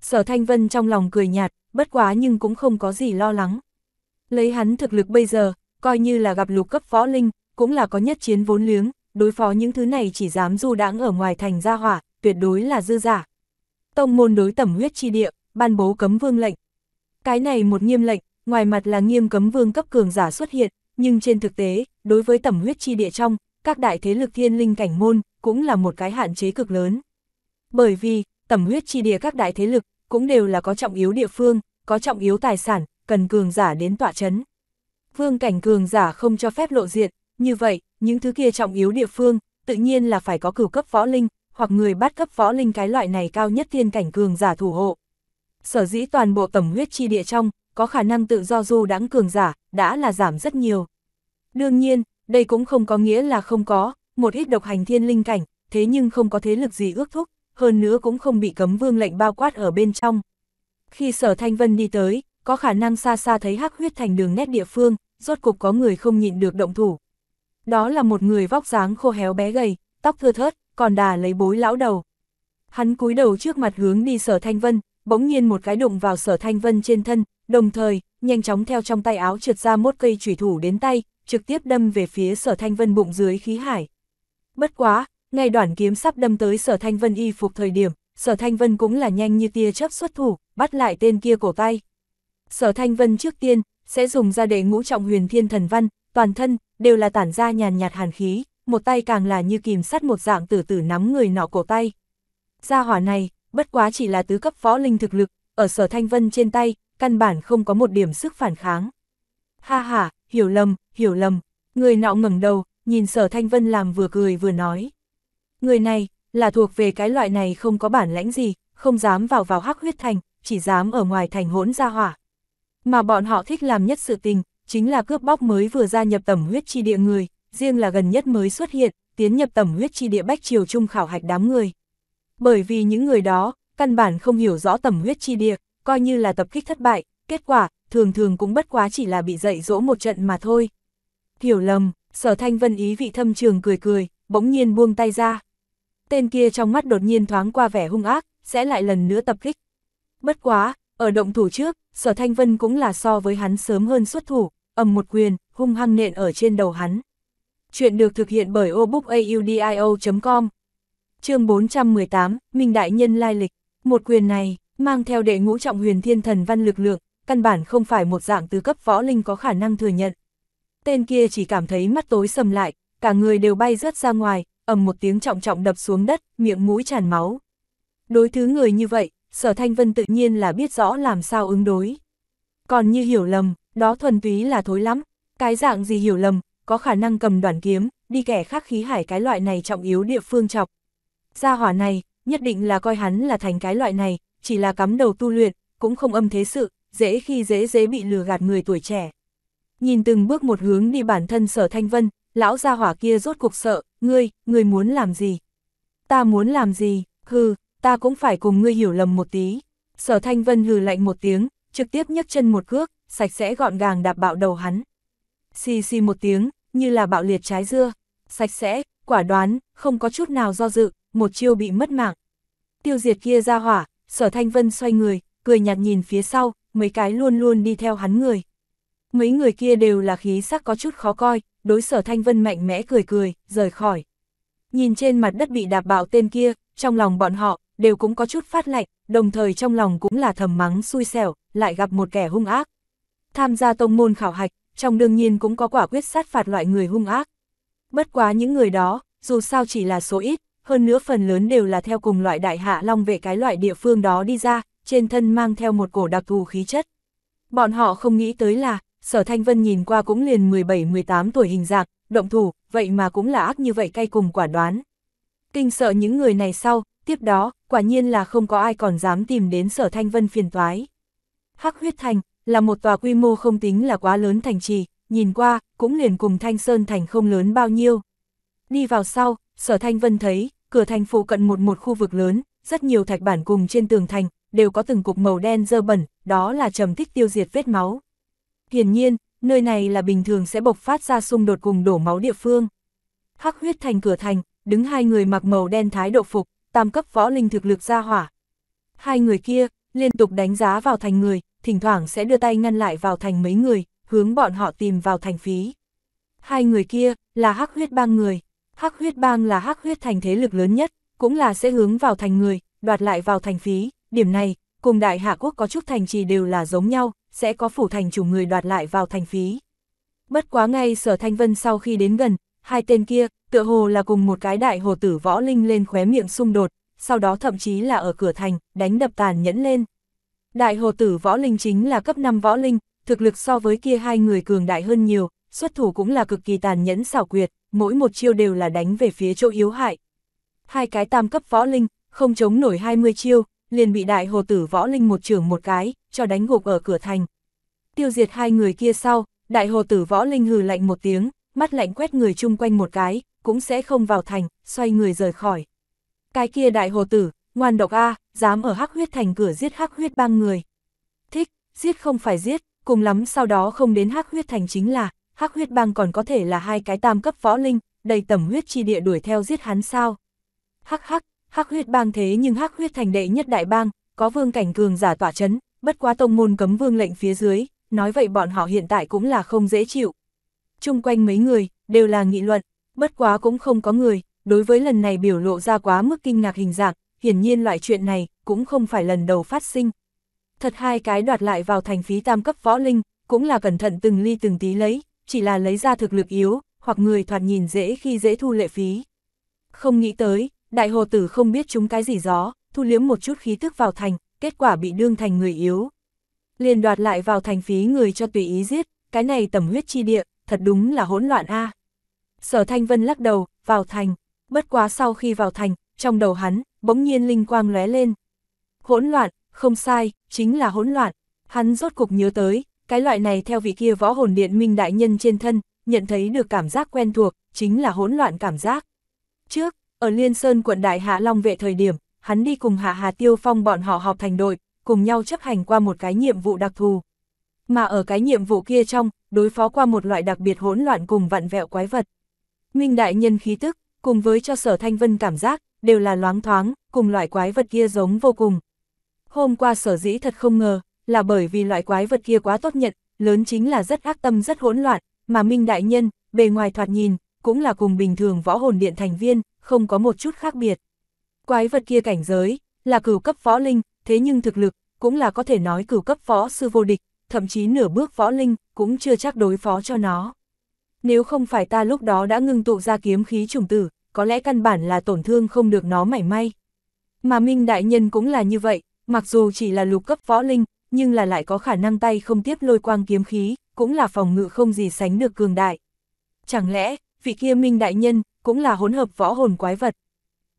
Sở Thanh Vân trong lòng cười nhạt, bất quá nhưng cũng không có gì lo lắng. Lấy hắn thực lực bây giờ, coi như là gặp lục cấp võ linh, cũng là có nhất chiến vốn liếng, đối phó những thứ này chỉ dám du đãng ở ngoài thành gia hỏa, tuyệt đối là dư giả. Tông môn đối tẩm huyết chi địa, ban bố cấm vương lệnh. Cái này một nghiêm lệnh, ngoài mặt là nghiêm cấm vương cấp cường giả xuất hiện, nhưng trên thực tế, đối với tẩm huyết chi địa trong, các đại thế lực thiên linh cảnh môn, cũng là một cái hạn chế cực lớn. Bởi vì, tẩm huyết chi địa các đại thế lực, cũng đều là có trọng yếu địa phương, có trọng yếu tài sản, cần cường giả đến tọa chấn. Vương cảnh cường giả không cho phép lộ diện, như vậy, những thứ kia trọng yếu địa phương, tự nhiên là phải có cửu cấp võ linh, hoặc người bắt cấp võ linh cái loại này cao nhất thiên cảnh cường giả thủ hộ. Sở dĩ toàn bộ tẩm huyết chi địa trong, có khả năng tự do du đáng cường giả, đã là giảm rất nhiều. Đương nhiên, đây cũng không có nghĩa là không có, một ít độc hành thiên linh cảnh, thế nhưng không có thế lực gì ước thúc, hơn nữa cũng không bị cấm vương lệnh bao quát ở bên trong. Khi sở thanh vân đi tới, có khả năng xa xa thấy hắc huyết thành đường nét địa phương, rốt cục có người không nhịn được động thủ. Đó là một người vóc dáng khô héo bé gầy, tóc thưa thớt, còn đà lấy bối lão đầu. Hắn cúi đầu trước mặt hướng đi sở thanh vân, bỗng nhiên một cái đụng vào sở thanh vân trên thân, đồng thời, nhanh chóng theo trong tay áo trượt ra một cây chủy thủ đến tay, trực tiếp đâm về phía sở thanh vân bụng dưới khí hải. Bất quá, ngay đoạn kiếm sắp đâm tới sở thanh vân y phục thời điểm, sở thanh vân cũng là nhanh như tia chớp xuất thủ, bắt lại tên kia cổ tay. Sở thanh vân trước tiên, sẽ dùng ra đệ ngũ trọng huyền thiên thần văn, toàn thân, đều là tản ra nhàn nhạt hàn khí, một tay càng là như kìm sắt một dạng tử tử nắm người nọ cổ tay. Gia hỏa này, bất quá chỉ là tứ cấp võ linh thực lực, ở sở thanh vân trên tay, căn bản không có một điểm sức phản kháng. Ha ha, hiểu lầm, hiểu lầm, người nọ ngẩng đầu, nhìn sở thanh vân làm vừa cười vừa nói. Người này, là thuộc về cái loại này không có bản lãnh gì, không dám vào vào hắc huyết thành, chỉ dám ở ngoài thành hỗn ra hỏa. Mà bọn họ thích làm nhất sự tình, chính là cướp bóc mới vừa gia nhập tẩm huyết chi địa người, riêng là gần nhất mới xuất hiện, tiến nhập tẩm huyết chi địa bách triều trung khảo hạch đám người. Bởi vì những người đó, căn bản không hiểu rõ tẩm huyết chi địa, coi như là tập kích thất bại, kết quả, thường thường cũng bất quá chỉ là bị dạy dỗ một trận mà thôi. Hiểu lầm, sở thanh vân ý vị thâm trường cười cười, bỗng nhiên buông tay ra. Tên kia trong mắt đột nhiên thoáng qua vẻ hung ác, sẽ lại lần nữa tập kích. Bất quá, ở động thủ trước, sở thanh vân cũng là so với hắn sớm hơn xuất thủ, ầm một quyền, hung hăng nện ở trên đầu hắn. Chuyện được thực hiện bởi obookaudio.com chương 418, Minh Đại Nhân Lai Lịch. Một quyền này, mang theo đệ ngũ trọng huyền thiên thần văn lực lượng, căn bản không phải một dạng tứ cấp võ linh có khả năng thừa nhận. Tên kia chỉ cảm thấy mắt tối sầm lại, cả người đều bay rớt ra ngoài, ầm một tiếng trọng trọng đập xuống đất, miệng mũi tràn máu. Đối thứ người như vậy, sở thanh vân tự nhiên là biết rõ làm sao ứng đối. Còn như hiểu lầm, đó thuần túy là thối lắm, cái dạng gì hiểu lầm, có khả năng cầm đoàn kiếm, đi kẻ khác khí hải cái loại này trọng yếu địa phương chọc. Gia hỏa này, nhất định là coi hắn là thành cái loại này, chỉ là cắm đầu tu luyện, cũng không âm thế sự, dễ khi dễ dễ bị lừa gạt người tuổi trẻ. Nhìn từng bước một hướng đi bản thân sở thanh vân, lão gia hỏa kia rốt cuộc sợ, ngươi, ngươi muốn làm gì? Ta muốn làm gì? Hừ, ta cũng phải cùng ngươi hiểu lầm một tí. Sở thanh vân hừ lạnh một tiếng, trực tiếp nhấc chân một cước, sạch sẽ gọn gàng đạp bạo đầu hắn. Xì xì một tiếng, như là bạo liệt trái dưa, sạch sẽ, quả đoán, không có chút nào do dự, một chiêu bị mất mạng. Tiêu diệt kia ra hỏa, sở thanh vân xoay người, cười nhạt nhìn phía sau, mấy cái luôn luôn đi theo hắn người. Mấy người kia đều là khí sắc có chút khó coi, đối sở thanh vân mạnh mẽ cười cười, rời khỏi. Nhìn trên mặt đất bị đạp bạo tên kia, trong lòng bọn họ, đều cũng có chút phát lạnh, đồng thời trong lòng cũng là thầm mắng xui xẻo, lại gặp một kẻ hung ác. Tham gia tông môn khảo hạch, trong đương nhiên cũng có quả quyết sát phạt loại người hung ác. Bất quá những người đó, dù sao chỉ là số ít, hơn nữa phần lớn đều là theo cùng loại đại hạ long về cái loại địa phương đó đi ra, trên thân mang theo một cổ đặc thù khí chất. Bọn họ không nghĩ tới là, sở thanh vân nhìn qua cũng liền 17-18 tuổi hình dạng, động thủ, vậy mà cũng là ác như vậy cay cùng quả đoán. Kinh sợ những người này sau, tiếp đó, quả nhiên là không có ai còn dám tìm đến sở thanh vân phiền toái. Hắc huyết thành, là một tòa quy mô không tính là quá lớn thành trì, nhìn qua, cũng liền cùng thanh sơn thành không lớn bao nhiêu. Đi vào sau, sở thanh vân thấy, cửa thành phụ cận một một khu vực lớn, rất nhiều thạch bản cùng trên tường thành, đều có từng cục màu đen dơ bẩn, đó là trầm thích tiêu diệt vết máu. Hiển nhiên, nơi này là bình thường sẽ bộc phát ra xung đột cùng đổ máu địa phương. Hắc huyết thành cửa thành, đứng hai người mặc màu đen thái độ phục, tam cấp võ linh thực lực ra hỏa. Hai người kia, liên tục đánh giá vào thành người, thỉnh thoảng sẽ đưa tay ngăn lại vào thành mấy người, hướng bọn họ tìm vào thành phí. Hai người kia, là hắc huyết bang người. Hắc huyết bang là hắc huyết thành thế lực lớn nhất, cũng là sẽ hướng vào thành người, đoạt lại vào thành phí. Điểm này, cùng đại hạ quốc có chút thành trì đều là giống nhau, sẽ có phủ thành chủ người đoạt lại vào thành phí. Bất quá ngay sở thanh vân sau khi đến gần, hai tên kia, tựa hồ là cùng một cái đại hồ tử võ linh lên khóe miệng xung đột, sau đó thậm chí là ở cửa thành, đánh đập tàn nhẫn lên. Đại hồ tử võ linh chính là cấp 5 võ linh, thực lực so với kia hai người cường đại hơn nhiều, xuất thủ cũng là cực kỳ tàn nhẫn xảo quyệt, mỗi một chiêu đều là đánh về phía chỗ yếu hại. Hai cái tam cấp võ linh, không chống nổi 20 chiêu, liền bị đại hồ tử võ linh một trưởng một cái, cho đánh gục ở cửa thành. Tiêu diệt hai người kia sau, đại hồ tử võ linh hừ lạnh một tiếng, mắt lạnh quét người chung quanh một cái, cũng sẽ không vào thành, xoay người rời khỏi. Cái kia đại hồ tử, ngoan độc A, dám ở hắc huyết thành cửa giết hắc huyết bang người. Thích, giết không phải giết, cùng lắm sau đó không đến hắc huyết thành chính là, hắc huyết bang còn có thể là hai cái tam cấp võ linh, đầy tầm huyết chi địa đuổi theo giết hắn sao. Hắc hắc, hắc huyết bang thế nhưng hắc huyết thành đệ nhất đại bang, có vương cảnh cường giả tỏa chấn, bất quá tông môn cấm vương lệnh phía dưới, nói vậy bọn họ hiện tại cũng là không dễ chịu. Trung quanh mấy người, đều là nghị luận, bất quá cũng không có người, đối với lần này biểu lộ ra quá mức kinh ngạc hình dạng, hiển nhiên loại chuyện này cũng không phải lần đầu phát sinh. Thật hai cái đoạt lại vào thành phí tam cấp võ linh, cũng là cẩn thận từng ly từng tí lấy, chỉ là lấy ra thực lực yếu, hoặc người thoạt nhìn dễ khi dễ thu lệ phí. Không nghĩ tới, đại hồ tử không biết chúng cái gì gió, thu liếm một chút khí tức vào thành, kết quả bị đương thành người yếu. Liền đoạt lại vào thành phí người cho tùy ý giết, cái này tầm huyết chi địa, thật đúng là hỗn loạn a. Sở Thanh Vân lắc đầu, vào thành, bất quá sau khi vào thành, trong đầu hắn, bỗng nhiên linh quang lóe lên. Hỗn loạn, không sai, chính là hỗn loạn. Hắn rốt cục nhớ tới, cái loại này theo vị kia võ hồn điện minh đại nhân trên thân, nhận thấy được cảm giác quen thuộc, chính là hỗn loạn cảm giác. Trước, ở Liên Sơn quận Đại Hạ Long vệ thời điểm, hắn đi cùng Hạ Hà Tiêu Phong bọn họ họp thành đội, cùng nhau chấp hành qua một cái nhiệm vụ đặc thù. Mà ở cái nhiệm vụ kia trong, đối phó qua một loại đặc biệt hỗn loạn cùng vặn vẹo quái vật. Minh đại nhân khí tức, cùng với cho sở thanh vân cảm giác, đều là loáng thoáng, cùng loại quái vật kia giống vô cùng. Hôm qua sở dĩ thật không ngờ, là bởi vì loại quái vật kia quá tốt nhận, lớn chính là rất ác tâm rất hỗn loạn, mà Minh Đại Nhân, bề ngoài thoạt nhìn, cũng là cùng bình thường võ hồn điện thành viên, không có một chút khác biệt. Quái vật kia cảnh giới, là cửu cấp võ linh, thế nhưng thực lực, cũng là có thể nói cửu cấp võ sư vô địch, thậm chí nửa bước võ linh, cũng chưa chắc đối phó cho nó. Nếu không phải ta lúc đó đã ngưng tụ ra kiếm khí trùng tử, có lẽ căn bản là tổn thương không được nó mảy may. Mà Minh Đại Nhân cũng là như vậy, mặc dù chỉ là lục cấp võ linh, nhưng là lại có khả năng tay không tiếp lôi quang kiếm khí, cũng là phòng ngự không gì sánh được cường đại. Chẳng lẽ, vị kia Minh Đại Nhân, cũng là hỗn hợp võ hồn quái vật.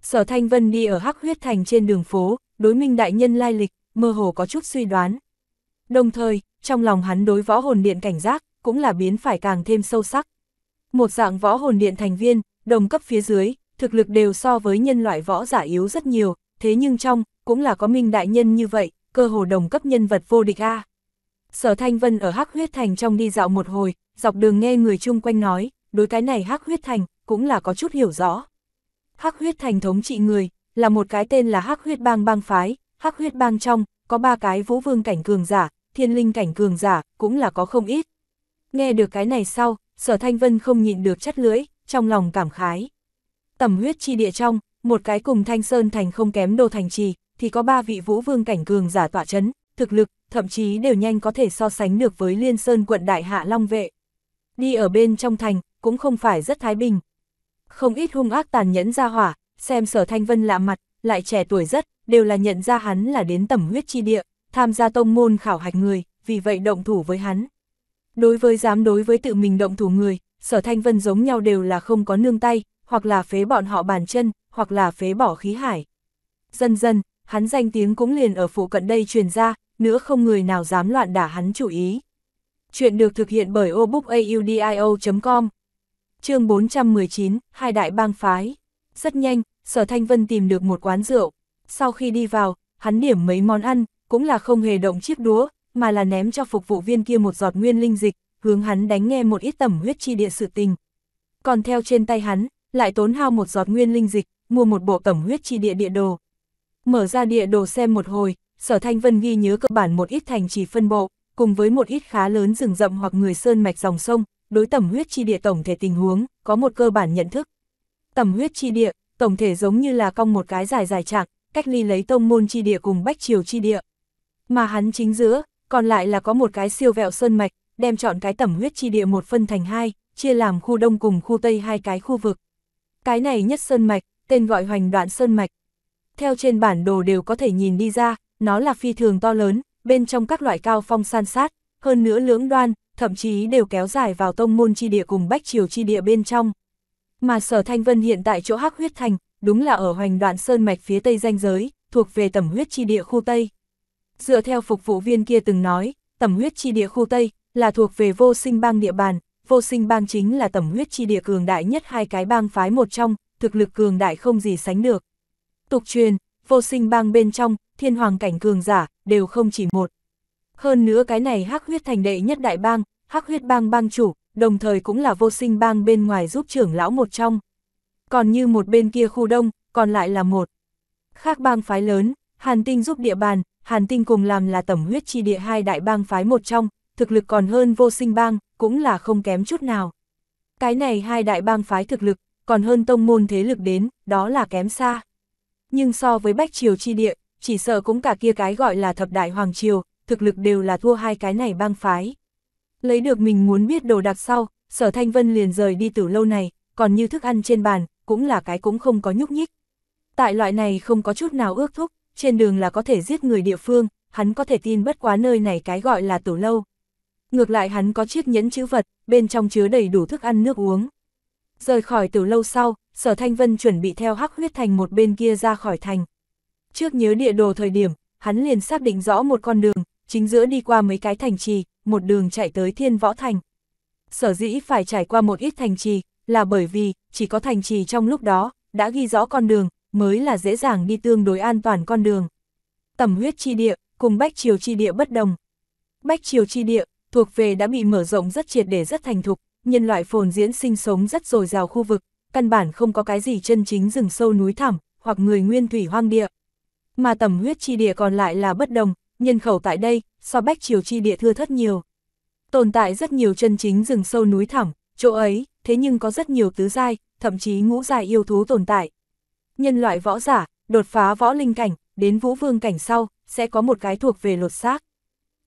Sở Thanh Vân đi ở Hắc Huyết Thành trên đường phố, đối Minh Đại Nhân lai lịch, mơ hồ có chút suy đoán. Đồng thời, trong lòng hắn đối võ hồn điện cảnh giác, cũng là biến phải càng thêm sâu sắc. Một dạng võ hồn điện thành viên, đồng cấp phía dưới, thực lực đều so với nhân loại võ giả yếu rất nhiều, thế nhưng trong, cũng là có minh đại nhân như vậy, cơ hồ đồng cấp nhân vật vô địch A. Sở Thanh Vân ở Hắc Huyết Thành trong đi dạo một hồi, dọc đường nghe người chung quanh nói, đối cái này Hắc Huyết Thành, cũng là có chút hiểu rõ. Hắc Huyết Thành thống trị người, là một cái tên là Hắc Huyết Bang bang phái, Hắc Huyết Bang trong, có ba cái vũ vương cảnh cường giả, thiên linh cảnh cường giả, cũng là có không ít. Nghe được cái này sau, sở thanh vân không nhịn được chất lưỡi, trong lòng cảm khái. Tầm huyết chi địa trong, một cái cùng thanh sơn thành không kém đô thành trì, thì có ba vị vũ vương cảnh cường giả tỏa chấn, thực lực, thậm chí đều nhanh có thể so sánh được với liên sơn quận đại hạ long vệ. Đi ở bên trong thành, cũng không phải rất thái bình. Không ít hung ác tàn nhẫn ra hỏa, xem sở thanh vân lạ mặt, lại trẻ tuổi rất, đều là nhận ra hắn là đến tầm huyết chi địa, tham gia tông môn khảo hạch người, vì vậy động thủ với hắn. Đối với dám đối với tự mình động thủ người, sở thanh vân giống nhau đều là không có nương tay, hoặc là phế bọn họ bàn chân, hoặc là phế bỏ khí hải. Dần dần, hắn danh tiếng cũng liền ở phụ cận đây truyền ra, nữa không người nào dám loạn đả hắn chủ ý. Chuyện được thực hiện bởi obookaudio.com chương 419, hai đại bang phái. Rất nhanh, sở thanh vân tìm được một quán rượu. Sau khi đi vào, hắn điểm mấy món ăn, cũng là không hề động chiếc đũa, mà là ném cho phục vụ viên kia một giọt nguyên linh dịch, hướng hắn đánh nghe một ít tẩm huyết chi địa sự tình. Còn theo trên tay hắn, lại tốn hao một giọt nguyên linh dịch, mua một bộ tẩm huyết chi địa địa đồ. Mở ra địa đồ xem một hồi, Sở Thanh Vân ghi nhớ cơ bản một ít thành trì phân bộ, cùng với một ít khá lớn rừng rậm hoặc người sơn mạch dòng sông, đối tầm huyết chi địa tổng thể tình huống, có một cơ bản nhận thức. Tầm huyết chi địa, tổng thể giống như là cong một cái dài dài chạc cách ly lấy tông môn chi địa cùng bách triều chi địa. Mà hắn chính giữa, còn lại là có một cái siêu vẹo sơn mạch, đem chọn cái tầm huyết chi địa một phân thành hai, chia làm khu đông cùng khu tây hai cái khu vực. Cái này nhất sơn mạch, tên gọi hoành đoạn sơn mạch. Theo trên bản đồ đều có thể nhìn đi ra, nó là phi thường to lớn, bên trong các loại cao phong san sát, hơn nữa lưỡng đoan, thậm chí đều kéo dài vào tông môn chi địa cùng bách triều chi địa bên trong. Mà sở thanh vân hiện tại chỗ hắc huyết thành, đúng là ở hoành đoạn sơn mạch phía tây danh giới, thuộc về tẩm huyết chi địa khu Tây. Dựa theo phục vụ viên kia từng nói, tẩm huyết chi địa khu Tây, là thuộc về vô sinh bang địa bàn, vô sinh bang chính là tẩm huyết chi địa cường đại nhất hai cái bang phái một trong, thực lực cường đại không gì sánh được. Tục truyền, vô sinh bang bên trong, thiên hoàng cảnh cường giả, đều không chỉ một. Hơn nữa cái này hắc huyết thành đệ nhất đại bang, hắc huyết bang bang chủ, đồng thời cũng là vô sinh bang bên ngoài giúp trưởng lão một trong. Còn như một bên kia khu đông, còn lại là một. Khác bang phái lớn, Hàn Tinh giúp địa bàn, Hàn Tinh cùng làm là tẩm huyết chi địa hai đại bang phái một trong, thực lực còn hơn vô sinh bang, cũng là không kém chút nào. Cái này hai đại bang phái thực lực, còn hơn tông môn thế lực đến, đó là kém xa. Nhưng so với Bách Triều chi địa, chỉ sợ cũng cả kia cái gọi là thập đại hoàng triều, thực lực đều là thua hai cái này bang phái. Lấy được mình muốn biết đồ đặc sau, sở thanh vân liền rời đi từ lâu này, còn như thức ăn trên bàn, cũng là cái cũng không có nhúc nhích. Tại loại này không có chút nào ước thúc, trên đường là có thể giết người địa phương, hắn có thể tin bất quá nơi này cái gọi là tử lâu. Ngược lại hắn có chiếc nhẫn chữ vật, bên trong chứa đầy đủ thức ăn nước uống. Rời khỏi từ lâu sau, sở thanh vân chuẩn bị theo hắc huyết thành một bên kia ra khỏi thành. Trước nhớ địa đồ thời điểm, hắn liền xác định rõ một con đường, chính giữa đi qua mấy cái thành trì, một đường chạy tới thiên võ thành. Sở dĩ phải trải qua một ít thành trì, là bởi vì, chỉ có thành trì trong lúc đó, đã ghi rõ con đường, mới là dễ dàng đi tương đối an toàn con đường. Tầm huyết chi địa, cùng bách triều chi địa bất đồng. Bách triều chi địa, thuộc về đã bị mở rộng rất triệt để rất thành thục, nhân loại phồn diễn sinh sống rất dồi dào khu vực, căn bản không có cái gì chân chính rừng sâu núi thẳm, hoặc người nguyên thủy hoang địa. Mà tầm huyết chi địa còn lại là bất đồng, nhân khẩu tại đây, so bách triều chi địa thưa thất nhiều. Tồn tại rất nhiều chân chính rừng sâu núi thẳm, chỗ ấy, thế nhưng có rất nhiều tứ giai, thậm chí ngũ giai yêu thú tồn tại. Nhân loại võ giả, đột phá võ linh cảnh, đến vũ vương cảnh sau, sẽ có một cái thuộc về lột xác.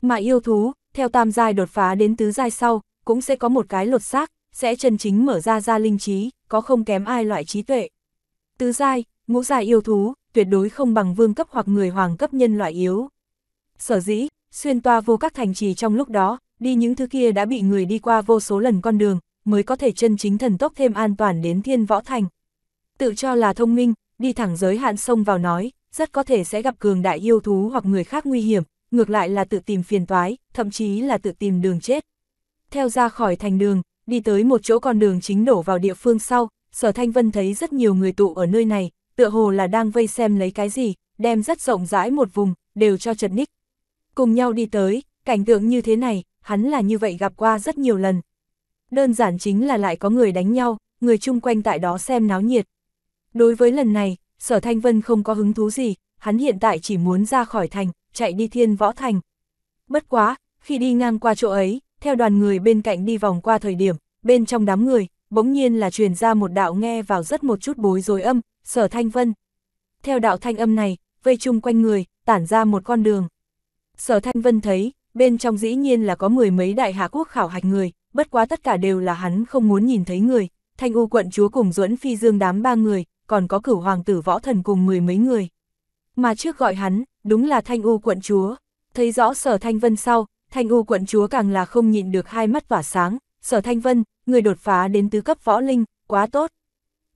Mà yêu thú, theo tam giai đột phá đến tứ giai sau, cũng sẽ có một cái lột xác, sẽ chân chính mở ra ra linh trí, có không kém ai loại trí tuệ. Tứ giai, ngũ giai yêu thú, tuyệt đối không bằng vương cấp hoặc người hoàng cấp nhân loại yếu. Sở dĩ, xuyên toa vô các thành trì trong lúc đó, đi những thứ kia đã bị người đi qua vô số lần con đường, mới có thể chân chính thần tốc thêm an toàn đến thiên võ thành. Tự cho là thông minh, đi thẳng giới hạn sông vào nói, rất có thể sẽ gặp cường đại yêu thú hoặc người khác nguy hiểm, ngược lại là tự tìm phiền toái, thậm chí là tự tìm đường chết. Theo ra khỏi thành đường, đi tới một chỗ con đường chính đổ vào địa phương sau, Sở Thanh Vân thấy rất nhiều người tụ ở nơi này, tựa hồ là đang vây xem lấy cái gì, đem rất rộng rãi một vùng, đều cho chật ních. Cùng nhau đi tới, cảnh tượng như thế này, hắn là như vậy gặp qua rất nhiều lần. Đơn giản chính là lại có người đánh nhau, người chung quanh tại đó xem náo nhiệt. Đối với lần này, Sở Thanh Vân không có hứng thú gì, hắn hiện tại chỉ muốn ra khỏi thành, chạy đi thiên võ thành. Bất quá, khi đi ngang qua chỗ ấy, theo đoàn người bên cạnh đi vòng qua thời điểm, bên trong đám người, bỗng nhiên là truyền ra một đạo nghe vào rất một chút bối rối âm, Sở Thanh Vân. Theo đạo thanh âm này, vây chung quanh người, tản ra một con đường. Sở Thanh Vân thấy, bên trong dĩ nhiên là có mười mấy đại hạ quốc khảo hạch người, bất quá tất cả đều là hắn không muốn nhìn thấy người, Thanh U quận chúa cùng duẫn phi dương đám ba người, còn có cửu hoàng tử võ thần cùng mười mấy người. Mà trước gọi hắn, đúng là Thanh U quận chúa, thấy rõ sở Thanh Vân sau, Thanh U quận chúa càng là không nhịn được hai mắt tỏa sáng, sở Thanh Vân, người đột phá đến tứ cấp võ linh, quá tốt.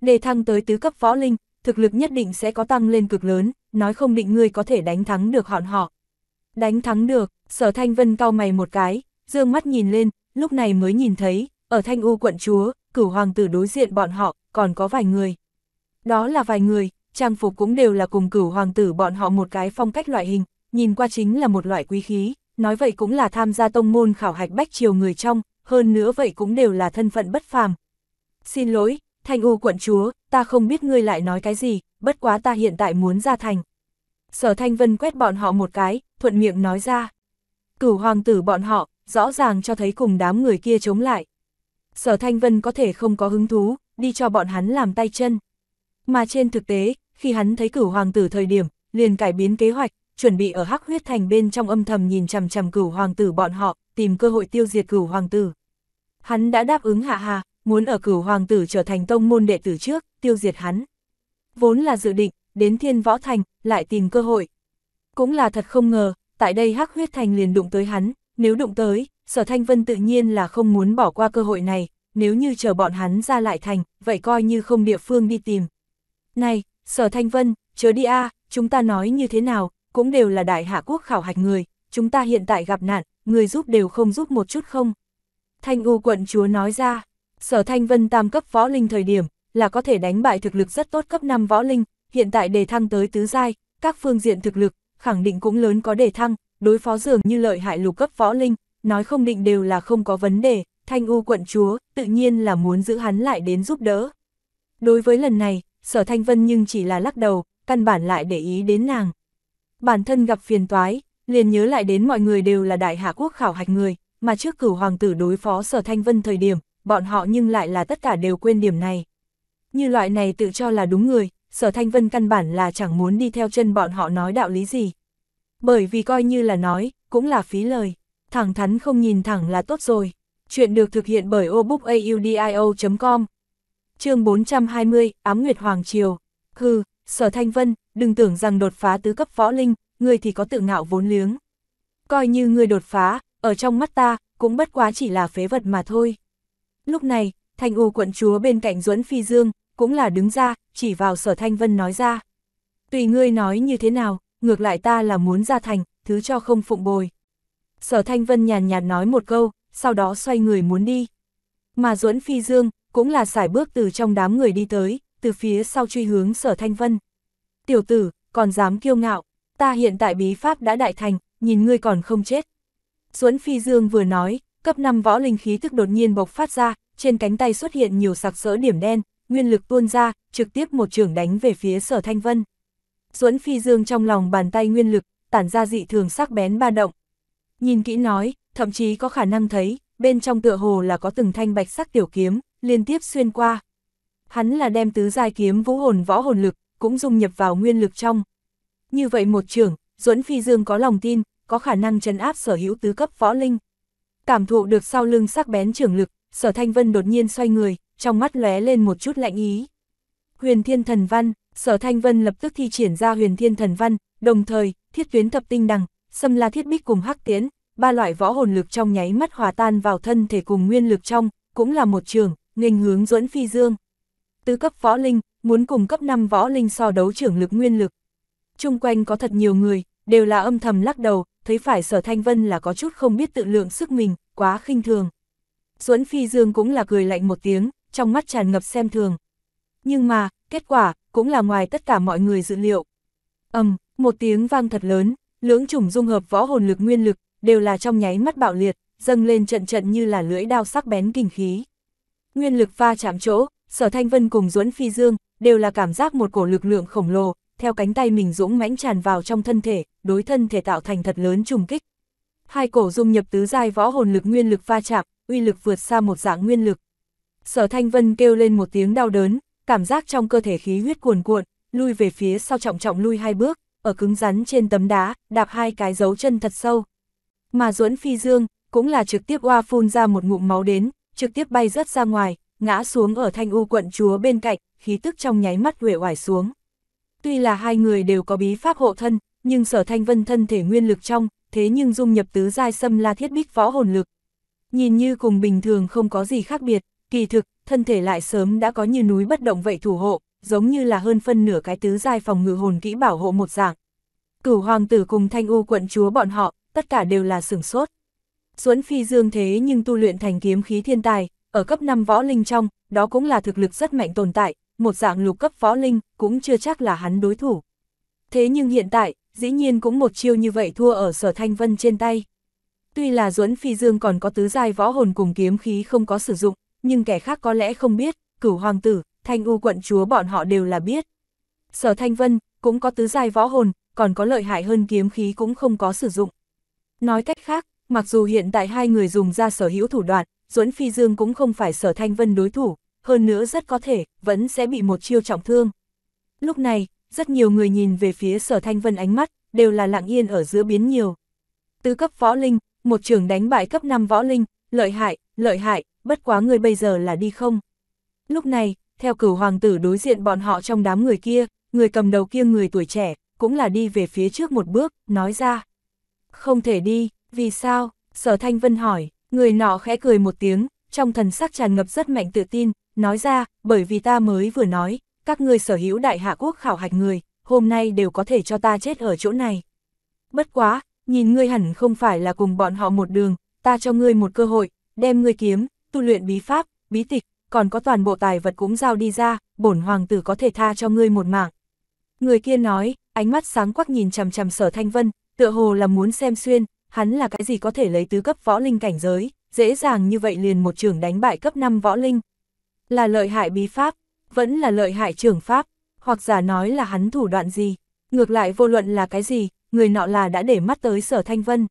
Đề thăng tới tứ cấp võ linh, thực lực nhất định sẽ có tăng lên cực lớn, nói không định ngươi có thể đánh thắng được họn họ. Đánh thắng được, sở Thanh Vân cau mày một cái, dương mắt nhìn lên, lúc này mới nhìn thấy, ở Thanh U quận chúa, cửu hoàng tử đối diện bọn họ, còn có vài người. Đó là vài người, trang phục cũng đều là cùng cửu hoàng tử bọn họ một cái phong cách loại hình, nhìn qua chính là một loại quý khí, nói vậy cũng là tham gia tông môn khảo hạch bách triều người trong, hơn nữa vậy cũng đều là thân phận bất phàm. Xin lỗi, Thanh U quận chúa, ta không biết ngươi lại nói cái gì, bất quá ta hiện tại muốn ra thành. Sở Thanh Vân quét bọn họ một cái, thuận miệng nói ra. Cửu hoàng tử bọn họ, rõ ràng cho thấy cùng đám người kia chống lại. Sở Thanh Vân có thể không có hứng thú, đi cho bọn hắn làm tay chân. Mà trên thực tế, khi hắn thấy cửu hoàng tử thời điểm, liền cải biến kế hoạch, chuẩn bị ở hắc huyết thành bên trong âm thầm nhìn chằm chằm cửu hoàng tử bọn họ, tìm cơ hội tiêu diệt cửu hoàng tử. Hắn đã đáp ứng hạ hà, muốn ở cửu hoàng tử trở thành tông môn đệ tử trước, tiêu diệt hắn. Vốn là dự định, đến thiên võ thành, lại tìm cơ hội. Cũng là thật không ngờ, tại đây hắc huyết thành liền đụng tới hắn, nếu đụng tới, sở thanh vân tự nhiên là không muốn bỏ qua cơ hội này, nếu như chờ bọn hắn ra lại thành, vậy coi như không địa phương đi tìm. Này, sở thanh vân, chớ đi a chúng ta nói như thế nào, cũng đều là đại hạ quốc khảo hạch người, chúng ta hiện tại gặp nạn, người giúp đều không giúp một chút không. Thanh U quận chúa nói ra, sở thanh vân tam cấp võ linh thời điểm, là có thể đánh bại thực lực rất tốt cấp 5 võ linh, hiện tại đề thăng tới tứ giai, các phương diện thực lực, khẳng định cũng lớn có đề thăng, đối phó dường như lợi hại lục cấp võ linh, nói không định đều là không có vấn đề, thanh u quận chúa, tự nhiên là muốn giữ hắn lại đến giúp đỡ. Đối với lần này, sở thanh vân nhưng chỉ là lắc đầu, căn bản lại để ý đến nàng. Bản thân gặp phiền toái, liền nhớ lại đến mọi người đều là đại hạ quốc khảo hạch người, mà trước cửu hoàng tử đối phó sở thanh vân thời điểm, bọn họ nhưng lại là tất cả đều quên điểm này. Như loại này tự cho là đúng người, sở thanh vân căn bản là chẳng muốn đi theo chân bọn họ nói đạo lý gì. Bởi vì coi như là nói, cũng là phí lời, thẳng thắn không nhìn thẳng là tốt rồi. Chuyện được thực hiện bởi obookaudio.com chương 420, Ám Nguyệt Hoàng Triều. Hừ, sở thanh vân, đừng tưởng rằng đột phá tứ cấp võ linh, người thì có tự ngạo vốn liếng. Coi như người đột phá, ở trong mắt ta, cũng bất quá chỉ là phế vật mà thôi. Lúc này, thanh u quận chúa bên cạnh Duẫn Phi Dương, cũng là đứng ra, chỉ vào sở thanh vân nói ra. Tùy ngươi nói như thế nào, ngược lại ta là muốn ra thành, thứ cho không phụng bồi. Sở thanh vân nhàn nhạt nói một câu, sau đó xoay người muốn đi. Mà Duẫn Phi Dương, cũng là xài bước từ trong đám người đi tới, từ phía sau truy hướng sở thanh vân. Tiểu tử, còn dám kiêu ngạo, ta hiện tại bí pháp đã đại thành, nhìn ngươi còn không chết. Duẫn Phi Dương vừa nói, cấp 5 võ linh khí thức đột nhiên bộc phát ra, trên cánh tay xuất hiện nhiều sặc sỡ điểm đen, nguyên lực tuôn ra, trực tiếp một trường đánh về phía sở thanh vân. Duẫn Phi Dương trong lòng bàn tay nguyên lực, tản ra dị thường sắc bén ba động. Nhìn kỹ nói, thậm chí có khả năng thấy, bên trong tựa hồ là có từng thanh bạch sắc tiểu kiếm, liên tiếp xuyên qua. Hắn là đem tứ giai kiếm vũ hồn võ hồn lực, cũng dung nhập vào nguyên lực trong. Như vậy một trường, Duẫn Phi Dương có lòng tin, có khả năng chấn áp sở hữu tứ cấp võ linh. Cảm thụ được sau lưng sắc bén trưởng lực, sở thanh vân đột nhiên xoay người, trong mắt lóe lên một chút lạnh ý. Huyền Thiên Thần Văn, Sở Thanh Vân lập tức thi triển ra Huyền Thiên Thần Văn, đồng thời, thiết tuyến thập tinh đằng, xâm la thiết bích cùng hắc tiến, ba loại võ hồn lực trong nháy mắt hòa tan vào thân thể cùng nguyên lực trong, cũng là một trường, nghênh hướng duẫn phi dương. Tứ cấp võ linh, muốn cùng cấp 5 võ linh so đấu trưởng lực nguyên lực. Trung quanh có thật nhiều người, đều là âm thầm lắc đầu, thấy phải sở thanh vân là có chút không biết tự lượng sức mình, quá khinh thường. Duẫn phi dương cũng là cười lạnh một tiếng, trong mắt tràn ngập xem thường. Nhưng mà, kết quả, cũng là ngoài tất cả mọi người dự liệu. ầm, một tiếng vang thật lớn, lưỡng chủng dung hợp võ hồn lực nguyên lực, đều là trong nháy mắt bạo liệt, dâng lên trận trận như là lưỡi đao sắc bén kinh khí. Nguyên lực va chạm chỗ, sở thanh vân cùng duẫn phi dương, đều là cảm giác một cổ lực lượng khổng lồ, theo cánh tay mình dũng mãnh tràn vào trong thân thể, đối thân thể tạo thành thật lớn trùng kích. Hai cổ dung nhập tứ giai võ hồn lực nguyên lực va chạm, uy lực vượt xa một dạng nguyên lực. Sở Thanh Vân kêu lên một tiếng đau đớn, cảm giác trong cơ thể khí huyết cuồn cuộn, lui về phía sau trọng trọng lui hai bước, ở cứng rắn trên tấm đá, đạp hai cái dấu chân thật sâu. Mà Duẫn Phi Dương, cũng là trực tiếp oa phun ra một ngụm máu đến, trực tiếp bay rớt ra ngoài, ngã xuống ở thanh u quận chúa bên cạnh, khí tức trong nháy mắt uể oải xuống. Tuy là hai người đều có bí pháp hộ thân, nhưng sở thanh vân thân thể nguyên lực trong, thế nhưng dung nhập tứ giai xâm la thiết bích võ hồn lực. Nhìn như cùng bình thường không có gì khác biệt, kỳ thực, thân thể lại sớm đã có như núi bất động vậy thủ hộ, giống như là hơn phân nửa cái tứ giai phòng ngự hồn kỹ bảo hộ một dạng. Cửu hoàng tử cùng thanh u quận chúa bọn họ, tất cả đều là sửng sốt. Duẫn phi dương thế nhưng tu luyện thành kiếm khí thiên tài, ở cấp 5 võ linh trong, đó cũng là thực lực rất mạnh tồn tại, một dạng lục cấp võ linh, cũng chưa chắc là hắn đối thủ. Thế nhưng hiện tại, dĩ nhiên cũng một chiêu như vậy thua ở sở thanh vân trên tay. Tuy là Duẫn Phi Dương còn có tứ giai võ hồn cùng kiếm khí không có sử dụng, nhưng kẻ khác có lẽ không biết, cửu hoàng tử, thanh u quận chúa bọn họ đều là biết. Sở Thanh Vân, cũng có tứ giai võ hồn, còn có lợi hại hơn kiếm khí cũng không có sử dụng. Nói cách khác, mặc dù hiện tại hai người dùng ra sở hữu thủ đoạn, Duẫn Phi Dương cũng không phải sở thanh vân đối thủ, hơn nữa rất có thể, vẫn sẽ bị một chiêu trọng thương. Lúc này, rất nhiều người nhìn về phía sở thanh vân ánh mắt, đều là lặng yên ở giữa biến nhiều. Tứ cấp võ linh, một trường đánh bại cấp 5 võ linh, lợi hại, lợi hại, bất quá người bây giờ là đi không. Lúc này, theo cửu hoàng tử đối diện bọn họ trong đám người kia, người cầm đầu kia người tuổi trẻ, cũng là đi về phía trước một bước, nói ra. Không thể đi, vì sao? Sở Thanh Vân hỏi, người nọ khẽ cười một tiếng, trong thần sắc tràn ngập rất mạnh tự tin, nói ra, bởi vì ta mới vừa nói, các ngươi sở hữu đại hạ quốc khảo hạch người, hôm nay đều có thể cho ta chết ở chỗ này. Bất quá, nhìn ngươi hẳn không phải là cùng bọn họ một đường, ta cho ngươi một cơ hội, đem ngươi kiếm, tu luyện bí pháp, bí tịch, còn có toàn bộ tài vật cũng giao đi ra, bổn hoàng tử có thể tha cho ngươi một mạng. Người kia nói, ánh mắt sáng quắc nhìn chằm chằm sở thanh vân, tựa hồ là muốn xem xuyên, hắn là cái gì có thể lấy tứ cấp võ linh cảnh giới, dễ dàng như vậy liền một trưởng đánh bại cấp 5 võ linh. Là lợi hại bí pháp, vẫn là lợi hại trưởng pháp, hoặc giả nói là hắn thủ đoạn gì, ngược lại vô luận là cái gì, người nọ là đã để mắt tới sở thanh vân.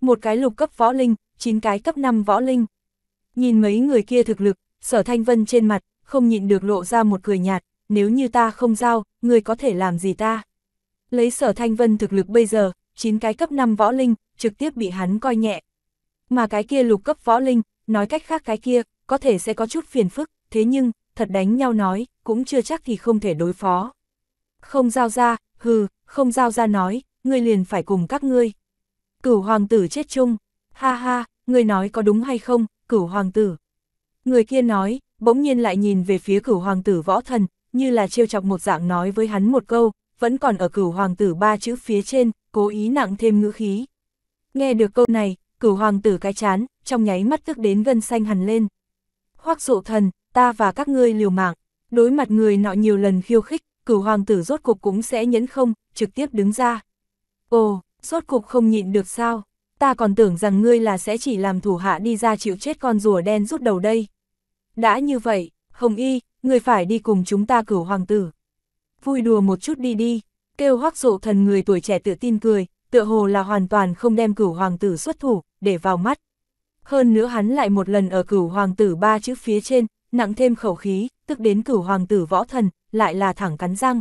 Một cái lục cấp võ linh, chín cái cấp 5 võ linh. Nhìn mấy người kia thực lực, sở thanh vân trên mặt, không nhịn được lộ ra một cười nhạt, nếu như ta không giao, người có thể làm gì ta. Lấy sở thanh vân thực lực bây giờ, chín cái cấp 5 võ linh, trực tiếp bị hắn coi nhẹ. Mà cái kia lục cấp võ linh, nói cách khác cái kia, có thể sẽ có chút phiền phức, thế nhưng, thật đánh nhau nói, cũng chưa chắc thì không thể đối phó. Không giao ra, hừ, không giao ra nói, ngươi liền phải cùng các ngươi. Cửu hoàng tử chết chung, ha ha, ngươi nói có đúng hay không, cửu hoàng tử. Người kia nói, bỗng nhiên lại nhìn về phía cửu hoàng tử võ thần, như là trêu chọc một dạng nói với hắn một câu, vẫn còn ở cửu hoàng tử ba chữ phía trên, cố ý nặng thêm ngữ khí. Nghe được câu này, cửu hoàng tử cái chán, trong nháy mắt tức đến gân xanh hẳn lên. Hoác dụ thần, ta và các ngươi liều mạng, đối mặt người nọ nhiều lần khiêu khích, cửu hoàng tử rốt cục cũng sẽ nhẫn không, trực tiếp đứng ra. Ồ, rốt cục không nhịn được sao, ta còn tưởng rằng ngươi là sẽ chỉ làm thủ hạ đi ra chịu chết con rùa đen rút đầu đây. Đã như vậy, Hồng Y, ngươi phải đi cùng chúng ta cửu hoàng tử. Vui đùa một chút đi đi, kêu hoác dụ thần người tuổi trẻ tự tin cười, tựa hồ là hoàn toàn không đem cửu hoàng tử xuất thủ, để vào mắt. Hơn nữa hắn lại một lần ở cửu hoàng tử ba chữ phía trên, nặng thêm khẩu khí, tức đến cửu hoàng tử võ thần, lại là thẳng cắn răng.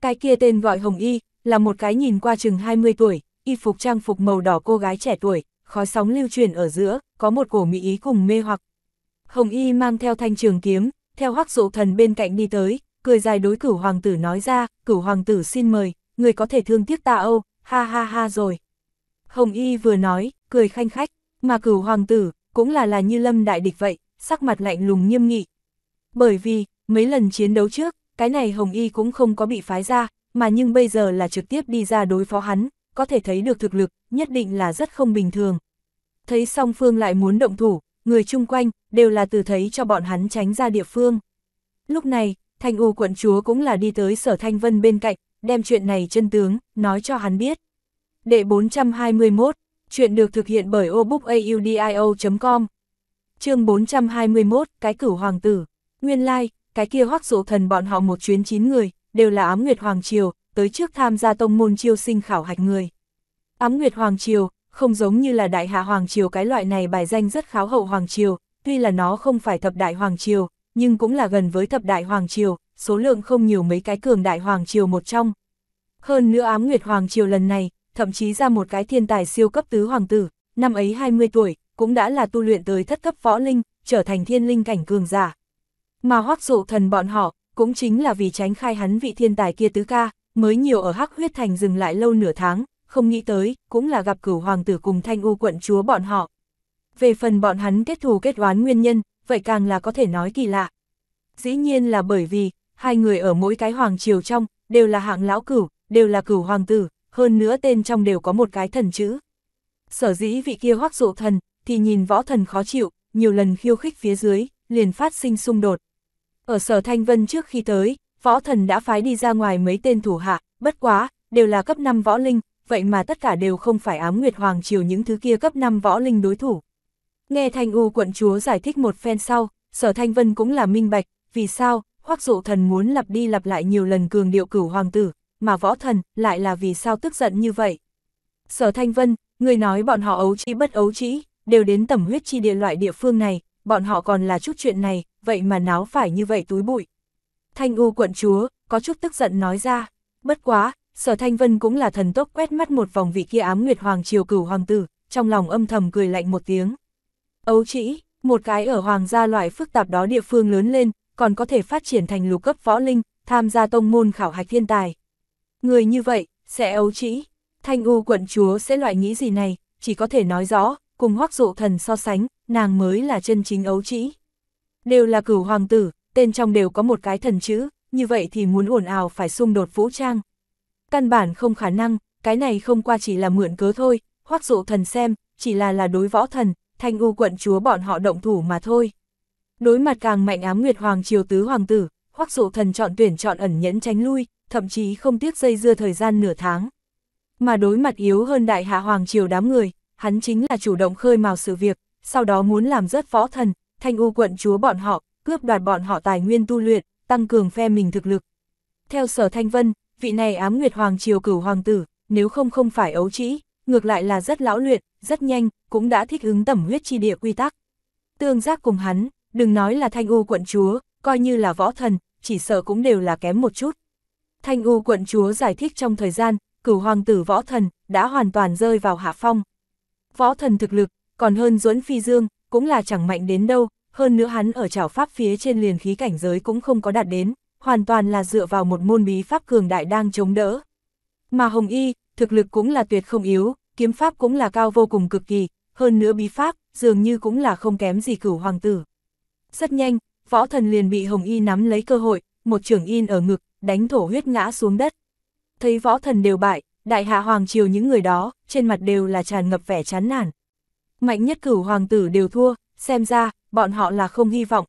Cái kia tên gọi Hồng Y, là một cái nhìn qua chừng 20 tuổi, y phục trang phục màu đỏ cô gái trẻ tuổi, khói sóng lưu truyền ở giữa, có một cổ mỹ ý cùng mê hoặc. Hồng Y mang theo thanh trường kiếm, theo hoắc dụ thần bên cạnh đi tới, cười dài đối cửu hoàng tử nói ra, cửu hoàng tử xin mời, người có thể thương tiếc ta âu, ha ha ha rồi. Hồng Y vừa nói, cười khanh khách, mà cửu hoàng tử, cũng là là như lâm đại địch vậy, sắc mặt lạnh lùng nghiêm nghị. Bởi vì, mấy lần chiến đấu trước, cái này Hồng Y cũng không có bị phái ra, mà nhưng bây giờ là trực tiếp đi ra đối phó hắn, có thể thấy được thực lực, nhất định là rất không bình thường. Thấy song phương lại muốn động thủ, người chung quanh, đều là từ thấy cho bọn hắn tránh ra địa phương. Lúc này, Thanh U quận chúa cũng là đi tới sở Thanh Vân bên cạnh, đem chuyện này chân tướng, nói cho hắn biết. Đệ 421, chuyện được thực hiện bởi obookaudio.com chương 421, cái cửu hoàng tử. Nguyên lai, like, cái kia hoắc dụ thần bọn họ một chuyến chín người, đều là ám nguyệt hoàng triều, tới trước tham gia tông môn chiêu sinh khảo hạch người. Ám nguyệt hoàng triều, không giống như là đại hạ hoàng triều cái loại này bài danh rất kháo hậu hoàng triều, tuy là nó không phải thập đại hoàng triều, nhưng cũng là gần với thập đại hoàng triều, số lượng không nhiều mấy cái cường đại hoàng triều một trong. Hơn nữa ám nguyệt hoàng triều lần này, thậm chí ra một cái thiên tài siêu cấp tứ hoàng tử, năm ấy 20 tuổi, cũng đã là tu luyện tới thất cấp võ linh, trở thành thiên linh cảnh cường giả. Mà hoắc dụ thần bọn họ, cũng chính là vì tránh khai hắn vị thiên tài kia tứ ca, mới nhiều ở hắc huyết thành dừng lại lâu nửa tháng, không nghĩ tới, cũng là gặp cửu hoàng tử cùng thanh u quận chúa bọn họ. Về phần bọn hắn kết thù kết oán nguyên nhân, vậy càng là có thể nói kỳ lạ. Dĩ nhiên là bởi vì, hai người ở mỗi cái hoàng triều trong, đều là hạng lão cửu, đều là cửu hoàng tử, hơn nữa tên trong đều có một cái thần chữ. Sở dĩ vị kia hoắc dụ thần, thì nhìn võ thần khó chịu, nhiều lần khiêu khích phía dưới, liền phát sinh xung đột. Ở sở thanh vân trước khi tới, võ thần đã phái đi ra ngoài mấy tên thủ hạ, bất quá, đều là cấp 5 võ linh, vậy mà tất cả đều không phải ám nguyệt hoàng triều những thứ kia cấp 5 võ linh đối thủ. Nghe Thanh U quận chúa giải thích một phen sau, sở thanh vân cũng là minh bạch, vì sao, hoắc dụ thần muốn lặp đi lặp lại nhiều lần cường điệu cửu hoàng tử, mà võ thần lại là vì sao tức giận như vậy. Sở Thanh Vân, người nói bọn họ ấu trĩ bất ấu trĩ, đều đến tầm huyết chi địa loại địa phương này, bọn họ còn là chút chuyện này, vậy mà náo phải như vậy túi bụi. Thanh U quận chúa, có chút tức giận nói ra, bất quá, sở Thanh Vân cũng là thần tốc quét mắt một vòng vị kia ám nguyệt hoàng triều cửu hoàng tử, trong lòng âm thầm cười lạnh một tiếng. Ấu chỉ một cái ở hoàng gia loại phức tạp đó địa phương lớn lên, còn có thể phát triển thành lục cấp võ linh, tham gia tông môn khảo hạch thiên tài. Người như vậy, sẽ ấu chỉ Thanh U quận chúa sẽ loại nghĩ gì này, chỉ có thể nói rõ, cùng hoắc dụ thần so sánh, nàng mới là chân chính ấu trĩ. Đều là cửu hoàng tử, tên trong đều có một cái thần chữ, như vậy thì muốn ồn ào phải xung đột vũ trang. Căn bản không khả năng, cái này không qua chỉ là mượn cớ thôi, hoắc dụ thần xem, chỉ là là đối võ thần, thanh u quận chúa bọn họ động thủ mà thôi. Đối mặt càng mạnh ám nguyệt hoàng triều tứ hoàng tử, hoắc dụ thần chọn tuyển chọn ẩn nhẫn tránh lui, thậm chí không tiếc dây dưa thời gian nửa tháng. Mà đối mặt yếu hơn đại hạ hoàng triều đám người, hắn chính là chủ động khơi mào sự việc, sau đó muốn làm rớt võ thần, thanh u quận chúa bọn họ, cướp đoạt bọn họ tài nguyên tu luyện, tăng cường phe mình thực lực. Theo sở thanh vân, vị này ám nguyệt hoàng triều cửu hoàng tử, nếu không không phải ấu trĩ, ngược lại là rất lão luyện, rất nhanh, cũng đã thích ứng tẩm huyết chi địa quy tắc. Tương giác cùng hắn, đừng nói là thanh u quận chúa, coi như là võ thần, chỉ sợ cũng đều là kém một chút. Thanh u quận chúa giải thích trong thời gian, cửu hoàng tử võ thần, đã hoàn toàn rơi vào hạ phong. Võ thần thực lực, còn hơn duẫn phi dương, cũng là chẳng mạnh đến đâu, hơn nữa hắn ở trảo pháp phía trên liền khí cảnh giới cũng không có đạt đến, hoàn toàn là dựa vào một môn bí pháp cường đại đang chống đỡ. Mà Hồng Y, thực lực cũng là tuyệt không yếu, kiếm pháp cũng là cao vô cùng cực kỳ, hơn nữa bí pháp, dường như cũng là không kém gì cửu hoàng tử. Rất nhanh, võ thần liền bị Hồng Y nắm lấy cơ hội, một trưởng in ở ngực, đánh thổ huyết ngã xuống đất. Thấy võ thần đều bại, đại hạ hoàng triều những người đó, trên mặt đều là tràn ngập vẻ chán nản. Mạnh nhất cửu hoàng tử đều thua, xem ra, bọn họ là không hy vọng.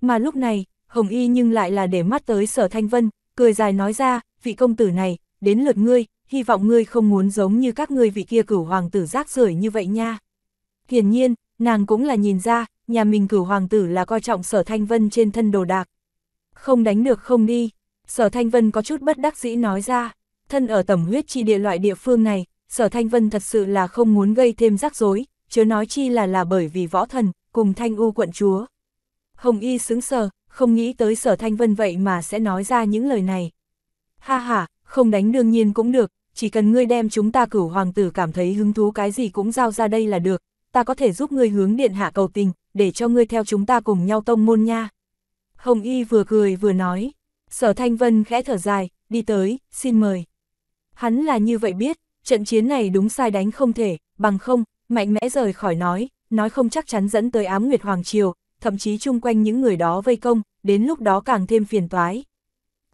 Mà lúc này, Hồng Y nhưng lại là để mắt tới sở thanh vân, cười dài nói ra, vị công tử này, đến lượt ngươi, hy vọng ngươi không muốn giống như các ngươi vị kia cửu hoàng tử rác rưởi như vậy nha. Hiển nhiên, nàng cũng là nhìn ra, nhà mình cửu hoàng tử là coi trọng sở thanh vân trên thân đồ đạc. Không đánh được không đi, sở thanh vân có chút bất đắc dĩ nói ra, thân ở tầm huyết chi địa loại địa phương này, sở thanh vân thật sự là không muốn gây thêm rắc rối, chớ nói chi là là bởi vì võ thần, cùng thanh u quận chúa. Hồng y xứng sờ, không nghĩ tới sở thanh vân vậy mà sẽ nói ra những lời này. Ha ha, không đánh đương nhiên cũng được, chỉ cần ngươi đem chúng ta cửu hoàng tử cảm thấy hứng thú cái gì cũng giao ra đây là được, ta có thể giúp ngươi hướng điện hạ cầu tình, để cho ngươi theo chúng ta cùng nhau tông môn nha. Hồng Y vừa cười vừa nói, sở thanh vân khẽ thở dài, đi tới, xin mời. Hắn là như vậy biết, trận chiến này đúng sai đánh không thể, bằng không, mạnh mẽ rời khỏi nói, nói không chắc chắn dẫn tới ám nguyệt hoàng triều, thậm chí chung quanh những người đó vây công, đến lúc đó càng thêm phiền toái.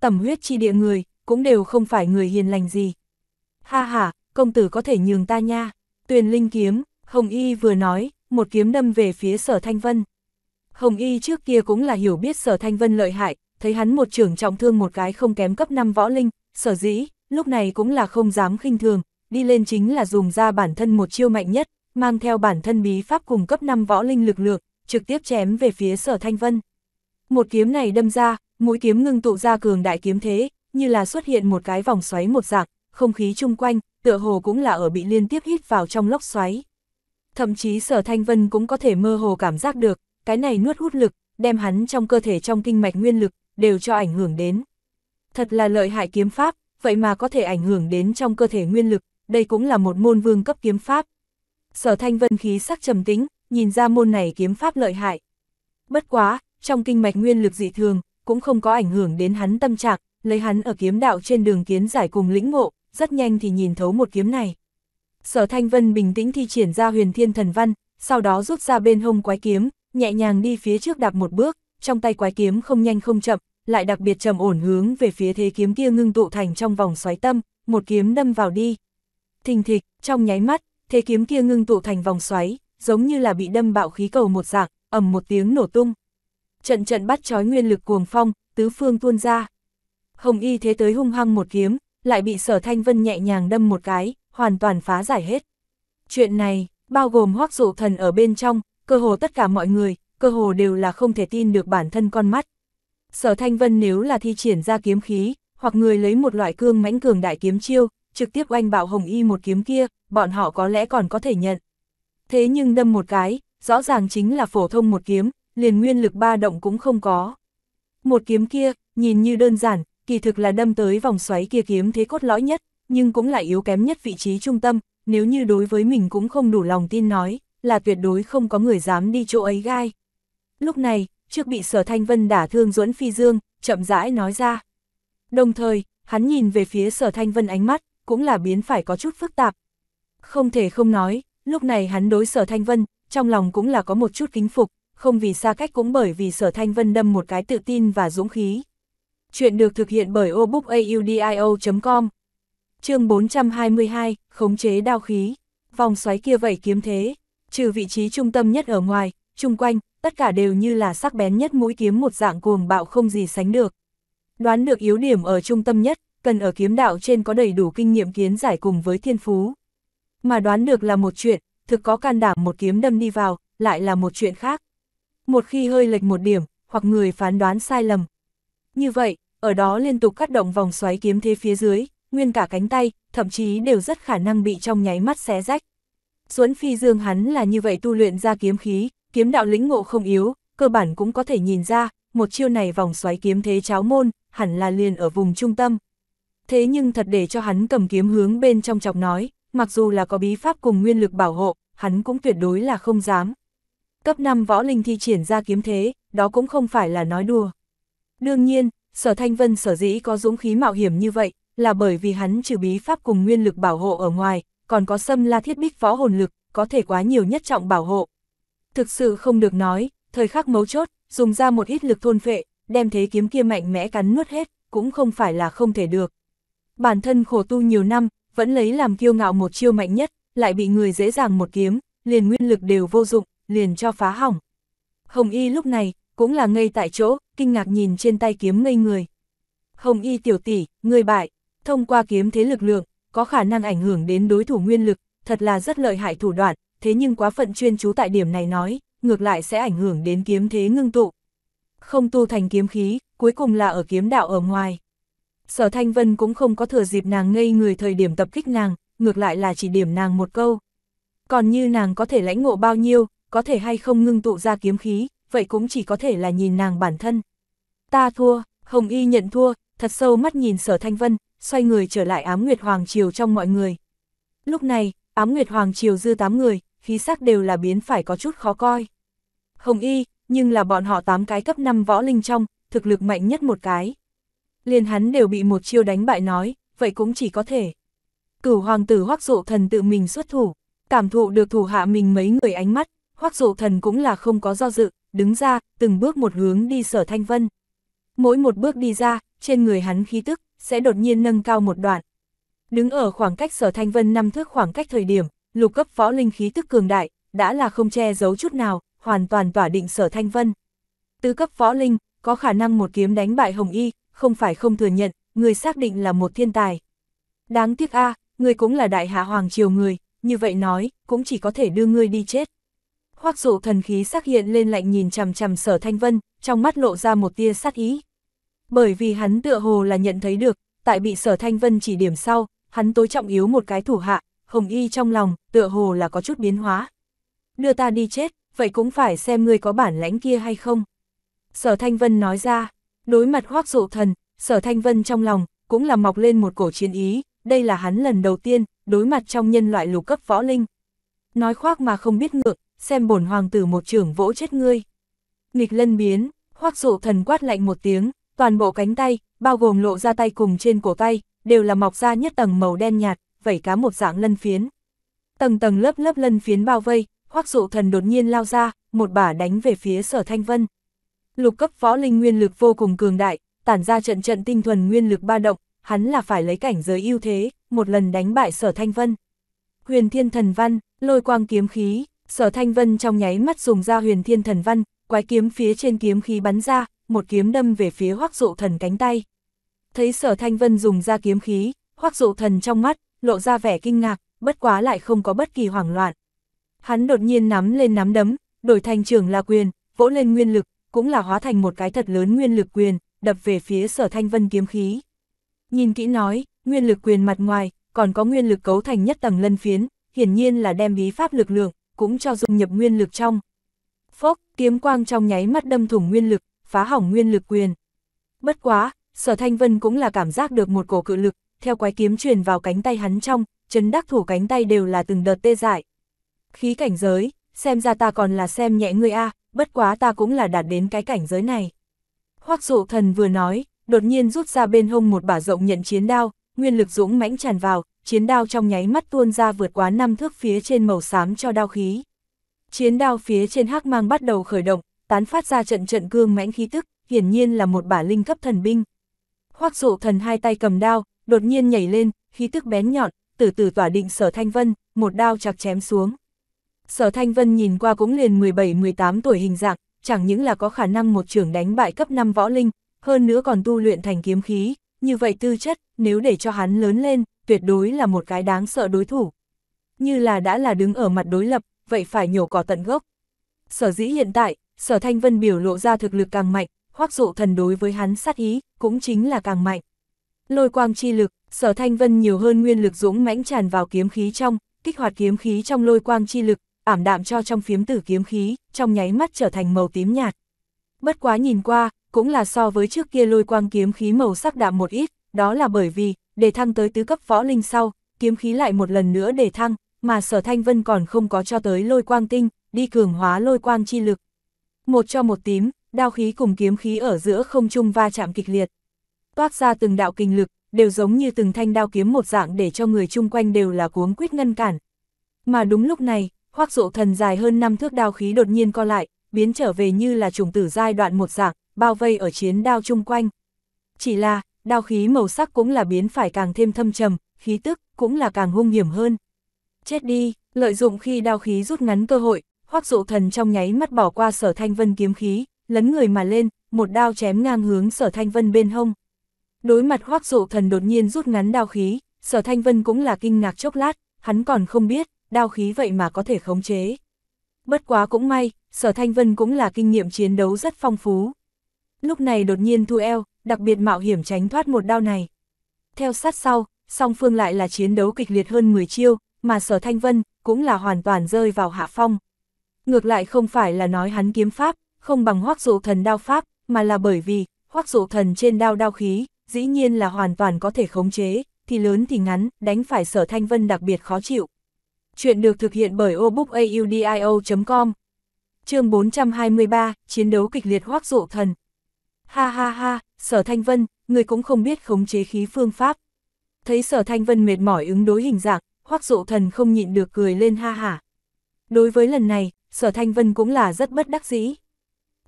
Tầm huyết chi địa người, cũng đều không phải người hiền lành gì. Ha ha, công tử có thể nhường ta nha. Tuyền linh kiếm, Hồng Y vừa nói, một kiếm đâm về phía sở Thanh Vân. Hồng Y trước kia cũng là hiểu biết sở Thanh Vân lợi hại, thấy hắn một trưởng trọng thương một cái không kém cấp 5 võ linh, sở dĩ, lúc này cũng là không dám khinh thường, đi lên chính là dùng ra bản thân một chiêu mạnh nhất, mang theo bản thân bí pháp cùng cấp 5 võ linh lực lượng, trực tiếp chém về phía sở Thanh Vân. Một kiếm này đâm ra, mũi kiếm ngưng tụ ra cường đại kiếm thế, như là xuất hiện một cái vòng xoáy một dạng, không khí chung quanh, tựa hồ cũng là ở bị liên tiếp hít vào trong lốc xoáy. Thậm chí sở thanh vân cũng có thể mơ hồ cảm giác được, cái này nuốt hút lực, đem hắn trong cơ thể trong kinh mạch nguyên lực, đều cho ảnh hưởng đến. Thật là lợi hại kiếm pháp, vậy mà có thể ảnh hưởng đến trong cơ thể nguyên lực, đây cũng là một môn vương cấp kiếm pháp. Sở thanh vân khí sắc trầm tính, nhìn ra môn này kiếm pháp lợi hại. Bất quá, trong kinh mạch nguyên lực dị thường, cũng không có ảnh hưởng đến hắn tâm trạng, lấy hắn ở kiếm đạo trên đường kiến giải cùng lĩnh ngộ, rất nhanh thì nhìn thấu một kiếm này. Sở Thanh Vân bình tĩnh thi triển ra huyền thiên thần văn, sau đó rút ra bên hông quái kiếm, nhẹ nhàng đi phía trước đạp một bước, trong tay quái kiếm không nhanh không chậm, lại đặc biệt trầm ổn hướng về phía thế kiếm kia ngưng tụ thành trong vòng xoáy tâm, một kiếm đâm vào đi. Thình thịch, trong nháy mắt, thế kiếm kia ngưng tụ thành vòng xoáy, giống như là bị đâm bạo khí cầu một dạng, ầm một tiếng nổ tung. Trận trận bắt chói nguyên lực cuồng phong, tứ phương tuôn ra. Hồng y thế tới hung hăng một kiếm, lại bị sở thanh vân nhẹ nhàng đâm một cái, hoàn toàn phá giải hết. Chuyện này, bao gồm hoác dụ thần ở bên trong, cơ hồ tất cả mọi người, cơ hồ đều là không thể tin được bản thân con mắt. Sở thanh vân nếu là thi triển ra kiếm khí, hoặc người lấy một loại cương mãnh cường đại kiếm chiêu, trực tiếp oanh bạo hồng y một kiếm kia, bọn họ có lẽ còn có thể nhận. Thế nhưng đâm một cái, rõ ràng chính là phổ thông một kiếm, liền nguyên lực ba động cũng không có. Một kiếm kia, nhìn như đơn giản, kỳ thực là đâm tới vòng xoáy kia kiếm thế cốt lõi nhất, nhưng cũng lại yếu kém nhất vị trí trung tâm, nếu như đối với mình cũng không đủ lòng tin nói, là tuyệt đối không có người dám đi chỗ ấy gai. Lúc này, trước bị sở thanh vân đả thương duẫn phi dương, chậm rãi nói ra. Đồng thời, hắn nhìn về phía sở thanh vân ánh mắt, cũng là biến phải có chút phức tạp. Không thể không nói, lúc này hắn đối sở thanh vân, trong lòng cũng là có một chút kính phục, không vì xa cách cũng bởi vì sở thanh vân đâm một cái tự tin và dũng khí. Chuyện được thực hiện bởi obookaudio.com chương 422, khống chế đao khí, vòng xoáy kia vậy kiếm thế, trừ vị trí trung tâm nhất ở ngoài, chung quanh, tất cả đều như là sắc bén nhất mũi kiếm một dạng cuồng bạo không gì sánh được. Đoán được yếu điểm ở trung tâm nhất, cần ở kiếm đạo trên có đầy đủ kinh nghiệm kiến giải cùng với thiên phú. Mà đoán được là một chuyện, thực có can đảm một kiếm đâm đi vào, lại là một chuyện khác. Một khi hơi lệch một điểm, hoặc người phán đoán sai lầm. Như vậy, ở đó liên tục cắt động vòng xoáy kiếm thế phía dưới, nguyên cả cánh tay, thậm chí đều rất khả năng bị trong nháy mắt xé rách. Duẫn Phi Dương hắn là như vậy tu luyện ra kiếm khí, kiếm đạo lĩnh ngộ không yếu, cơ bản cũng có thể nhìn ra, một chiêu này vòng xoáy kiếm thế cháo môn, hẳn là liền ở vùng trung tâm. Thế nhưng thật để cho hắn cầm kiếm hướng bên trong chọc nói, mặc dù là có bí pháp cùng nguyên lực bảo hộ, hắn cũng tuyệt đối là không dám. Cấp 5 võ linh thi triển ra kiếm thế, đó cũng không phải là nói đùa. Đương nhiên, sở thanh vân sở dĩ có dũng khí mạo hiểm như vậy, là bởi vì hắn trừ bí pháp cùng nguyên lực bảo hộ ở ngoài, còn có xâm la thiết bích võ hồn lực, có thể quá nhiều nhất trọng bảo hộ. Thực sự không được nói, thời khắc mấu chốt, dùng ra một ít lực thôn phệ, đem thế kiếm kia mạnh mẽ cắn nuốt hết, cũng không phải là không thể được. Bản thân khổ tu nhiều năm, vẫn lấy làm kiêu ngạo một chiêu mạnh nhất, lại bị người dễ dàng một kiếm, liền nguyên lực đều vô dụng, liền cho phá hỏng. Hồng Y lúc này, cũng là ngây tại chỗ, kinh ngạc nhìn trên tay kiếm ngây người. Hồng Y tiểu tỷ, người bại, thông qua kiếm thế lực lượng, có khả năng ảnh hưởng đến đối thủ nguyên lực, thật là rất lợi hại thủ đoạn, thế nhưng quá phận chuyên chú tại điểm này nói, ngược lại sẽ ảnh hưởng đến kiếm thế ngưng tụ. Không tu thành kiếm khí, cuối cùng là ở kiếm đạo ở ngoài. Sở Thanh Vân cũng không có thừa dịp nàng ngây người thời điểm tập kích nàng, ngược lại là chỉ điểm nàng một câu. Còn như nàng có thể lãnh ngộ bao nhiêu, có thể hay không ngưng tụ ra kiếm khí, vậy cũng chỉ có thể là nhìn nàng bản thân. Ta thua, Hồng Y nhận thua, thật sâu mắt nhìn Sở Thanh Vân, xoay người trở lại ám Nguyệt Hoàng Triều trong mọi người. Lúc này, ám Nguyệt Hoàng Triều dư tám người, khí sắc đều là biến phải có chút khó coi. Hồng Y, nhưng là bọn họ tám cái cấp 5 võ linh trong, thực lực mạnh nhất một cái. Liền hắn đều bị một chiêu đánh bại nói, vậy cũng chỉ có thể. Cửu hoàng tử hoắc dụ thần tự mình xuất thủ, cảm thụ được thủ hạ mình mấy người ánh mắt, hoắc dụ thần cũng là không có do dự, đứng ra, từng bước một hướng đi sở thanh vân. Mỗi một bước đi ra, trên người hắn khí tức, sẽ đột nhiên nâng cao một đoạn. Đứng ở khoảng cách sở thanh vân năm thước khoảng cách thời điểm, lục cấp võ linh khí tức cường đại, đã là không che giấu chút nào, hoàn toàn tỏa định sở thanh vân. Tứ cấp võ linh, có khả năng một kiếm đánh bại hồng y, không phải không thừa nhận, người xác định là một thiên tài. Đáng tiếc a người cũng là đại hạ hoàng triều người, như vậy nói, cũng chỉ có thể đưa ngươi đi chết. Hoắc dụ thần khí xác hiện lên lạnh nhìn chằm chằm sở thanh vân, trong mắt lộ ra một tia sát ý. Bởi vì hắn tựa hồ là nhận thấy được, tại bị sở thanh vân chỉ điểm sau, hắn tối trọng yếu một cái thủ hạ, hồng y trong lòng, tựa hồ là có chút biến hóa. Đưa ta đi chết, vậy cũng phải xem ngươi có bản lãnh kia hay không. Sở thanh vân nói ra, đối mặt hoác dụ thần, sở thanh vân trong lòng, cũng là mọc lên một cổ chiến ý, đây là hắn lần đầu tiên, đối mặt trong nhân loại lục cấp võ linh. Nói khoác mà không biết ngược, xem bổn hoàng tử một trưởng vỗ chết ngươi. Nghịch lân biến, hoác dụ thần quát lạnh một tiếng, toàn bộ cánh tay, bao gồm lộ ra tay cùng trên cổ tay, đều là mọc ra nhất tầng màu đen nhạt, vẩy cá một dạng lân phiến. Tầng tầng lớp lớp lân phiến bao vây, hoác dụ thần đột nhiên lao ra, một bả đánh về phía sở thanh vân. Lục cấp võ linh nguyên lực vô cùng cường đại, tản ra trận trận tinh thuần nguyên lực ba động, hắn là phải lấy cảnh giới ưu thế, một lần đánh bại sở thanh vân. Huyền thiên thần văn, lôi quang kiếm khí, sở thanh vân trong nháy mắt dùng ra huyền thiên thần văn, quái kiếm phía trên kiếm khí bắn ra, một kiếm đâm về phía hoắc dụ thần cánh tay. Thấy sở thanh vân dùng ra kiếm khí, hoắc dụ thần trong mắt, lộ ra vẻ kinh ngạc, bất quá lại không có bất kỳ hoảng loạn. Hắn đột nhiên nắm lên nắm đấm, đổi thành trưởng là quyền, vỗ lên nguyên lực, cũng là hóa thành một cái thật lớn nguyên lực quyền, đập về phía sở thanh vân kiếm khí. Nhìn kỹ nói, nguyên lực quyền mặt ngoài, còn có nguyên lực cấu thành nhất tầng lân phiến, hiển nhiên là đem bí pháp lực lượng, cũng cho dung nhập nguyên lực trong. Phốc, kiếm quang trong nháy mắt đâm thủng nguyên lực, phá hỏng nguyên lực quyền. Bất quá, sở thanh vân cũng là cảm giác được một cổ cự lực, theo quái kiếm truyền vào cánh tay hắn trong, chấn đắc thủ cánh tay đều là từng đợt tê dại. Khí cảnh giới, xem ra ta còn là xem nhẹ ngươi a, bất quá ta cũng là đạt đến cái cảnh giới này. Hoắc dụ thần vừa nói, đột nhiên rút ra bên hông một bả rộng nhận chiến đao, nguyên lực dũng mãnh tràn vào, chiến đao trong nháy mắt tuôn ra vượt quá năm thước phía trên màu xám cho đao khí. Chiến đao phía trên hắc mang bắt đầu khởi động, tán phát ra trận trận cương mãnh khí tức, hiển nhiên là một bả linh cấp thần binh. Hoắc dụ thần hai tay cầm đao, đột nhiên nhảy lên, khí tức bén nhọn, từ từ tỏa định sở thanh vân, một đao chặt chém xuống. Sở thanh vân nhìn qua cũng liền 17-18 tuổi hình dạng, chẳng những là có khả năng một trưởng đánh bại cấp 5 võ linh, hơn nữa còn tu luyện thành kiếm khí, như vậy tư chất, nếu để cho hắn lớn lên, tuyệt đối là một cái đáng sợ đối thủ. Như là đã là đứng ở mặt đối lập, vậy phải nhổ cỏ tận gốc. Sở dĩ hiện tại, sở thanh vân biểu lộ ra thực lực càng mạnh, hoác dụ thần đối với hắn sát ý, cũng chính là càng mạnh. Lôi quang chi lực, sở thanh vân nhiều hơn nguyên lực dũng mãnh tràn vào kiếm khí trong, kích hoạt kiếm khí trong lôi quang chi lực, ảm đạm cho trong phiếm tử kiếm khí, trong nháy mắt trở thành màu tím nhạt. Bất quá nhìn qua, cũng là so với trước kia lôi quang kiếm khí màu sắc đạm một ít, đó là bởi vì, để thăng tới tứ cấp võ linh sau, kiếm khí lại một lần nữa để thăng, mà sở thanh vân còn không có cho tới lôi quang tinh, đi cường hóa lôi quang chi lực. Một cho một tím, đao khí cùng kiếm khí ở giữa không trung va chạm kịch liệt. Toát ra từng đạo kinh lực, đều giống như từng thanh đao kiếm một dạng để cho người chung quanh đều là cuống quyết ngăn cản. Mà đúng lúc này, Hoắc dụ thần dài hơn năm thước đao khí đột nhiên co lại, biến trở về như là trùng tử giai đoạn một dạng, bao vây ở chiến đao chung quanh. Chỉ là, đao khí màu sắc cũng là biến phải càng thêm thâm trầm, khí tức cũng là càng hung hiểm hơn. Chết đi, lợi dụng khi đao khí rút ngắn cơ hội, hoắc dụ thần trong nháy mắt bỏ qua sở thanh vân kiếm khí, lấn người mà lên, một đao chém ngang hướng sở thanh vân bên hông. Đối mặt hoắc dụ thần đột nhiên rút ngắn đao khí, sở thanh vân cũng là kinh ngạc chốc lát, hắn còn không biết, đao khí vậy mà có thể khống chế. Bất quá cũng may, sở thanh vân cũng là kinh nghiệm chiến đấu rất phong phú. Lúc này đột nhiên thu eo, đặc biệt mạo hiểm tránh thoát một đao này. Theo sát sau, song phương lại là chiến đấu kịch liệt hơn 10 chiêu, mà sở thanh vân cũng là hoàn toàn rơi vào hạ phong. Ngược lại không phải là nói hắn kiếm pháp, không bằng hoác dụ thần đao pháp, mà là bởi vì, hoác dụ thần trên đao đao khí, dĩ nhiên là hoàn toàn có thể khống chế, thì lớn thì ngắn, đánh phải sở thanh vân đặc biệt khó chịu. Chuyện được thực hiện bởi obookaudio.com chương 423, chiến đấu kịch liệt hoác dụ thần. Ha ha ha, sở thanh vân, người cũng không biết khống chế khí phương pháp. Thấy sở thanh vân mệt mỏi ứng đối hình dạng, hoác dụ thần không nhịn được cười lên ha hả. Đối với lần này, sở thanh vân cũng là rất bất đắc dĩ.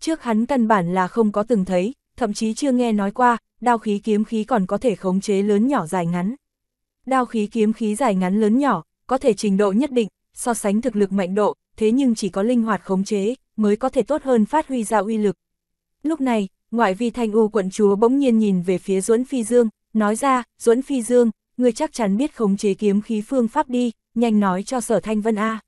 Trước hắn căn bản là không có từng thấy, thậm chí chưa nghe nói qua, đao khí kiếm khí còn có thể khống chế lớn nhỏ dài ngắn. Đao khí kiếm khí dài ngắn lớn nhỏ, có thể trình độ nhất định, so sánh thực lực mạnh độ, thế nhưng chỉ có linh hoạt khống chế, mới có thể tốt hơn phát huy ra uy lực. Lúc này, ngoại vi thanh u quận chúa bỗng nhiên nhìn về phía Duẫn Phi Dương, nói ra, Duẫn Phi Dương, người chắc chắn biết khống chế kiếm khí phương pháp đi, nhanh nói cho sở thanh vân A.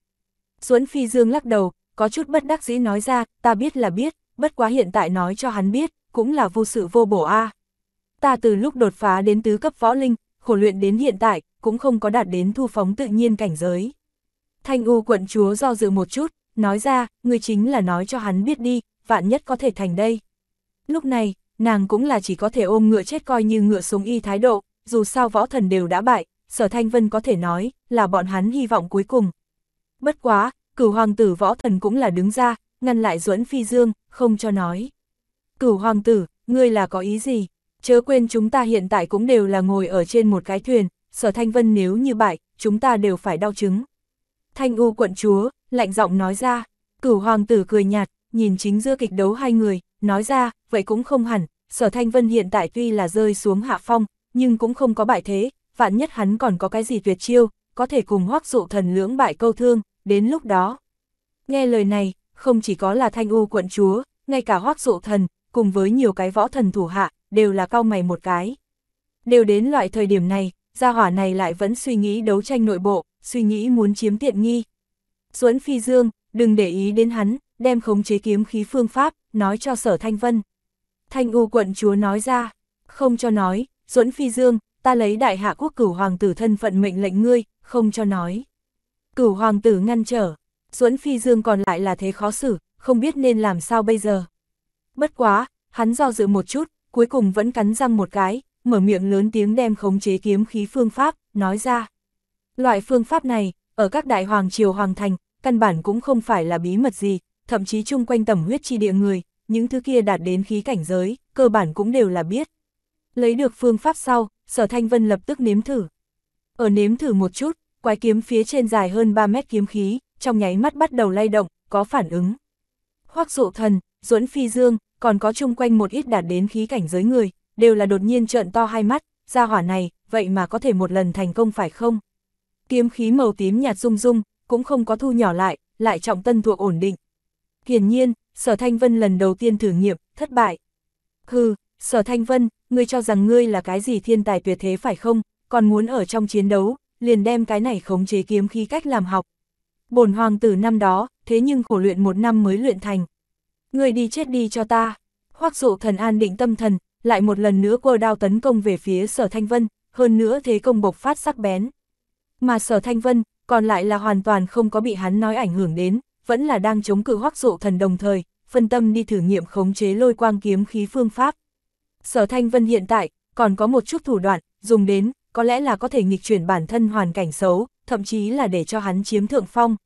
Duẫn Phi Dương lắc đầu, có chút bất đắc dĩ nói ra, ta biết là biết, bất quá hiện tại nói cho hắn biết, cũng là vô sự vô bổ A. Ta từ lúc đột phá đến tứ cấp võ linh, khổ luyện đến hiện tại, cũng không có đạt đến thu phóng tự nhiên cảnh giới. Thanh U quận chúa do dự một chút, nói ra, người chính là nói cho hắn biết đi, vạn nhất có thể thành đây. Lúc này, nàng cũng là chỉ có thể ôm ngựa chết coi như ngựa sống y thái độ, dù sao võ thần đều đã bại, sở thanh vân có thể nói, là bọn hắn hy vọng cuối cùng. Bất quá, cửu hoàng tử võ thần cũng là đứng ra, ngăn lại duẫn phi dương, không cho nói. Cửu hoàng tử, ngươi là có ý gì? Chớ quên chúng ta hiện tại cũng đều là ngồi ở trên một cái thuyền, sở thanh vân nếu như bại, chúng ta đều phải đau chứng. Thanh U quận chúa, lạnh giọng nói ra, cửu hoàng tử cười nhạt, nhìn chính giữa kịch đấu hai người, nói ra, vậy cũng không hẳn, sở thanh vân hiện tại tuy là rơi xuống hạ phong, nhưng cũng không có bại thế, vạn nhất hắn còn có cái gì tuyệt chiêu, có thể cùng hoác dụ thần lưỡng bại câu thương, đến lúc đó. Nghe lời này, không chỉ có là thanh u quận chúa, ngay cả hoác dụ thần, cùng với nhiều cái võ thần thủ hạ, đều là cao mày một cái. Đều đến loại thời điểm này, gia hỏa này lại vẫn suy nghĩ đấu tranh nội bộ, suy nghĩ muốn chiếm tiện nghi. Duẫn Phi Dương, đừng để ý đến hắn, đem khống chế kiếm khí phương pháp, nói cho sở Thanh Vân. Thanh U quận chúa nói ra, không cho nói, Duẫn Phi Dương, ta lấy đại hạ quốc cửu hoàng tử thân phận mệnh lệnh ngươi, không cho nói. Cửu hoàng tử ngăn trở, Duẫn Phi Dương còn lại là thế khó xử, không biết nên làm sao bây giờ. Bất quá, hắn do dự một chút, cuối cùng vẫn cắn răng một cái, mở miệng lớn tiếng đem khống chế kiếm khí phương pháp, nói ra. Loại phương pháp này, ở các đại hoàng triều hoàng thành, căn bản cũng không phải là bí mật gì, thậm chí chung quanh tầm huyết chi địa người, những thứ kia đạt đến khí cảnh giới, cơ bản cũng đều là biết. Lấy được phương pháp sau, sở thanh vân lập tức nếm thử. Ở nếm thử một chút, quái kiếm phía trên dài hơn 3 mét kiếm khí, trong nháy mắt bắt đầu lay động, có phản ứng. Hoác dụ thần, duẫn phi dương, còn có chung quanh một ít đạt đến khí cảnh giới người, đều là đột nhiên trợn to hai mắt, ra hỏa này, vậy mà có thể một lần thành công phải không? Kiếm khí màu tím nhạt rung rung, cũng không có thu nhỏ lại, lại trọng tân thuộc ổn định. Hiển nhiên, Sở Thanh Vân lần đầu tiên thử nghiệm, thất bại. Hừ, Sở Thanh Vân, ngươi cho rằng ngươi là cái gì thiên tài tuyệt thế phải không, còn muốn ở trong chiến đấu, liền đem cái này khống chế kiếm khí cách làm học. Bổn hoàng tử năm đó, thế nhưng khổ luyện một năm mới luyện thành. Ngươi đi chết đi cho ta. Hoắc dụ thần an định tâm thần, lại một lần nữa quơ đao tấn công về phía Sở Thanh Vân, hơn nữa thế công bộc phát sắc bén. Mà Sở Thanh Vân, còn lại là hoàn toàn không có bị hắn nói ảnh hưởng đến, vẫn là đang chống cự hoắc dụ thần đồng thời, phân tâm đi thử nghiệm khống chế lôi quang kiếm khí phương pháp. Sở Thanh Vân hiện tại, còn có một chút thủ đoạn, dùng đến, có lẽ là có thể nghịch chuyển bản thân hoàn cảnh xấu, thậm chí là để cho hắn chiếm thượng phong.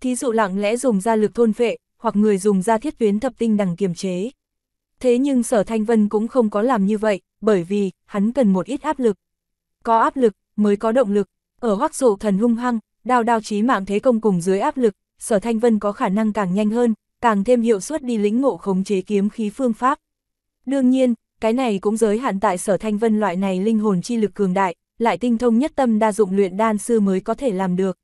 Thí dụ lặng lẽ dùng ra lực thôn phệ hoặc người dùng ra thiết tuyến thập tinh đằng kiềm chế. Thế nhưng Sở Thanh Vân cũng không có làm như vậy, bởi vì, hắn cần một ít áp lực. Có áp lực, mới có động lực, ở hoắc dụ thần hung hăng, đao đao chí mạng thế công cùng dưới áp lực, sở thanh vân có khả năng càng nhanh hơn, càng thêm hiệu suất đi lĩnh ngộ khống chế kiếm khí phương pháp. Đương nhiên, cái này cũng giới hạn tại sở thanh vân loại này linh hồn chi lực cường đại, lại tinh thông nhất tâm đa dụng luyện đan sư mới có thể làm được.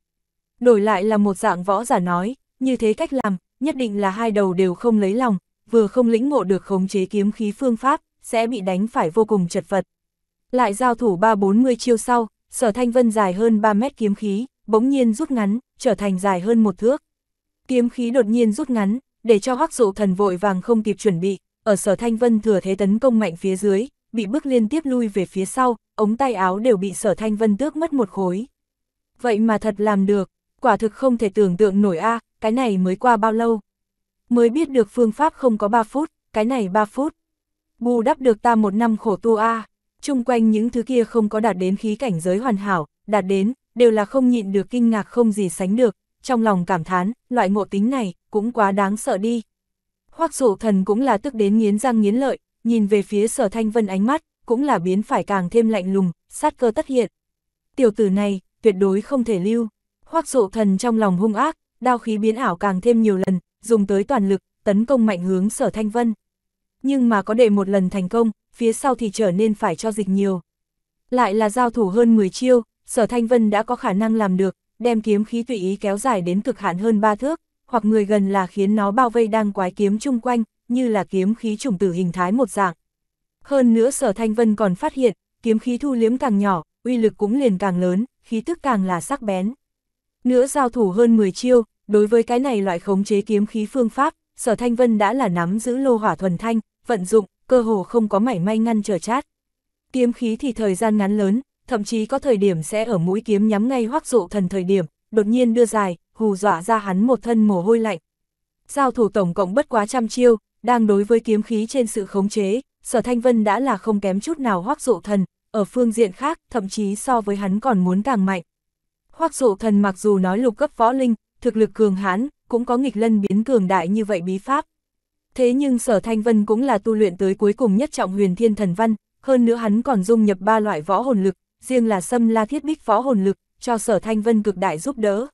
Đổi lại là một dạng võ giả nói, như thế cách làm, nhất định là hai đầu đều không lấy lòng, vừa không lĩnh ngộ được khống chế kiếm khí phương pháp, sẽ bị đánh phải vô cùng chật vật. Lại giao thủ 3-40 chiêu sau, sở thanh vân dài hơn 3 mét kiếm khí, bỗng nhiên rút ngắn, trở thành dài hơn một thước. Kiếm khí đột nhiên rút ngắn, để cho hoắc dụ thần vội vàng không kịp chuẩn bị, ở sở thanh vân thừa thế tấn công mạnh phía dưới, bị bước liên tiếp lui về phía sau, ống tay áo đều bị sở thanh vân tước mất một khối. Vậy mà thật làm được, quả thực không thể tưởng tượng nổi a cái này mới qua bao lâu. Mới biết được phương pháp không có 3 phút, cái này 3 phút. Bù đắp được ta một năm khổ tu a chung quanh những thứ kia không có đạt đến khí cảnh giới hoàn hảo, đạt đến, đều là không nhịn được kinh ngạc không gì sánh được, trong lòng cảm thán, loại ngộ tính này, cũng quá đáng sợ đi. Hoắc dụ thần cũng là tức đến nghiến răng nghiến lợi, nhìn về phía sở thanh vân ánh mắt, cũng là biến phải càng thêm lạnh lùng, sát cơ tất hiện. Tiểu tử này, tuyệt đối không thể lưu. Hoắc dụ thần trong lòng hung ác, đao khí biến ảo càng thêm nhiều lần, dùng tới toàn lực, tấn công mạnh hướng sở thanh vân. Nhưng mà có để một lần thành công, phía sau thì trở nên phải cho dịch nhiều. Lại là giao thủ hơn 10 chiêu, sở thanh vân đã có khả năng làm được, đem kiếm khí tùy ý kéo dài đến cực hạn hơn 3 thước, hoặc người gần là khiến nó bao vây đang quái kiếm chung quanh, như là kiếm khí trùng tử hình thái một dạng. Hơn nữa sở thanh vân còn phát hiện, kiếm khí thu liếm càng nhỏ, uy lực cũng liền càng lớn, khí tức càng là sắc bén. Nữa giao thủ hơn 10 chiêu, đối với cái này loại khống chế kiếm khí phương pháp, sở thanh vân đã là nắm giữ lô hỏa thuần thanh, vận dụng, cơ hồ không có mảy may ngăn trở chát. Kiếm khí thì thời gian ngắn lớn, thậm chí có thời điểm sẽ ở mũi kiếm nhắm ngay hoắc dụ thần thời điểm, đột nhiên đưa dài, hù dọa ra hắn một thân mồ hôi lạnh. Giao thủ tổng cộng bất quá trăm chiêu, đang đối với kiếm khí trên sự khống chế, sở thanh vân đã là không kém chút nào hoắc dụ thần, ở phương diện khác, thậm chí so với hắn còn muốn càng mạnh. Hoắc dụ thần mặc dù nói lục cấp võ linh, thực lực cường hãn, cũng có nghịch lân biến cường đại như vậy bí pháp. Thế nhưng sở thanh vân cũng là tu luyện tới cuối cùng nhất trọng huyền thiên thần văn, hơn nữa hắn còn dung nhập ba loại võ hồn lực, riêng là xâm la thiết bích võ hồn lực, cho sở thanh vân cực đại giúp đỡ.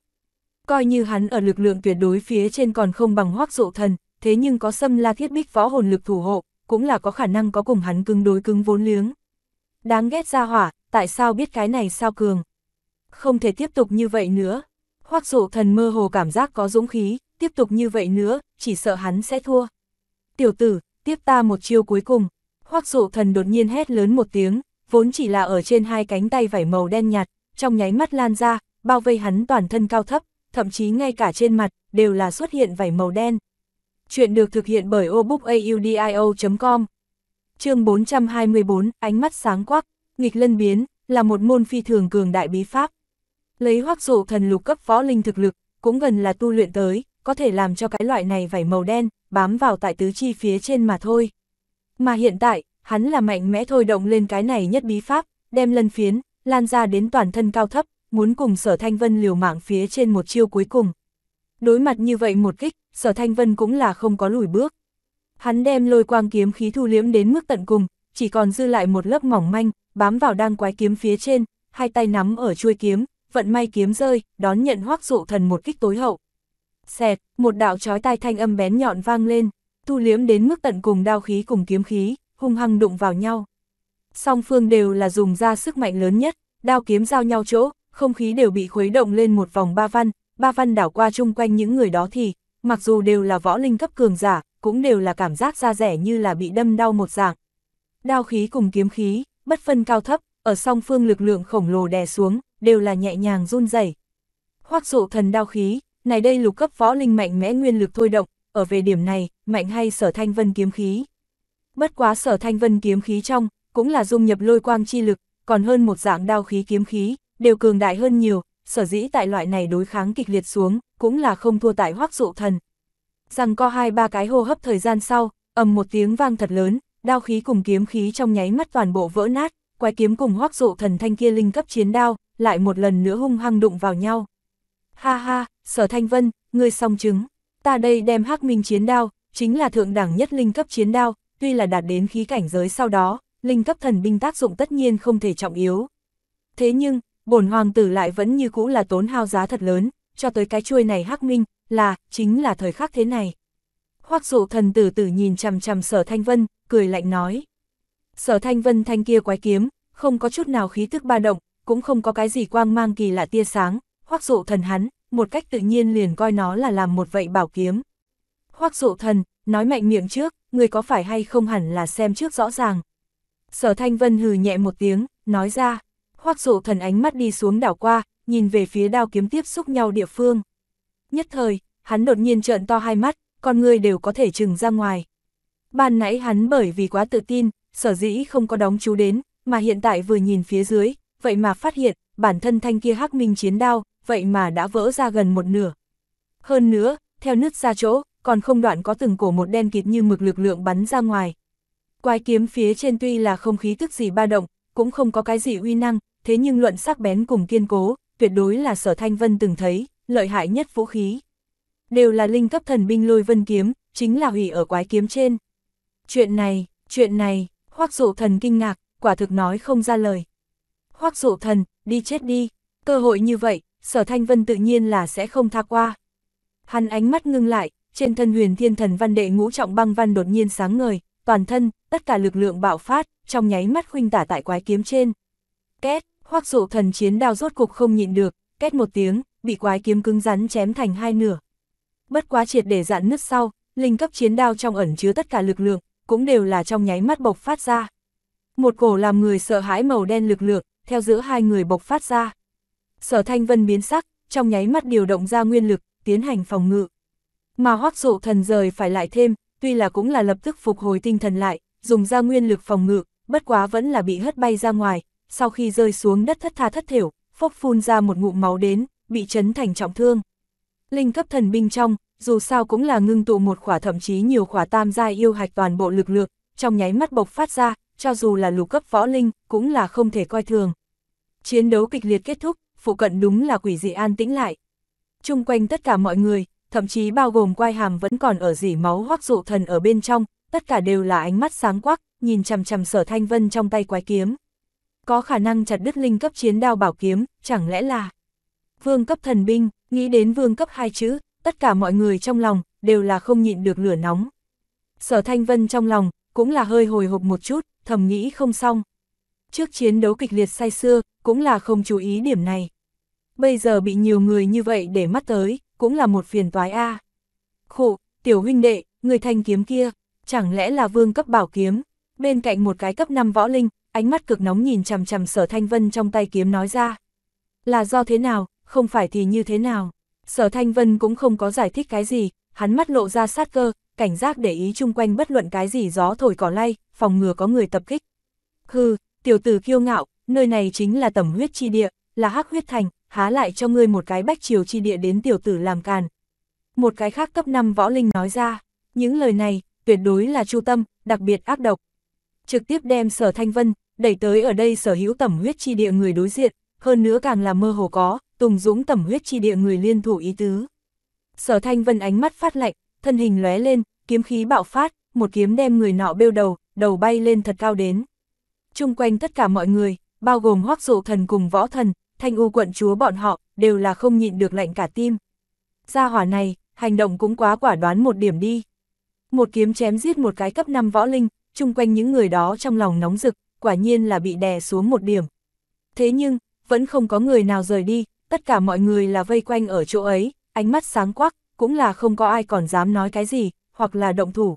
Coi như hắn ở lực lượng tuyệt đối phía trên còn không bằng hoác dụ thần, thế nhưng có xâm la thiết bích võ hồn lực thủ hộ, cũng là có khả năng có cùng hắn cứng đối cứng vốn liếng. Đáng ghét ra hỏa, tại sao biết cái này sao cường? Không thể tiếp tục như vậy nữa. Hoắc dụ thần mơ hồ cảm giác có dũng khí, tiếp tục như vậy nữa, chỉ sợ hắn sẽ thua. Tiểu tử, tiếp ta một chiêu cuối cùng. Hoắc dụ thần đột nhiên hét lớn một tiếng, vốn chỉ là ở trên hai cánh tay vải màu đen nhạt, trong nháy mắt lan ra, bao vây hắn toàn thân cao thấp, thậm chí ngay cả trên mặt, đều là xuất hiện vảy màu đen. Chuyện được thực hiện bởi obookaudio.com Chương 424, ánh mắt sáng quắc, nghịch lân biến, là một môn phi thường cường đại bí pháp. Lấy hoác dụ thần lục cấp võ linh thực lực, cũng gần là tu luyện tới, có thể làm cho cái loại này vảy màu đen, bám vào tại tứ chi phía trên mà thôi. Mà hiện tại, hắn là mạnh mẽ thôi động lên cái này nhất bí pháp, đem lân phiến, lan ra đến toàn thân cao thấp, muốn cùng sở thanh vân liều mạng phía trên một chiêu cuối cùng. Đối mặt như vậy một kích, sở thanh vân cũng là không có lùi bước. Hắn đem lôi quang kiếm khí thu liếm đến mức tận cùng, chỉ còn dư lại một lớp mỏng manh, bám vào đang quái kiếm phía trên, hai tay nắm ở chuôi kiếm, vận may kiếm rơi, đón nhận hoắc dụ thần một kích tối hậu. Xẹt, một đạo chói tai thanh âm bén nhọn vang lên, tu liếm đến mức tận cùng đao khí cùng kiếm khí, hung hăng đụng vào nhau. Song phương đều là dùng ra sức mạnh lớn nhất, đao kiếm giao nhau chỗ, không khí đều bị khuấy động lên một vòng ba văn, ba văn đảo qua chung quanh những người đó thì, mặc dù đều là võ linh cấp cường giả, cũng đều là cảm giác da rẻ như là bị đâm đau một dạng. Đao khí cùng kiếm khí, bất phân cao thấp, ở song phương lực lượng khổng lồ đè xuống, đều là nhẹ nhàng run rẩy. Hoắc dụ thần đao khí, này đây lục cấp võ linh mạnh mẽ nguyên lực thôi động, ở về điểm này, mạnh hay sở thanh vân kiếm khí. Bất quá sở thanh vân kiếm khí trong, cũng là dung nhập lôi quang chi lực, còn hơn một dạng đao khí kiếm khí, đều cường đại hơn nhiều, sở dĩ tại loại này đối kháng kịch liệt xuống, cũng là không thua tại hoắc dụ thần. Rằng co hai ba cái hô hấp thời gian sau, ầm một tiếng vang thật lớn, đao khí cùng kiếm khí trong nháy mắt toàn bộ vỡ nát, quái kiếm cùng hoắc dụ thần thanh kia linh cấp chiến đao, lại một lần nữa hung hăng đụng vào nhau. Ha ha, sở thanh vân, ngươi song chứng, ta đây đem hắc minh chiến đao, chính là thượng đẳng nhất linh cấp chiến đao, tuy là đạt đến khí cảnh giới sau đó, linh cấp thần binh tác dụng tất nhiên không thể trọng yếu. Thế nhưng, bổn hoàng tử lại vẫn như cũ là tốn hao giá thật lớn, cho tới cái chuôi này hắc minh, là, chính là thời khắc thế này. Hoắc dụ thần tử tử nhìn chằm chằm sở thanh vân, cười lạnh nói. Sở thanh vân thanh kia quái kiếm, không có chút nào khí tức ba động, cũng không có cái gì quang mang kỳ lạ tia sáng, hoắc dụ thần hắn, một cách tự nhiên liền coi nó là làm một vậy bảo kiếm. Hoắc dụ thần, nói mạnh miệng trước, người có phải hay không hẳn là xem trước rõ ràng. Sở thanh vân hừ nhẹ một tiếng, nói ra, hoắc dụ thần ánh mắt đi xuống đảo qua, nhìn về phía đao kiếm tiếp xúc nhau địa phương. Nhất thời, hắn đột nhiên trợn to hai mắt, con người đều có thể trừng ra ngoài. Ban nãy hắn bởi vì quá tự tin, sở dĩ không có đóng chú đến, mà hiện tại vừa nhìn phía dưới, vậy mà phát hiện, bản thân thanh kia hắc minh chiến đao, vậy mà đã vỡ ra gần một nửa. Hơn nữa, theo nứt ra chỗ, còn không đoạn có từng cổ một đen kịt như mực lực lượng bắn ra ngoài. Quái kiếm phía trên tuy là không khí tức gì ba động, cũng không có cái gì uy năng, thế nhưng luận sắc bén cùng kiên cố, tuyệt đối là sở thanh vân từng thấy, lợi hại nhất vũ khí. Đều là linh cấp thần binh lôi vân kiếm, chính là hủy ở quái kiếm trên. Chuyện này, chuyện này, hoác dụ thần kinh ngạc, quả thực nói không ra lời hoắc dụ thần, đi chết đi, cơ hội như vậy, sở thanh vân tự nhiên là sẽ không tha qua. Hắn ánh mắt ngưng lại, trên thân huyền thiên thần văn đệ ngũ trọng băng văn đột nhiên sáng ngời, toàn thân, tất cả lực lượng bạo phát, trong nháy mắt khuynh tả tại quái kiếm trên. Két, hoắc dụ thần chiến đao rốt cục không nhịn được, két một tiếng, bị quái kiếm cứng rắn chém thành hai nửa. Bất quá triệt để dạn nứt sau, linh cấp chiến đao trong ẩn chứa tất cả lực lượng, cũng đều là trong nháy mắt bộc phát ra. Một cổ làm người sợ hãi màu đen lực lượng, theo giữa hai người bộc phát ra. Sở thanh vân biến sắc, trong nháy mắt điều động ra nguyên lực, tiến hành phòng ngự. Mà hoác dụ thần rời phải lại thêm, tuy là cũng là lập tức phục hồi tinh thần lại, dùng ra nguyên lực phòng ngự, bất quá vẫn là bị hất bay ra ngoài, sau khi rơi xuống đất thất tha thất thiểu, phốc phun ra một ngụm máu đến, bị chấn thành trọng thương. Linh cấp thần binh trong, dù sao cũng là ngưng tụ một khỏa thậm chí nhiều khỏa tam giai yêu hạch toàn bộ lực lượng, trong nháy mắt bộc phát ra, cho dù là lục cấp võ linh, cũng là không thể coi thường. Chiến đấu kịch liệt kết thúc, phụ cận đúng là quỷ dị an tĩnh lại. Trung quanh tất cả mọi người, thậm chí bao gồm quai hàm vẫn còn ở dỉ máu hoắc dụ thần ở bên trong, tất cả đều là ánh mắt sáng quắc, nhìn chằm chằm sở thanh vân trong tay quái kiếm. Có khả năng chặt đứt linh cấp chiến đao bảo kiếm, chẳng lẽ là vương cấp thần binh, nghĩ đến vương cấp hai chữ, tất cả mọi người trong lòng, đều là không nhịn được lửa nóng. Sở thanh vân trong lòng, cũng là hơi hồi hộp một chút, thầm nghĩ không xong. Trước chiến đấu kịch liệt say xưa, cũng là không chú ý điểm này. Bây giờ bị nhiều người như vậy để mắt tới, cũng là một phiền toái a. À. Khổ, tiểu huynh đệ, người thanh kiếm kia, chẳng lẽ là vương cấp bảo kiếm? Bên cạnh một cái cấp 5 võ linh, ánh mắt cực nóng nhìn chằm chằm sở thanh vân trong tay kiếm nói ra. Là do thế nào, không phải thì như thế nào? Sở thanh vân cũng không có giải thích cái gì, hắn mắt lộ ra sát cơ, cảnh giác để ý chung quanh bất luận cái gì gió thổi cỏ lay, phòng ngừa có người tập kích. Hừ, tiểu tử kiêu ngạo, nơi này chính là tẩm huyết chi địa, là hắc huyết thành, há lại cho ngươi một cái bách triều chi địa đến tiểu tử làm càn. Một cái khác cấp 5 võ linh nói ra, những lời này, tuyệt đối là chu tâm, đặc biệt ác độc. Trực tiếp đem sở thanh vân, đẩy tới ở đây sở hữu tẩm huyết chi địa người đối diện, hơn nữa càng là mơ hồ có, tùng dũng tẩm huyết chi địa người liên thủ ý tứ. Sở thanh vân ánh mắt phát lạnh, thân hình lóe lên, kiếm khí bạo phát, một kiếm đem người nọ bêu đầu, đầu bay lên thật cao đến chung quanh tất cả mọi người, bao gồm hoác dụ thần cùng võ thần, thanh u quận chúa bọn họ, đều là không nhịn được lạnh cả tim. Gia hỏa này, hành động cũng quá quả đoán một điểm đi. Một kiếm chém giết một cái cấp 5 võ linh, chung quanh những người đó trong lòng nóng rực, quả nhiên là bị đè xuống một điểm. Thế nhưng, vẫn không có người nào rời đi, tất cả mọi người là vây quanh ở chỗ ấy, ánh mắt sáng quắc, cũng là không có ai còn dám nói cái gì, hoặc là động thủ.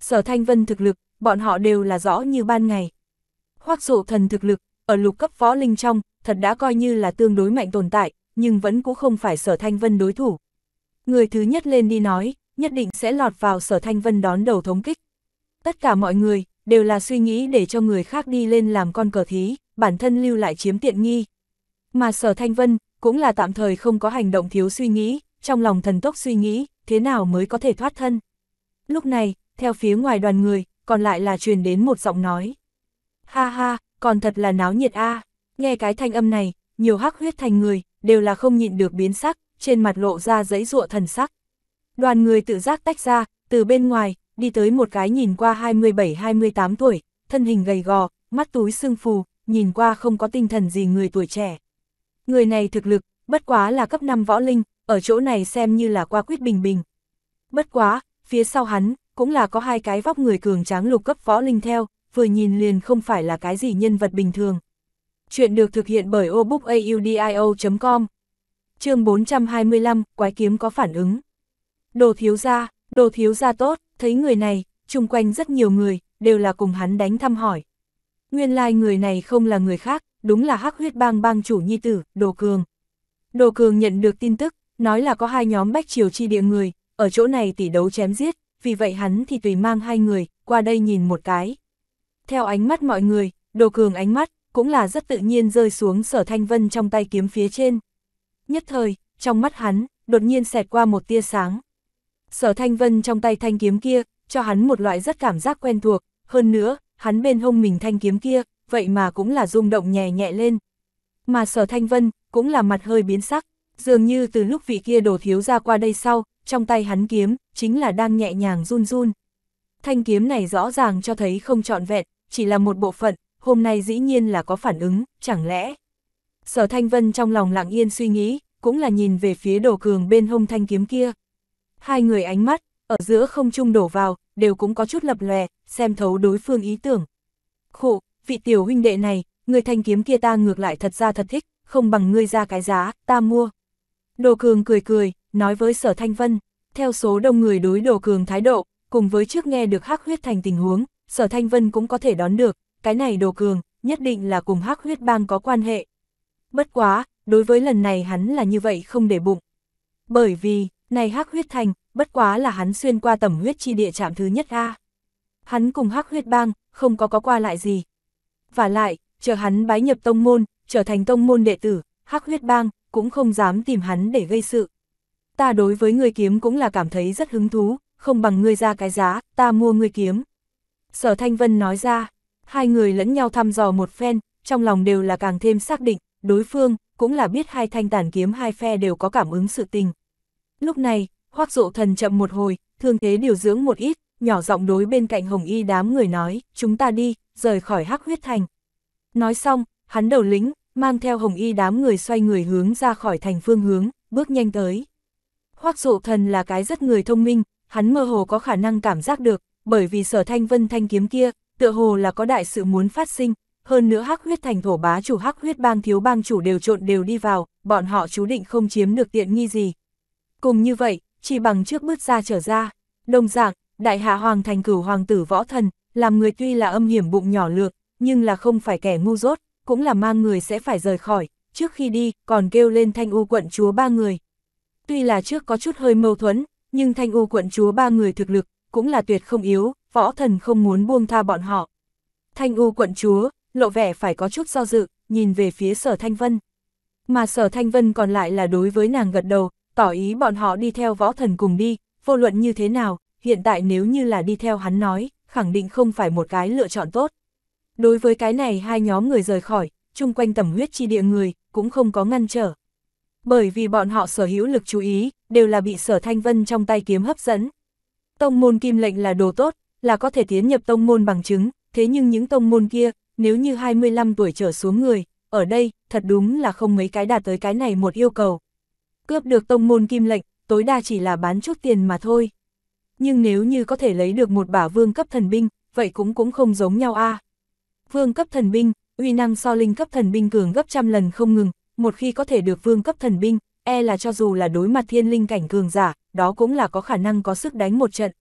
Sở Thanh Vân thực lực, bọn họ đều là rõ như ban ngày. Hoắc dụ thần thực lực, ở lục cấp võ linh trong, thật đã coi như là tương đối mạnh tồn tại, nhưng vẫn cũng không phải sở Thanh Vân đối thủ. Người thứ nhất lên đi nói, nhất định sẽ lọt vào sở Thanh Vân đón đầu thống kích. Tất cả mọi người, đều là suy nghĩ để cho người khác đi lên làm con cờ thí, bản thân lưu lại chiếm tiện nghi. Mà sở Thanh Vân, cũng là tạm thời không có hành động thiếu suy nghĩ, trong lòng thần tốc suy nghĩ, thế nào mới có thể thoát thân. Lúc này, theo phía ngoài đoàn người, còn lại là truyền đến một giọng nói. Ha ha, còn thật là náo nhiệt a nghe cái thanh âm này, nhiều hắc huyết thành người, đều là không nhịn được biến sắc, trên mặt lộ ra giấy ruộ thần sắc. Đoàn người tự giác tách ra, từ bên ngoài, đi tới một cái nhìn qua 27-28 tuổi, thân hình gầy gò, mắt túi sưng phù, nhìn qua không có tinh thần gì người tuổi trẻ. Người này thực lực, bất quá là cấp 5 võ linh, ở chỗ này xem như là qua quyết bình bình. Bất quá, phía sau hắn, cũng là có hai cái vóc người cường tráng lục cấp võ linh theo, vừa nhìn liền không phải là cái gì nhân vật bình thường. Chuyện được thực hiện bởi obookaudio.com chương 425, quái kiếm có phản ứng. Đồ thiếu gia, đồ thiếu gia tốt, thấy người này, chung quanh rất nhiều người, đều là cùng hắn đánh thăm hỏi. Nguyên lai like người này không là người khác, đúng là hắc huyết bang bang chủ nhi tử, Đồ Cường. Đồ Cường nhận được tin tức, nói là có hai nhóm bách triều chi địa người, ở chỗ này tỷ đấu chém giết, vì vậy hắn thì tùy mang hai người, qua đây nhìn một cái. Theo ánh mắt mọi người, Đồ Cường ánh mắt, cũng là rất tự nhiên rơi xuống sở thanh vân trong tay kiếm phía trên. Nhất thời, trong mắt hắn, đột nhiên xẹt qua một tia sáng. Sở thanh vân trong tay thanh kiếm kia, cho hắn một loại rất cảm giác quen thuộc, hơn nữa, hắn bên hông mình thanh kiếm kia, vậy mà cũng là rung động nhẹ nhẹ lên. Mà sở thanh vân, cũng là mặt hơi biến sắc, dường như từ lúc vị kia đổ thiếu ra qua đây sau, trong tay hắn kiếm, chính là đang nhẹ nhàng run run. Thanh kiếm này rõ ràng cho thấy không trọn vẹn, chỉ là một bộ phận, hôm nay dĩ nhiên là có phản ứng, chẳng lẽ. Sở Thanh Vân trong lòng lặng yên suy nghĩ, cũng là nhìn về phía đồ cường bên hông thanh kiếm kia. Hai người ánh mắt, ở giữa không trung đổ vào, đều cũng có chút lập lòe, xem thấu đối phương ý tưởng. Khổ, vị tiểu huynh đệ này, người thanh kiếm kia ta ngược lại thật ra thật thích, không bằng ngươi ra cái giá, ta mua. Đồ cường cười cười, nói với sở thanh vân, theo số đông người đối đồ cường thái độ, cùng với trước nghe được hắc huyết thành tình huống, sở thanh vân cũng có thể đón được, cái này đồ cường, nhất định là cùng hắc huyết bang có quan hệ. Bất quá, đối với lần này hắn là như vậy không để bụng. Bởi vì, này hắc huyết thành, bất quá là hắn xuyên qua tầm huyết chi địa chạm thứ nhất A. Hắn cùng hắc huyết bang, không có có qua lại gì. Và lại, chờ hắn bái nhập tông môn, trở thành tông môn đệ tử, hắc huyết bang, cũng không dám tìm hắn để gây sự. Ta đối với người kiếm cũng là cảm thấy rất hứng thú, không bằng ngươi ra cái giá, ta mua ngươi kiếm. Sở Thanh Vân nói ra, hai người lẫn nhau thăm dò một phen, trong lòng đều là càng thêm xác định, đối phương, cũng là biết hai thanh tản kiếm hai phe đều có cảm ứng sự tình. Lúc này, hoác dụ thần chậm một hồi, thương thế điều dưỡng một ít, nhỏ giọng đối bên cạnh hồng y đám người nói, chúng ta đi, rời khỏi hắc huyết thành. Nói xong, hắn đầu lính, mang theo hồng y đám người xoay người hướng ra khỏi thành phương hướng, bước nhanh tới. Hoác dụ thần là cái rất người thông minh, hắn mơ hồ có khả năng cảm giác được, bởi vì sở thanh vân thanh kiếm kia, tựa hồ là có đại sự muốn phát sinh, hơn nữa hắc huyết thành thổ bá chủ hắc huyết bang thiếu bang chủ đều trộn đều đi vào, bọn họ chú định không chiếm được tiện nghi gì. Cùng như vậy, chỉ bằng trước bước ra trở ra, đồng dạng, đại hạ hoàng thành cửu hoàng tử võ thần, làm người tuy là âm hiểm bụng nhỏ lược, nhưng là không phải kẻ ngu dốt, cũng là mang người sẽ phải rời khỏi, trước khi đi, còn kêu lên thanh u quận chúa ba người. Tuy là trước có chút hơi mâu thuẫn, nhưng thanh u quận chúa ba người thực lực, cũng là tuyệt không yếu, võ thần không muốn buông tha bọn họ. Thanh u quận chúa, lộ vẻ phải có chút do dự, nhìn về phía sở Thanh Vân. Mà sở Thanh Vân còn lại là đối với nàng gật đầu, tỏ ý bọn họ đi theo võ thần cùng đi, vô luận như thế nào, hiện tại nếu như là đi theo hắn nói, khẳng định không phải một cái lựa chọn tốt. Đối với cái này hai nhóm người rời khỏi, chung quanh tầm huyết chi địa người, cũng không có ngăn trở. Bởi vì bọn họ sở hữu lực chú ý, đều là bị sở thanh vân trong tay kiếm hấp dẫn. Tông môn kim lệnh là đồ tốt, là có thể tiến nhập tông môn bằng chứng, thế nhưng những tông môn kia, nếu như 25 tuổi trở xuống người, ở đây, thật đúng là không mấy cái đạt tới cái này một yêu cầu. Cướp được tông môn kim lệnh, tối đa chỉ là bán chút tiền mà thôi. Nhưng nếu như có thể lấy được một bả vương cấp thần binh, vậy cũng cũng không giống nhau a. Vương cấp thần binh, uy năng so linh cấp thần binh cường gấp trăm lần không ngừng, một khi có thể được vương cấp thần binh, e là cho dù là đối mặt thiên linh cảnh cường giả, đó cũng là có khả năng có sức đánh một trận.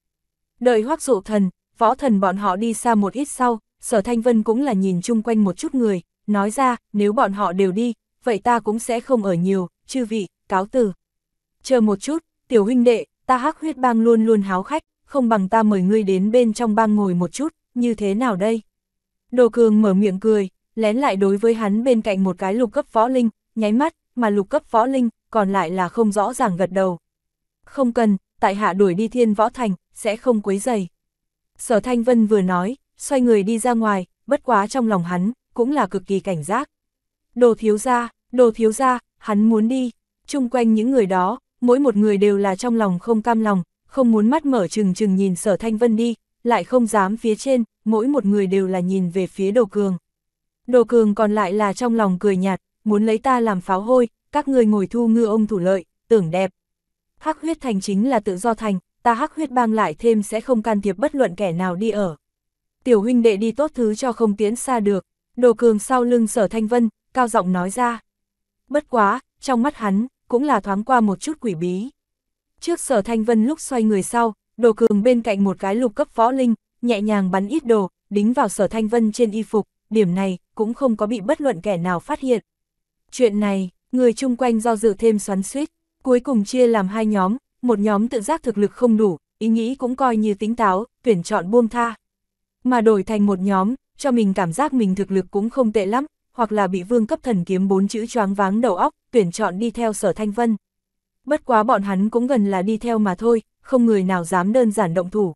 Đợi hoác dụ thần, võ thần bọn họ đi xa một ít sau, sở thanh vân cũng là nhìn chung quanh một chút người, nói ra, nếu bọn họ đều đi, vậy ta cũng sẽ không ở nhiều, chư vị, cáo từ. Chờ một chút, tiểu huynh đệ, ta hắc huyết bang luôn luôn háo khách, không bằng ta mời ngươi đến bên trong bang ngồi một chút, như thế nào đây? Đồ cường mở miệng cười, lén lại đối với hắn bên cạnh một cái lục cấp võ linh, nháy mắt, mà lục cấp võ linh, còn lại là không rõ ràng gật đầu. Không cần, tại hạ đuổi đi thiên võ thành, sẽ không quấy dày. Sở Thanh Vân vừa nói, xoay người đi ra ngoài, bất quá trong lòng hắn, cũng là cực kỳ cảnh giác. Đồ thiếu ra, đồ thiếu ra, hắn muốn đi, chung quanh những người đó, mỗi một người đều là trong lòng không cam lòng, không muốn mắt mở chừng chừng nhìn sở Thanh Vân đi, lại không dám phía trên, mỗi một người đều là nhìn về phía đồ cường. Đồ cường còn lại là trong lòng cười nhạt, muốn lấy ta làm pháo hôi, các ngươi ngồi thu ngư ông thủ lợi, tưởng đẹp. Hắc huyết thành chính là tự do thành, ta hắc huyết bang lại thêm sẽ không can thiệp bất luận kẻ nào đi ở. Tiểu huynh đệ đi tốt thứ cho không tiến xa được, đồ cường sau lưng sở thanh vân, cao giọng nói ra. Bất quá, trong mắt hắn, cũng là thoáng qua một chút quỷ bí. Trước sở thanh vân lúc xoay người sau, đồ cường bên cạnh một cái lục cấp võ linh, nhẹ nhàng bắn ít đồ, đính vào sở thanh vân trên y phục, điểm này cũng không có bị bất luận kẻ nào phát hiện. Chuyện này, người chung quanh do dự thêm xoắn suýt, cuối cùng chia làm hai nhóm, một nhóm tự giác thực lực không đủ, ý nghĩ cũng coi như tính táo, tuyển chọn buông tha. Mà đổi thành một nhóm, cho mình cảm giác mình thực lực cũng không tệ lắm, hoặc là bị vương cấp thần kiếm bốn chữ choáng váng đầu óc, tuyển chọn đi theo sở thanh vân. Bất quá bọn hắn cũng gần là đi theo mà thôi, không người nào dám đơn giản động thủ.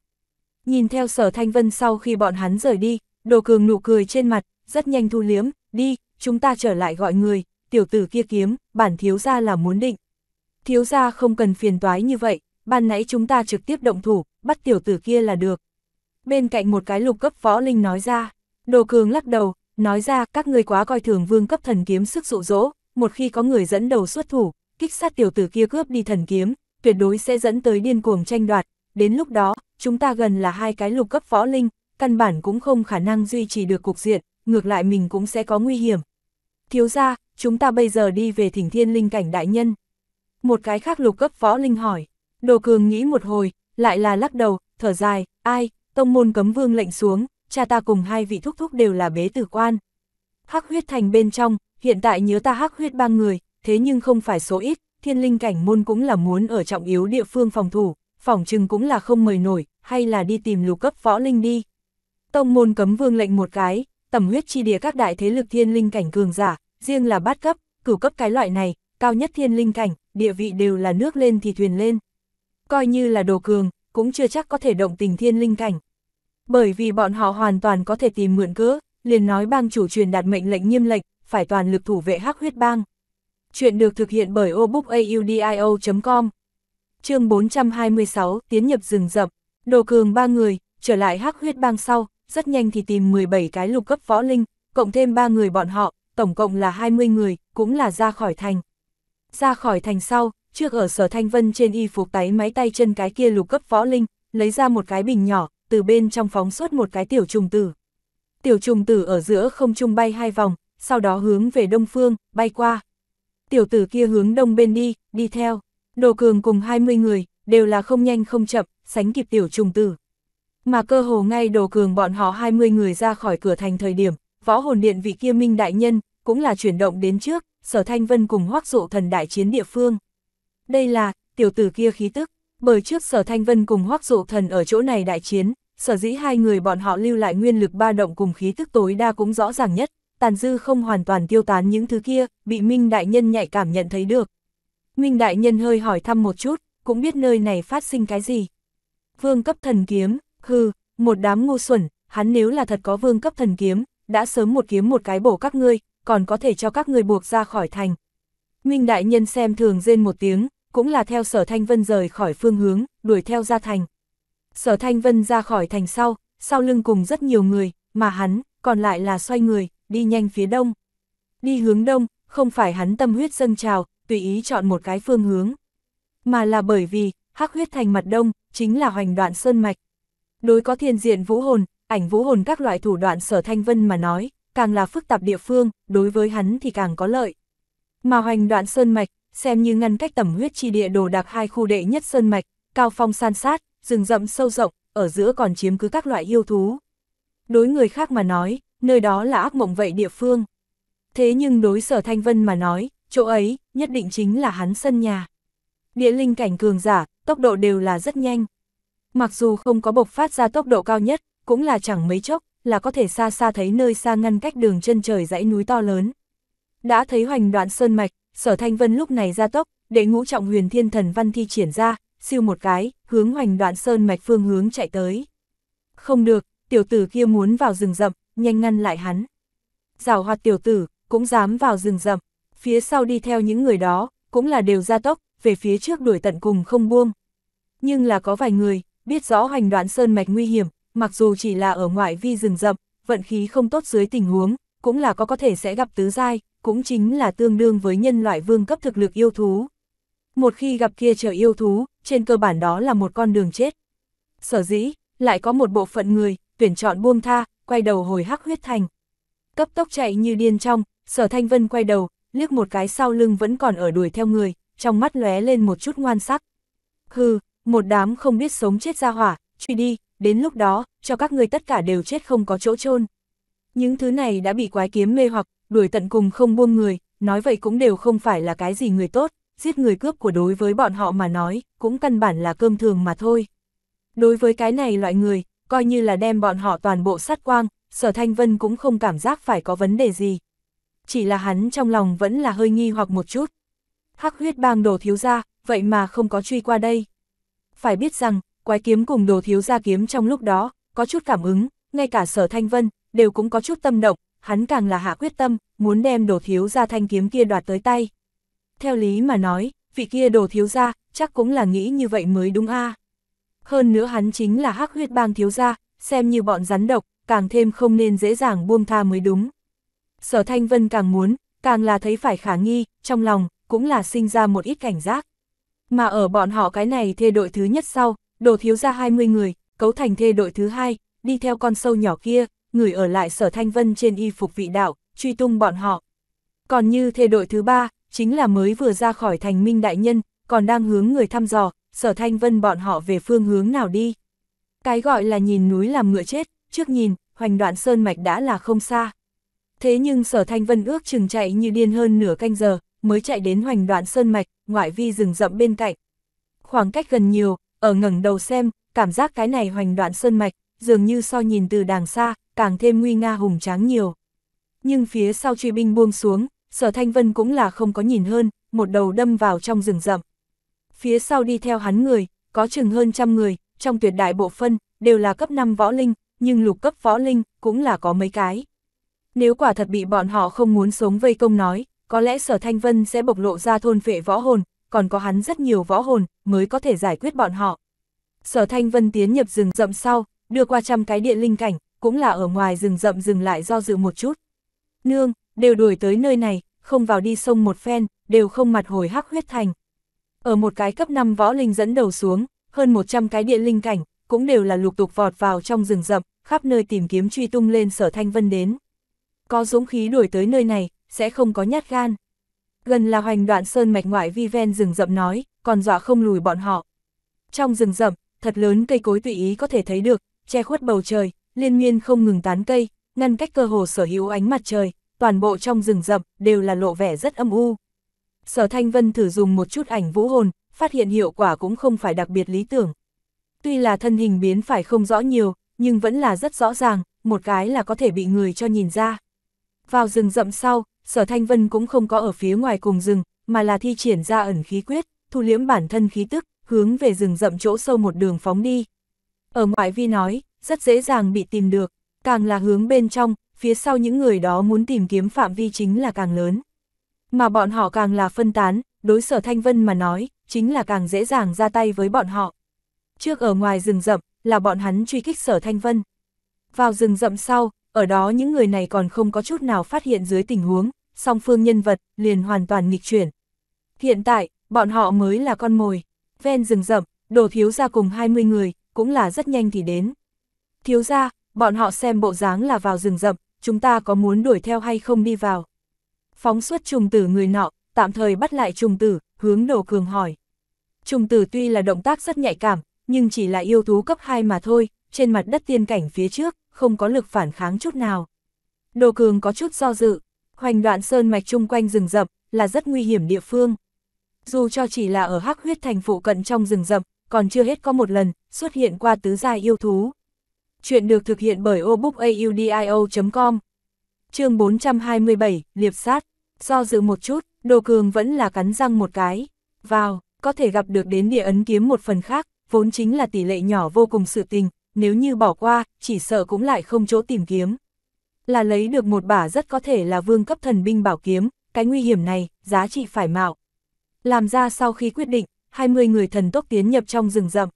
Nhìn theo sở thanh vân sau khi bọn hắn rời đi, đồ cường nụ cười trên mặt, rất nhanh thu liếm, đi, chúng ta trở lại gọi người, tiểu tử kia kiếm, bản thiếu gia là muốn định. Thiếu gia không cần phiền toái như vậy, ban nãy chúng ta trực tiếp động thủ, bắt tiểu tử kia là được. Bên cạnh một cái lục cấp võ linh nói ra, đồ cường lắc đầu, nói ra các người quá coi thường vương cấp thần kiếm sức dụ dỗ, một khi có người dẫn đầu xuất thủ, kích sát tiểu tử kia cướp đi thần kiếm, tuyệt đối sẽ dẫn tới điên cuồng tranh đoạt, đến lúc đó, chúng ta gần là hai cái lục cấp võ linh, căn bản cũng không khả năng duy trì được cục diện, ngược lại mình cũng sẽ có nguy hiểm. Thiếu ra, chúng ta bây giờ đi về thỉnh thiên linh cảnh đại nhân. Một cái khác lục cấp võ linh hỏi, đồ cường nghĩ một hồi, lại là lắc đầu, thở dài, ai, tông môn cấm vương lệnh xuống, cha ta cùng hai vị thúc thúc đều là bế tử quan. Hắc huyết thành bên trong, hiện tại nhớ ta hắc huyết ba người, thế nhưng không phải số ít, thiên linh cảnh môn cũng là muốn ở trọng yếu địa phương phòng thủ, phòng trừng cũng là không mời nổi, hay là đi tìm lục cấp võ linh đi. Tông môn cấm vương lệnh một cái, tầm huyết chi địa các đại thế lực thiên linh cảnh cường giả, riêng là bát cấp, cửu cấp cái loại này, cao nhất thiên linh cảnh, địa vị đều là nước lên thì thuyền lên. Coi như là đồ cường, cũng chưa chắc có thể động tình thiên linh cảnh. Bởi vì bọn họ hoàn toàn có thể tìm mượn cớ, liền nói bang chủ truyền đạt mệnh lệnh nghiêm lệnh, phải toàn lực thủ vệ hắc huyết bang. Chuyện được thực hiện bởi obookaudio.com chương 426, tiến nhập rừng rậm, đồ cường ba người, trở lại hắc huyết bang sau, rất nhanh thì tìm 17 cái lục cấp võ linh, cộng thêm ba người bọn họ, tổng cộng là 20 người, cũng là ra khỏi thành. Ra khỏi thành sau, trước ở sở thanh vân trên y phục táy máy tay chân cái kia lục cấp võ linh, lấy ra một cái bình nhỏ, từ bên trong phóng xuất một cái tiểu trùng tử. Tiểu trùng tử ở giữa không trung bay hai vòng, sau đó hướng về đông phương, bay qua. Tiểu tử kia hướng đông bên đi, đi theo. Đồ cường cùng 20 người, đều là không nhanh không chậm, sánh kịp tiểu trùng tử. Mà cơ hồ ngay đồ cường bọn họ 20 người ra khỏi cửa thành thời điểm, võ hồn điện vị kia minh đại nhân, cũng là chuyển động đến trước, sở thanh vân cùng hoác dụ thần đại chiến địa phương. Đây là, tiểu tử kia khí tức, bởi trước sở thanh vân cùng hoác dụ thần ở chỗ này đại chiến, sở dĩ hai người bọn họ lưu lại nguyên lực ba động cùng khí tức tối đa cũng rõ ràng nhất, tàn dư không hoàn toàn tiêu tán những thứ kia, bị Minh Đại Nhân nhạy cảm nhận thấy được. Minh Đại Nhân hơi hỏi thăm một chút, cũng biết nơi này phát sinh cái gì. Vương cấp thần kiếm, hư, một đám ngu xuẩn, hắn nếu là thật có vương cấp thần kiếm, đã sớm một kiếm một cái bổ các ngươi, còn có thể cho các ngươi buộc ra khỏi thành. Minh Đại Nhân xem thường rên một tiếng, cũng là theo sở Thanh Vân rời khỏi phương hướng, đuổi theo ra thành. Sở Thanh Vân ra khỏi thành sau, sau lưng cùng rất nhiều người, mà hắn, còn lại là xoay người, đi nhanh phía đông. Đi hướng đông, không phải hắn tâm huyết dâng trào, tùy ý chọn một cái phương hướng. Mà là bởi vì, hắc huyết thành mặt đông, chính là hoành đoạn sơn mạch. Đối có thiên diện vũ hồn, ảnh vũ hồn các loại thủ đoạn sở thanh vân mà nói, càng là phức tạp địa phương, đối với hắn thì càng có lợi. Mà hoành đoạn sơn mạch, xem như ngăn cách tầm huyết chi địa đồ đạc hai khu đệ nhất sơn mạch, cao phong san sát, rừng rậm sâu rộng, ở giữa còn chiếm cứ các loại yêu thú. Đối người khác mà nói, nơi đó là ác mộng vậy địa phương. Thế nhưng đối sở thanh vân mà nói, chỗ ấy, nhất định chính là hắn sân nhà. Địa linh cảnh cường giả, tốc độ đều là rất nhanh. Mặc dù không có bộc phát ra tốc độ cao nhất, cũng là chẳng mấy chốc, là có thể xa xa thấy nơi xa ngăn cách đường chân trời dãy núi to lớn. Đã thấy hoành đoạn sơn mạch, sở thanh vân lúc này ra tốc, để ngũ trọng huyền thiên thần văn thi triển ra, siêu một cái, hướng hoành đoạn sơn mạch phương hướng chạy tới. Không được, tiểu tử kia muốn vào rừng rậm, nhanh ngăn lại hắn. Giảo hoạt tiểu tử, cũng dám vào rừng rậm, phía sau đi theo những người đó, cũng là đều ra tốc, về phía trước đuổi tận cùng không buông. Nhưng là có vài người, biết rõ hoành đoạn sơn mạch nguy hiểm, mặc dù chỉ là ở ngoại vi rừng rậm, vận khí không tốt dưới tình huống, cũng là có có thể sẽ gặp tứ giai, cũng chính là tương đương với nhân loại vương cấp thực lực yêu thú. Một khi gặp kia trở yêu thú, trên cơ bản đó là một con đường chết. Sở dĩ, lại có một bộ phận người, tuyển chọn buông tha, quay đầu hồi hắc huyết thành. Cấp tốc chạy như điên trong, sở thanh vân quay đầu, liếc một cái sau lưng vẫn còn ở đuổi theo người, trong mắt lóe lên một chút ngoan sắc. Hừ, một đám không biết sống chết ra hỏa, truy đi, đến lúc đó, cho các người tất cả đều chết không có chỗ chôn Những thứ này đã bị quái kiếm mê hoặc, đuổi tận cùng không buông người, nói vậy cũng đều không phải là cái gì người tốt, giết người cướp của đối với bọn họ mà nói, cũng căn bản là cơm thường mà thôi. Đối với cái này loại người, coi như là đem bọn họ toàn bộ sát quang, sở thanh vân cũng không cảm giác phải có vấn đề gì. Chỉ là hắn trong lòng vẫn là hơi nghi hoặc một chút. Hắc huyết bang đồ thiếu ra, vậy mà không có truy qua đây. Phải biết rằng, quái kiếm cùng đồ thiếu gia kiếm trong lúc đó, có chút cảm ứng, ngay cả sở thanh vân, đều cũng có chút tâm động, hắn càng là hạ quyết tâm, muốn đem đồ thiếu gia thanh kiếm kia đoạt tới tay. Theo lý mà nói, vị kia đồ thiếu gia, chắc cũng là nghĩ như vậy mới đúng a. Hơn nữa hắn chính là hắc huyết bang thiếu gia, xem như bọn rắn độc, càng thêm không nên dễ dàng buông tha mới đúng. Sở Thanh Vân càng muốn, càng là thấy phải khả nghi, trong lòng, cũng là sinh ra một ít cảnh giác. Mà ở bọn họ cái này thê đội thứ nhất sau, đồ thiếu ra 20 người, cấu thành thê đội thứ hai, đi theo con sâu nhỏ kia, người ở lại sở thanh vân trên y phục vị đạo, truy tung bọn họ. Còn như thê đội thứ ba, chính là mới vừa ra khỏi thành minh đại nhân, còn đang hướng người thăm dò, sở thanh vân bọn họ về phương hướng nào đi. Cái gọi là nhìn núi làm ngựa chết, trước nhìn, hoành đoạn sơn mạch đã là không xa. Thế nhưng sở thanh vân ước chừng chạy như điên hơn nửa canh giờ, mới chạy đến hoành đoạn sơn mạch, ngoại vi rừng rậm bên cạnh. Khoảng cách gần nhiều, ở ngẩng đầu xem, cảm giác cái này hoành đoạn sơn mạch, dường như so nhìn từ đàng xa, càng thêm nguy nga hùng tráng nhiều. Nhưng phía sau truy binh buông xuống, sở thanh vân cũng là không có nhìn hơn, một đầu đâm vào trong rừng rậm. Phía sau đi theo hắn người, có chừng hơn trăm người, trong tuyệt đại bộ phân, đều là cấp 5 võ linh, nhưng lục cấp võ linh, cũng là có mấy cái. Nếu quả thật bị bọn họ không muốn sống vây công nói, có lẽ sở thanh vân sẽ bộc lộ ra thôn vệ võ hồn, còn có hắn rất nhiều võ hồn, mới có thể giải quyết bọn họ. Sở thanh vân tiến nhập rừng rậm sau, đưa qua trăm cái địa linh cảnh, cũng là ở ngoài rừng rậm dừng lại do dự một chút. Nương, đều đuổi tới nơi này, không vào đi sông một phen, đều không mặt hồi hắc huyết thành. Ở một cái cấp 5 võ linh dẫn đầu xuống, hơn 100 cái địa linh cảnh, cũng đều là lục tục vọt vào trong rừng rậm, khắp nơi tìm kiếm truy tung lên sở thanh vân đến. Có dũng khí đuổi tới nơi này, sẽ không có nhát gan. Gần là hoành đoạn sơn mạch ngoại vi ven rừng rậm nói, còn dọa không lùi bọn họ. Trong rừng rậm, thật lớn cây cối tùy ý có thể thấy được, che khuất bầu trời, liên miên không ngừng tán cây, ngăn cách cơ hồ sở hữu ánh mặt trời, toàn bộ trong rừng rậm đều là lộ vẻ rất âm u. Sở Thanh Vân thử dùng một chút ảnh vũ hồn, phát hiện hiệu quả cũng không phải đặc biệt lý tưởng. Tuy là thân hình biến phải không rõ nhiều, nhưng vẫn là rất rõ ràng, một cái là có thể bị người cho nhìn ra. Vào rừng rậm sau, sở thanh vân cũng không có ở phía ngoài cùng rừng, mà là thi triển ra ẩn khí quyết, thu liễm bản thân khí tức, hướng về rừng rậm chỗ sâu một đường phóng đi. Ở ngoại vi nói, rất dễ dàng bị tìm được, càng là hướng bên trong, phía sau những người đó muốn tìm kiếm phạm vi chính là càng lớn. Mà bọn họ càng là phân tán, đối sở thanh vân mà nói, chính là càng dễ dàng ra tay với bọn họ. Trước ở ngoài rừng rậm, là bọn hắn truy kích sở thanh vân. Vào rừng rậm sau, ở đó những người này còn không có chút nào phát hiện dưới tình huống, song phương nhân vật liền hoàn toàn nghịch chuyển. Hiện tại, bọn họ mới là con mồi. Ven rừng rậm, đồ thiếu ra cùng 20 người, cũng là rất nhanh thì đến. Thiếu ra, bọn họ xem bộ dáng là vào rừng rậm, chúng ta có muốn đuổi theo hay không đi vào. Phóng xuất trùng tử người nọ, tạm thời bắt lại trùng tử, hướng đồ cường hỏi. Trùng tử tuy là động tác rất nhạy cảm, nhưng chỉ là yêu thú cấp 2 mà thôi, trên mặt đất tiên cảnh phía trước, không có lực phản kháng chút nào. Đồ cường có chút do dự, hoành đoạn sơn mạch chung quanh rừng rậm, là rất nguy hiểm địa phương. Dù cho chỉ là ở hắc huyết thành phụ cận trong rừng rậm, còn chưa hết có một lần, xuất hiện qua tứ giai yêu thú. Chuyện được thực hiện bởi obookaudio.com chương 427, liệp sát. Do dự một chút, đồ cường vẫn là cắn răng một cái. Vào, có thể gặp được đến địa ấn kiếm một phần khác, vốn chính là tỷ lệ nhỏ vô cùng sự tình, nếu như bỏ qua, chỉ sợ cũng lại không chỗ tìm kiếm. Là lấy được một bả rất có thể là vương cấp thần binh bảo kiếm, cái nguy hiểm này, giá trị phải mạo. Làm ra sau khi quyết định, 20 người thần tốc tiến nhập trong rừng rậm.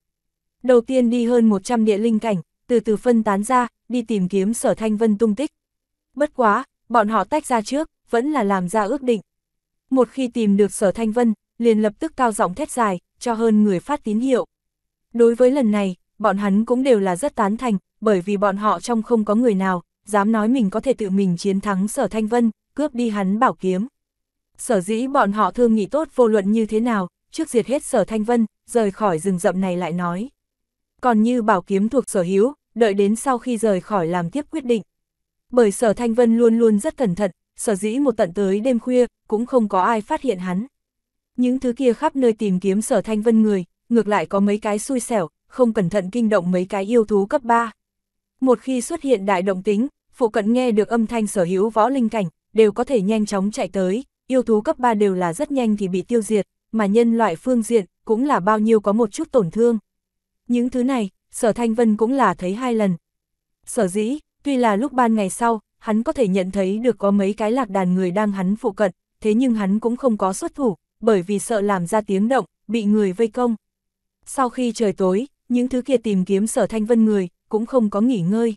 Đầu tiên đi hơn 100 địa linh cảnh, từ từ phân tán ra, đi tìm kiếm sở thanh vân tung tích. Bất quá, bọn họ tách ra trước, vẫn là làm ra ước định. Một khi tìm được sở thanh vân, liền lập tức cao giọng thét dài, cho hơn người phát tín hiệu. Đối với lần này, bọn hắn cũng đều là rất tán thành, bởi vì bọn họ trong không có người nào, dám nói mình có thể tự mình chiến thắng sở thanh vân, cướp đi hắn bảo kiếm. Sở dĩ bọn họ thương nghị tốt vô luận như thế nào, trước diệt hết sở thanh vân, rời khỏi rừng rậm này lại nói. Còn như bảo kiếm thuộc sở hữu, đợi đến sau khi rời khỏi làm tiếp quyết định. Bởi sở thanh vân luôn luôn rất cẩn thận, sở dĩ một tận tới đêm khuya, cũng không có ai phát hiện hắn. Những thứ kia khắp nơi tìm kiếm sở thanh vân người, ngược lại có mấy cái xui xẻo, không cẩn thận kinh động mấy cái yêu thú cấp 3. Một khi xuất hiện đại động tính, phụ cận nghe được âm thanh sở hữu võ linh cảnh, đều có thể nhanh chóng chạy tới, yêu thú cấp 3 đều là rất nhanh thì bị tiêu diệt, mà nhân loại phương diện, cũng là bao nhiêu có một chút tổn thương. Những thứ này, sở thanh vân cũng là thấy hai lần. Sở dĩ, tuy là lúc ban ngày sau, hắn có thể nhận thấy được có mấy cái lạc đàn người đang hắn phụ cận, thế nhưng hắn cũng không có xuất thủ, bởi vì sợ làm ra tiếng động, bị người vây công. Sau khi trời tối, những thứ kia tìm kiếm sở thanh vân người, cũng không có nghỉ ngơi.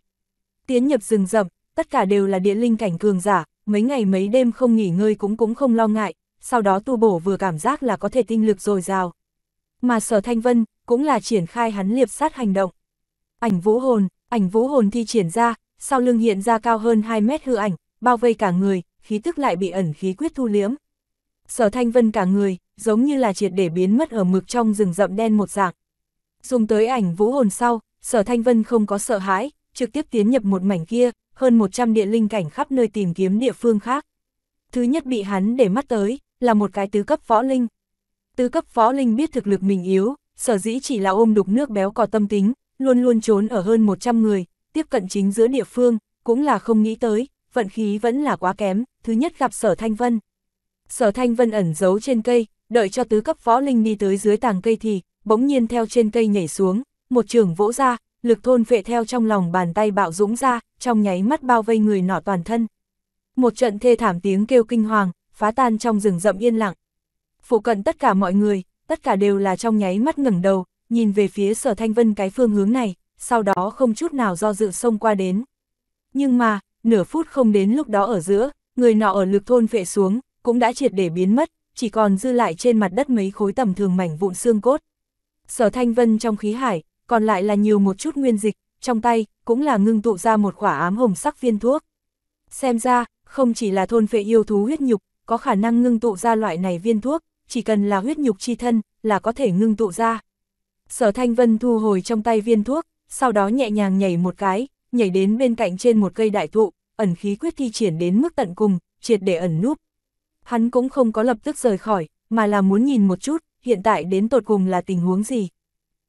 Tiến nhập rừng rậm, tất cả đều là địa linh cảnh cường giả, mấy ngày mấy đêm không nghỉ ngơi cũng cũng không lo ngại, sau đó tu bổ vừa cảm giác là có thể tinh lực dồi dào. Mà sở thanh vân, cũng là triển khai hắn liệp sát hành động. Ảnh vũ hồn, ảnh vũ hồn thi triển ra, sau lưng hiện ra cao hơn 2 mét hư ảnh, bao vây cả người, khí tức lại bị ẩn khí quyết thu liếm. Sở thanh vân cả người, giống như là triệt để biến mất ở mực trong rừng rậm đen một dạng. Dùng tới ảnh vũ hồn sau, sở thanh vân không có sợ hãi, trực tiếp tiến nhập một mảnh kia, hơn 100 địa linh cảnh khắp nơi tìm kiếm địa phương khác. Thứ nhất bị hắn để mắt tới, là một cái tứ cấp võ linh. Tứ cấp võ linh biết thực lực mình yếu, sở dĩ chỉ là ôm đục nước béo cò tâm tính, luôn luôn trốn ở hơn 100 người, tiếp cận chính giữa địa phương, cũng là không nghĩ tới, vận khí vẫn là quá kém, thứ nhất gặp sở thanh vân. Sở thanh vân ẩn giấu trên cây, đợi cho tứ cấp võ linh đi tới dưới tàng cây thì, bỗng nhiên theo trên cây nhảy xuống, một trường vỗ ra, lực thôn vệ theo trong lòng bàn tay bạo dũng ra, trong nháy mắt bao vây người nọ toàn thân. Một trận thê thảm tiếng kêu kinh hoàng, phá tan trong rừng rậm yên lặng. Phụ cận tất cả mọi người, tất cả đều là trong nháy mắt ngẩng đầu, nhìn về phía sở thanh vân cái phương hướng này, sau đó không chút nào do dự xông qua đến. Nhưng mà, nửa phút không đến lúc đó ở giữa, người nọ ở lực thôn vệ xuống, cũng đã triệt để biến mất, chỉ còn dư lại trên mặt đất mấy khối tầm thường mảnh vụn xương cốt. Sở thanh vân trong khí hải, còn lại là nhiều một chút nguyên dịch, trong tay, cũng là ngưng tụ ra một quả ám hồng sắc viên thuốc. Xem ra, không chỉ là thôn phệ yêu thú huyết nhục, có khả năng ngưng tụ ra loại này viên thuốc, chỉ cần là huyết nhục chi thân, là có thể ngưng tụ ra. Sở Thanh Vân thu hồi trong tay viên thuốc, sau đó nhẹ nhàng nhảy một cái, nhảy đến bên cạnh trên một cây đại thụ, ẩn khí quyết thi triển đến mức tận cùng, triệt để ẩn núp. Hắn cũng không có lập tức rời khỏi, mà là muốn nhìn một chút, hiện tại đến tột cùng là tình huống gì.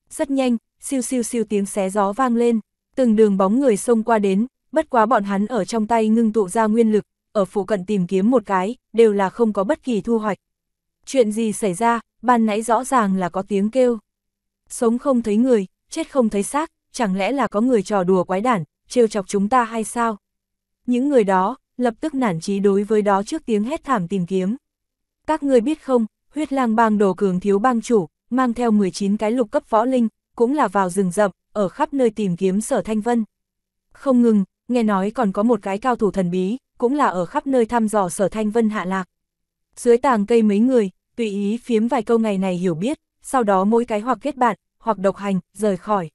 Rất nhanh, siêu siêu siêu tiếng xé gió vang lên, Từng đường bóng người xông qua đến, bất quá bọn hắn ở trong tay ngưng tụ ra nguyên lực, ở phụ cận tìm kiếm một cái, đều là không có bất kỳ thu hoạch. Chuyện gì xảy ra, ban nãy rõ ràng là có tiếng kêu. Sống không thấy người, chết không thấy xác, chẳng lẽ là có người trò đùa quái đản, trêu chọc chúng ta hay sao? Những người đó, lập tức nản chí đối với đó trước tiếng hét thảm tìm kiếm. Các người biết không, huyết lang bang đồ cường thiếu bang chủ, mang theo 19 cái lục cấp võ linh, cũng là vào rừng rậm, ở khắp nơi tìm kiếm sở thanh vân. Không ngừng, nghe nói còn có một cái cao thủ thần bí, cũng là ở khắp nơi thăm dò sở thanh vân hạ lạc. Dưới tàng cây mấy người, tùy ý phiếm vài câu ngày này hiểu biết, sau đó mỗi cái hoặc kết bạn, hoặc độc hành, rời khỏi.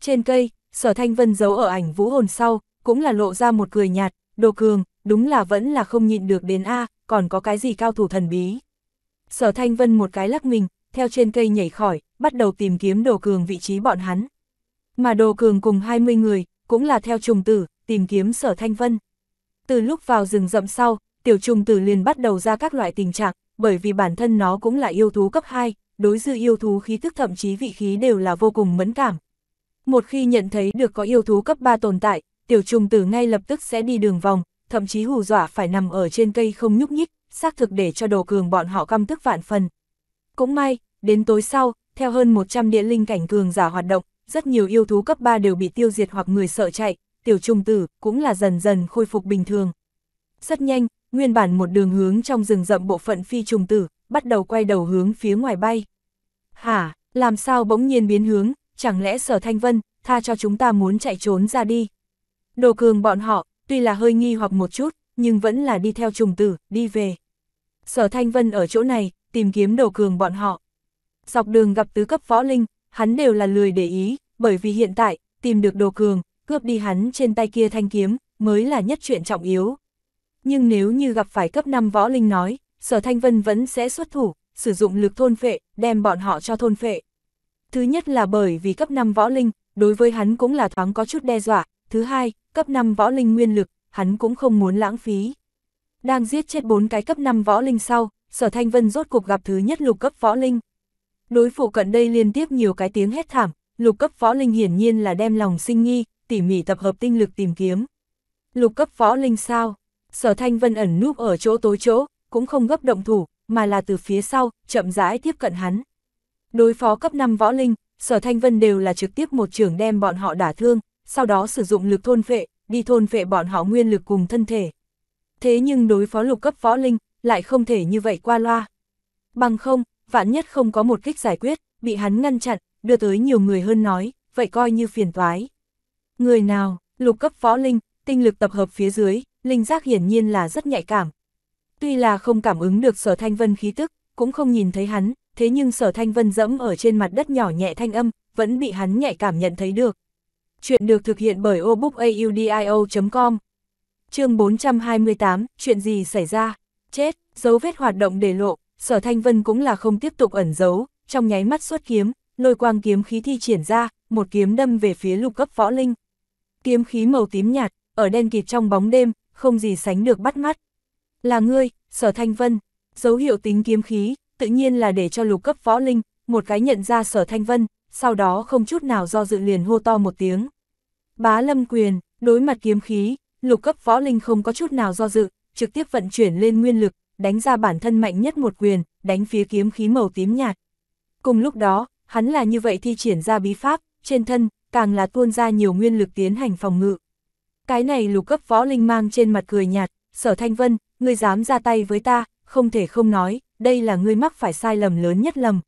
Trên cây, sở thanh vân giấu ở ảnh vũ hồn sau, cũng là lộ ra một cười nhạt, đồ cường, đúng là vẫn là không nhịn được đến A, còn có cái gì cao thủ thần bí. Sở thanh vân một cái lắc mình, theo trên cây nhảy khỏi, bắt đầu tìm kiếm đồ cường vị trí bọn hắn. Mà đồ cường cùng 20 người, cũng là theo trùng tử, tìm kiếm sở thanh vân. Từ lúc vào rừng rậm sau, tiểu trùng tử liền bắt đầu ra các loại tình trạng, bởi vì bản thân nó cũng là yêu thú cấp 2, đối dư yêu thú khí thức thậm chí vị khí đều là vô cùng mẫn cảm. Một khi nhận thấy được có yêu thú cấp 3 tồn tại, tiểu trùng tử ngay lập tức sẽ đi đường vòng, thậm chí hù dọa phải nằm ở trên cây không nhúc nhích, xác thực để cho đồ cường bọn họ căm tức vạn phần. Cũng may, đến tối sau, theo hơn 100 địa linh cảnh cường giả hoạt động, rất nhiều yêu thú cấp 3 đều bị tiêu diệt hoặc người sợ chạy, tiểu trùng tử cũng là dần dần khôi phục bình thường. Rất nhanh, nguyên bản một đường hướng trong rừng rậm bộ phận phi trùng tử, bắt đầu quay đầu hướng phía ngoài bay. Hả, làm sao bỗng nhiên biến hướng, chẳng lẽ sở thanh vân, tha cho chúng ta muốn chạy trốn ra đi. Đồ cường bọn họ, tuy là hơi nghi hoặc một chút, nhưng vẫn là đi theo trùng tử, đi về. Sở thanh vân ở chỗ này, tìm kiếm đồ cường bọn họ. Dọc đường gặp tứ cấp võ linh, hắn đều là lười để ý, bởi vì hiện tại, tìm được đồ cường, cướp đi hắn trên tay kia thanh kiếm, mới là nhất chuyện trọng yếu. Nhưng nếu như gặp phải cấp 5 võ linh nói, sở thanh vân vẫn sẽ xuất thủ, sử dụng lực thôn phệ, đem bọn họ cho thôn phệ. Thứ nhất là bởi vì cấp 5 võ linh, đối với hắn cũng là thoáng có chút đe dọa, thứ hai, cấp 5 võ linh nguyên lực, hắn cũng không muốn lãng phí. Đang giết chết bốn cái cấp 5 võ linh sau, sở thanh vân rốt cuộc gặp thứ nhất lục cấp võ linh. Đối phụ cận đây liên tiếp nhiều cái tiếng hét thảm, lục cấp võ linh hiển nhiên là đem lòng sinh nghi, tỉ mỉ tập hợp tinh lực tìm kiếm. Lục cấp võ linh sao? Sở Thanh Vân ẩn núp ở chỗ tối chỗ, cũng không gấp động thủ, mà là từ phía sau, chậm rãi tiếp cận hắn. Đối phó cấp 5 võ linh, Sở Thanh Vân đều là trực tiếp một trường đem bọn họ đả thương, sau đó sử dụng lực thôn phệ, đi thôn phệ bọn họ nguyên lực cùng thân thể. Thế nhưng đối phó lục cấp võ linh, lại không thể như vậy qua loa. Bằng không, vạn nhất không có một kích giải quyết, bị hắn ngăn chặn, đưa tới nhiều người hơn nói, vậy coi như phiền toái. Người nào, lục cấp võ linh, tinh lực tập hợp phía dưới, linh giác hiển nhiên là rất nhạy cảm. Tuy là không cảm ứng được sở thanh vân khí tức, cũng không nhìn thấy hắn, thế nhưng sở thanh vân dẫm ở trên mặt đất nhỏ nhẹ thanh âm, vẫn bị hắn nhạy cảm nhận thấy được. Chuyện được thực hiện bởi obookaudio.com chương 428, chuyện gì xảy ra? Chết, dấu vết hoạt động để lộ, sở thanh vân cũng là không tiếp tục ẩn giấu, trong nháy mắt xuất kiếm, lôi quang kiếm khí thi triển ra, một kiếm đâm về phía lục cấp võ linh. Kiếm khí màu tím nhạt, ở đen kịt trong bóng đêm, không gì sánh được bắt mắt. Là ngươi, sở thanh vân, dấu hiệu tính kiếm khí, tự nhiên là để cho lục cấp võ linh, một cái nhận ra sở thanh vân, sau đó không chút nào do dự liền hô to một tiếng. Bá lâm quyền, đối mặt kiếm khí, lục cấp võ linh không có chút nào do dự, trực tiếp vận chuyển lên nguyên lực, đánh ra bản thân mạnh nhất một quyền, đánh phía kiếm khí màu tím nhạt. Cùng lúc đó, hắn là như vậy thi triển ra bí pháp, trên thân, càng là tuôn ra nhiều nguyên lực tiến hành phòng ngự. Cái này lục cấp võ linh mang trên mặt cười nhạt, sở thanh vân, ngươi dám ra tay với ta, không thể không nói, đây là ngươi mắc phải sai lầm lớn nhất lầm.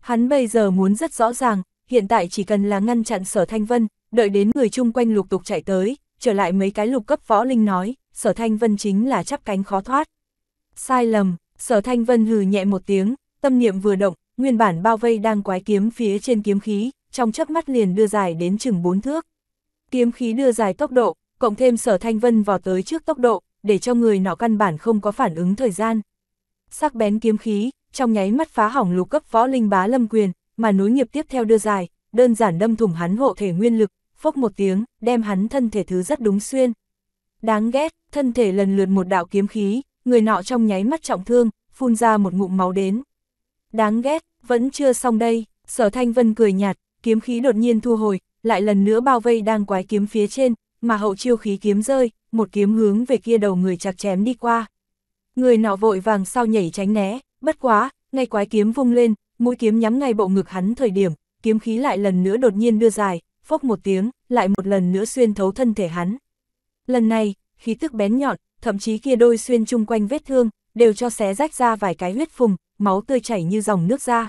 Hắn bây giờ muốn rất rõ ràng, hiện tại chỉ cần là ngăn chặn sở thanh vân, đợi đến người chung quanh lục tục chạy tới, trở lại mấy cái lục cấp võ linh nói, sở thanh vân chính là chắp cánh khó thoát. Sai lầm, sở thanh vân hừ nhẹ một tiếng, tâm niệm vừa động, nguyên bản bao vây đang quái kiếm phía trên kiếm khí, trong chớp mắt liền đưa dài đến chừng bốn thước. Kiếm khí đưa dài tốc độ, cộng thêm sở thanh vân vào tới trước tốc độ, để cho người nọ căn bản không có phản ứng thời gian. Sắc bén kiếm khí, trong nháy mắt phá hỏng lục cấp võ linh bá lâm quyền, mà núi nghiệp tiếp theo đưa dài, đơn giản đâm thủng hắn hộ thể nguyên lực, phốc một tiếng, đem hắn thân thể thứ rất đúng xuyên. Đáng ghét, thân thể lần lượt một đạo kiếm khí, người nọ trong nháy mắt trọng thương, phun ra một ngụm máu đến. Đáng ghét, vẫn chưa xong đây, sở thanh vân cười nhạt, kiếm khí đột nhiên thu hồi, lại lần nữa bao vây đang quái kiếm phía trên, mà hậu chiêu khí kiếm rơi, một kiếm hướng về kia đầu người chặt chém đi qua. Người nọ vội vàng sau nhảy tránh né, bất quá, ngay quái kiếm vung lên, mũi kiếm nhắm ngay bộ ngực hắn thời điểm, kiếm khí lại lần nữa đột nhiên đưa dài, phốc một tiếng, lại một lần nữa xuyên thấu thân thể hắn. Lần này, khí tức bén nhọn, thậm chí kia đôi xuyên chung quanh vết thương, đều cho xé rách ra vài cái huyết phùng, máu tươi chảy như dòng nước ra.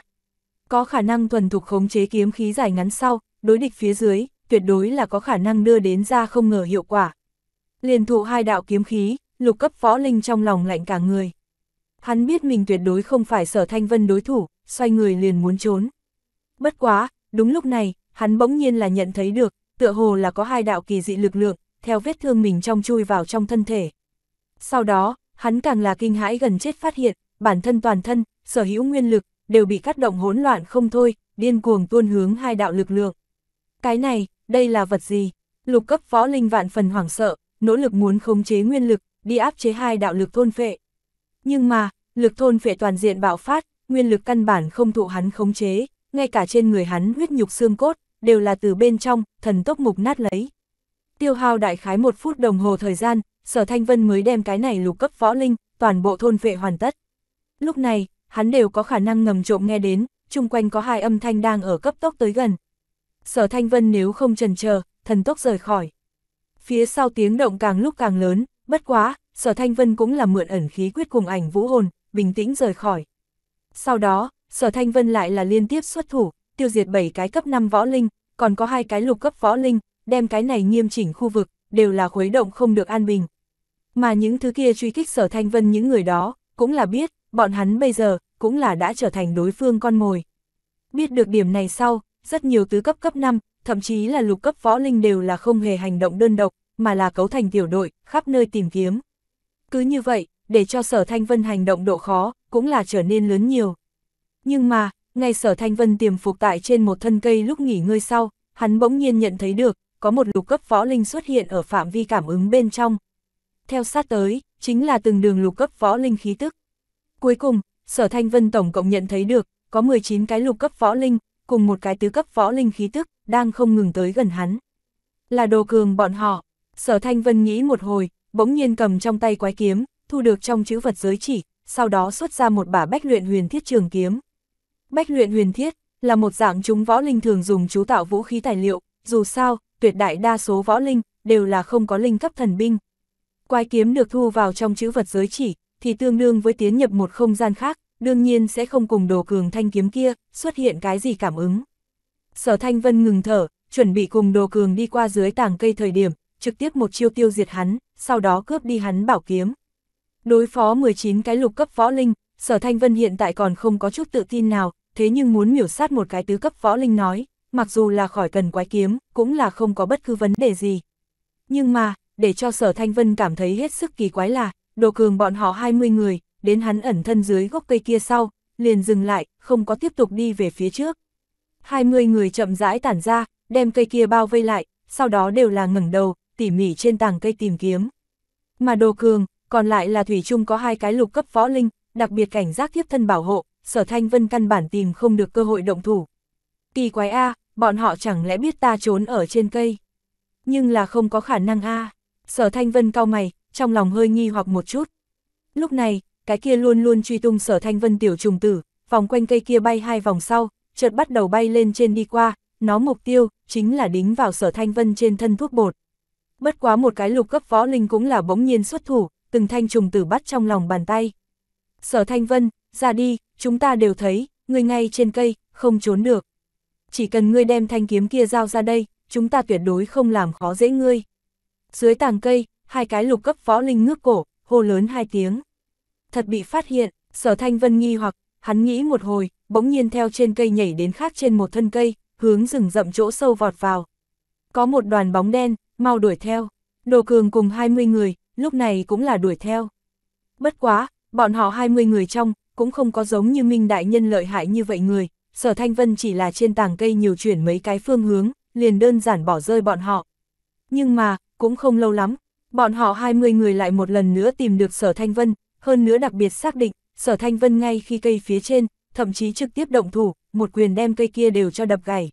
Có khả năng thuần thục khống chế kiếm khí dài ngắn sau, đối địch phía dưới, tuyệt đối là có khả năng đưa đến ra không ngờ hiệu quả. Liền thụ hai đạo kiếm khí, lục cấp võ linh trong lòng lạnh cả người. Hắn biết mình tuyệt đối không phải sở thanh vân đối thủ, xoay người liền muốn trốn. Bất quá, đúng lúc này, hắn bỗng nhiên là nhận thấy được, tựa hồ là có hai đạo kỳ dị lực lượng, theo vết thương mình trong chui vào trong thân thể. Sau đó, hắn càng là kinh hãi gần chết phát hiện, bản thân toàn thân, sở hữu nguyên lực, đều bị cắt động hỗn loạn không thôi, điên cuồng tuôn hướng hai đạo lực lượng. Cái này, đây là vật gì? Lục cấp võ linh vạn phần hoảng sợ, nỗ lực muốn khống chế nguyên lực, đi áp chế hai đạo lực thôn phệ. Nhưng mà, lực thôn phệ toàn diện bạo phát, nguyên lực căn bản không thụ hắn khống chế, ngay cả trên người hắn huyết nhục xương cốt, đều là từ bên trong, thần tốc mục nát lấy. Tiêu hao đại khái một phút đồng hồ thời gian, sở thanh vân mới đem cái này lục cấp võ linh, toàn bộ thôn vệ hoàn tất. Lúc này, hắn đều có khả năng ngầm trộm nghe đến, chung quanh có hai âm thanh đang ở cấp tốc tới gần. Sở thanh vân nếu không trần chờ thần tốc rời khỏi. Phía sau tiếng động càng lúc càng lớn, bất quá, sở thanh vân cũng là mượn ẩn khí quyết cùng ảnh vũ hồn, bình tĩnh rời khỏi. Sau đó, sở thanh vân lại là liên tiếp xuất thủ, tiêu diệt 7 cái cấp 5 võ linh, còn có hai cái lục cấp võ linh, đem cái này nghiêm chỉnh khu vực, đều là khuấy động không được an bình. Mà những thứ kia truy kích sở thanh vân những người đó, cũng là biết, bọn hắn bây giờ, cũng là đã trở thành đối phương con mồi. Biết được điểm này sau, rất nhiều tứ cấp cấp 5, thậm chí là lục cấp võ linh đều là không hề hành động đơn độc, mà là cấu thành tiểu đội, khắp nơi tìm kiếm. Cứ như vậy, để cho sở thanh vân hành động độ khó, cũng là trở nên lớn nhiều. Nhưng mà, ngay sở thanh vân tiềm phục tại trên một thân cây lúc nghỉ ngơi sau, hắn bỗng nhiên nhận thấy được, có một lục cấp võ linh xuất hiện ở phạm vi cảm ứng bên trong. Theo sát tới, chính là từng đường lục cấp võ linh khí tức. Cuối cùng, sở thanh vân tổng cộng nhận thấy được, có 19 cái lục cấp võ linh, cùng một cái tứ cấp võ linh khí tức, đang không ngừng tới gần hắn. Là đồ cường bọn họ, sở thanh vân nghĩ một hồi, bỗng nhiên cầm trong tay quái kiếm, thu được trong chữ vật giới chỉ, sau đó xuất ra một bả bách luyện huyền thiết trường kiếm. Bách luyện huyền thiết, là một dạng chúng võ linh thường dùng chú tạo vũ khí tài liệu, dù sao, tuyệt đại đa số võ linh, đều là không có linh cấp thần binh. Quái kiếm được thu vào trong chữ vật giới chỉ, thì tương đương với tiến nhập một không gian khác, đương nhiên sẽ không cùng đồ cường thanh kiếm kia, xuất hiện cái gì cảm ứng. Sở Thanh Vân ngừng thở, chuẩn bị cùng đồ cường đi qua dưới tảng cây thời điểm, trực tiếp một chiêu tiêu diệt hắn, sau đó cướp đi hắn bảo kiếm. Đối phó 19 cái lục cấp võ linh, Sở Thanh Vân hiện tại còn không có chút tự tin nào, thế nhưng muốn miểu sát một cái tứ cấp võ linh nói, mặc dù là khỏi cần quái kiếm, cũng là không có bất cứ vấn đề gì. Nhưng mà, để cho Sở Thanh Vân cảm thấy hết sức kỳ quái là, đồ cường bọn họ 20 người, đến hắn ẩn thân dưới gốc cây kia sau, liền dừng lại, không có tiếp tục đi về phía trước. 20 người chậm rãi tản ra, đem cây kia bao vây lại, sau đó đều là ngẩng đầu, tỉ mỉ trên tàng cây tìm kiếm. Mà đồ cường, còn lại là Thủy chung có hai cái lục cấp võ linh, đặc biệt cảnh giác tiếp thân bảo hộ, sở thanh vân căn bản tìm không được cơ hội động thủ. Kỳ quái A, bọn họ chẳng lẽ biết ta trốn ở trên cây. Nhưng là không có khả năng A. Sở thanh vân cau mày, trong lòng hơi nghi hoặc một chút. Lúc này, cái kia luôn luôn truy tung sở thanh vân tiểu trùng tử, vòng quanh cây kia bay hai vòng sau, chợt bắt đầu bay lên trên đi qua, nó mục tiêu, chính là đính vào sở thanh vân trên thân thuốc bột. Bất quá một cái lục cấp võ linh cũng là bỗng nhiên xuất thủ, từng thanh trùng tử bắt trong lòng bàn tay. Sở thanh vân, ra đi, chúng ta đều thấy, người ngay trên cây, không trốn được. Chỉ cần ngươi đem thanh kiếm kia giao ra đây, chúng ta tuyệt đối không làm khó dễ ngươi. Dưới tàng cây, hai cái lục cấp võ linh ngước cổ, hô lớn hai tiếng. Thật bị phát hiện, sở thanh vân nghi hoặc, hắn nghĩ một hồi, bỗng nhiên theo trên cây nhảy đến khác trên một thân cây, hướng rừng rậm chỗ sâu vọt vào. Có một đoàn bóng đen, mau đuổi theo. Đồ cường cùng 20 người, lúc này cũng là đuổi theo. Bất quá, bọn họ 20 người trong, cũng không có giống như Minh Đại Nhân lợi hại như vậy người, sở thanh vân chỉ là trên tàng cây nhiều chuyển mấy cái phương hướng, liền đơn giản bỏ rơi bọn họ. Nhưng mà, cũng không lâu lắm, bọn họ 20 người lại một lần nữa tìm được sở thanh vân, hơn nữa đặc biệt xác định, sở thanh vân ngay khi cây phía trên, thậm chí trực tiếp động thủ, một quyền đem cây kia đều cho đập gãy.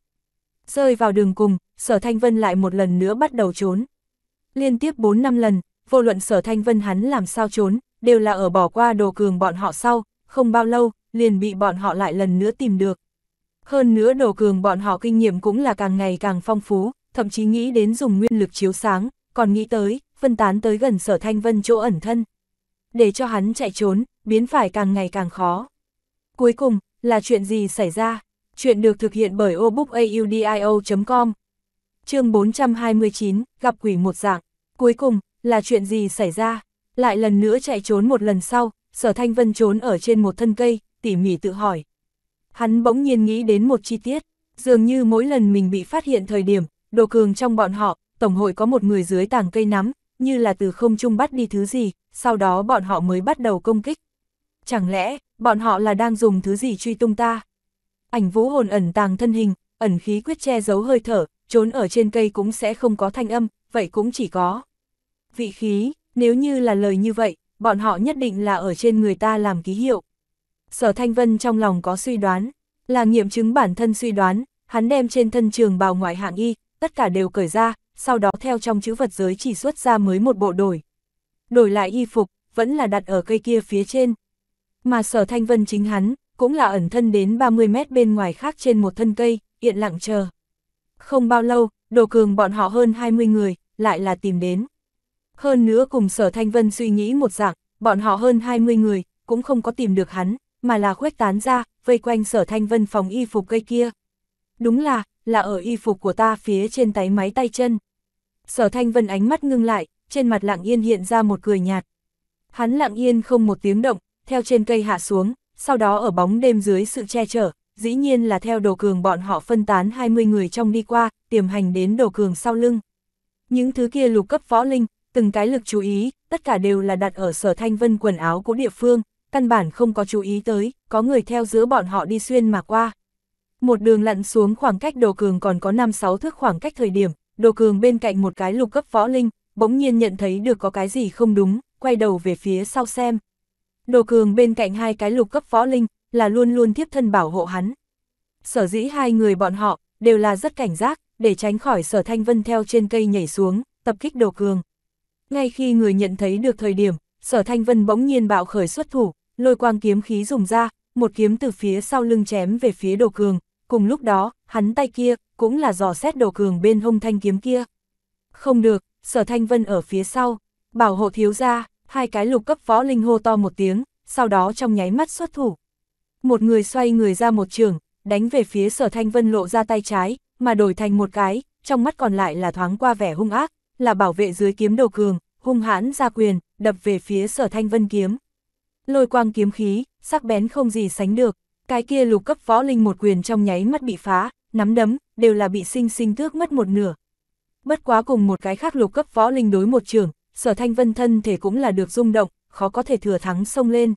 Rơi vào đường cùng, sở thanh vân lại một lần nữa bắt đầu trốn. Liên tiếp 4 năm lần, vô luận sở thanh vân hắn làm sao trốn, đều là ở bỏ qua đồ cường bọn họ sau, không bao lâu, liền bị bọn họ lại lần nữa tìm được. Hơn nữa đồ cường bọn họ kinh nghiệm cũng là càng ngày càng phong phú, thậm chí nghĩ đến dùng nguyên lực chiếu sáng, còn nghĩ tới, phân tán tới gần sở thanh vân chỗ ẩn thân. Để cho hắn chạy trốn, biến phải càng ngày càng khó. Cuối cùng, là chuyện gì xảy ra? Chuyện được thực hiện bởi obookaudio.com chương 429, gặp quỷ một dạng. Cuối cùng, là chuyện gì xảy ra? Lại lần nữa chạy trốn một lần sau, sở thanh vân trốn ở trên một thân cây, tỉ mỉ tự hỏi. Hắn bỗng nhiên nghĩ đến một chi tiết, dường như mỗi lần mình bị phát hiện thời điểm, đồ cường trong bọn họ, tổng hội có một người dưới tàng cây nắm, như là từ không trung bắt đi thứ gì, sau đó bọn họ mới bắt đầu công kích. Chẳng lẽ, bọn họ là đang dùng thứ gì truy tung ta? Ảnh vũ hồn ẩn tàng thân hình, ẩn khí quyết che giấu hơi thở, trốn ở trên cây cũng sẽ không có thanh âm, vậy cũng chỉ có. Vị khí, nếu như là lời như vậy, bọn họ nhất định là ở trên người ta làm ký hiệu. Sở Thanh Vân trong lòng có suy đoán, là nghiệm chứng bản thân suy đoán, hắn đem trên thân trường bào ngoại hạng y, tất cả đều cởi ra, sau đó theo trong chữ vật giới chỉ xuất ra mới một bộ đổi. Đổi lại y phục, vẫn là đặt ở cây kia phía trên. Mà sở thanh vân chính hắn, cũng là ẩn thân đến 30 mét bên ngoài khác trên một thân cây, hiện lặng chờ. Không bao lâu, đồ cường bọn họ hơn 20 người, lại là tìm đến. Hơn nữa cùng sở thanh vân suy nghĩ một dạng, bọn họ hơn 20 người, cũng không có tìm được hắn, mà là khuếch tán ra, vây quanh sở thanh vân phòng y phục cây kia. Đúng là, là ở y phục của ta phía trên tay máy tay chân. Sở thanh vân ánh mắt ngưng lại, trên mặt lặng yên hiện ra một cười nhạt. Hắn lặng yên không một tiếng động, theo trên cây hạ xuống, sau đó ở bóng đêm dưới sự che chở, dĩ nhiên là theo đồ cường bọn họ phân tán 20 người trong đi qua, tiềm hành đến đồ cường sau lưng. Những thứ kia lục cấp võ linh, từng cái lực chú ý, tất cả đều là đặt ở sở thanh vân quần áo của địa phương, căn bản không có chú ý tới, có người theo giữa bọn họ đi xuyên mà qua. Một đường lặn xuống khoảng cách đồ cường còn có 5-6 thước khoảng cách thời điểm, đồ cường bên cạnh một cái lục cấp võ linh, bỗng nhiên nhận thấy được có cái gì không đúng, quay đầu về phía sau xem. Đồ cường bên cạnh hai cái lục cấp võ linh, là luôn luôn tiếp thân bảo hộ hắn. Sở dĩ hai người bọn họ, đều là rất cảnh giác, để tránh khỏi sở thanh vân theo trên cây nhảy xuống, tập kích đồ cường. Ngay khi người nhận thấy được thời điểm, sở thanh vân bỗng nhiên bạo khởi xuất thủ, lôi quang kiếm khí dùng ra, một kiếm từ phía sau lưng chém về phía đồ cường, cùng lúc đó, hắn tay kia, cũng là dò xét đồ cường bên hông thanh kiếm kia. Không được, sở thanh vân ở phía sau, bảo hộ thiếu ra, hai cái lục cấp võ linh hô to một tiếng, sau đó trong nháy mắt xuất thủ. Một người xoay người ra một trường, đánh về phía sở thanh vân lộ ra tay trái, mà đổi thành một cái, trong mắt còn lại là thoáng qua vẻ hung ác, là bảo vệ dưới kiếm đồ cường, hung hãn ra quyền, đập về phía sở thanh vân kiếm. Lôi quang kiếm khí, sắc bén không gì sánh được, cái kia lục cấp võ linh một quyền trong nháy mắt bị phá, nắm đấm, đều là bị sinh sinh tước mất một nửa. Bất quá cùng một cái khác lục cấp võ linh đối một trường, sở thanh vân thân thể cũng là được rung động, khó có thể thừa thắng xông lên.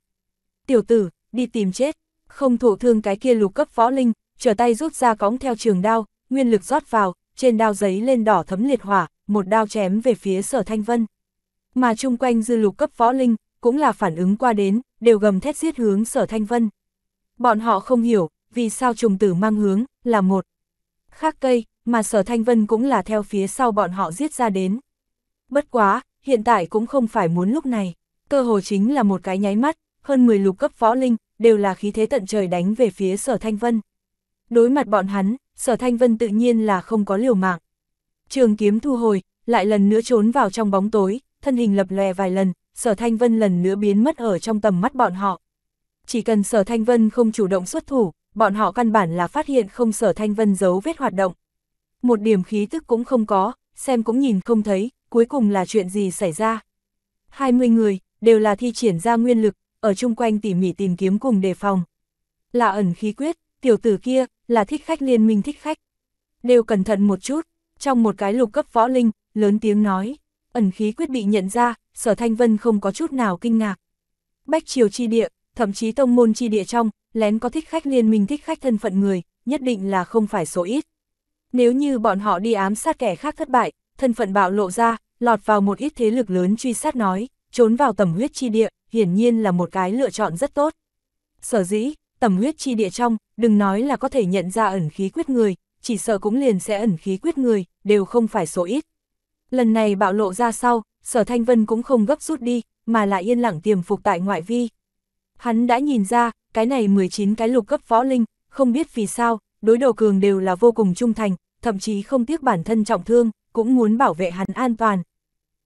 Tiểu tử, đi tìm chết, không thụ thương cái kia lục cấp võ linh, trở tay rút ra cõng theo trường đao, nguyên lực rót vào, trên đao giấy lên đỏ thấm liệt hỏa, một đao chém về phía sở thanh vân. Mà chung quanh dư lục cấp võ linh, cũng là phản ứng qua đến, đều gầm thét giết hướng sở thanh vân. Bọn họ không hiểu, vì sao trùng tử mang hướng, là một khác cây, mà sở thanh vân cũng là theo phía sau bọn họ giết ra đến. Bất quá, hiện tại cũng không phải muốn lúc này, cơ hồ chính là một cái nháy mắt, hơn 10 lục cấp võ linh, đều là khí thế tận trời đánh về phía sở thanh vân. Đối mặt bọn hắn, sở thanh vân tự nhiên là không có liều mạng. Trường kiếm thu hồi, lại lần nữa trốn vào trong bóng tối, thân hình lập lè vài lần, sở thanh vân lần nữa biến mất ở trong tầm mắt bọn họ. Chỉ cần sở thanh vân không chủ động xuất thủ, bọn họ căn bản là phát hiện không sở thanh vân giấu vết hoạt động. Một điểm khí tức cũng không có, xem cũng nhìn không thấy, cuối cùng là chuyện gì xảy ra. 20 người, đều là thi triển ra nguyên lực, ở chung quanh tỉ mỉ tìm kiếm cùng đề phòng. Là ẩn khí quyết, tiểu tử kia, là thích khách liên minh thích khách. Đều cẩn thận một chút, trong một cái lục cấp võ linh, lớn tiếng nói, ẩn khí quyết bị nhận ra, sở thanh vân không có chút nào kinh ngạc. Bách triều chi địa, thậm chí tông môn chi địa trong, lén có thích khách liên minh thích khách thân phận người, nhất định là không phải số ít. Nếu như bọn họ đi ám sát kẻ khác thất bại, thân phận bạo lộ ra, lọt vào một ít thế lực lớn truy sát nói, trốn vào tầm huyết chi địa, hiển nhiên là một cái lựa chọn rất tốt. Sở dĩ, tầm huyết chi địa trong, đừng nói là có thể nhận ra ẩn khí quyết người, chỉ sợ cũng liền sẽ ẩn khí quyết người, đều không phải số ít. Lần này bạo lộ ra sau, sở thanh vân cũng không gấp rút đi, mà lại yên lặng tiềm phục tại ngoại vi. Hắn đã nhìn ra, cái này 19 cái lục cấp võ linh, không biết vì sao, đối đầu cường đều là vô cùng trung thành, thậm chí không tiếc bản thân trọng thương, cũng muốn bảo vệ hắn an toàn.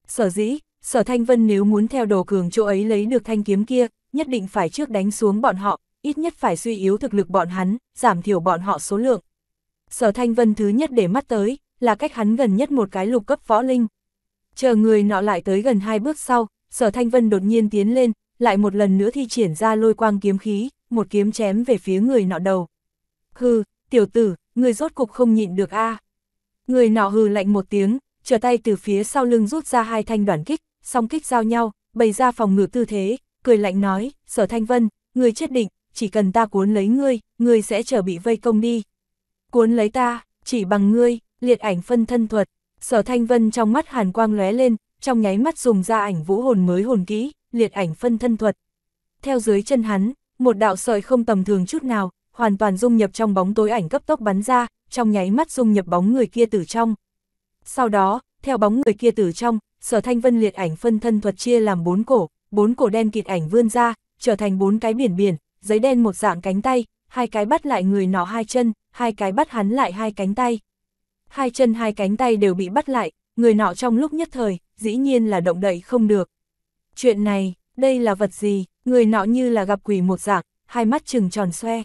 Sở dĩ, sở thanh vân nếu muốn theo đồ cường chỗ ấy lấy được thanh kiếm kia, nhất định phải trước đánh xuống bọn họ, ít nhất phải suy yếu thực lực bọn hắn, giảm thiểu bọn họ số lượng. Sở thanh vân thứ nhất để mắt tới, là cách hắn gần nhất một cái lục cấp võ linh. Chờ người nọ lại tới gần hai bước sau, sở thanh vân đột nhiên tiến lên, lại một lần nữa thi triển ra lôi quang kiếm khí, một kiếm chém về phía người nọ đầu. Hừ, tiểu tử, người rốt cục không nhịn được a. Người nọ hừ lạnh một tiếng, trở tay từ phía sau lưng rút ra hai thanh đoạn kích, song kích giao nhau, bày ra phòng ngự tư thế, cười lạnh nói, sở thanh vân, người chết định, chỉ cần ta cuốn lấy ngươi, ngươi sẽ trở bị vây công đi. Cuốn lấy ta, chỉ bằng ngươi, liệt ảnh phân thân thuật, sở thanh vân trong mắt hàn quang lóe lên, trong nháy mắt dùng ra ảnh vũ hồn mới hồn kỹ, liệt ảnh phân thân thuật. Theo dưới chân hắn, một đạo sợi không tầm thường chút nào, hoàn toàn dung nhập trong bóng tối ảnh cấp tốc bắn ra, trong nháy mắt dung nhập bóng người kia từ trong. Sau đó, theo bóng người kia từ trong, sở thanh vân liệt ảnh phân thân thuật chia làm bốn cổ, bốn cổ đen kịt ảnh vươn ra, trở thành bốn cái biển biển, giấy đen một dạng cánh tay, hai cái bắt lại người nọ hai chân, hai cái bắt hắn lại hai cánh tay. Hai chân hai cánh tay đều bị bắt lại, người nọ trong lúc nhất thời, dĩ nhiên là động đậy không được. Chuyện này, đây là vật gì, người nọ như là gặp quỷ một dạng, hai mắt trừng tròn xoe.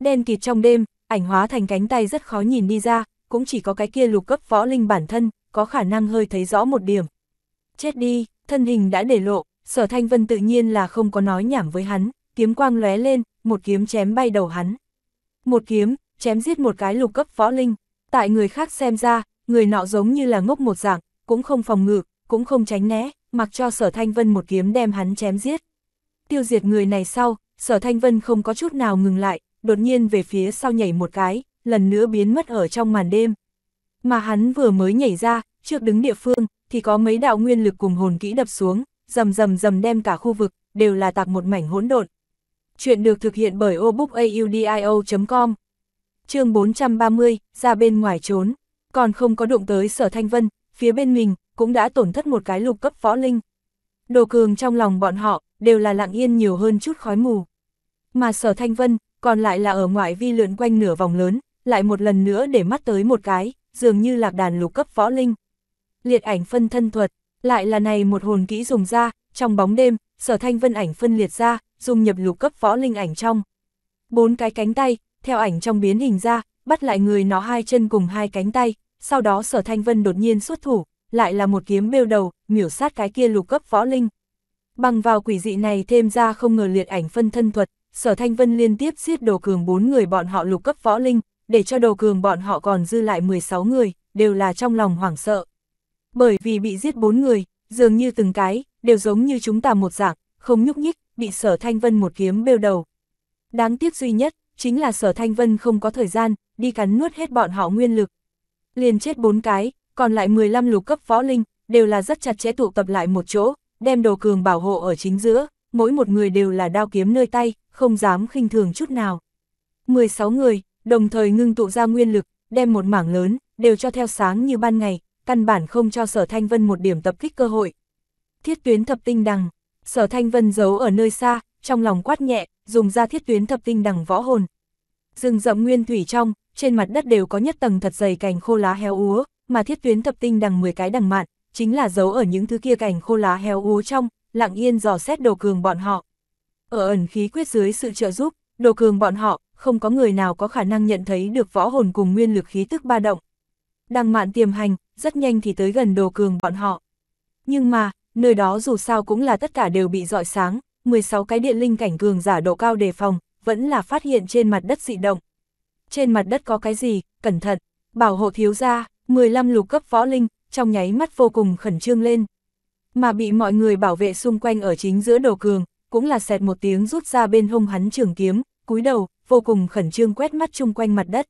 Đen kịt trong đêm, ảnh hóa thành cánh tay rất khó nhìn đi ra, cũng chỉ có cái kia lục cấp võ linh bản thân, có khả năng hơi thấy rõ một điểm. Chết đi, thân hình đã để lộ, sở thanh vân tự nhiên là không có nói nhảm với hắn, kiếm quang lóe lên, một kiếm chém bay đầu hắn. Một kiếm, chém giết một cái lục cấp võ linh, tại người khác xem ra, người nọ giống như là ngốc một dạng, cũng không phòng ngự, cũng không tránh né, mặc cho sở thanh vân một kiếm đem hắn chém giết. Tiêu diệt người này sau, sở thanh vân không có chút nào ngừng lại, đột nhiên về phía sau nhảy một cái, lần nữa biến mất ở trong màn đêm. Mà hắn vừa mới nhảy ra, trước đứng địa phương, thì có mấy đạo nguyên lực cùng hồn kỹ đập xuống, rầm rầm rầm đem cả khu vực, đều là tạc một mảnh hỗn độn. Chuyện được thực hiện bởi obookaudio.com chương 430, ra bên ngoài trốn, còn không có đụng tới sở thanh vân, phía bên mình, cũng đã tổn thất một cái lục cấp võ linh. Đồ cường trong lòng bọn họ, đều là lặng yên nhiều hơn chút khói mù. Mà sở thanh vân, còn lại là ở ngoại vi lượn quanh nửa vòng lớn, lại một lần nữa để mắt tới một cái, dường như lạc đàn lục cấp võ linh. Liệt ảnh phân thân thuật, lại là này một hồn kỹ dùng ra, trong bóng đêm, sở thanh vân ảnh phân liệt ra, dùng nhập lục cấp võ linh ảnh trong. Bốn cái cánh tay, theo ảnh trong biến hình ra, bắt lại người nó hai chân cùng hai cánh tay, sau đó sở thanh vân đột nhiên xuất thủ, lại là một kiếm bêu đầu, miểu sát cái kia lục cấp võ linh. Bằng vào quỷ dị này thêm ra không ngờ liệt ảnh phân thân thuật, sở thanh vân liên tiếp giết đồ cường bốn người bọn họ lục cấp võ linh, để cho đồ cường bọn họ còn dư lại 16 người, đều là trong lòng hoảng sợ. Bởi vì bị giết bốn người, dường như từng cái, đều giống như chúng ta một dạng, không nhúc nhích, bị sở thanh vân một kiếm bêu đầu. Đáng tiếc duy nhất, chính là sở thanh vân không có thời gian, đi cắn nuốt hết bọn họ nguyên lực. Liền chết bốn cái, còn lại 15 lục cấp võ linh, đều là rất chặt chẽ tụ tập lại một chỗ, đem đồ cường bảo hộ ở chính giữa, mỗi một người đều là đao kiếm nơi tay, không dám khinh thường chút nào. 16 người, đồng thời ngưng tụ ra nguyên lực, đem một mảng lớn, đều cho theo sáng như ban ngày, căn bản không cho sở thanh vân một điểm tập kích cơ hội. Thiết tuyến thập tinh đằng, sở thanh vân giấu ở nơi xa, trong lòng quát nhẹ, dùng ra thiết tuyến thập tinh đằng võ hồn. Rừng rậm nguyên thủy trong, trên mặt đất đều có nhất tầng thật dày cành khô lá heo úa, mà thiết tuyến thập tinh đằng 10 cái đằng mạn, chính là giấu ở những thứ kia cành khô lá heo úa trong, lặng yên dò xét đồ cường bọn họ. Ở ẩn khí quyết dưới sự trợ giúp, đồ cường bọn họ, không có người nào có khả năng nhận thấy được võ hồn cùng nguyên lực khí tức ba động. Đằng mạn tiềm hành, rất nhanh thì tới gần đồ cường bọn họ. Nhưng mà, nơi đó dù sao cũng là tất cả đều bị dọi sáng, 16 cái điện linh cảnh cường giả độ cao đề phòng, vẫn là phát hiện trên mặt đất dị động. Trên mặt đất có cái gì, cẩn thận, bảo hộ thiếu gia, 15 lục cấp võ linh, trong nháy mắt vô cùng khẩn trương lên. Mà bị mọi người bảo vệ xung quanh ở chính giữa đồ cường, cũng là xẹt một tiếng rút ra bên hông hắn trường kiếm, cúi đầu, vô cùng khẩn trương quét mắt chung quanh mặt đất.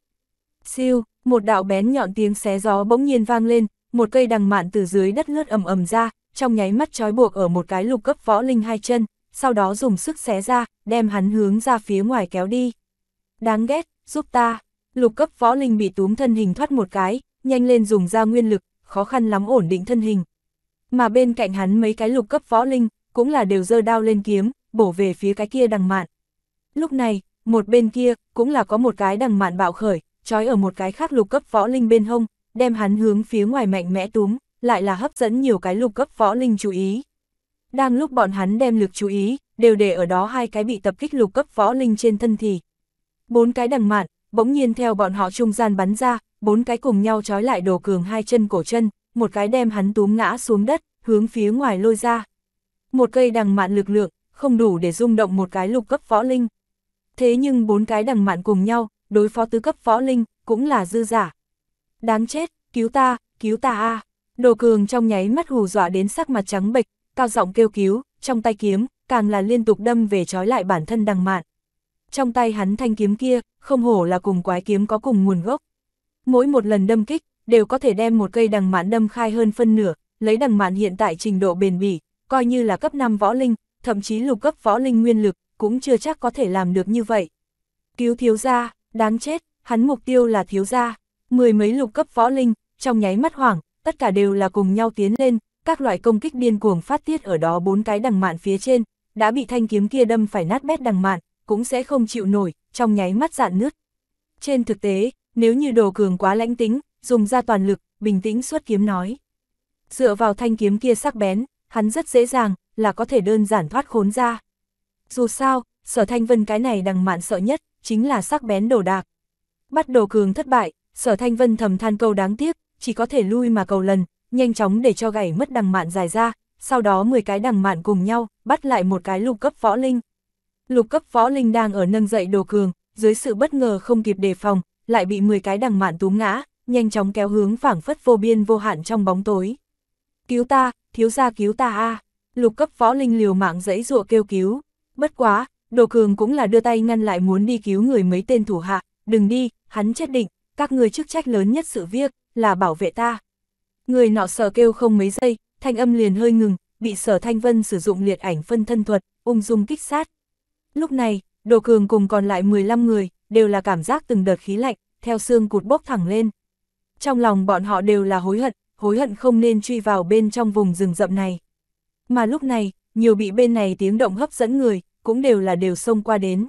Siêu, một đạo bén nhọn tiếng xé gió bỗng nhiên vang lên, một cây đằng mạn từ dưới đất lướt ầm ầm ra, trong nháy mắt trói buộc ở một cái lục cấp võ linh hai chân, sau đó dùng sức xé ra, đem hắn hướng ra phía ngoài kéo đi. Đáng ghét, giúp ta. Lục cấp võ linh bị túm thân hình thoát một cái, nhanh lên dùng ra nguyên lực, khó khăn lắm ổn định thân hình. Mà bên cạnh hắn mấy cái lục cấp võ linh, cũng là đều dơ đao lên kiếm, bổ về phía cái kia đằng mạn. Lúc này, một bên kia, cũng là có một cái đằng mạn bạo khởi, trói ở một cái khác lục cấp võ linh bên hông, đem hắn hướng phía ngoài mạnh mẽ túm, lại là hấp dẫn nhiều cái lục cấp võ linh chú ý. Đang lúc bọn hắn đem lực chú ý, đều để ở đó hai cái bị tập kích lục cấp võ linh trên thân thì. Bốn cái đằng mạn, bỗng nhiên theo bọn họ trung gian bắn ra, bốn cái cùng nhau trói lại đồ cường hai chân cổ chân, một cái đem hắn túm ngã xuống đất, hướng phía ngoài lôi ra. Một cây đằng mạn lực lượng, không đủ để rung động một cái lục cấp võ linh. Thế nhưng bốn cái đằng mạn cùng nhau, đối phó tứ cấp võ linh, cũng là dư giả. Đáng chết, cứu ta, cứu ta a Đồ cường trong nháy mắt hù dọa đến sắc mặt trắng bệch, cao giọng kêu cứu, trong tay kiếm, càng là liên tục đâm về trói lại bản thân đằng mạn. Trong tay hắn thanh kiếm kia, không hổ là cùng quái kiếm có cùng nguồn gốc. Mỗi một lần đâm kích, đều có thể đem một cây đằng mạn đâm khai hơn phân nửa, lấy đằng mạn hiện tại trình độ bền bỉ, coi như là cấp 5 võ linh, thậm chí lục cấp võ linh nguyên lực, cũng chưa chắc có thể làm được như vậy. Cứu thiếu gia, đáng chết, hắn mục tiêu là thiếu gia, mười mấy lục cấp võ linh, trong nháy mắt hoảng, tất cả đều là cùng nhau tiến lên, các loại công kích điên cuồng phát tiết ở đó bốn cái đằng mạn phía trên, đã bị thanh kiếm kia đâm phải nát bét đằng mạn, cũng sẽ không chịu nổi, trong nháy mắt dạn nứt. Trên thực tế, nếu như đồ cường quá lãnh tính, dùng ra toàn lực, bình tĩnh xuất kiếm nói. Dựa vào thanh kiếm kia sắc bén, hắn rất dễ dàng, là có thể đơn giản thoát khốn ra. Dù sao, sở thanh vân cái này đằng mạn sợ nhất, chính là sắc bén đồ đạc. Bắt đồ cường thất bại, sở thanh vân thầm than câu đáng tiếc, chỉ có thể lui mà cầu lần, nhanh chóng để cho gảy mất đằng mạn dài ra, sau đó 10 cái đằng mạn cùng nhau, bắt lại một cái lục cấp võ linh. Lục cấp võ linh đang ở nâng dậy đồ cường, dưới sự bất ngờ không kịp đề phòng, lại bị 10 cái đằng mạn túm ngã, nhanh chóng kéo hướng phảng phất vô biên vô hạn trong bóng tối. Cứu ta, thiếu gia cứu ta a lục cấp võ linh liều mạng dẫy dụa kêu cứu. Bất quá, đồ cường cũng là đưa tay ngăn lại muốn đi cứu người mấy tên thủ hạ, đừng đi, hắn chết định, các người chức trách lớn nhất sự việc, là bảo vệ ta. Người nọ sờ kêu không mấy giây, thanh âm liền hơi ngừng, bị sở thanh vân sử dụng liệt ảnh phân thân thuật, ung dung kích sát. Lúc này, đồ cường cùng còn lại 15 người, đều là cảm giác từng đợt khí lạnh, theo xương cụt bốc thẳng lên. Trong lòng bọn họ đều là hối hận, hối hận không nên truy vào bên trong vùng rừng rậm này. Mà lúc này, nhiều bị bên này tiếng động hấp dẫn người, cũng đều là đều xông qua đến.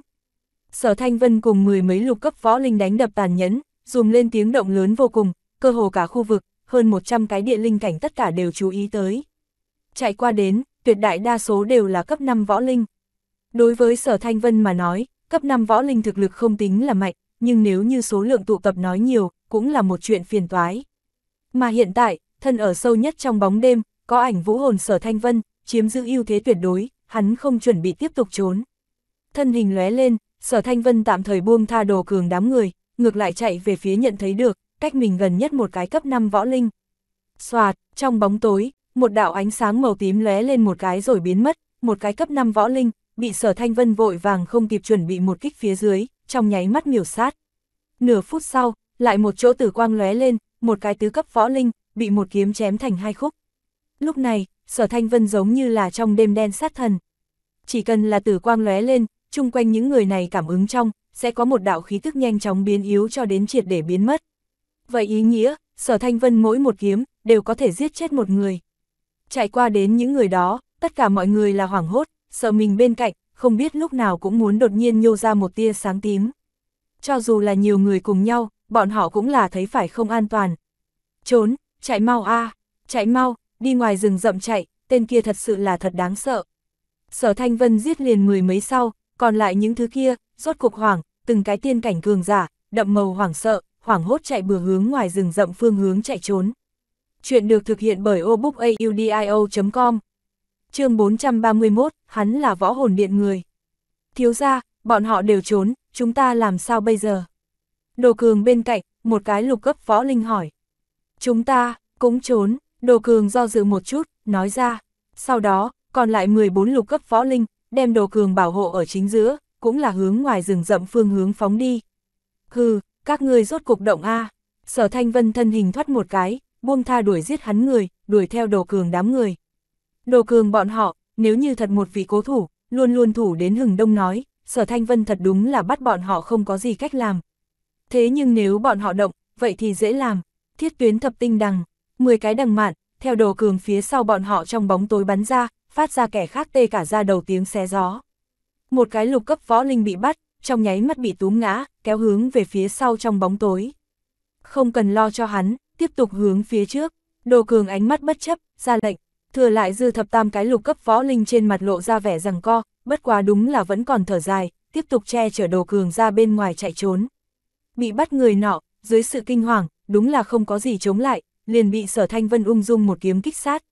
Sở Thanh Vân cùng mười mấy lục cấp võ linh đánh đập tàn nhẫn, dùm lên tiếng động lớn vô cùng, cơ hồ cả khu vực, hơn 100 cái địa linh cảnh tất cả đều chú ý tới. Chạy qua đến, tuyệt đại đa số đều là cấp 5 võ linh. Đối với Sở Thanh Vân mà nói, cấp 5 võ linh thực lực không tính là mạnh, nhưng nếu như số lượng tụ tập nói nhiều, cũng là một chuyện phiền toái. Mà hiện tại, thân ở sâu nhất trong bóng đêm, có ảnh vũ hồn Sở Thanh Vân, chiếm giữ ưu thế tuyệt đối, hắn không chuẩn bị tiếp tục trốn. Thân hình lóe lên, Sở Thanh Vân tạm thời buông tha đồ cường đám người, ngược lại chạy về phía nhận thấy được, cách mình gần nhất một cái cấp 5 võ linh. Xoạt, trong bóng tối, một đạo ánh sáng màu tím lóe lên một cái rồi biến mất, một cái cấp 5 võ linh, bị sở thanh vân vội vàng không kịp chuẩn bị một kích phía dưới, trong nháy mắt miểu sát. Nửa phút sau, lại một chỗ tử quang lóe lên, một cái tứ cấp võ linh, bị một kiếm chém thành hai khúc. Lúc này, sở thanh vân giống như là trong đêm đen sát thần. Chỉ cần là tử quang lóe lên, chung quanh những người này cảm ứng trong, sẽ có một đạo khí tức nhanh chóng biến yếu cho đến triệt để biến mất. Vậy ý nghĩa, sở thanh vân mỗi một kiếm, đều có thể giết chết một người. Chạy qua đến những người đó, tất cả mọi người là hoảng hốt, sợ mình bên cạnh, không biết lúc nào cũng muốn đột nhiên nhô ra một tia sáng tím. Cho dù là nhiều người cùng nhau, bọn họ cũng là thấy phải không an toàn. Trốn, chạy mau a chạy mau, đi ngoài rừng rậm chạy, tên kia thật sự là thật đáng sợ. Sở Thanh Vân giết liền mười mấy sau, còn lại những thứ kia, rốt cuộc hoảng, từng cái tiên cảnh cường giả, đậm màu hoảng sợ, hoảng hốt chạy bừa hướng ngoài rừng rậm phương hướng chạy trốn. Chuyện được thực hiện bởi obookaudio.com chương 431, hắn là võ hồn điện người. Thiếu ra, bọn họ đều trốn, chúng ta làm sao bây giờ? Đồ cường bên cạnh, một cái lục cấp võ linh hỏi. Chúng ta, cũng trốn, đồ cường do dự một chút, nói ra. Sau đó, còn lại 14 lục cấp võ linh, đem đồ cường bảo hộ ở chính giữa, cũng là hướng ngoài rừng rậm phương hướng phóng đi. Hừ, các ngươi rốt cục động A. Sở Thanh Vân thân hình thoát một cái, buông tha đuổi giết hắn người, đuổi theo đồ cường đám người. Đồ cường bọn họ, nếu như thật một vị cố thủ, luôn luôn thủ đến hừng đông nói, sở Thanh Vân thật đúng là bắt bọn họ không có gì cách làm. Thế nhưng nếu bọn họ động, vậy thì dễ làm. Thiết tuyến thập tinh đằng, 10 cái đằng mạn, theo đồ cường phía sau bọn họ trong bóng tối bắn ra, phát ra kẻ khác tê cả ra đầu tiếng xé gió. Một cái lục cấp võ linh bị bắt, trong nháy mắt bị túm ngã, kéo hướng về phía sau trong bóng tối. Không cần lo cho hắn, tiếp tục hướng phía trước, đồ cường ánh mắt bất chấp, ra lệnh, thừa lại dư thập tam cái lục cấp võ linh trên mặt lộ ra vẻ rằng co, bất quá đúng là vẫn còn thở dài, tiếp tục che chở đồ cường ra bên ngoài chạy trốn. Bị bắt người nọ, dưới sự kinh hoàng, đúng là không có gì chống lại, liền bị sở thanh vân ung dung một kiếm kích sát.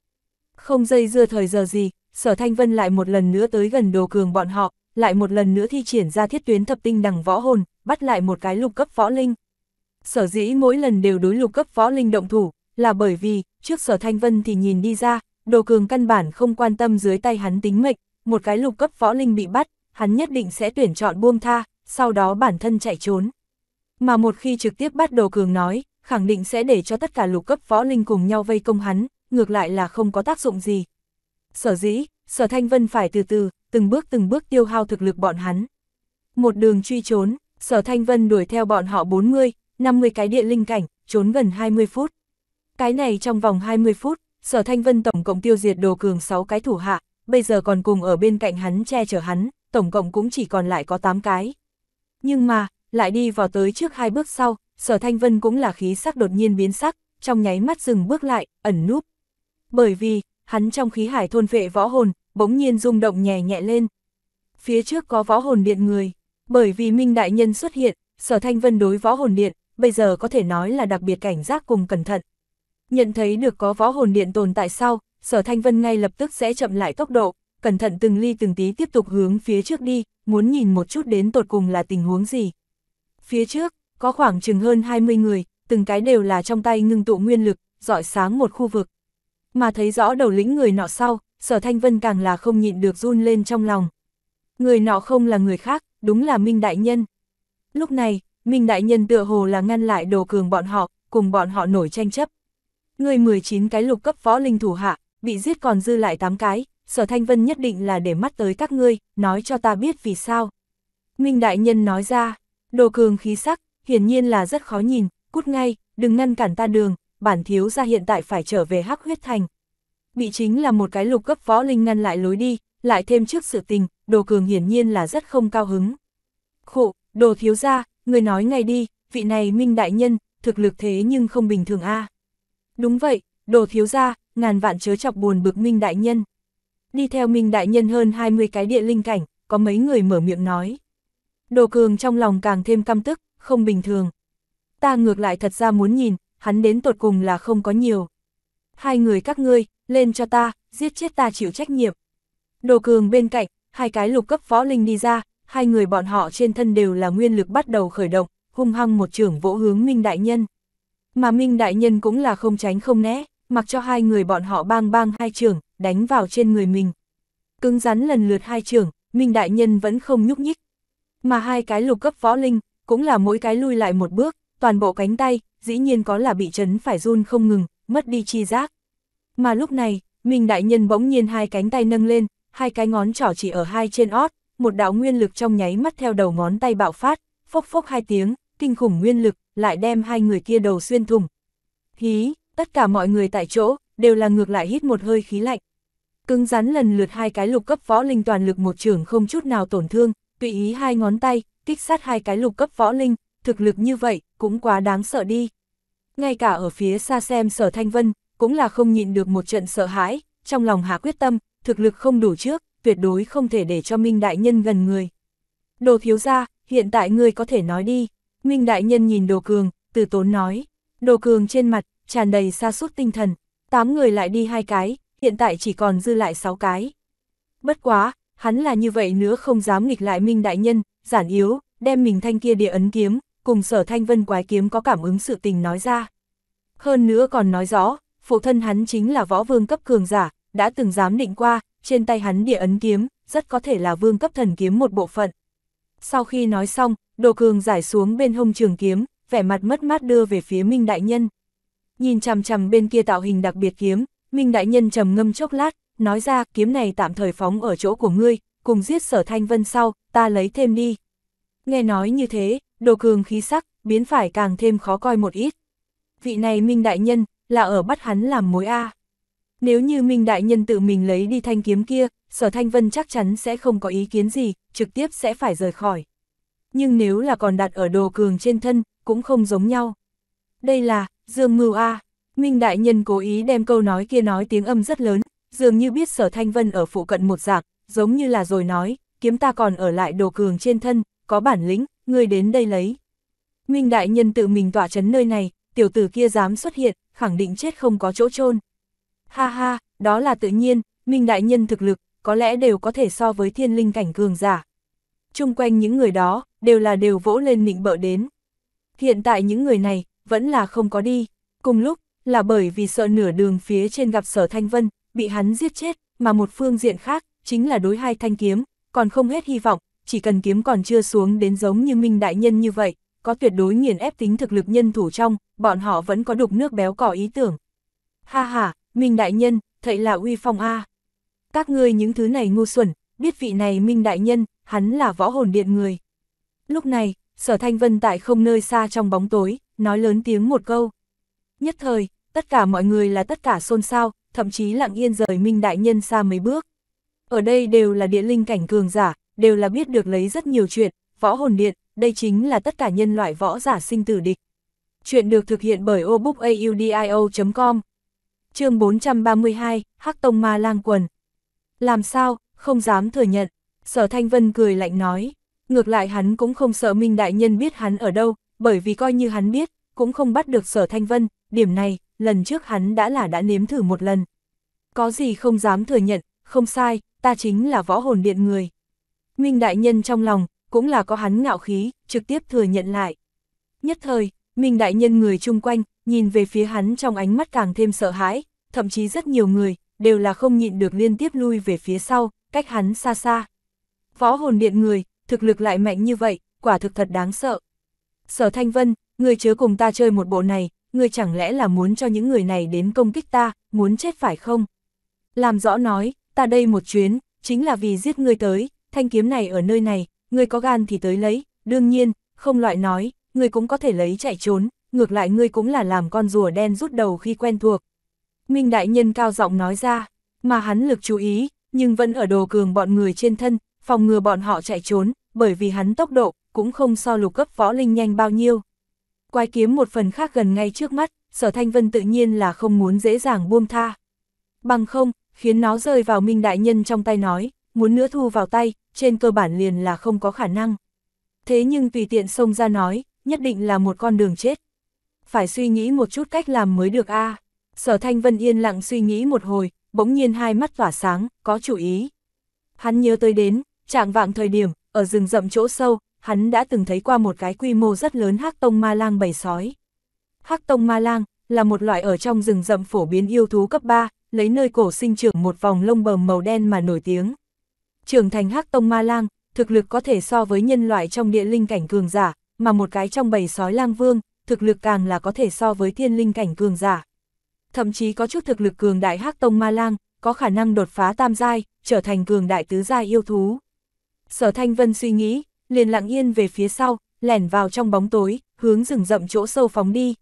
Không dây dưa thời giờ gì, sở thanh vân lại một lần nữa tới gần đồ cường bọn họ, lại một lần nữa thi triển ra thiết tuyến thập tinh đằng võ hồn, bắt lại một cái lục cấp võ linh. Sở dĩ mỗi lần đều đối lục cấp võ linh động thủ, là bởi vì, trước sở thanh vân thì nhìn đi ra, đồ cường căn bản không quan tâm dưới tay hắn tính mệnh, một cái lục cấp võ linh bị bắt, hắn nhất định sẽ tuyển chọn buông tha, sau đó bản thân chạy trốn. Mà một khi trực tiếp bắt đồ cường nói, khẳng định sẽ để cho tất cả lục cấp võ linh cùng nhau vây công hắn, ngược lại là không có tác dụng gì. Sở dĩ, sở thanh vân phải từ từ, từng bước từng bước tiêu hao thực lực bọn hắn. Một đường truy trốn, sở thanh vân đuổi theo bọn họ 40, 50 cái địa linh cảnh, trốn gần 20 phút. Cái này trong vòng 20 phút, sở thanh vân tổng cộng tiêu diệt đồ cường 6 cái thủ hạ, bây giờ còn cùng ở bên cạnh hắn che chở hắn, tổng cộng cũng chỉ còn lại có 8 cái. Nhưng mà, lại đi vào tới trước hai bước sau, sở thanh vân cũng là khí sắc đột nhiên biến sắc, trong nháy mắt dừng bước lại, ẩn núp. Bởi vì, hắn trong khí hải thôn vệ võ hồn, bỗng nhiên rung động nhẹ nhẹ lên. Phía trước có võ hồn điện người, bởi vì Minh Đại Nhân xuất hiện, sở thanh vân đối võ hồn điện, bây giờ có thể nói là đặc biệt cảnh giác cùng cẩn thận. Nhận thấy được có võ hồn điện tồn tại sau, sở thanh vân ngay lập tức sẽ chậm lại tốc độ, cẩn thận từng ly từng tí tiếp tục hướng phía trước đi, muốn nhìn một chút đến tột cùng là tình huống gì. Phía trước, có khoảng chừng hơn 20 người, từng cái đều là trong tay ngưng tụ nguyên lực, dọi sáng một khu vực. Mà thấy rõ đầu lĩnh người nọ sau, sở thanh vân càng là không nhịn được run lên trong lòng. Người nọ không là người khác, đúng là Minh Đại Nhân. Lúc này, Minh Đại Nhân tựa hồ là ngăn lại đồ cường bọn họ, cùng bọn họ nổi tranh chấp. Người 19 cái lục cấp võ linh thủ hạ, bị giết còn dư lại 8 cái, sở thanh vân nhất định là để mắt tới các ngươi, nói cho ta biết vì sao. Minh Đại Nhân nói ra, đồ cường khí sắc, hiển nhiên là rất khó nhìn, cút ngay, đừng ngăn cản ta đường, bản thiếu ra hiện tại phải trở về hắc huyết thành. Bị chính là một cái lục cấp võ linh ngăn lại lối đi, lại thêm trước sự tình, đồ cường hiển nhiên là rất không cao hứng. Khụ, đồ thiếu ra, người nói ngay đi, vị này minh đại nhân, thực lực thế nhưng không bình thường a Đúng vậy, đồ thiếu ra, ngàn vạn chớ chọc buồn bực minh đại nhân. Đi theo minh đại nhân hơn 20 cái địa linh cảnh, có mấy người mở miệng nói. Đồ cường trong lòng càng thêm căm tức, không bình thường. Ta ngược lại thật ra muốn nhìn, hắn đến tột cùng là không có nhiều. Hai người các ngươi, lên cho ta, giết chết ta chịu trách nhiệm. Đồ cường bên cạnh, hai cái lục cấp võ linh đi ra, hai người bọn họ trên thân đều là nguyên lực bắt đầu khởi động, hung hăng một trưởng vỗ hướng Minh Đại Nhân. Mà Minh Đại Nhân cũng là không tránh không né, mặc cho hai người bọn họ bang bang hai trưởng, đánh vào trên người mình. Cứng rắn lần lượt hai trưởng, Minh Đại Nhân vẫn không nhúc nhích. Mà hai cái lục cấp võ linh, cũng là mỗi cái lui lại một bước, toàn bộ cánh tay, dĩ nhiên có là bị chấn phải run không ngừng, mất đi chi giác. Mà lúc này, Minh Đại Nhân bỗng nhiên hai cánh tay nâng lên, hai cái ngón trỏ chỉ ở hai trên ót, một đạo nguyên lực trong nháy mắt theo đầu ngón tay bạo phát, phốc phốc hai tiếng, kinh khủng nguyên lực, lại đem hai người kia đầu xuyên thủng. Hí, tất cả mọi người tại chỗ, đều là ngược lại hít một hơi khí lạnh. Cứng rắn lần lượt hai cái lục cấp võ linh toàn lực một trường không chút nào tổn thương, tùy ý hai ngón tay, kích sát hai cái lục cấp võ linh, thực lực như vậy, cũng quá đáng sợ đi. Ngay cả ở phía xa xem sở thanh vân, cũng là không nhịn được một trận sợ hãi, trong lòng hạ quyết tâm, thực lực không đủ trước, tuyệt đối không thể để cho Minh Đại Nhân gần người. Đồ thiếu ra, hiện tại ngươi có thể nói đi. Minh Đại Nhân nhìn Đồ Cường, từ tốn nói. Đồ Cường trên mặt, tràn đầy xa suốt tinh thần. Tám người lại đi hai cái, hiện tại chỉ còn dư lại sáu cái. Bất quá, hắn là như vậy nữa không dám nghịch lại Minh Đại Nhân, giản yếu, đem mình thanh kia địa ấn kiếm, cùng sở thanh vân quái kiếm có cảm ứng sự tình nói ra. Hơn nữa còn nói rõ, phụ thân hắn chính là võ vương cấp cường giả, đã từng dám định qua, trên tay hắn địa ấn kiếm, rất có thể là vương cấp thần kiếm một bộ phận. Sau khi nói xong, đồ cường giải xuống bên hông trường kiếm, vẻ mặt mất mát đưa về phía Minh Đại Nhân. Nhìn chằm chằm bên kia tạo hình đặc biệt kiếm, Minh Đại Nhân trầm ngâm chốc lát, nói ra kiếm này tạm thời phóng ở chỗ của ngươi, cùng giết sở thanh vân sau, ta lấy thêm đi. Nghe nói như thế, đồ cường khí sắc, biến phải càng thêm khó coi một ít. Vị này Minh Đại Nhân, là ở bắt hắn làm mối A. Nếu như Minh Đại Nhân tự mình lấy đi thanh kiếm kia, Sở Thanh Vân chắc chắn sẽ không có ý kiến gì, trực tiếp sẽ phải rời khỏi. Nhưng nếu là còn đặt ở đồ cường trên thân, cũng không giống nhau. Đây là, Dương Mưu A. Minh Đại Nhân cố ý đem câu nói kia nói tiếng âm rất lớn, dường như biết Sở Thanh Vân ở phụ cận một dạng, giống như là rồi nói, kiếm ta còn ở lại đồ cường trên thân, có bản lĩnh, người đến đây lấy. Minh Đại Nhân tự mình tỏa chấn nơi này, tiểu tử kia dám xuất hiện, khẳng định chết không có chỗ chôn Ha ha, đó là tự nhiên, Minh Đại Nhân thực lực, có lẽ đều có thể so với thiên linh cảnh cường giả. Trung quanh những người đó, đều là đều vỗ lên nịnh bợ đến. Hiện tại những người này, vẫn là không có đi. Cùng lúc, là bởi vì sợ nửa đường phía trên gặp sở thanh vân, bị hắn giết chết, mà một phương diện khác, chính là đối hai thanh kiếm, còn không hết hy vọng, chỉ cần kiếm còn chưa xuống đến giống như Minh Đại Nhân như vậy, có tuyệt đối nghiền ép tính thực lực nhân thủ trong, bọn họ vẫn có đục nước béo cỏ ý tưởng. Ha ha, Minh Đại Nhân, thậy là uy phong A. Các ngươi những thứ này ngu xuẩn, biết vị này Minh Đại Nhân, hắn là võ hồn điện người. Lúc này, sở thanh vân tại không nơi xa trong bóng tối, nói lớn tiếng một câu. Nhất thời, tất cả mọi người là tất cả xôn xao, thậm chí lặng yên rời Minh Đại Nhân xa mấy bước. Ở đây đều là địa linh cảnh cường giả, đều là biết được lấy rất nhiều chuyện, võ hồn điện, đây chính là tất cả nhân loại võ giả sinh tử địch. Chuyện được thực hiện bởi obookaudio.com chương 432, Hắc Tông Ma Lang Quần. Làm sao, không dám thừa nhận, sở Thanh Vân cười lạnh nói. Ngược lại hắn cũng không sợ Minh Đại Nhân biết hắn ở đâu, bởi vì coi như hắn biết, cũng không bắt được sở Thanh Vân, điểm này, lần trước hắn đã là đã nếm thử một lần. Có gì không dám thừa nhận, không sai, ta chính là võ hồn điện người. Minh Đại Nhân trong lòng, cũng là có hắn ngạo khí, trực tiếp thừa nhận lại. Nhất thời, Minh Đại Nhân người chung quanh, nhìn về phía hắn trong ánh mắt càng thêm sợ hãi, thậm chí rất nhiều người, đều là không nhịn được liên tiếp lui về phía sau, cách hắn xa xa. Võ hồn điện người, thực lực lại mạnh như vậy, quả thực thật đáng sợ. Sở Thanh Vân, người chớ cùng ta chơi một bộ này, người chẳng lẽ là muốn cho những người này đến công kích ta, muốn chết phải không? Làm rõ nói, ta đây một chuyến, chính là vì giết ngươi tới, thanh kiếm này ở nơi này, ngươi có gan thì tới lấy, đương nhiên, không loại nói, ngươi cũng có thể lấy chạy trốn, ngược lại ngươi cũng là làm con rùa đen rút đầu khi quen thuộc. Minh Đại Nhân cao giọng nói ra, mà hắn lực chú ý, nhưng vẫn ở đồ cường bọn người trên thân, phòng ngừa bọn họ chạy trốn, bởi vì hắn tốc độ, cũng không so lục cấp võ linh nhanh bao nhiêu. Quái kiếm một phần khác gần ngay trước mắt, sở thanh vân tự nhiên là không muốn dễ dàng buông tha. Bằng không, khiến nó rơi vào Minh Đại Nhân trong tay nói, muốn nữa thu vào tay, trên cơ bản liền là không có khả năng. Thế nhưng tùy tiện xông ra nói, nhất định là một con đường chết. Phải suy nghĩ một chút cách làm mới được a Sở Thanh Vân yên lặng suy nghĩ một hồi, bỗng nhiên hai mắt tỏa sáng, có chủ ý. Hắn nhớ tới đến, trạng vạng thời điểm, ở rừng rậm chỗ sâu, hắn đã từng thấy qua một cái quy mô rất lớn hắc tông ma lang bầy sói. Hắc tông ma lang là một loại ở trong rừng rậm phổ biến yêu thú cấp 3, lấy nơi cổ sinh trưởng một vòng lông bờm màu đen mà nổi tiếng. Trưởng thành hắc tông ma lang, thực lực có thể so với nhân loại trong địa linh cảnh cường giả, mà một cái trong bầy sói lang vương, thực lực càng là có thể so với thiên linh cảnh cường giả. Thậm chí có chút thực lực cường đại hắc tông ma lang, có khả năng đột phá tam giai, trở thành cường đại tứ giai yêu thú. Sở Thanh Vân suy nghĩ, liền lặng yên về phía sau, lẻn vào trong bóng tối, hướng rừng rậm chỗ sâu phóng đi.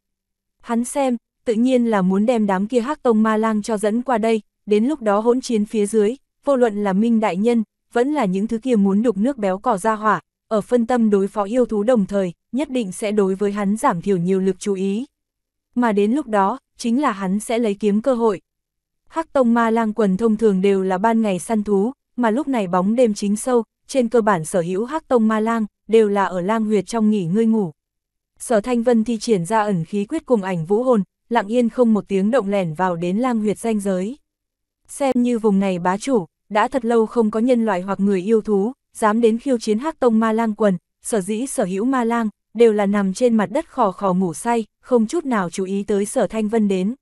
Hắn xem, tự nhiên là muốn đem đám kia hắc tông ma lang cho dẫn qua đây, đến lúc đó hỗn chiến phía dưới, vô luận là Minh Đại Nhân, vẫn là những thứ kia muốn đục nước béo cỏ ra hỏa, ở phân tâm đối phó yêu thú đồng thời, nhất định sẽ đối với hắn giảm thiểu nhiều lực chú ý. Mà đến lúc đó, chính là hắn sẽ lấy kiếm cơ hội. Hắc tông ma lang quần thông thường đều là ban ngày săn thú, mà lúc này bóng đêm chính sâu, trên cơ bản sở hữu hắc tông ma lang, đều là ở lang huyệt trong nghỉ ngơi ngủ. Sở Thanh Vân thi triển ra ẩn khí quyết cùng ảnh vũ hồn, lặng yên không một tiếng động lẻn vào đến lang huyệt danh giới. Xem như vùng này bá chủ, đã thật lâu không có nhân loại hoặc người yêu thú, dám đến khiêu chiến hắc tông ma lang quần, sở dĩ sở hữu ma lang, đều là nằm trên mặt đất khò khò ngủ say, không chút nào chú ý tới sở thanh vân đến.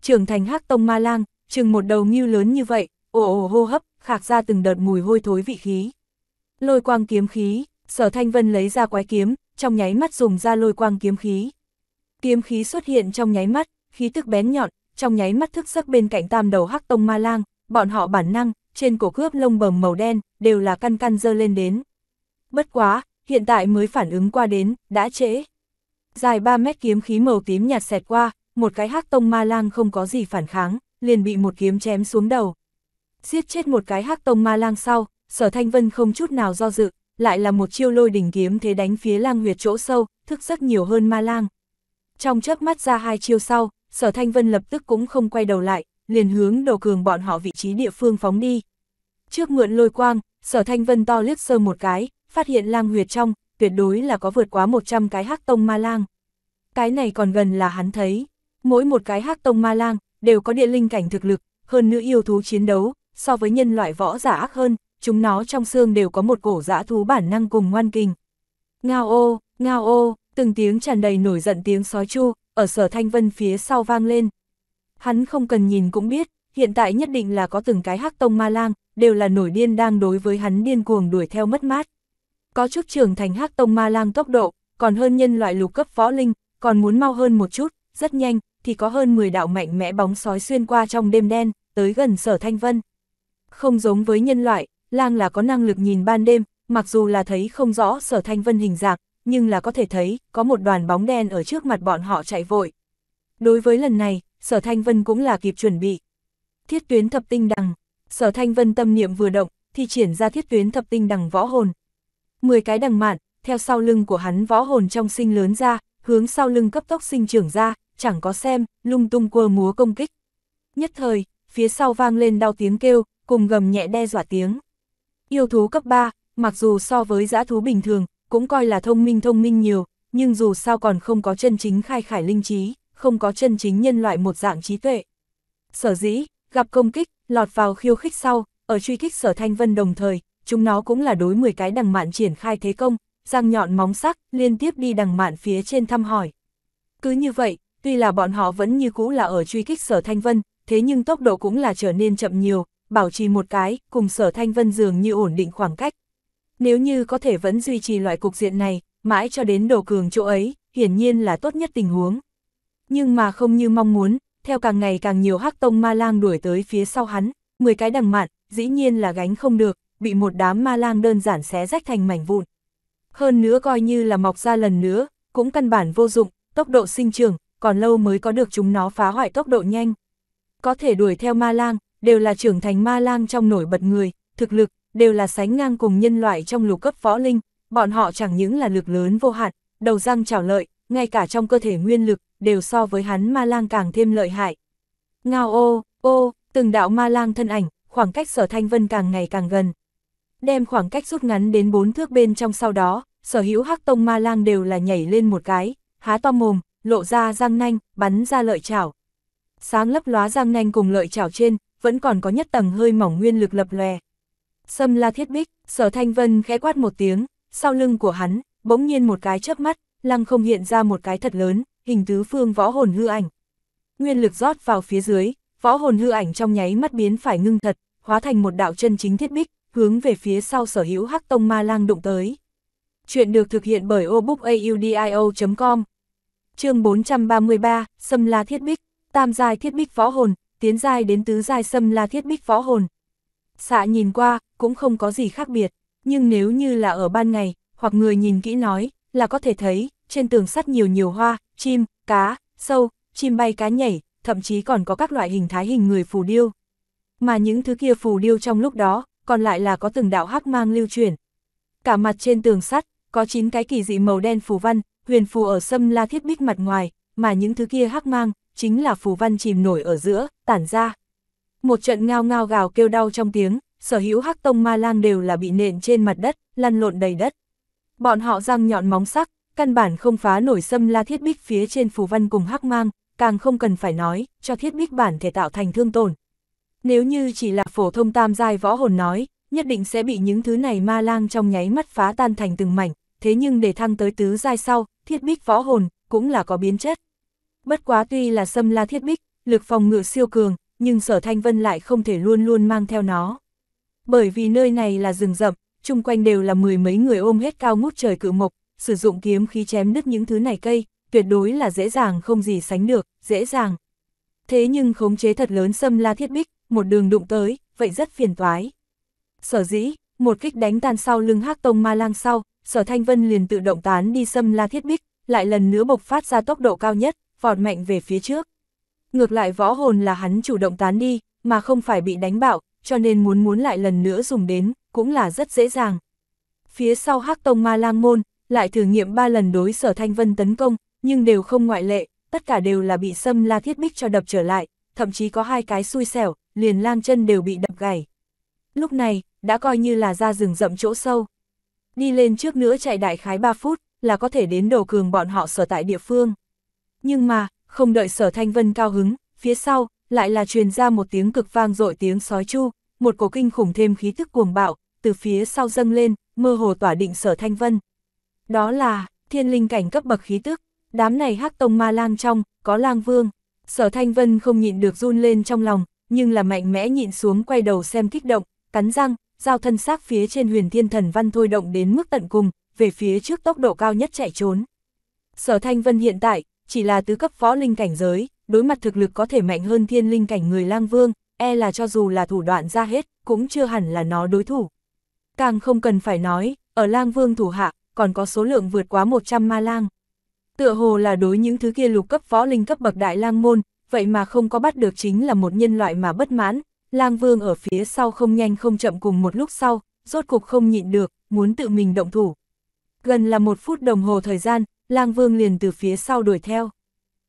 Trưởng thành hắc tông ma lang, chừng một đầu ngưu lớn như vậy, ồ ồ hô hấp, khạc ra từng đợt mùi hôi thối vị khí. Lôi quang kiếm khí, sở thanh vân lấy ra quái kiếm, trong nháy mắt dùng ra lôi quang kiếm khí. Kiếm khí xuất hiện trong nháy mắt, khí tức bén nhọn, trong nháy mắt thức giấc bên cạnh tam đầu hắc tông ma lang, bọn họ bản năng, trên cổ cướp lông bầm màu đen, đều là căn căn dơ lên đến. Bất quá, hiện tại mới phản ứng qua đến, đã trễ. Dài 3 mét kiếm khí màu tím nhạt xẹt qua, một cái hắc tông ma lang không có gì phản kháng, liền bị một kiếm chém xuống đầu. Giết chết một cái hắc tông ma lang sau, sở thanh vân không chút nào do dự, lại là một chiêu lôi đỉnh kiếm thế đánh phía lang huyệt chỗ sâu, thức giấc nhiều hơn ma lang. Trong chớp mắt ra hai chiêu sau, sở thanh vân lập tức cũng không quay đầu lại, liền hướng đồ cường bọn họ vị trí địa phương phóng đi. Trước mượn lôi quang, sở thanh vân to liếc sơ một cái, phát hiện lang huyệt trong, tuyệt đối là có vượt quá 100 cái hắc tông ma lang. Cái này còn gần là hắn thấy, mỗi một cái hắc tông ma lang, đều có địa linh cảnh thực lực, hơn nữa yêu thú chiến đấu, so với nhân loại võ giả ác hơn, chúng nó trong xương đều có một cổ dã thú bản năng cùng ngoan kình. Ngao ô, ngao ô, từng tiếng tràn đầy nổi giận tiếng sói chu, ở sở thanh vân phía sau vang lên. Hắn không cần nhìn cũng biết, hiện tại nhất định là có từng cái hắc tông ma lang, đều là nổi điên đang đối với hắn điên cuồng đuổi theo mất mát. Có chút trưởng thành hắc tông ma lang tốc độ, còn hơn nhân loại lục cấp võ linh, còn muốn mau hơn một chút, rất nhanh, thì có hơn 10 đạo mạnh mẽ bóng sói xuyên qua trong đêm đen, tới gần sở thanh vân. Không giống với nhân loại, lang là có năng lực nhìn ban đêm, mặc dù là thấy không rõ sở thanh vân hình dạng, nhưng là có thể thấy, có một đoàn bóng đen ở trước mặt bọn họ chạy vội. Đối với lần này, sở thanh vân cũng là kịp chuẩn bị. Thiết tuyến thập tinh đằng, sở thanh vân tâm niệm vừa động, thì triển ra thiết tuyến thập tinh đằng võ hồn. 10 cái đằng mạn, theo sau lưng của hắn võ hồn trong sinh lớn ra, hướng sau lưng cấp tốc sinh trưởng ra, chẳng có xem, lung tung quơ múa công kích. Nhất thời, phía sau vang lên đau tiếng kêu, cùng gầm nhẹ đe dọa tiếng. Yêu thú cấp 3, mặc dù so với giã thú bình thường, cũng coi là thông minh thông minh nhiều, nhưng dù sao còn không có chân chính khai khải linh trí, không có chân chính nhân loại một dạng trí tuệ. Sở dĩ, gặp công kích, lọt vào khiêu khích sau, ở truy kích sở thanh vân đồng thời, chúng nó cũng là đối 10 cái đằng mạn triển khai thế công, răng nhọn móng sắc, liên tiếp đi đằng mạn phía trên thăm hỏi. Cứ như vậy, tuy là bọn họ vẫn như cũ là ở truy kích sở thanh vân, thế nhưng tốc độ cũng là trở nên chậm nhiều, bảo trì một cái, cùng sở thanh vân dường như ổn định khoảng cách. Nếu như có thể vẫn duy trì loại cục diện này, mãi cho đến đồ cường chỗ ấy, hiển nhiên là tốt nhất tình huống. Nhưng mà không như mong muốn, theo càng ngày càng nhiều hắc tông ma lang đuổi tới phía sau hắn, 10 cái đằng mạn, dĩ nhiên là gánh không được, bị một đám ma lang đơn giản xé rách thành mảnh vụn. Hơn nữa coi như là mọc ra lần nữa, cũng căn bản vô dụng, tốc độ sinh trưởng, còn lâu mới có được chúng nó phá hoại tốc độ nhanh. Có thể đuổi theo ma lang, đều là trưởng thành ma lang trong nổi bật người, thực lực, đều là sánh ngang cùng nhân loại trong lục cấp võ linh, bọn họ chẳng những là lực lớn vô hạn, đầu răng trảo lợi, ngay cả trong cơ thể nguyên lực, đều so với hắn ma lang càng thêm lợi hại. Ngao ô, ô, từng đạo ma lang thân ảnh, khoảng cách sở thanh vân càng ngày càng gần. Đem khoảng cách rút ngắn đến bốn thước bên trong sau đó, sở hữu hắc tông ma lang đều là nhảy lên một cái, há to mồm, lộ ra răng nanh, bắn ra lợi chảo. Sáng lấp lóa răng nanh cùng lợi chảo trên, vẫn còn có nhất tầng hơi mỏng nguyên lực lập lòe. Sâm la thiết bích, sở thanh vân khẽ quát một tiếng, sau lưng của hắn, bỗng nhiên một cái chớp mắt, lăng không hiện ra một cái thật lớn, hình tứ phương võ hồn hư ảnh. Nguyên lực rót vào phía dưới, võ hồn hư ảnh trong nháy mắt biến phải ngưng thật, hóa thành một đạo chân chính thiết bích, hướng về phía sau sở hữu hắc tông ma lang đụng tới. Chuyện được thực hiện bởi obookaudio.com chương 433, Sâm La Thiết Bích, tam giai thiết bích võ hồn, tiến giai đến tứ giai Sâm La Thiết Bích võ hồn. Xạ nhìn qua, cũng không có gì khác biệt, nhưng nếu như là ở ban ngày, hoặc người nhìn kỹ nói, là có thể thấy, trên tường sắt nhiều nhiều hoa, chim, cá, sâu, chim bay cá nhảy, thậm chí còn có các loại hình thái hình người phù điêu. Mà những thứ kia phù điêu trong lúc đó, còn lại là có từng đạo hắc mang lưu truyền. Cả mặt trên tường sắt, có 9 cái kỳ dị màu đen phù văn, huyền phù ở sâm la thiết bích mặt ngoài, mà những thứ kia hắc mang, chính là phù văn chìm nổi ở giữa, tản ra. Một trận ngao ngao gào kêu đau trong tiếng, sở hữu hắc tông ma lang đều là bị nện trên mặt đất, lăn lộn đầy đất. Bọn họ răng nhọn móng sắc, căn bản không phá nổi xâm la thiết bích phía trên phù văn cùng hắc mang, càng không cần phải nói, cho thiết bích bản thể tạo thành thương tổn. Nếu như chỉ là phổ thông tam giai võ hồn nói, nhất định sẽ bị những thứ này ma lang trong nháy mắt phá tan thành từng mảnh, thế nhưng để thăng tới tứ giai sau, thiết bích võ hồn, cũng là có biến chất. Bất quá tuy là xâm la thiết bích, lực phòng ngự siêu cường, nhưng sở thanh vân lại không thể luôn luôn mang theo nó. Bởi vì nơi này là rừng rậm, chung quanh đều là mười mấy người ôm hết cao ngút trời cự mộc, sử dụng kiếm khí chém đứt những thứ này cây, tuyệt đối là dễ dàng không gì sánh được, dễ dàng. Thế nhưng khống chế thật lớn xâm la thiết bích, một đường đụng tới, vậy rất phiền toái. Sở dĩ, một kích đánh tan sau lưng hắc tông ma lang sau, sở thanh vân liền tự động tán đi xâm la thiết bích, lại lần nữa bộc phát ra tốc độ cao nhất, vọt mạnh về phía trước. Ngược lại võ hồn là hắn chủ động tán đi, mà không phải bị đánh bạo, cho nên muốn muốn lại lần nữa dùng đến, cũng là rất dễ dàng. Phía sau hắc tông ma lang môn, lại thử nghiệm ba lần đối sở thanh vân tấn công, nhưng đều không ngoại lệ, tất cả đều là bị xâm la thiết bích cho đập trở lại, thậm chí có hai cái xui xẻo, liền lang chân đều bị đập gãy. Lúc này, đã coi như là ra rừng rậm chỗ sâu. Đi lên trước nữa chạy đại khái 3 phút, là có thể đến đầu cường bọn họ sở tại địa phương. Nhưng mà, không đợi sở thanh vân cao hứng, phía sau, lại là truyền ra một tiếng cực vang dội tiếng sói chu, một cổ kinh khủng thêm khí thức cuồng bạo, từ phía sau dâng lên, mơ hồ tỏa định sở thanh vân. Đó là, thiên linh cảnh cấp bậc khí tức, đám này hắc tông ma lang trong, có lang vương. Sở thanh vân không nhịn được run lên trong lòng, nhưng là mạnh mẽ nhịn xuống quay đầu xem kích động, cắn răng, giao thân xác phía trên huyền thiên thần văn thôi động đến mức tận cùng, về phía trước tốc độ cao nhất chạy trốn. Sở thanh vân hiện tại, chỉ là tứ cấp võ linh cảnh giới, đối mặt thực lực có thể mạnh hơn thiên linh cảnh người lang vương, e là cho dù là thủ đoạn ra hết, cũng chưa hẳn là nó đối thủ. Càng không cần phải nói, ở lang vương thủ hạ, còn có số lượng vượt quá 100 ma lang. Tựa hồ là đối những thứ kia lục cấp võ linh cấp bậc đại lang môn, vậy mà không có bắt được chính là một nhân loại mà bất mãn, lang vương ở phía sau không nhanh không chậm cùng một lúc sau, rốt cục không nhịn được, muốn tự mình động thủ. Gần là một phút đồng hồ thời gian, lang vương liền từ phía sau đuổi theo.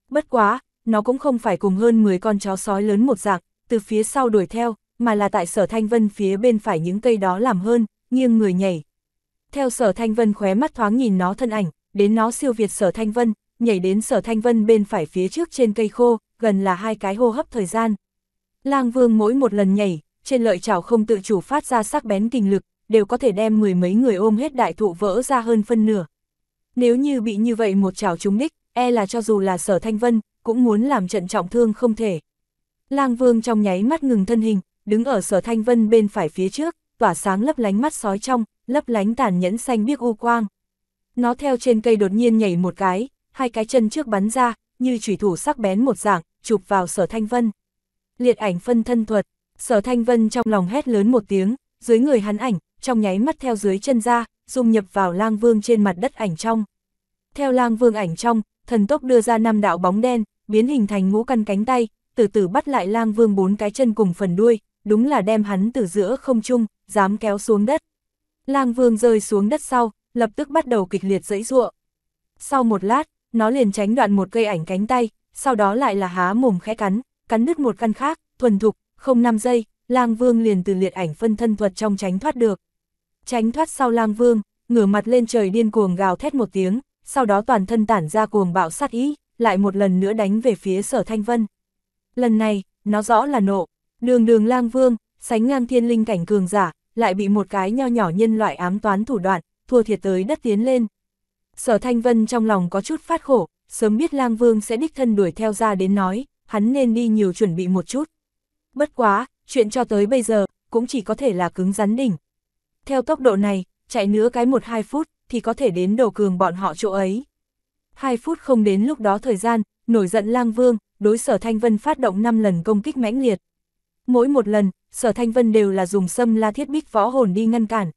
Bất quá, nó cũng không phải cùng hơn 10 con chó sói lớn một dạng, từ phía sau đuổi theo, mà là tại sở thanh vân phía bên phải những cây đó làm hơn, nghiêng người nhảy. Theo sở thanh vân khóe mắt thoáng nhìn nó thân ảnh, đến nó siêu việt sở thanh vân, nhảy đến sở thanh vân bên phải phía trước trên cây khô, gần là hai cái hô hấp thời gian. Lang vương mỗi một lần nhảy, trên lợi chảo không tự chủ phát ra sắc bén kinh lực, đều có thể đem mười mấy người ôm hết đại thụ vỡ ra hơn phân nửa. Nếu như bị như vậy một chảo trúng đích, e là cho dù là sở thanh vân, cũng muốn làm trận trọng thương không thể. Lang vương trong nháy mắt ngừng thân hình, đứng ở sở thanh vân bên phải phía trước, tỏa sáng lấp lánh mắt sói trong, lấp lánh tàn nhẫn xanh biếc u quang. Nó theo trên cây đột nhiên nhảy một cái, hai cái chân trước bắn ra, như chủy thủ sắc bén một dạng, chụp vào sở thanh vân. Liệt ảnh phân thân thuật, sở thanh vân trong lòng hét lớn một tiếng, dưới người hắn ảnh, trong nháy mắt theo dưới chân ra, dung nhập vào lang vương trên mặt đất ảnh trong. Theo lang vương ảnh trong, thần tốc đưa ra năm đạo bóng đen, biến hình thành ngũ căn cánh tay, từ từ bắt lại lang vương bốn cái chân cùng phần đuôi, đúng là đem hắn từ giữa không trung, dám kéo xuống đất. Lang vương rơi xuống đất sau, lập tức bắt đầu kịch liệt dẫy ruộng. Sau một lát, nó liền tránh đoạn một cây ảnh cánh tay, sau đó lại là há mồm khẽ cắn, cắn đứt một căn khác, thuần thục, không 5 giây, lang vương liền từ liệt ảnh phân thân thuật trong tránh thoát được. Tránh thoát sau lang vương, ngửa mặt lên trời điên cuồng gào thét một tiếng, sau đó toàn thân tản ra cuồng bạo sát ý, lại một lần nữa đánh về phía sở thanh vân. Lần này, nó rõ là nộ, đường đường lang vương, sánh ngang thiên linh cảnh cường giả, lại bị một cái nho nhỏ nhân loại ám toán thủ đoạn, thua thiệt tới đất tiến lên. Sở Thanh Vân trong lòng có chút phát khổ, sớm biết lang vương sẽ đích thân đuổi theo ra đến nói, hắn nên đi nhiều chuẩn bị một chút. Bất quá, chuyện cho tới bây giờ, cũng chỉ có thể là cứng rắn đỉnh. Theo tốc độ này, chạy nữa cái 1-2 phút, thì có thể đến đầu cường bọn họ chỗ ấy. 2 phút không đến lúc đó thời gian, nổi giận lang vương, đối sở Thanh Vân phát động 5 lần công kích mãnh liệt. Mỗi một lần, sở Thanh Vân đều là dùng sâm la thiết bích võ hồn đi ngăn cản.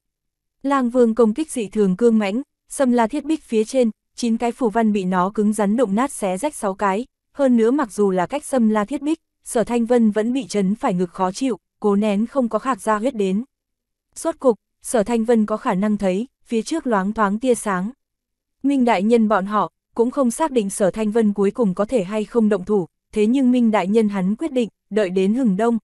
Lang vương công kích dị thường cương mãnh, sâm la thiết bích phía trên, 9 cái phù văn bị nó cứng rắn đụng nát xé rách 6 cái, hơn nữa mặc dù là cách xâm la thiết bích, sở Thanh Vân vẫn bị chấn phải ngực khó chịu, cố nén không có khạc ra huyết đến. Suốt cục, sở Thanh Vân có khả năng thấy, phía trước loáng thoáng tia sáng. Minh Đại Nhân bọn họ, cũng không xác định sở Thanh Vân cuối cùng có thể hay không động thủ, thế nhưng Minh Đại Nhân hắn quyết định, đợi đến hừng đông.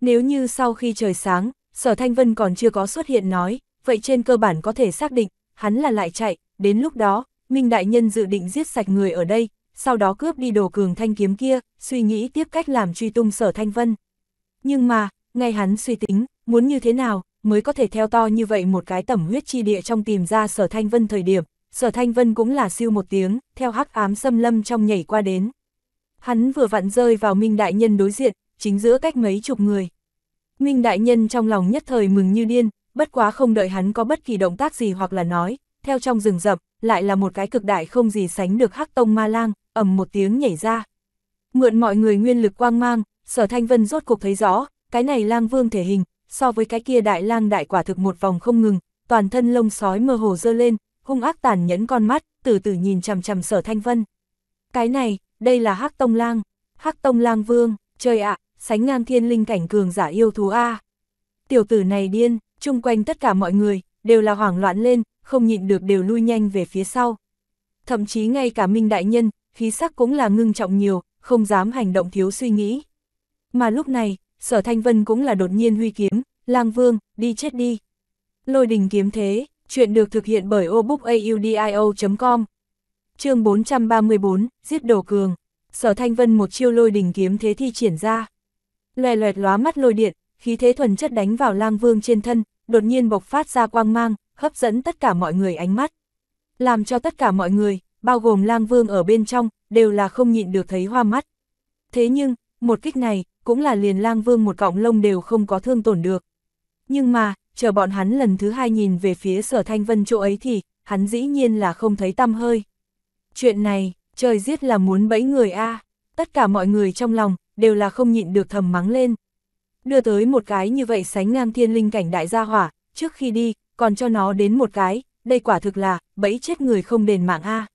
Nếu như sau khi trời sáng, sở Thanh Vân còn chưa có xuất hiện nói, vậy trên cơ bản có thể xác định, hắn là lại chạy, đến lúc đó, Minh Đại Nhân dự định giết sạch người ở đây, sau đó cướp đi đồ cường thanh kiếm kia, suy nghĩ tiếp cách làm truy tung sở Thanh Vân. Nhưng mà, ngay hắn suy tính, muốn như thế nào, mới có thể theo to như vậy một cái tẩm huyết chi địa trong tìm ra sở Thanh Vân thời điểm, sở Thanh Vân cũng là siêu một tiếng, theo hắc ám xâm lâm trong nhảy qua đến. Hắn vừa vặn rơi vào Minh Đại Nhân đối diện, chính giữa cách mấy chục người. Minh Đại Nhân trong lòng nhất thời mừng như điên, bất quá không đợi hắn có bất kỳ động tác gì hoặc là nói, theo trong rừng rậm, lại là một cái cực đại không gì sánh được hắc tông ma lang, ầm một tiếng nhảy ra. Mượn mọi người nguyên lực quang mang, sở thanh vân rốt cục thấy rõ, cái này lang vương thể hình, so với cái kia đại lang đại quả thực một vòng không ngừng, toàn thân lông sói mơ hồ dơ lên, hung ác tàn nhẫn con mắt, từ từ nhìn chằm chằm sở thanh vân. Cái này, đây là hắc tông lang, hắc tông lang vương, trời ạ, sánh ngang thiên linh cảnh cường giả yêu thú A. Tiểu tử này điên, chung quanh tất cả mọi người, đều là hoảng loạn lên, không nhịn được đều lui nhanh về phía sau. Thậm chí ngay cả Minh Đại Nhân, khí sắc cũng là ngưng trọng nhiều, không dám hành động thiếu suy nghĩ. Mà lúc này, sở thanh vân cũng là đột nhiên huy kiếm, lang vương, đi chết đi. Lôi đình kiếm thế, chuyện được thực hiện bởi obookaudio.com chương 434, giết đồ cường. Sở Thanh Vân một chiêu lôi đình kiếm thế thi triển ra. Loè loẹt lóa mắt lôi điện, khí thế thuần chất đánh vào lang vương trên thân, đột nhiên bộc phát ra quang mang, hấp dẫn tất cả mọi người ánh mắt. Làm cho tất cả mọi người, bao gồm lang vương ở bên trong, đều là không nhịn được thấy hoa mắt. Thế nhưng, một kích này, cũng là liền lang vương một cọng lông đều không có thương tổn được. Nhưng mà, chờ bọn hắn lần thứ hai nhìn về phía sở thanh vân chỗ ấy thì, hắn dĩ nhiên là không thấy tâm hơi. Chuyện này, trời giết là muốn bẫy người a tất cả mọi người trong lòng, đều là không nhịn được thầm mắng lên. Đưa tới một cái như vậy sánh ngang thiên linh cảnh đại gia hỏa, trước khi đi, còn cho nó đến một cái, đây quả thực là, bẫy chết người không đền mạng a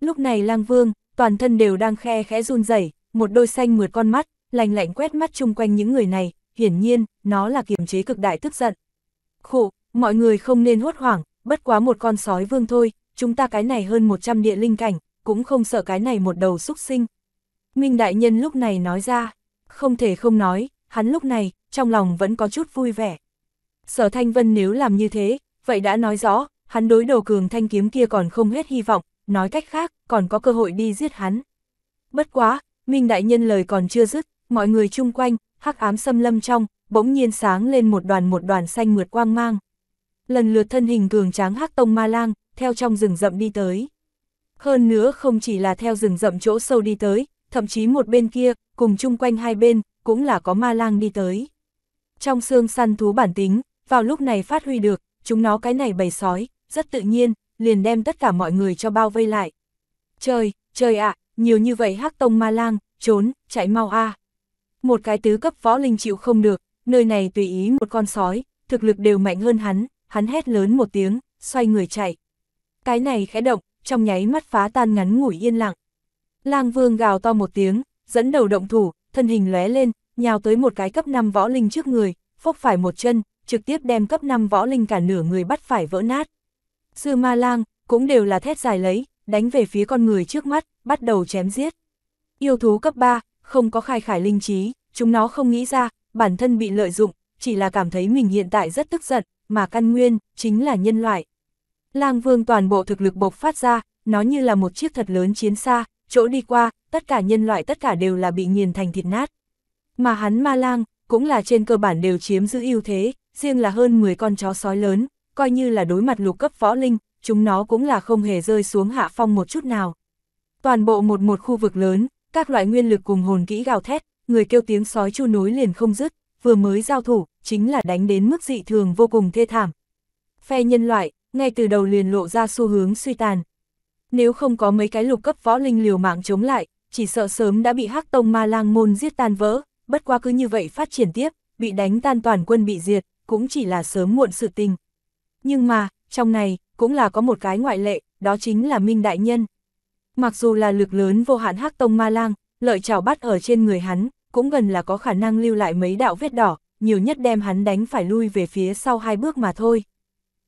Lúc này lang vương, toàn thân đều đang khe khẽ run rẩy một đôi xanh mượt con mắt, lành lạnh quét mắt chung quanh những người này, hiển nhiên, nó là kiềm chế cực đại tức giận. Khổ, mọi người không nên hốt hoảng, bất quá một con sói vương thôi, chúng ta cái này hơn 100 địa linh cảnh, cũng không sợ cái này một đầu xúc sinh. Minh Đại Nhân lúc này nói ra, không thể không nói, hắn lúc này, trong lòng vẫn có chút vui vẻ. Sở Thanh Vân nếu làm như thế, vậy đã nói rõ, hắn đối đầu cường thanh kiếm kia còn không hết hy vọng, nói cách khác, còn có cơ hội đi giết hắn. Bất quá, Minh Đại Nhân lời còn chưa dứt, mọi người chung quanh, hắc ám xâm lâm trong, bỗng nhiên sáng lên một đoàn một đoàn xanh mượt quang mang. Lần lượt thân hình cường tráng hắc tông ma lang, theo trong rừng rậm đi tới. Hơn nữa không chỉ là theo rừng rậm chỗ sâu đi tới, thậm chí một bên kia, cùng chung quanh hai bên, cũng là có ma lang đi tới. Trong xương săn thú bản tính, vào lúc này phát huy được, chúng nó cái này bầy sói, rất tự nhiên, liền đem tất cả mọi người cho bao vây lại. Trời, trời ạ, nhiều như vậy hắc tông ma lang, trốn, chạy mau a một cái tứ cấp võ linh chịu không được, nơi này tùy ý một con sói, thực lực đều mạnh hơn hắn, hắn hét lớn một tiếng, xoay người chạy. Cái này khẽ động, trong nháy mắt phá tan ngắn ngủi yên lặng. Lang vương gào to một tiếng, dẫn đầu động thủ, thân hình lóe lên, nhào tới một cái cấp 5 võ linh trước người, phốc phải một chân, trực tiếp đem cấp 5 võ linh cả nửa người bắt phải vỡ nát. Sư ma lang, cũng đều là thét dài lấy, đánh về phía con người trước mắt, bắt đầu chém giết. Yêu thú cấp 3, không có khai khải linh trí, chúng nó không nghĩ ra, bản thân bị lợi dụng, chỉ là cảm thấy mình hiện tại rất tức giận, mà căn nguyên, chính là nhân loại. Lang vương toàn bộ thực lực bộc phát ra, nó như là một chiếc thật lớn chiến xa, chỗ đi qua, tất cả nhân loại tất cả đều là bị nghiền thành thịt nát. Mà hắn ma lang, cũng là trên cơ bản đều chiếm giữ ưu thế, riêng là hơn 10 con chó sói lớn, coi như là đối mặt lục cấp võ linh, chúng nó cũng là không hề rơi xuống hạ phong một chút nào. Toàn bộ một một khu vực lớn, các loại nguyên lực cùng hồn kỹ gào thét, người kêu tiếng sói chu nối liền không dứt, vừa mới giao thủ, chính là đánh đến mức dị thường vô cùng thê thảm. Phe nhân loại, ngay từ đầu liền lộ ra xu hướng suy tàn. Nếu không có mấy cái lục cấp võ linh liều mạng chống lại, chỉ sợ sớm đã bị hắc tông ma lang môn giết tan vỡ, bất quá cứ như vậy phát triển tiếp, bị đánh tan toàn quân bị diệt, cũng chỉ là sớm muộn sự tình. Nhưng mà, trong này, cũng là có một cái ngoại lệ, đó chính là Minh Đại Nhân. Mặc dù là lực lớn vô hạn hắc tông ma lang, lợi chảo bắt ở trên người hắn, cũng gần là có khả năng lưu lại mấy đạo vết đỏ, nhiều nhất đem hắn đánh phải lui về phía sau hai bước mà thôi.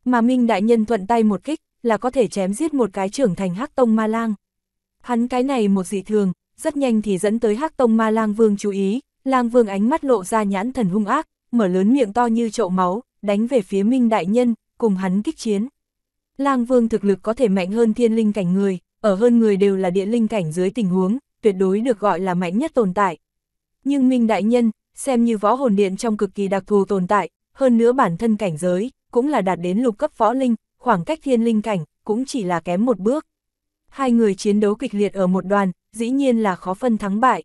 Mà Minh Đại Nhân thuận tay một kích, là có thể chém giết một cái trưởng thành hắc tông ma lang. Hắn cái này một dị thường, rất nhanh thì dẫn tới hắc tông ma lang vương chú ý, lang vương ánh mắt lộ ra nhãn thần hung ác, mở lớn miệng to như chậu máu, đánh về phía Minh Đại Nhân, cùng hắn kích chiến. Lang vương thực lực có thể mạnh hơn thiên linh cảnh người, ở hơn người đều là địa linh cảnh dưới tình huống, tuyệt đối được gọi là mạnh nhất tồn tại. Nhưng Minh Đại Nhân, xem như võ hồn điện trong cực kỳ đặc thù tồn tại, hơn nữa bản thân cảnh giới, cũng là đạt đến lục cấp võ linh, khoảng cách thiên linh cảnh, cũng chỉ là kém một bước. Hai người chiến đấu kịch liệt ở một đoàn, dĩ nhiên là khó phân thắng bại.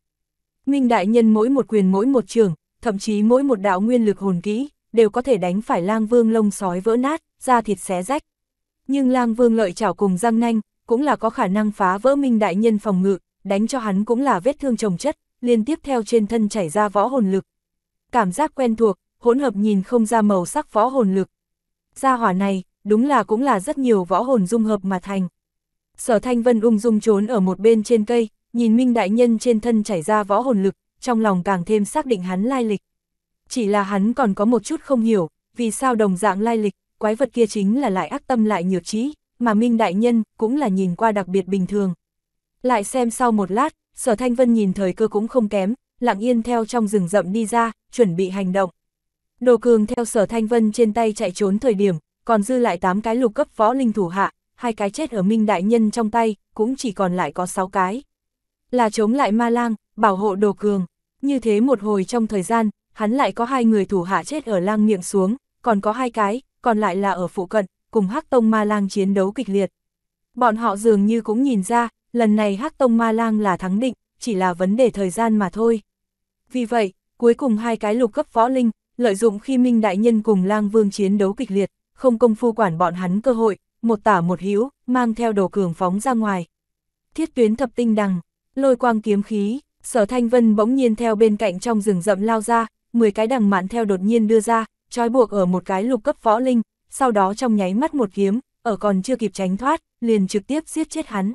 Minh Đại Nhân mỗi một quyền mỗi một trường, thậm chí mỗi một đạo nguyên lực hồn kỹ, đều có thể đánh phải lang vương lông sói vỡ nát, da thịt xé rách. Nhưng lang vương lợi chảo cùng răng nanh, cũng là có khả năng phá vỡ Minh Đại Nhân phòng ngự, đánh cho hắn cũng là vết thương trồng chất, liên tiếp theo trên thân chảy ra võ hồn lực. Cảm giác quen thuộc, hỗn hợp nhìn không ra màu sắc võ hồn lực. Gia hỏa này, đúng là cũng là rất nhiều võ hồn dung hợp mà thành. Sở Thanh Vân ung dung trốn ở một bên trên cây, nhìn Minh Đại Nhân trên thân chảy ra võ hồn lực, trong lòng càng thêm xác định hắn lai lịch. Chỉ là hắn còn có một chút không hiểu, vì sao đồng dạng lai lịch, quái vật kia chính là lại ác tâm lại nhược trí, mà Minh Đại Nhân cũng là nhìn qua đặc biệt bình thường. Lại xem sau một lát, Sở Thanh Vân nhìn thời cơ cũng không kém, lặng yên theo trong rừng rậm đi ra, chuẩn bị hành động. Đồ cường theo Sở Thanh Vân trên tay chạy trốn thời điểm, còn dư lại 8 cái lục cấp võ linh thủ hạ, hai cái chết ở Minh Đại Nhân trong tay, cũng chỉ còn lại có 6 cái. Là chống lại ma lang, bảo hộ đồ cường. Như thế một hồi trong thời gian, hắn lại có hai người thủ hạ chết ở lang miệng xuống, còn có hai cái, còn lại là ở phụ cận, cùng Hắc Tông Ma Lang chiến đấu kịch liệt. Bọn họ dường như cũng nhìn ra, lần này Hắc Tông Ma Lang là thắng định, chỉ là vấn đề thời gian mà thôi. Vì vậy, cuối cùng hai cái lục cấp võ linh, lợi dụng khi Minh Đại Nhân cùng Lang Vương chiến đấu kịch liệt, không công phu quản bọn hắn cơ hội, một tả một hữu mang theo đồ cường phóng ra ngoài. Thiết tuyến thập tinh đằng, lôi quang kiếm khí, sở thanh vân bỗng nhiên theo bên cạnh trong rừng rậm lao ra, 10 cái đằng mạn theo đột nhiên đưa ra, trói buộc ở một cái lục cấp võ linh, sau đó trong nháy mắt một kiếm, ở còn chưa kịp tránh thoát, liền trực tiếp giết chết hắn.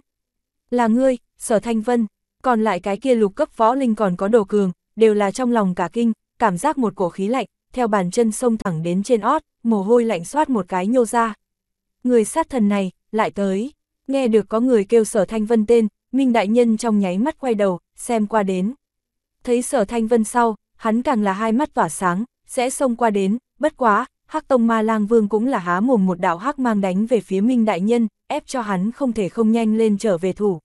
Là ngươi, sở thanh vân, còn lại cái kia lục cấp võ linh còn có đồ cường, đều là trong lòng cả kinh, cảm giác một cổ khí lạnh, theo bàn chân sông thẳng đến trên ót, mồ hôi lạnh xoát một cái nhô ra. Người sát thần này, lại tới, nghe được có người kêu sở thanh vân tên, Minh Đại Nhân trong nháy mắt quay đầu, xem qua đến. Thấy sở thanh vân sau, hắn càng là hai mắt tỏa sáng, sẽ xông qua đến, bất quá, Hắc Tông Ma Lang Vương cũng là há mồm một đạo hắc mang đánh về phía Minh Đại Nhân, ép cho hắn không thể không nhanh lên trở về thủ.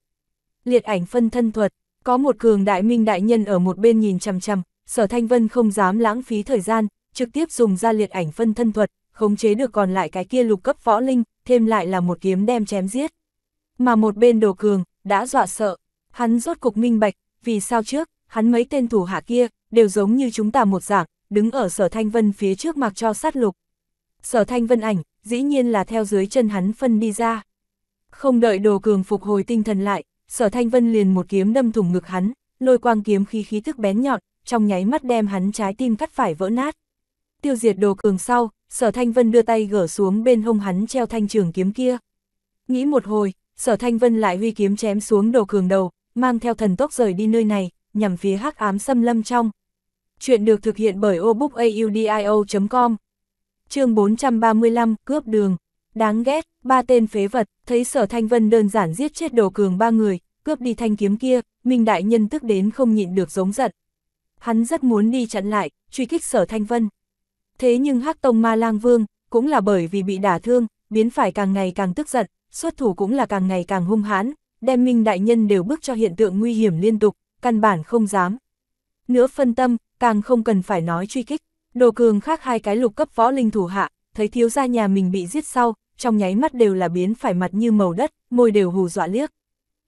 Liệt ảnh phân thân thuật, có một cường đại Minh Đại Nhân ở một bên nhìn chằm chằm, Sở Thanh Vân không dám lãng phí thời gian, trực tiếp dùng ra liệt ảnh phân thân thuật, khống chế được còn lại cái kia lục cấp võ linh, thêm lại là một kiếm đem chém giết. Mà một bên đồ cường, đã dọa sợ, hắn rốt cục minh bạch, vì sao trước, hắn mấy tên thủ hạ kia, đều giống như chúng ta một dạng, đứng ở sở thanh vân phía trước mặc cho sát lục. Sở thanh vân ảnh, dĩ nhiên là theo dưới chân hắn phân đi ra. Không đợi đồ cường phục hồi tinh thần lại, sở thanh vân liền một kiếm đâm thủng ngực hắn, lôi quang kiếm khí khí thức bén nhọn, trong nháy mắt đem hắn trái tim cắt phải vỡ nát. Tiêu diệt đồ cường sau, sở thanh vân đưa tay gỡ xuống bên hông hắn treo thanh trường kiếm kia. Nghĩ một hồi, sở thanh vân lại huy kiếm chém xuống đồ cường đầu, mang theo thần tốc rời đi nơi này, nhằm phía hắc ám xâm lâm trong. Chuyện được thực hiện bởi obookaudio.com chương 435, cướp đường. Đáng ghét, ba tên phế vật, thấy sở thanh vân đơn giản giết chết đồ cường ba người, cướp đi thanh kiếm kia, Minh Đại Nhân tức đến không nhịn được giống giận. Hắn rất muốn đi chặn lại, truy kích sở thanh vân. Thế nhưng hắc Tông Ma Lang Vương, cũng là bởi vì bị đả thương, biến phải càng ngày càng tức giận, xuất thủ cũng là càng ngày càng hung hãn, đem Minh Đại Nhân đều bước cho hiện tượng nguy hiểm liên tục, căn bản không dám. Nữa phân tâm, càng không cần phải nói truy kích, đồ cường khác hai cái lục cấp võ linh thủ hạ, thấy thiếu gia nhà mình bị giết sau, trong nháy mắt đều là biến phải mặt như màu đất, môi đều hù dọa liếc.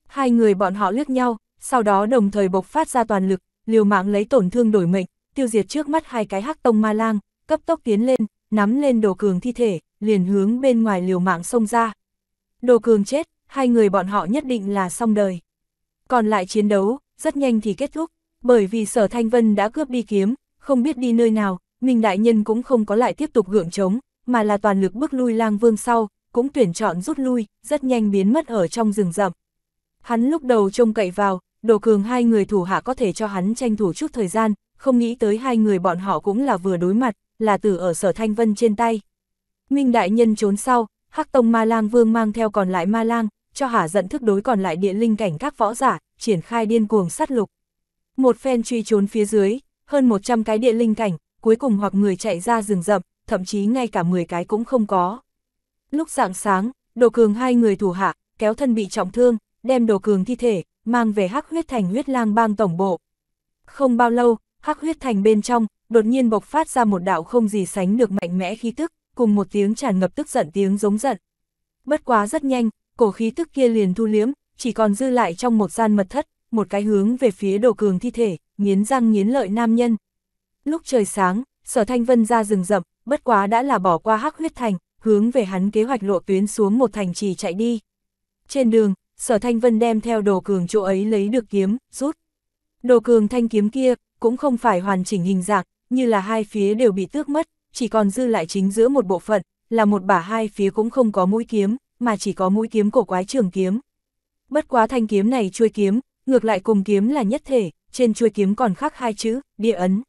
Hai người bọn họ liếc nhau, sau đó đồng thời bộc phát ra toàn lực, liều mạng lấy tổn thương đổi mệnh, tiêu diệt trước mắt hai cái hắc tông ma lang, cấp tốc tiến lên, nắm lên đồ cường thi thể, liền hướng bên ngoài liều mạng xông ra. Đồ cường chết, hai người bọn họ nhất định là xong đời. Còn lại chiến đấu, rất nhanh thì kết thúc, bởi vì sở thanh vân đã cướp đi kiếm, không biết đi nơi nào, Minh Đại Nhân cũng không có lại tiếp tục gượng chống, mà là toàn lực bước lui lang vương sau, cũng tuyển chọn rút lui, rất nhanh biến mất ở trong rừng rậm. Hắn lúc đầu trông cậy vào, đồ cường hai người thủ hạ có thể cho hắn tranh thủ chút thời gian, không nghĩ tới hai người bọn họ cũng là vừa đối mặt, là tử ở sở thanh vân trên tay. Minh Đại Nhân trốn sau, Hắc Tông Ma Lang Vương mang theo còn lại Ma Lang, cho hả giận thức đối còn lại địa linh cảnh các võ giả, triển khai điên cuồng sát lục. Một phen truy trốn phía dưới, hơn 100 cái địa linh cảnh, cuối cùng hoặc người chạy ra rừng rậm, thậm chí ngay cả 10 cái cũng không có. Lúc dạng sáng, đồ cường hai người thủ hạ, kéo thân bị trọng thương, đem đồ cường thi thể, mang về hắc huyết thành huyết lang bang tổng bộ. Không bao lâu, hắc huyết thành bên trong, đột nhiên bộc phát ra một đạo không gì sánh được mạnh mẽ khí tức, cùng một tiếng tràn ngập tức giận tiếng giống giận. Bất quá rất nhanh, cổ khí tức kia liền thu liếm, chỉ còn dư lại trong một gian mật thất, một cái hướng về phía đồ cường thi thể, nghiến răng nghiến lợi nam nhân. Lúc trời sáng, sở thanh vân ra rừng rậm, bất quá đã là bỏ qua hắc huyết thành, hướng về hắn kế hoạch lộ tuyến xuống một thành trì chạy đi. Trên đường, sở thanh vân đem theo đồ cường chỗ ấy lấy được kiếm, rút. Đồ cường thanh kiếm kia, cũng không phải hoàn chỉnh hình dạng, như là hai phía đều bị tước mất, chỉ còn dư lại chính giữa một bộ phận, là một bả hai phía cũng không có mũi kiếm, mà chỉ có mũi kiếm cổ quái trường kiếm. Bất quá thanh kiếm này chuôi kiếm, ngược lại cùng kiếm là nhất thể, trên chuôi kiếm còn khắc hai chữ, địa ấn.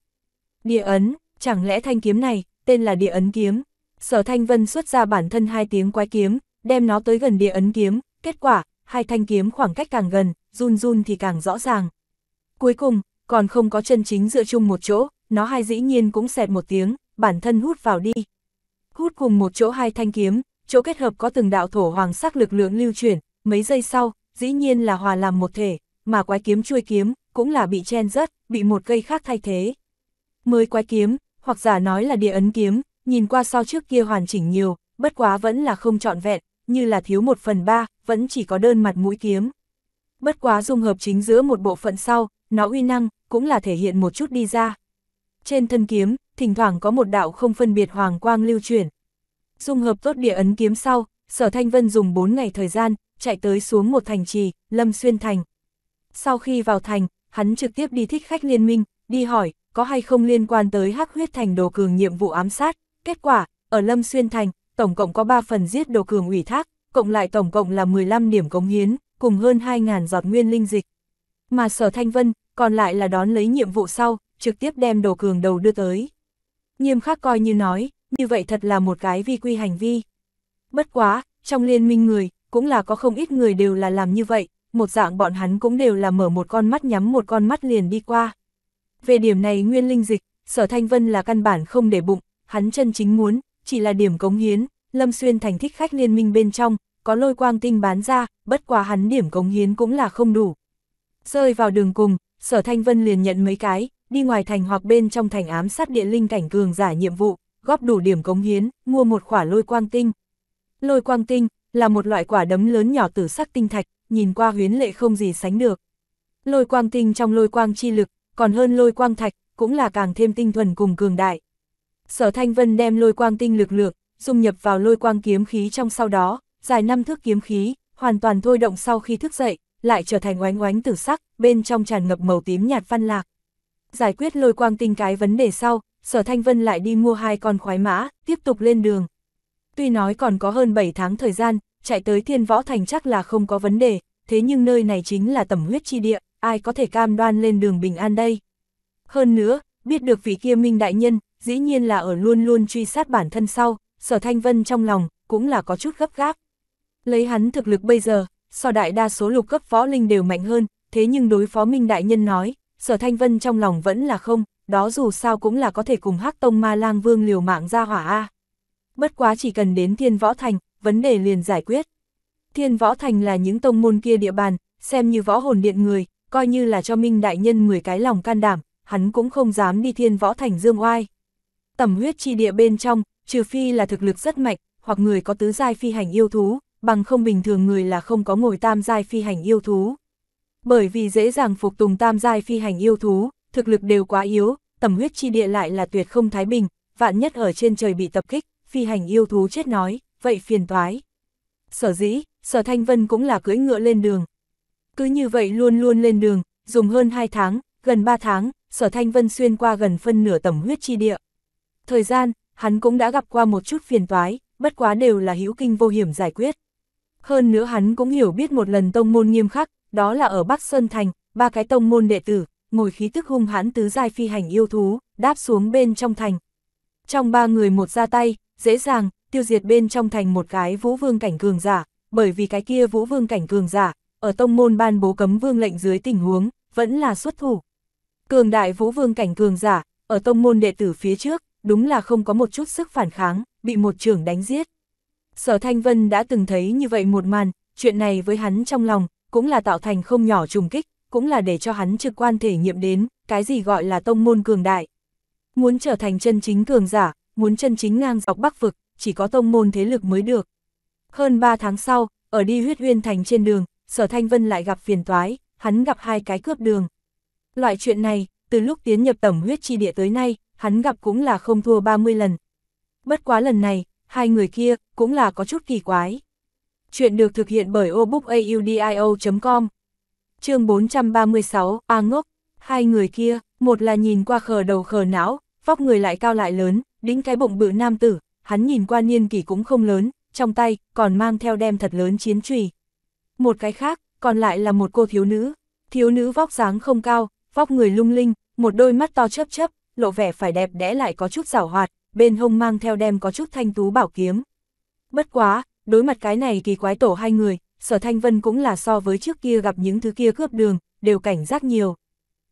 Địa ấn, chẳng lẽ thanh kiếm này, tên là địa ấn kiếm. Sở Thanh Vân xuất ra bản thân hai tiếng quái kiếm, đem nó tới gần địa ấn kiếm, kết quả, hai thanh kiếm khoảng cách càng gần, run run thì càng rõ ràng. Cuối cùng, còn không có chân chính dựa chung một chỗ, nó hai dĩ nhiên cũng xẹt một tiếng, bản thân hút vào đi. Hút cùng một chỗ hai thanh kiếm, chỗ kết hợp có từng đạo thổ hoàng sắc lực lượng lưu chuyển, mấy giây sau, dĩ nhiên là hòa làm một thể, mà quái kiếm chuôi kiếm, cũng là bị chen rớt, bị một cây khác thay thế. Mới quái kiếm, hoặc giả nói là địa ấn kiếm, nhìn qua so trước kia hoàn chỉnh nhiều, bất quá vẫn là không trọn vẹn, như là thiếu một phần ba, vẫn chỉ có đơn mặt mũi kiếm. Bất quá dung hợp chính giữa một bộ phận sau, nó uy năng, cũng là thể hiện một chút đi ra. Trên thân kiếm, thỉnh thoảng có một đạo không phân biệt hoàng quang lưu chuyển. Dung hợp tốt địa ấn kiếm sau, Sở Thanh Vân dùng 4 ngày thời gian, chạy tới xuống một thành trì, Lâm Xuyên Thành. Sau khi vào thành, hắn trực tiếp đi thích khách liên minh, đi hỏi, có hay không liên quan tới hắc huyết thành đồ cường nhiệm vụ ám sát. Kết quả, ở Lâm Xuyên Thành, tổng cộng có 3 phần giết đồ cường ủy thác, cộng lại tổng cộng là 15 điểm cống hiến, cùng hơn 2.000 giọt nguyên linh dịch. Mà Sở Thanh Vân, còn lại là đón lấy nhiệm vụ sau, trực tiếp đem đồ cường đầu đưa tới. Nghiêm khắc coi như nói, như vậy thật là một cái vi quy hành vi. Bất quá, trong liên minh người, cũng là có không ít người đều là làm như vậy, một dạng bọn hắn cũng đều là mở một con mắt nhắm một con mắt liền đi qua. Về điểm này nguyên linh dịch, sở thanh vân là căn bản không để bụng, hắn chân chính muốn, chỉ là điểm cống hiến, lâm xuyên thành thích khách liên minh bên trong, có lôi quang tinh bán ra, bất quá hắn điểm cống hiến cũng là không đủ. Rơi vào đường cùng, sở thanh vân liền nhận mấy cái, đi ngoài thành hoặc bên trong thành ám sát địa linh cảnh cường giả nhiệm vụ, góp đủ điểm cống hiến, mua một quả lôi quang tinh. Lôi quang tinh, là một loại quả đấm lớn nhỏ tử sắc tinh thạch, nhìn qua huyến lệ không gì sánh được. Lôi quang tinh trong lôi quang chi lực, còn hơn lôi quang thạch, cũng là càng thêm tinh thuần cùng cường đại. Sở Thanh Vân đem lôi quang tinh lực lượng, dung nhập vào lôi quang kiếm khí trong sau đó, dài năm thước kiếm khí, hoàn toàn thôi động sau khi thức dậy, lại trở thành oánh oánh tử sắc, bên trong tràn ngập màu tím nhạt văn lạc. Giải quyết lôi quang tinh cái vấn đề sau, Sở Thanh Vân lại đi mua hai con khoái mã, tiếp tục lên đường. Tuy nói còn có hơn 7 tháng thời gian, chạy tới thiên võ thành chắc là không có vấn đề, thế nhưng nơi này chính là tẩm huyết chi địa, ai có thể cam đoan lên đường bình an đây. Hơn nữa, biết được vị kia minh đại nhân, dĩ nhiên là ở luôn luôn truy sát bản thân sau, sở thanh vân trong lòng, cũng là có chút gấp gáp. Lấy hắn thực lực bây giờ, so đại đa số lục cấp võ linh đều mạnh hơn, thế nhưng đối phó minh đại nhân nói, sở thanh vân trong lòng vẫn là không, đó dù sao cũng là có thể cùng hắc tông ma lang vương liều mạng ra hỏa A. Bất quá chỉ cần đến thiên võ thành, vấn đề liền giải quyết. Thiên võ thành là những tông môn kia địa bàn, xem như võ hồn điện người, coi như là cho Minh Đại Nhân 10 cái lòng can đảm, hắn cũng không dám đi thiên võ thành dương oai. Tầm huyết chi địa bên trong, trừ phi là thực lực rất mạnh, hoặc người có tứ giai phi hành yêu thú, bằng không bình thường người là không có ngồi tam giai phi hành yêu thú. Bởi vì dễ dàng phục tùng tam giai phi hành yêu thú, thực lực đều quá yếu, tầm huyết chi địa lại là tuyệt không thái bình, vạn nhất ở trên trời bị tập kích, phi hành yêu thú chết nói, vậy phiền toái. Sở dĩ, sở thanh vân cũng là cưỡi ngựa lên đường. Cứ như vậy luôn luôn lên đường, dùng hơn 2 tháng, gần 3 tháng, sở thanh vân xuyên qua gần phân nửa tầm huyết chi địa. Thời gian, hắn cũng đã gặp qua một chút phiền toái, bất quá đều là hữu kinh vô hiểm giải quyết. Hơn nữa hắn cũng hiểu biết một lần tông môn nghiêm khắc, đó là ở Bắc Sơn Thành, ba cái tông môn đệ tử, ngồi khí tức hung hãn tứ giai phi hành yêu thú, đáp xuống bên trong thành. Trong ba người một ra tay, dễ dàng, tiêu diệt bên trong thành một cái vũ vương cảnh cường giả, bởi vì cái kia vũ vương cảnh cường giả, ở tông môn ban bố cấm vương lệnh dưới tình huống, vẫn là xuất thủ. Cường đại vũ vương cảnh cường giả, ở tông môn đệ tử phía trước, đúng là không có một chút sức phản kháng, bị một trưởng đánh giết. Sở Thanh Vân đã từng thấy như vậy một màn, chuyện này với hắn trong lòng, cũng là tạo thành không nhỏ trùng kích, cũng là để cho hắn trực quan thể nghiệm đến, cái gì gọi là tông môn cường đại. Muốn trở thành chân chính cường giả, muốn chân chính ngang dọc bắc vực, chỉ có tông môn thế lực mới được. Hơn 3 tháng sau, ở đi huyết huyên thành trên đường, sở thanh vân lại gặp phiền toái, hắn gặp hai cái cướp đường. Loại chuyện này, từ lúc tiến nhập tẩm huyết chi địa tới nay, hắn gặp cũng là không thua 30 lần. Bất quá lần này, hai người kia, cũng là có chút kỳ quái. Chuyện được thực hiện bởi obookaudio.com chương 436, A ngốc, hai người kia, một là nhìn qua khờ đầu khờ não, vóc người lại cao lại lớn, đĩnh cái bụng bự nam tử, hắn nhìn qua niên kỷ cũng không lớn, trong tay còn mang theo đem thật lớn chiến trùy. Một cái khác, còn lại là một cô thiếu nữ. Thiếu nữ vóc dáng không cao, vóc người lung linh, một đôi mắt to chớp chớp, lộ vẻ phải đẹp đẽ lại có chút giảo hoạt, bên hông mang theo đem có chút thanh tú bảo kiếm. Bất quá, đối mặt cái này kỳ quái tổ hai người, sở thanh vân cũng là so với trước kia gặp những thứ kia cướp đường, đều cảnh giác nhiều.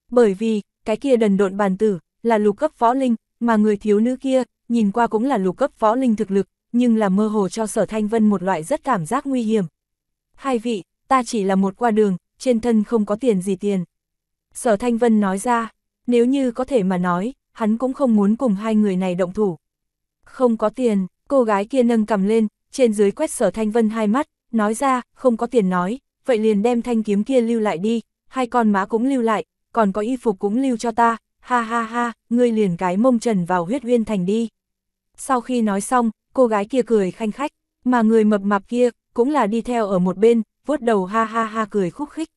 Bởi vì, cái kia đần độn bàn tử, là lục cấp võ linh, mà người thiếu nữ kia, nhìn qua cũng là lục cấp võ linh thực lực, nhưng là mơ hồ cho sở thanh vân một loại rất cảm giác nguy hiểm. Hai vị, ta chỉ là một qua đường, trên thân không có tiền gì tiền. Sở thanh vân nói ra, nếu như có thể mà nói, hắn cũng không muốn cùng hai người này động thủ. Không có tiền, cô gái kia nâng cầm lên, trên dưới quét sở thanh vân hai mắt, nói ra, không có tiền nói, vậy liền đem thanh kiếm kia lưu lại đi, hai con má cũng lưu lại, còn có y phục cũng lưu cho ta, ha ha ha, ngươi liền cái mông trần vào huyết uyên thành đi. Sau khi nói xong, cô gái kia cười khanh khách, mà người mập mạp kia, cũng là đi theo ở một bên, vuốt đầu ha ha ha cười khúc khích.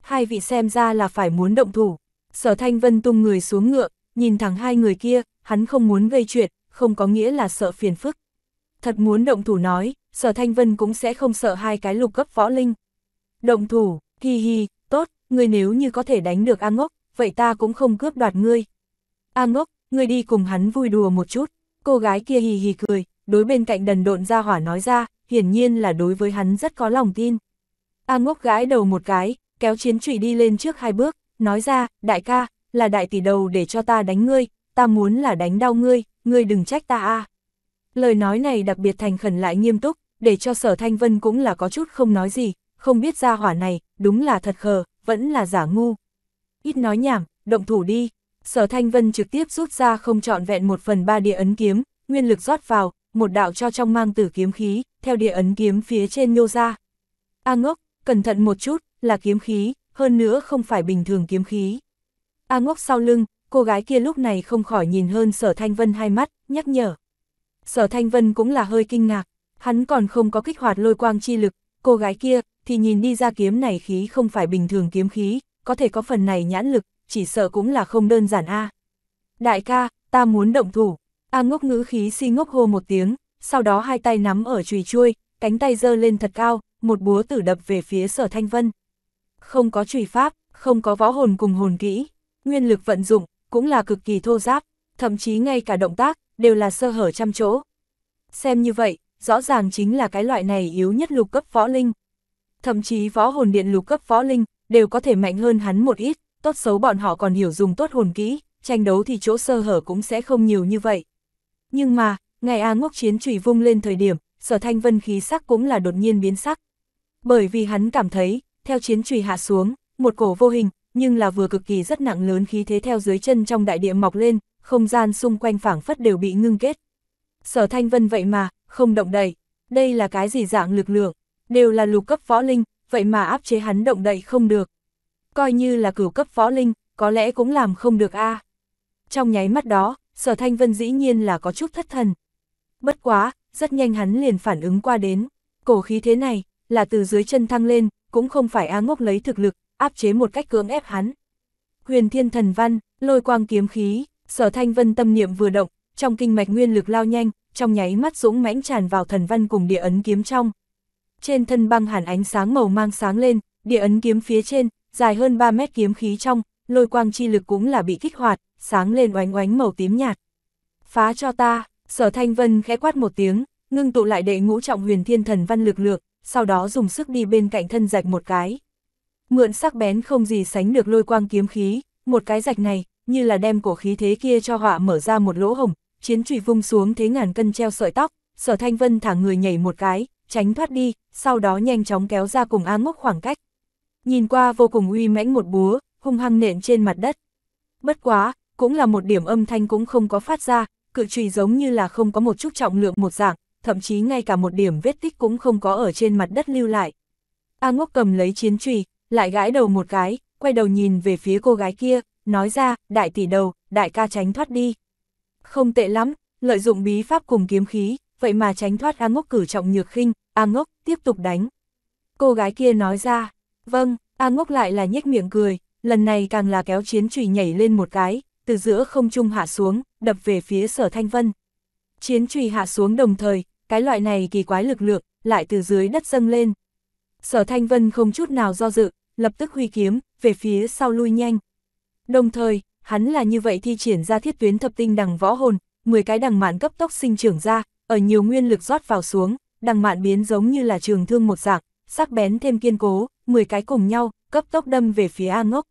Hai vị xem ra là phải muốn động thủ, sở thanh vân tung người xuống ngựa, nhìn thẳng hai người kia, hắn không muốn gây chuyện, không có nghĩa là sợ phiền phức. Thật muốn động thủ nói, sở thanh vân cũng sẽ không sợ hai cái lục cấp võ linh. Động thủ, hi hi, tốt, ngươi nếu như có thể đánh được A ngốc, vậy ta cũng không cướp đoạt ngươi. A ngốc, ngươi đi cùng hắn vui đùa một chút, cô gái kia hì hì cười, đối bên cạnh đần độn ra hỏa nói ra, hiển nhiên là đối với hắn rất có lòng tin. A ngốc gái đầu một cái, kéo chiến trụy đi lên trước hai bước, nói ra, đại ca, là đại tỷ đầu để cho ta đánh ngươi, ta muốn là đánh đau ngươi, ngươi đừng trách ta a. Lời nói này đặc biệt thành khẩn lại nghiêm túc, để cho sở thanh vân cũng là có chút không nói gì, không biết ra hỏa này, đúng là thật khờ, vẫn là giả ngu. Ít nói nhảm, động thủ đi. Sở Thanh Vân trực tiếp rút ra không trọn vẹn một phần ba địa ấn kiếm, nguyên lực rót vào, một đạo cho trong mang tử kiếm khí, theo địa ấn kiếm phía trên nhô ra. A ngốc, cẩn thận một chút, là kiếm khí, hơn nữa không phải bình thường kiếm khí. A ngốc sau lưng, cô gái kia lúc này không khỏi nhìn hơn sở Thanh Vân hai mắt, nhắc nhở. Sở Thanh Vân cũng là hơi kinh ngạc, hắn còn không có kích hoạt lôi quang chi lực, cô gái kia, thì nhìn đi ra kiếm này khí không phải bình thường kiếm khí, có thể có phần này nhãn lực, chỉ sợ cũng là không đơn giản a. Đại ca, ta muốn động thủ. A ngốc ngữ khí si ngốc hô một tiếng, sau đó hai tay nắm ở chùy chuôi, cánh tay giơ lên thật cao, một búa tử đập về phía sở thanh vân. Không có chùy pháp, không có võ hồn cùng hồn kỹ, nguyên lực vận dụng, cũng là cực kỳ thô giáp, thậm chí ngay cả động tác, đều là sơ hở trăm chỗ. Xem như vậy, rõ ràng chính là cái loại này yếu nhất lục cấp võ linh. Thậm chí võ hồn điện lục cấp võ linh, đều có thể mạnh hơn hắn một ít, tốt xấu bọn họ còn hiểu dùng tốt hồn kỹ, tranh đấu thì chỗ sơ hở cũng sẽ không nhiều như vậy. Nhưng mà, ngày A ngốc chiến trùy vung lên thời điểm, sở thanh vân khí sắc cũng là đột nhiên biến sắc. Bởi vì hắn cảm thấy, theo chiến trùy hạ xuống, một cổ vô hình, nhưng là vừa cực kỳ rất nặng lớn khí thế theo dưới chân trong đại địa mọc lên, không gian xung quanh phảng phất đều bị ngưng kết. Sở thanh vân vậy mà, không động đậy, đây là cái gì dạng lực lượng, đều là lục cấp võ linh, vậy mà áp chế hắn động đậy không được. Coi như là cửu cấp võ linh, có lẽ cũng làm không được a. Trong nháy mắt đó, sở thanh vân dĩ nhiên là có chút thất thần. Bất quá, rất nhanh hắn liền phản ứng qua đến. Cổ khí thế này, là từ dưới chân thăng lên, cũng không phải A ngốc lấy thực lực, áp chế một cách cưỡng ép hắn. Huyền thiên thần văn, lôi quang kiếm khí, sở thanh vân tâm niệm vừa động, trong kinh mạch nguyên lực lao nhanh, trong nháy mắt dũng mãnh tràn vào thần văn cùng địa ấn kiếm trong. Trên thân băng hàn ánh sáng màu mang sáng lên, địa ấn kiếm phía trên, dài hơn 3 mét kiếm khí trong, lôi quang chi lực cũng là bị kích hoạt, sáng lên oánh oánh màu tím nhạt. Phá cho ta, sở thanh vân khẽ quát một tiếng, ngưng tụ lại đệ ngũ trọng huyền thiên thần văn lực lượng, sau đó dùng sức đi bên cạnh thân rạch một cái. Mượn sắc bén không gì sánh được lôi quang kiếm khí, một cái rạch này, như là đem cổ khí thế kia cho họa mở ra một lỗ hồng, chiến trụy vung xuống thế ngàn cân treo sợi tóc, sở thanh vân thả người nhảy một cái, tránh thoát đi, sau đó nhanh chóng kéo ra cùng A ngốc khoảng cách. Nhìn qua vô cùng uy mãnh một búa, hung hăng nện trên mặt đất. Bất quá, cũng là một điểm âm thanh cũng không có phát ra, cự trùy giống như là không có một chút trọng lượng một dạng, thậm chí ngay cả một điểm vết tích cũng không có ở trên mặt đất lưu lại. A ngốc cầm lấy chiến trùy, lại gãi đầu một cái, quay đầu nhìn về phía cô gái kia, nói ra, đại tỷ đầu, đại ca tránh thoát đi. Không tệ lắm, lợi dụng bí pháp cùng kiếm khí, vậy mà tránh thoát A ngốc cử trọng nhược khinh, A ngốc, tiếp tục đánh. Cô gái kia nói ra, vâng, A ngốc lại là nhếch miệng cười, lần này càng là kéo chiến trùy nhảy lên một cái, từ giữa không trung hạ xuống, đập về phía sở thanh vân. Chiến trùy hạ xuống đồng thời, cái loại này kỳ quái lực lượng, lại từ dưới đất dâng lên. Sở Thanh Vân không chút nào do dự, lập tức huy kiếm, về phía sau lui nhanh. Đồng thời, hắn là như vậy thi triển ra thiết tuyến thập tinh đằng võ hồn, 10 cái đằng mạn cấp tốc sinh trưởng ra, ở nhiều nguyên lực rót vào xuống, đằng mạn biến giống như là trường thương một dạng, sắc bén thêm kiên cố, 10 cái cùng nhau, cấp tốc đâm về phía A ngốc.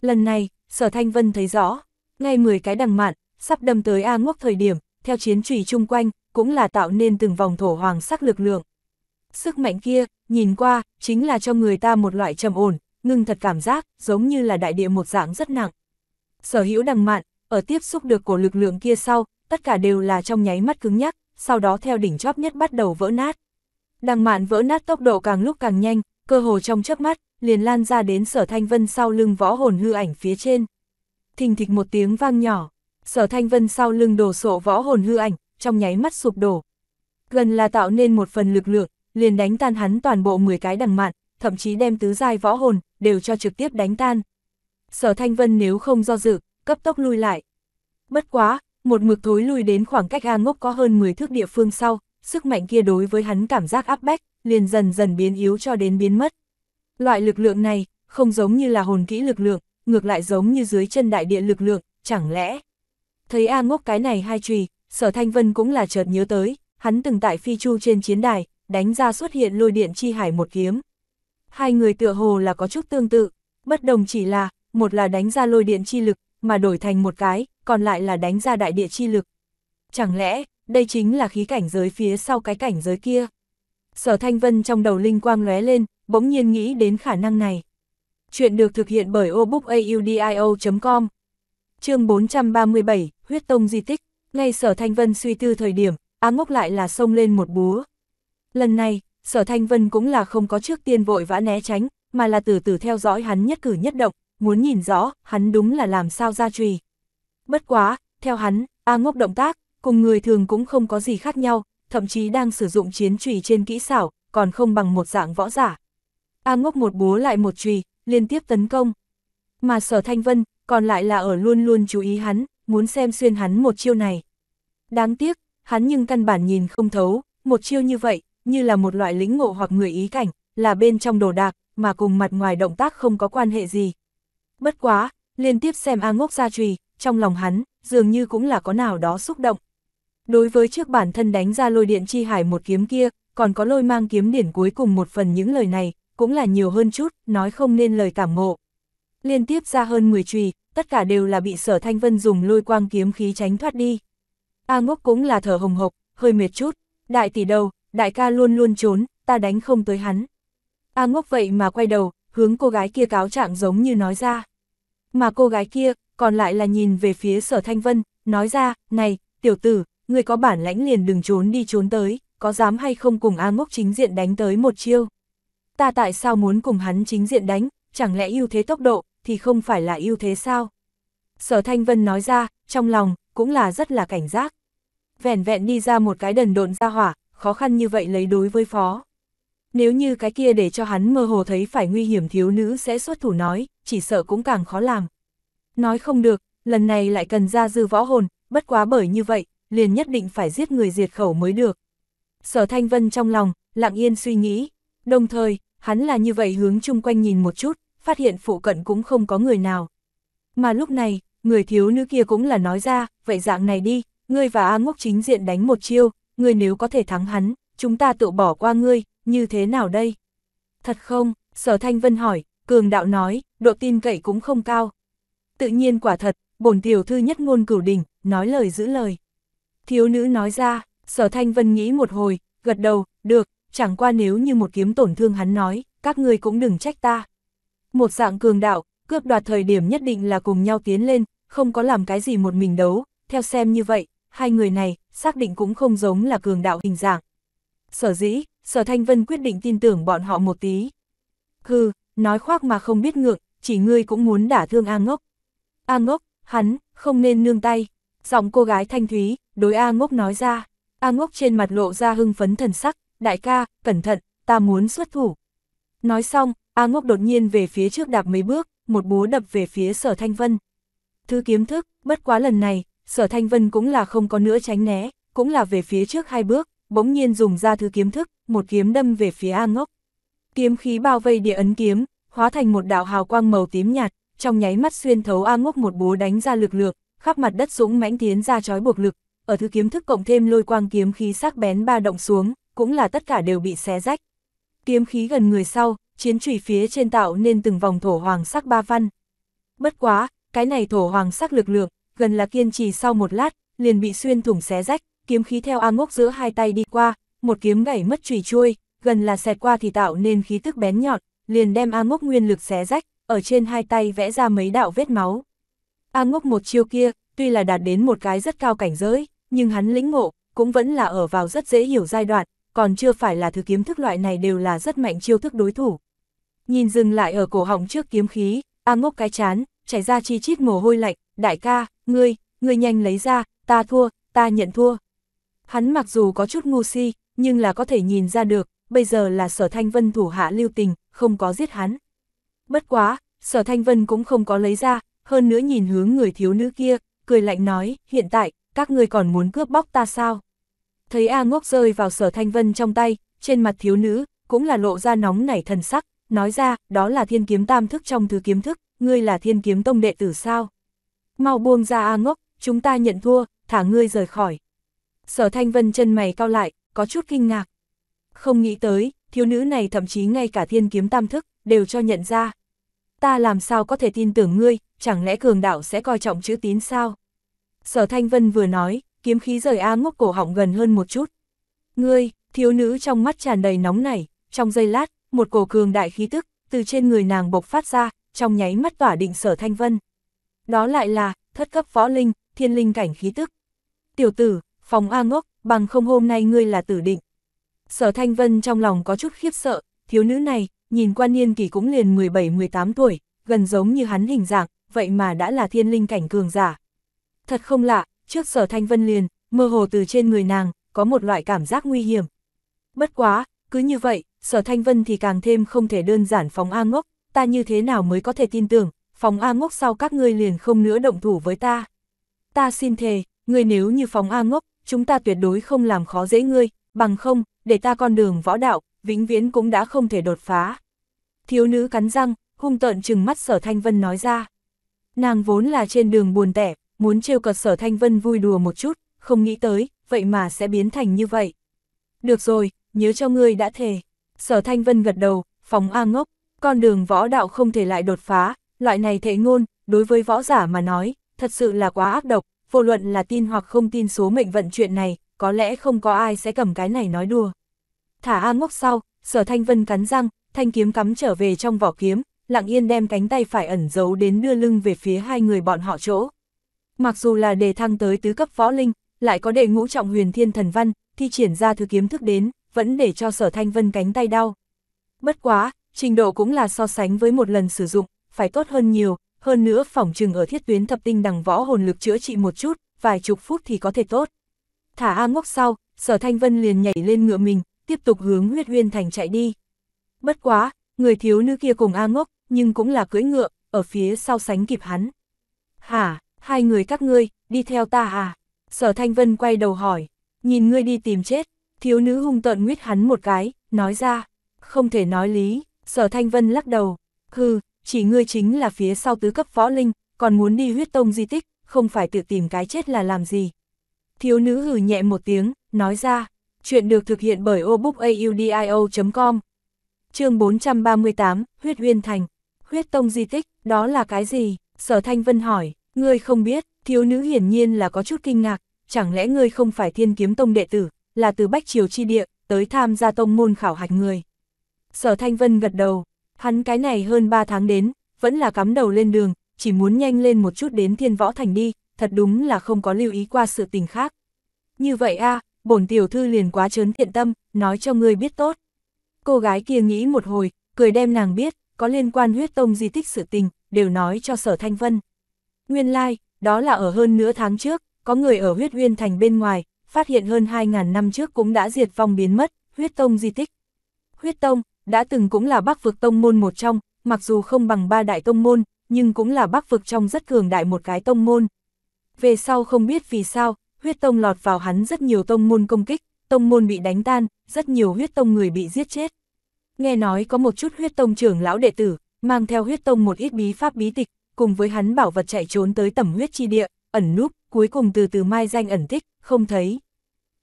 Lần này, sở thanh vân thấy rõ, ngay 10 cái đằng mạn, sắp đâm tới A ngốc thời điểm, theo chiến trùy chung quanh, cũng là tạo nên từng vòng thổ hoàng sắc lực lượng. Sức mạnh kia, nhìn qua, chính là cho người ta một loại trầm ổn, ngưng thật cảm giác, giống như là đại địa một dạng rất nặng. Sở hữu đằng mạn, ở tiếp xúc được của lực lượng kia sau, tất cả đều là trong nháy mắt cứng nhắc, sau đó theo đỉnh chóp nhất bắt đầu vỡ nát. Đằng mạn vỡ nát tốc độ càng lúc càng nhanh, cơ hồ trong chớp mắt, liền lan ra đến sở thanh vân sau lưng võ hồn hư ảnh phía trên. Thình thịch một tiếng vang nhỏ, sở thanh vân sau lưng đổ sộ võ hồn hư ảnh, trong nháy mắt sụp đổ. Gần là tạo nên một phần lực lượng, liền đánh tan hắn toàn bộ 10 cái đằng mạn, thậm chí đem tứ giai võ hồn, đều cho trực tiếp đánh tan. Sở Thanh Vân nếu không do dự, cấp tốc lui lại. Bất quá, một mực thối lui đến khoảng cách A ngốc có hơn 10 thước địa phương sau, sức mạnh kia đối với hắn cảm giác áp bách, liền dần dần biến yếu cho đến biến mất. Loại lực lượng này, không giống như là hồn kỹ lực lượng, ngược lại giống như dưới chân đại địa lực lượng, chẳng lẽ. Thấy A ngốc cái này hai chùy, sở thanh vân cũng là chợt nhớ tới, hắn từng tại phi chu trên chiến đài, đánh ra xuất hiện lôi điện chi hải một kiếm. Hai người tựa hồ là có chút tương tự, bất đồng chỉ là, một là đánh ra lôi điện chi lực, mà đổi thành một cái, còn lại là đánh ra đại địa chi lực. Chẳng lẽ, đây chính là khí cảnh giới phía sau cái cảnh giới kia? Sở Thanh Vân trong đầu linh quang lóe lên, bỗng nhiên nghĩ đến khả năng này. Chuyện được thực hiện bởi obookaudio.com Chương 437, Huyết Tông Di Tích, ngay Sở Thanh Vân suy tư thời điểm, Á Ngốc lại là xông lên một búa. Lần này, Sở Thanh Vân cũng là không có trước tiên vội vã né tránh, mà là từ từ theo dõi hắn nhất cử nhất động, muốn nhìn rõ, hắn đúng là làm sao ra trùy. Bất quá, theo hắn, A ngốc động tác, cùng người thường cũng không có gì khác nhau, thậm chí đang sử dụng chiến trùy trên kỹ xảo, còn không bằng một dạng võ giả. A ngốc một búa lại một trùy, liên tiếp tấn công. Mà sở thanh vân, còn lại là ở luôn luôn chú ý hắn, muốn xem xuyên hắn một chiêu này. Đáng tiếc, hắn nhưng căn bản nhìn không thấu, một chiêu như vậy, như là một loại lĩnh ngộ hoặc người ý cảnh, là bên trong đồ đạc, mà cùng mặt ngoài động tác không có quan hệ gì. Bất quá, liên tiếp xem A ngốc ra trùy, trong lòng hắn, dường như cũng là có nào đó xúc động. Đối với trước bản thân đánh ra lôi điện chi hải một kiếm kia, còn có lôi mang kiếm điển cuối cùng một phần những lời này, cũng là nhiều hơn chút, nói không nên lời cảm ngộ. Liên tiếp ra hơn 10 chùy, tất cả đều là bị sở thanh vân dùng lôi quang kiếm khí tránh thoát đi. A ngốc cũng là thở hồng hộc, hơi mệt chút, đại tỷ đầu, đại ca luôn luôn trốn, ta đánh không tới hắn. A ngốc vậy mà quay đầu, hướng cô gái kia cáo trạng giống như nói ra. Mà cô gái kia, còn lại là nhìn về phía sở thanh vân, nói ra, này, tiểu tử, người có bản lãnh liền đừng trốn đi trốn tới, có dám hay không cùng A ngốc chính diện đánh tới một chiêu. Ta tại sao muốn cùng hắn chính diện đánh, chẳng lẽ ưu thế tốc độ, thì không phải là ưu thế sao? Sở Thanh Vân nói ra, trong lòng, cũng là rất là cảnh giác. Vẹn vẹn đi ra một cái đần độn ra hỏa, khó khăn như vậy lấy đối với phó. Nếu như cái kia để cho hắn mơ hồ thấy phải nguy hiểm thiếu nữ sẽ xuất thủ nói, chỉ sợ cũng càng khó làm. Nói không được, lần này lại cần ra dư võ hồn, bất quá bởi như vậy, liền nhất định phải giết người diệt khẩu mới được. Sở Thanh Vân trong lòng, lặng yên suy nghĩ, đồng thời, hắn là như vậy hướng chung quanh nhìn một chút, phát hiện phụ cận cũng không có người nào. Mà lúc này, người thiếu nữ kia cũng là nói ra, vậy dạng này đi, ngươi và A Ngốc chính diện đánh một chiêu, ngươi nếu có thể thắng hắn, chúng ta tự bỏ qua ngươi, như thế nào đây? Thật không? Sở Thanh Vân hỏi, cường đạo nói, độ tin cậy cũng không cao. Tự nhiên quả thật, bổn tiểu thư nhất ngôn cửu đỉnh, nói lời giữ lời. Thiếu nữ nói ra, sở Thanh Vân nghĩ một hồi, gật đầu, được, chẳng qua nếu như một kiếm tổn thương hắn nói, các ngươi cũng đừng trách ta. Một dạng cường đạo, cướp đoạt thời điểm nhất định là cùng nhau tiến lên, không có làm cái gì một mình đấu, theo xem như vậy, hai người này, xác định cũng không giống là cường đạo hình dạng. Sở dĩ, sở Thanh Vân quyết định tin tưởng bọn họ một tí. Hừ, nói khoác mà không biết ngượng, chỉ ngươi cũng muốn đả thương A ngốc. A ngốc, hắn, không nên nương tay. Giọng cô gái thanh thúy, đối A ngốc nói ra. A ngốc trên mặt lộ ra hưng phấn thần sắc, đại ca, cẩn thận, ta muốn xuất thủ. Nói xong, A ngốc đột nhiên về phía trước đạp mấy bước, một búa đập về phía sở thanh vân. Thư kiếm thức, bất quá lần này, sở thanh vân cũng là không có nữa tránh né, cũng là về phía trước hai bước, bỗng nhiên dùng ra thứ kiếm thức, một kiếm đâm về phía A ngốc. Kiếm khí bao vây địa ấn kiếm, hóa thành một đạo hào quang màu tím nhạt, trong nháy mắt xuyên thấu A ngốc một búa đánh ra lực lượng, khắp mặt đất dũng mãnh tiến ra chói buộc lực, ở thứ kiếm thức cộng thêm lôi quang kiếm khí sắc bén ba động xuống, cũng là tất cả đều bị xé rách. Kiếm khí gần người sau, chiến trùy phía trên tạo nên từng vòng thổ hoàng sắc ba văn. Bất quá, cái này thổ hoàng sắc lực lượng, gần là kiên trì sau một lát, liền bị xuyên thủng xé rách, kiếm khí theo A ngốc giữa hai tay đi qua, một kiếm gãy mất chùy chuôi, gần là xẹt qua thì tạo nên khí tức bén nhọn, liền đem A ngốc nguyên lực xé rách, ở trên hai tay vẽ ra mấy đạo vết máu. A ngốc một chiêu kia, tuy là đạt đến một cái rất cao cảnh giới, nhưng hắn lĩnh ngộ, cũng vẫn là ở vào rất dễ hiểu giai đoạn, còn chưa phải là thứ kiếm thức loại này đều là rất mạnh chiêu thức đối thủ. Nhìn dừng lại ở cổ họng trước kiếm khí, A ngốc cái chán, chảy ra chi chít mồ hôi lạnh, đại ca, ngươi, ngươi nhanh lấy ra, ta thua, ta nhận thua. Hắn mặc dù có chút ngu si, nhưng là có thể nhìn ra được, bây giờ là sở thanh vân thủ hạ lưu tình, không có giết hắn. Bất quá, sở thanh vân cũng không có lấy ra, hơn nữa nhìn hướng người thiếu nữ kia, cười lạnh nói, hiện tại, các ngươi còn muốn cướp bóc ta sao? Thấy A ngốc rơi vào sở thanh vân trong tay, trên mặt thiếu nữ, cũng là lộ ra nóng nảy thần sắc, nói ra, đó là thiên kiếm tam thức trong thứ kiếm thức, ngươi là thiên kiếm tông đệ tử sao? Mau buông ra A ngốc, chúng ta nhận thua, thả ngươi rời khỏi. Sở thanh vân chân mày cao lại, có chút kinh ngạc. Không nghĩ tới, thiếu nữ này thậm chí ngay cả thiên kiếm tam thức, đều cho nhận ra. Ta làm sao có thể tin tưởng ngươi, chẳng lẽ cường đạo sẽ coi trọng chữ tín sao? Sở Thanh Vân vừa nói, kiếm khí rời A ngốc cổ họng gần hơn một chút. Ngươi, thiếu nữ trong mắt tràn đầy nóng nảy, trong giây lát, một cổ cường đại khí tức, từ trên người nàng bộc phát ra, trong nháy mắt tỏa định sở Thanh Vân. Đó lại là, thất cấp võ linh, thiên linh cảnh khí tức. Tiểu tử, phòng A ngốc, bằng không hôm nay ngươi là tử định. Sở Thanh Vân trong lòng có chút khiếp sợ, thiếu nữ này, nhìn quan niên kỳ cũng liền 17-18 tuổi, gần giống như hắn hình dạng, vậy mà đã là thiên linh cảnh cường giả. Thật không lạ, trước sở thanh vân liền, mơ hồ từ trên người nàng, có một loại cảm giác nguy hiểm. Bất quá, cứ như vậy, sở thanh vân thì càng thêm không thể đơn giản phóng A ngốc, ta như thế nào mới có thể tin tưởng, phóng A ngốc sau các ngươi liền không nữa động thủ với ta. Ta xin thề, ngươi nếu như phóng A ngốc, chúng ta tuyệt đối không làm khó dễ ngươi, bằng không, để ta con đường võ đạo, vĩnh viễn cũng đã không thể đột phá. Thiếu nữ cắn răng, hung tợn chừng mắt sở thanh vân nói ra. Nàng vốn là trên đường buồn tẻ, muốn trêu cợt sở thanh vân vui đùa một chút, không nghĩ tới, vậy mà sẽ biến thành như vậy. Được rồi, nhớ cho ngươi đã thề. Sở thanh vân gật đầu, phóng A ngốc, con đường võ đạo không thể lại đột phá, loại này thể ngôn, đối với võ giả mà nói, thật sự là quá ác độc, vô luận là tin hoặc không tin số mệnh vận chuyện này, có lẽ không có ai sẽ cầm cái này nói đùa. Thả A ngốc sau, sở thanh vân cắn răng, thanh kiếm cắm trở về trong vỏ kiếm, lặng yên đem cánh tay phải ẩn giấu đến đưa lưng về phía hai người bọn họ chỗ. Mặc dù là đề thăng tới tứ cấp võ linh, lại có đệ ngũ trọng huyền thiên thần văn, thi triển ra thứ kiếm thức đến, vẫn để cho sở thanh vân cánh tay đau. Bất quá, trình độ cũng là so sánh với một lần sử dụng, phải tốt hơn nhiều, hơn nữa phỏng trừng ở thiết tuyến thập tinh đằng võ hồn lực chữa trị một chút, vài chục phút thì có thể tốt. Thả A ngốc sau, sở thanh vân liền nhảy lên ngựa mình, tiếp tục hướng huyết huyên thành chạy đi. Bất quá, người thiếu nữ kia cùng A ngốc, nhưng cũng là cưỡi ngựa, ở phía sau sánh kịp hắn. Hả, hai người các ngươi, đi theo ta à? Sở Thanh Vân quay đầu hỏi, nhìn ngươi đi tìm chết, thiếu nữ hung tợn nguyết hắn một cái, nói ra, không thể nói lý, sở Thanh Vân lắc đầu, hừ, chỉ ngươi chính là phía sau tứ cấp võ linh, còn muốn đi huyết tông di tích, không phải tự tìm cái chết là làm gì. Thiếu nữ hừ nhẹ một tiếng, nói ra, chuyện được thực hiện bởi obookaudio.com chương 438, Huyết Huyên Thành. Huyết Tông di tích, đó là cái gì? Sở Thanh Vân hỏi, ngươi không biết, thiếu nữ hiển nhiên là có chút kinh ngạc, chẳng lẽ ngươi không phải thiên kiếm tông đệ tử, là từ Bách Triều Chi Địa, tới tham gia tông môn khảo hạch người. Sở Thanh Vân gật đầu, hắn cái này hơn 3 tháng đến, vẫn là cắm đầu lên đường, chỉ muốn nhanh lên một chút đến thiên võ thành đi, thật đúng là không có lưu ý qua sự tình khác. Như vậy a bổn tiểu thư liền quá trớn thiện tâm, nói cho ngươi biết tốt. Cô gái kia nghĩ một hồi, cười đem nàng biết, có liên quan huyết tông di tích sự tình, đều nói cho sở thanh vân. Nguyên lai, like, đó là ở hơn nửa tháng trước, có người ở huyết uyên thành bên ngoài, phát hiện hơn 2.000 năm trước cũng đã diệt vong biến mất, huyết tông di tích. Huyết tông, đã từng cũng là bắc vực tông môn một trong, mặc dù không bằng ba đại tông môn, nhưng cũng là bắc vực trong rất cường đại một cái tông môn. Về sau không biết vì sao, huyết tông lọt vào hắn rất nhiều tông môn công kích, tông môn bị đánh tan, rất nhiều huyết tông người bị giết chết. Nghe nói có một chút huyết tông trưởng lão đệ tử, mang theo huyết tông một ít bí pháp bí tịch, cùng với hắn bảo vật chạy trốn tới tầm huyết chi địa, ẩn núp, cuối cùng từ từ mai danh ẩn tích, không thấy.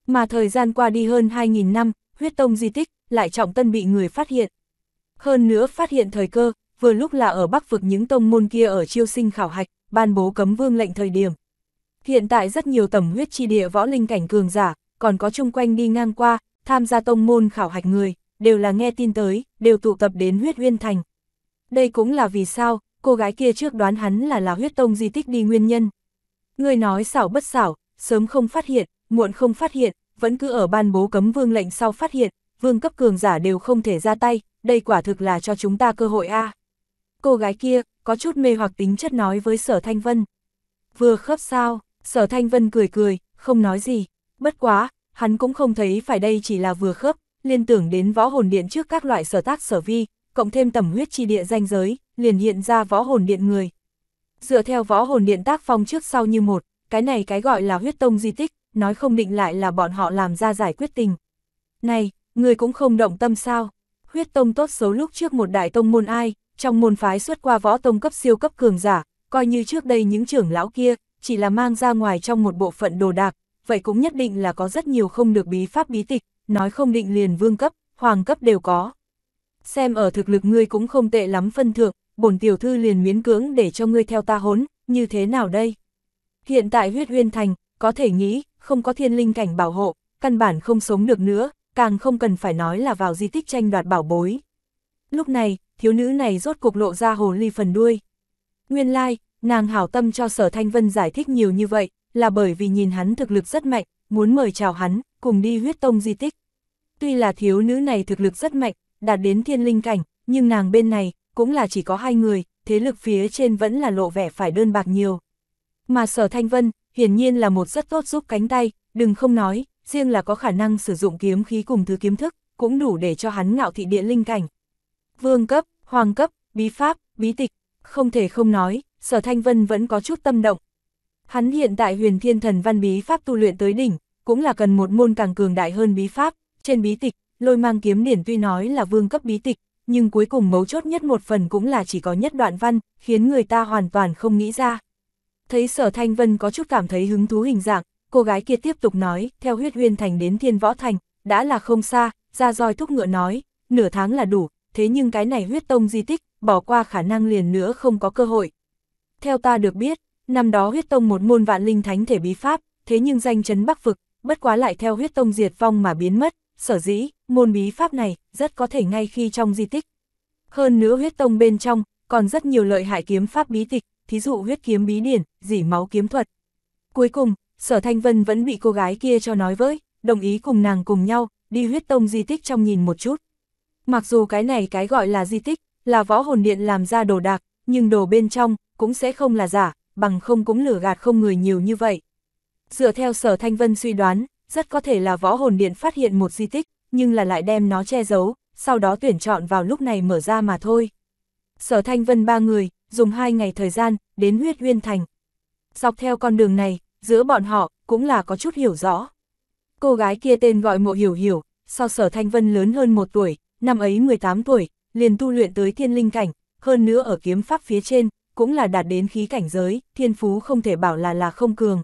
Mà thời gian qua đi hơn 2.000 năm, huyết tông di tích, lại trọng tân bị người phát hiện. Hơn nữa phát hiện thời cơ, vừa lúc là ở bắc vực những tông môn kia ở chiêu sinh khảo hạch, ban bố cấm vương lệnh thời điểm. Hiện tại rất nhiều tầm huyết chi địa võ linh cảnh cường giả, còn có chung quanh đi ngang qua, tham gia tông môn khảo hạch người, đều là nghe tin tới, đều tụ tập đến huyết huyên thành. Đây cũng là vì sao, cô gái kia trước đoán hắn là là huyết tông di tích đi nguyên nhân. Người nói xảo bất xảo, sớm không phát hiện, muộn không phát hiện, vẫn cứ ở ban bố cấm vương lệnh sau phát hiện, vương cấp cường giả đều không thể ra tay, đây quả thực là cho chúng ta cơ hội a. Cô gái kia, có chút mê hoặc tính chất nói với sở thanh vân. Vừa khớp sao, sở thanh vân cười cười, không nói gì, bất quá, hắn cũng không thấy phải đây chỉ là vừa khớp, liên tưởng đến võ hồn điện trước các loại sở tác sở vi, cộng thêm tầm huyết chi địa danh giới, liền hiện ra võ hồn điện người. Dựa theo võ hồn điện tác phong trước sau như một, cái này cái gọi là huyết tông di tích, nói không định lại là bọn họ làm ra giải quyết tình. Này, người cũng không động tâm sao, huyết tông tốt xấu lúc trước một đại tông môn ai, trong môn phái xuất qua võ tông cấp siêu cấp cường giả, coi như trước đây những trưởng lão kia, chỉ là mang ra ngoài trong một bộ phận đồ đạc, vậy cũng nhất định là có rất nhiều không được bí pháp bí tịch, nói không định liền vương cấp, hoàng cấp đều có. Xem ở thực lực ngươi cũng không tệ lắm phân thượng, bổn tiểu thư liền miễn cưỡng để cho ngươi theo ta hốn, như thế nào đây? Hiện tại huyết huyên thành, có thể nghĩ, không có thiên linh cảnh bảo hộ, căn bản không sống được nữa, càng không cần phải nói là vào di tích tranh đoạt bảo bối. Lúc này, thiếu nữ này rốt cục lộ ra hồ ly phần đuôi. Nguyên lai, like, nàng hảo tâm cho sở thanh vân giải thích nhiều như vậy, là bởi vì nhìn hắn thực lực rất mạnh, muốn mời chào hắn, cùng đi huyết tông di tích. Tuy là thiếu nữ này thực lực rất mạnh, đạt đến thiên linh cảnh, nhưng nàng bên này, cũng là chỉ có hai người, thế lực phía trên vẫn là lộ vẻ phải đơn bạc nhiều. Mà sở thanh vân, hiển nhiên là một rất tốt giúp cánh tay, đừng không nói, riêng là có khả năng sử dụng kiếm khí cùng thứ kiếm thức, cũng đủ để cho hắn ngạo thị địa linh cảnh. Vương cấp, hoàng cấp, bí pháp, bí tịch, không thể không nói, sở thanh vân vẫn có chút tâm động. Hắn hiện tại huyền thiên thần văn bí pháp tu luyện tới đỉnh, cũng là cần một môn càng cường đại hơn bí pháp, trên bí tịch, lôi mang kiếm điển tuy nói là vương cấp bí tịch, nhưng cuối cùng mấu chốt nhất một phần cũng là chỉ có nhất đoạn văn, khiến người ta hoàn toàn không nghĩ ra. Thấy sở thanh vân có chút cảm thấy hứng thú hình dạng, cô gái kia tiếp tục nói, theo huyết huyên thành đến thiên võ thành, đã là không xa, ra roi thúc ngựa nói, nửa tháng là đủ, thế nhưng cái này huyết tông di tích, bỏ qua khả năng liền nữa không có cơ hội. Theo ta được biết, năm đó huyết tông một môn vạn linh thánh thể bí pháp, thế nhưng danh chấn bắc vực, bất quá lại theo huyết tông diệt vong mà biến mất, sở dĩ, môn bí pháp này, rất có thể ngay khi trong di tích. Hơn nữa huyết tông bên trong, còn rất nhiều lợi hại kiếm pháp bí tịch, thí dụ huyết kiếm bí điển, dỉ máu kiếm thuật. Cuối cùng, sở thanh vân vẫn bị cô gái kia cho nói với, đồng ý cùng nàng cùng nhau, đi huyết tông di tích trong nhìn một chút. Mặc dù cái này cái gọi là di tích, là võ hồn điện làm ra đồ đạc, nhưng đồ bên trong, cũng sẽ không là giả, bằng không cũng lửa gạt không người nhiều như vậy. Dựa theo sở thanh vân suy đoán, rất có thể là võ hồn điện phát hiện một di tích, nhưng là lại đem nó che giấu, sau đó tuyển chọn vào lúc này mở ra mà thôi. Sở Thanh Vân ba người, dùng hai ngày thời gian, đến huyết huyên thành. Dọc theo con đường này, giữa bọn họ, cũng là có chút hiểu rõ. Cô gái kia tên gọi mộ hiểu hiểu, sau sở Thanh Vân lớn hơn một tuổi, năm ấy 18 tuổi, liền tu luyện tới thiên linh cảnh, hơn nữa ở kiếm pháp phía trên, cũng là đạt đến khí cảnh giới, thiên phú không thể bảo là là không cường.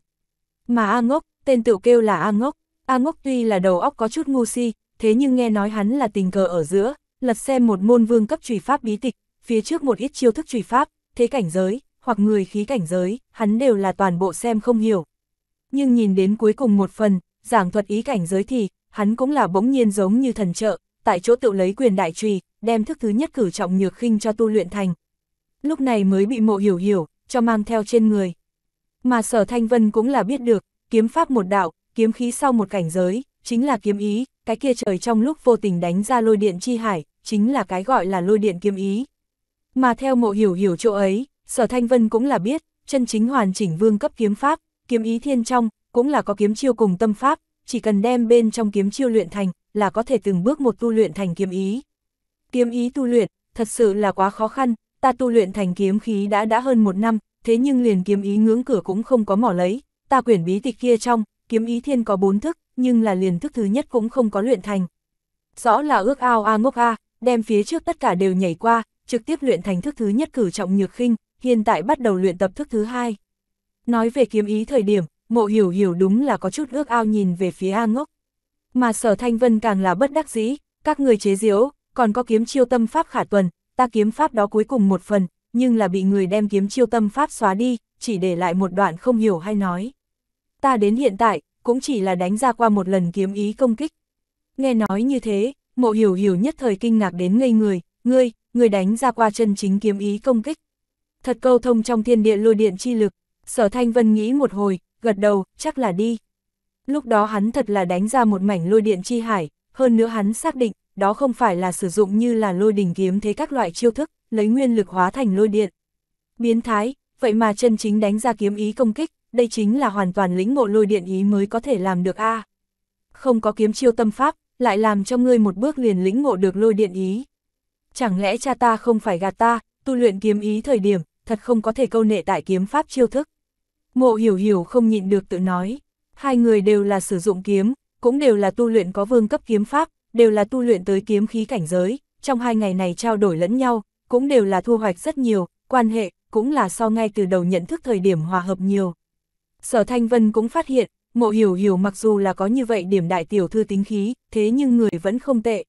Mà A Ngốc, tên tự kêu là A Ngốc, A Ngốc tuy là đầu óc có chút ngu si, thế nhưng nghe nói hắn là tình cờ ở giữa, lật xem một môn vương cấp trùy pháp bí tịch, phía trước một ít chiêu thức trùy pháp, thế cảnh giới, hoặc người khí cảnh giới, hắn đều là toàn bộ xem không hiểu. Nhưng nhìn đến cuối cùng một phần, giảng thuật ý cảnh giới thì, hắn cũng là bỗng nhiên giống như thần trợ, tại chỗ tự lấy quyền đại trùy, đem thức thứ nhất cử trọng nhược khinh cho tu luyện thành. Lúc này mới bị mộ hiểu hiểu, cho mang theo trên người. Mà sở thanh vân cũng là biết được, kiếm pháp một đạo, kiếm khí sau một cảnh giới, chính là kiếm ý, cái kia trời trong lúc vô tình đánh ra lôi điện chi hải, chính là cái gọi là lôi điện kiếm ý. Mà theo mộ hiểu hiểu chỗ ấy, sở thanh vân cũng là biết, chân chính hoàn chỉnh vương cấp kiếm pháp, kiếm ý thiên trong, cũng là có kiếm chiêu cùng tâm pháp, chỉ cần đem bên trong kiếm chiêu luyện thành, là có thể từng bước một tu luyện thành kiếm ý. Kiếm ý tu luyện, thật sự là quá khó khăn, ta tu luyện thành kiếm khí đã đã hơn một năm, thế nhưng liền kiếm ý ngưỡng cửa cũng không có mỏ lấy, ta quyển bí tịch kia trong, kiếm ý thiên có bốn thức, nhưng là liền thức thứ nhất cũng không có luyện thành. Rõ là ước ao a ngốc a, đem phía trước tất cả đều nhảy qua, trực tiếp luyện thành thức thứ nhất cử trọng nhược khinh, hiện tại bắt đầu luyện tập thức thứ hai. Nói về kiếm ý thời điểm, mộ hiểu hiểu đúng là có chút ước ao nhìn về phía A ngốc. Mà sở thanh vân càng là bất đắc dĩ, các người chế diễu, còn có kiếm chiêu tâm pháp khả tuần, ta kiếm pháp đó cuối cùng một phần, nhưng là bị người đem kiếm chiêu tâm pháp xóa đi, chỉ để lại một đoạn không hiểu hay nói. Ta đến hiện tại, cũng chỉ là đánh ra qua một lần kiếm ý công kích. Nghe nói như thế, mộ hiểu hiểu nhất thời kinh ngạc đến ngây người, ngươi, ngươi đánh ra qua chân chính kiếm ý công kích. Thật câu thông trong thiên địa lôi điện chi lực, sở thanh vân nghĩ một hồi, gật đầu, chắc là đi. Lúc đó hắn thật là đánh ra một mảnh lôi điện chi hải, hơn nữa hắn xác định, đó không phải là sử dụng như là lôi đỉnh kiếm thế các loại chiêu thức, lấy nguyên lực hóa thành lôi điện. Biến thái, vậy mà chân chính đánh ra kiếm ý công kích, đây chính là hoàn toàn lĩnh ngộ lôi điện ý mới có thể làm được a. Không có kiếm chiêu tâm pháp, lại làm cho ngươi một bước liền lĩnh ngộ được lôi điện ý. Chẳng lẽ cha ta không phải gạt ta, tu luyện kiếm ý thời điểm, thật không có thể câu nệ tại kiếm pháp chiêu thức. Mộ hiểu hiểu không nhịn được tự nói, hai người đều là sử dụng kiếm, cũng đều là tu luyện có vương cấp kiếm pháp, đều là tu luyện tới kiếm khí cảnh giới, trong hai ngày này trao đổi lẫn nhau, cũng đều là thu hoạch rất nhiều, quan hệ, cũng là so ngay từ đầu nhận thức thời điểm hòa hợp nhiều. Sở Thanh Vân cũng phát hiện, mộ hiểu hiểu mặc dù là có như vậy điểm đại tiểu thư tính khí, thế nhưng người vẫn không tệ.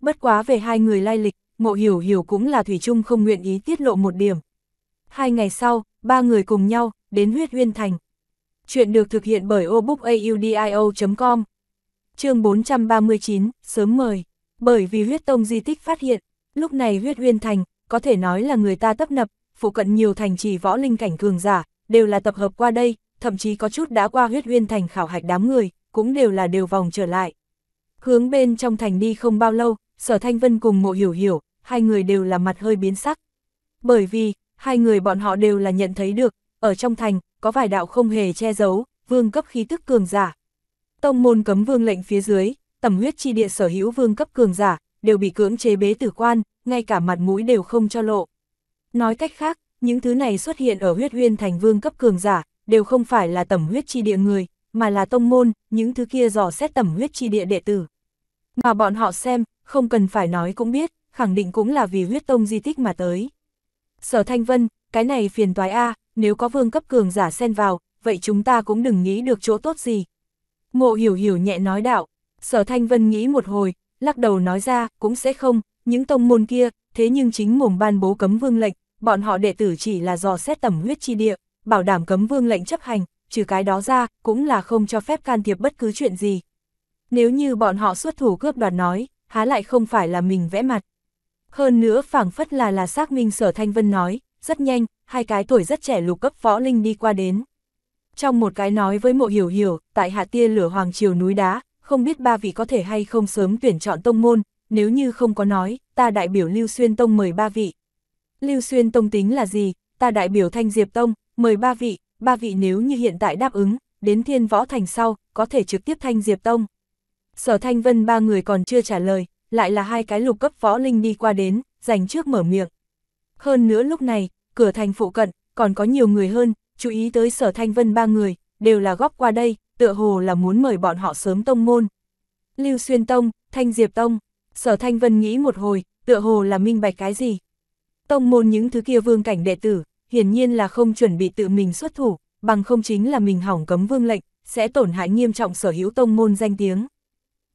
Bất quá về hai người lai lịch, mộ hiểu hiểu cũng là Thủy chung không nguyện ý tiết lộ một điểm. Hai ngày sau, ba người cùng nhau, đến huyết huyên thành. Chuyện được thực hiện bởi obookaudio.com chương 439, sớm mời. Bởi vì huyết tông di tích phát hiện, lúc này huyết huyên thành, có thể nói là người ta tấp nập, phụ cận nhiều thành trì võ linh cảnh cường giả, đều là tập hợp qua đây, thậm chí có chút đã qua huyết huyên thành khảo hạch đám người, cũng đều là đều vòng trở lại. Hướng bên trong thành đi không bao lâu, sở thanh vân cùng mộ hiểu hiểu, hai người đều là mặt hơi biến sắc. Bởi vì, hai người bọn họ đều là nhận thấy được, ở trong thành, có vài đạo không hề che giấu, vương cấp khí tức cường giả. Tông môn cấm vương lệnh phía dưới, tầm huyết chi địa sở hữu vương cấp cường giả, đều bị cưỡng chế bế tử quan, ngay cả mặt mũi đều không cho lộ. Nói cách khác, những thứ này xuất hiện ở huyết huyên thành vương cấp cường giả, đều không phải là tẩm huyết chi địa người, mà là tông môn, những thứ kia dò xét tẩm huyết chi địa đệ tử. Mà bọn họ xem, không cần phải nói cũng biết, khẳng định cũng là vì huyết tông di tích mà tới. Sở Thanh Vân, cái này phiền toái A, nếu có vương cấp cường giả xen vào, vậy chúng ta cũng đừng nghĩ được chỗ tốt gì. Ngộ hiểu hiểu nhẹ nói đạo, sở Thanh Vân nghĩ một hồi, lắc đầu nói ra, cũng sẽ không, những tông môn kia, thế nhưng chính mồm ban bố cấm vương lệnh, bọn họ đệ tử chỉ là dò xét tầm huyết chi địa, bảo đảm cấm vương lệnh chấp hành, trừ cái đó ra, cũng là không cho phép can thiệp bất cứ chuyện gì. Nếu như bọn họ xuất thủ cướp đoạt nói, há lại không phải là mình vẽ mặt. Hơn nữa phảng phất là là xác minh sở Thanh Vân nói, rất nhanh, hai cái tuổi rất trẻ lục cấp võ linh đi qua đến. Trong một cái nói với mộ hiểu hiểu, tại hạ tia lửa hoàng triều núi đá, không biết ba vị có thể hay không sớm tuyển chọn tông môn, nếu như không có nói, ta đại biểu Lưu Xuyên Tông mời ba vị. Lưu Xuyên Tông tính là gì, ta đại biểu Thanh Diệp Tông, mời ba vị, ba vị nếu như hiện tại đáp ứng, đến thiên võ thành sau, có thể trực tiếp Thanh Diệp Tông. Sở Thanh Vân ba người còn chưa trả lời, lại là hai cái lục cấp võ linh đi qua đến, dành trước mở miệng. Hơn nữa lúc này, cửa thành phụ cận, còn có nhiều người hơn, chú ý tới sở Thanh Vân ba người, đều là góp qua đây, tựa hồ là muốn mời bọn họ sớm tông môn. Lưu Xuyên Tông, Thanh Diệp Tông, sở Thanh Vân nghĩ một hồi, tựa hồ là minh bạch cái gì. Tông môn những thứ kia vương cảnh đệ tử, hiển nhiên là không chuẩn bị tự mình xuất thủ, bằng không chính là mình hỏng cấm vương lệnh, sẽ tổn hại nghiêm trọng sở hữu tông môn danh tiếng.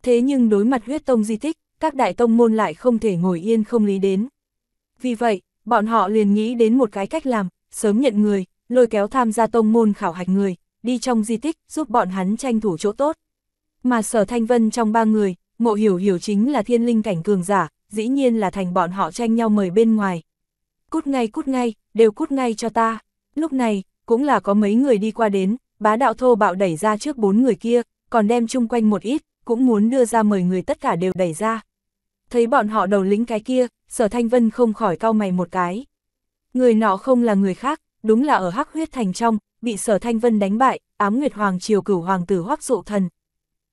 Thế nhưng đối mặt huyết tông di tích, các đại tông môn lại không thể ngồi yên không lý đến. Vì vậy, bọn họ liền nghĩ đến một cái cách làm, sớm nhận người, lôi kéo tham gia tông môn khảo hạch người, đi trong di tích giúp bọn hắn tranh thủ chỗ tốt. Mà sở thanh vân trong ba người, mộ hiểu hiểu chính là thiên linh cảnh cường giả, dĩ nhiên là thành bọn họ tranh nhau mời bên ngoài. Cút ngay cút ngay, đều cút ngay cho ta. Lúc này, cũng là có mấy người đi qua đến, bá đạo thô bạo đẩy ra trước bốn người kia, còn đem chung quanh một ít, cũng muốn đưa ra mời người tất cả đều đẩy ra. Thấy bọn họ đầu lính cái kia, sở thanh vân không khỏi cau mày một cái. Người nọ không là người khác, đúng là ở hắc huyết thành trong, bị sở thanh vân đánh bại, ám nguyệt hoàng triều cửu hoàng tử hoắc dụ thần.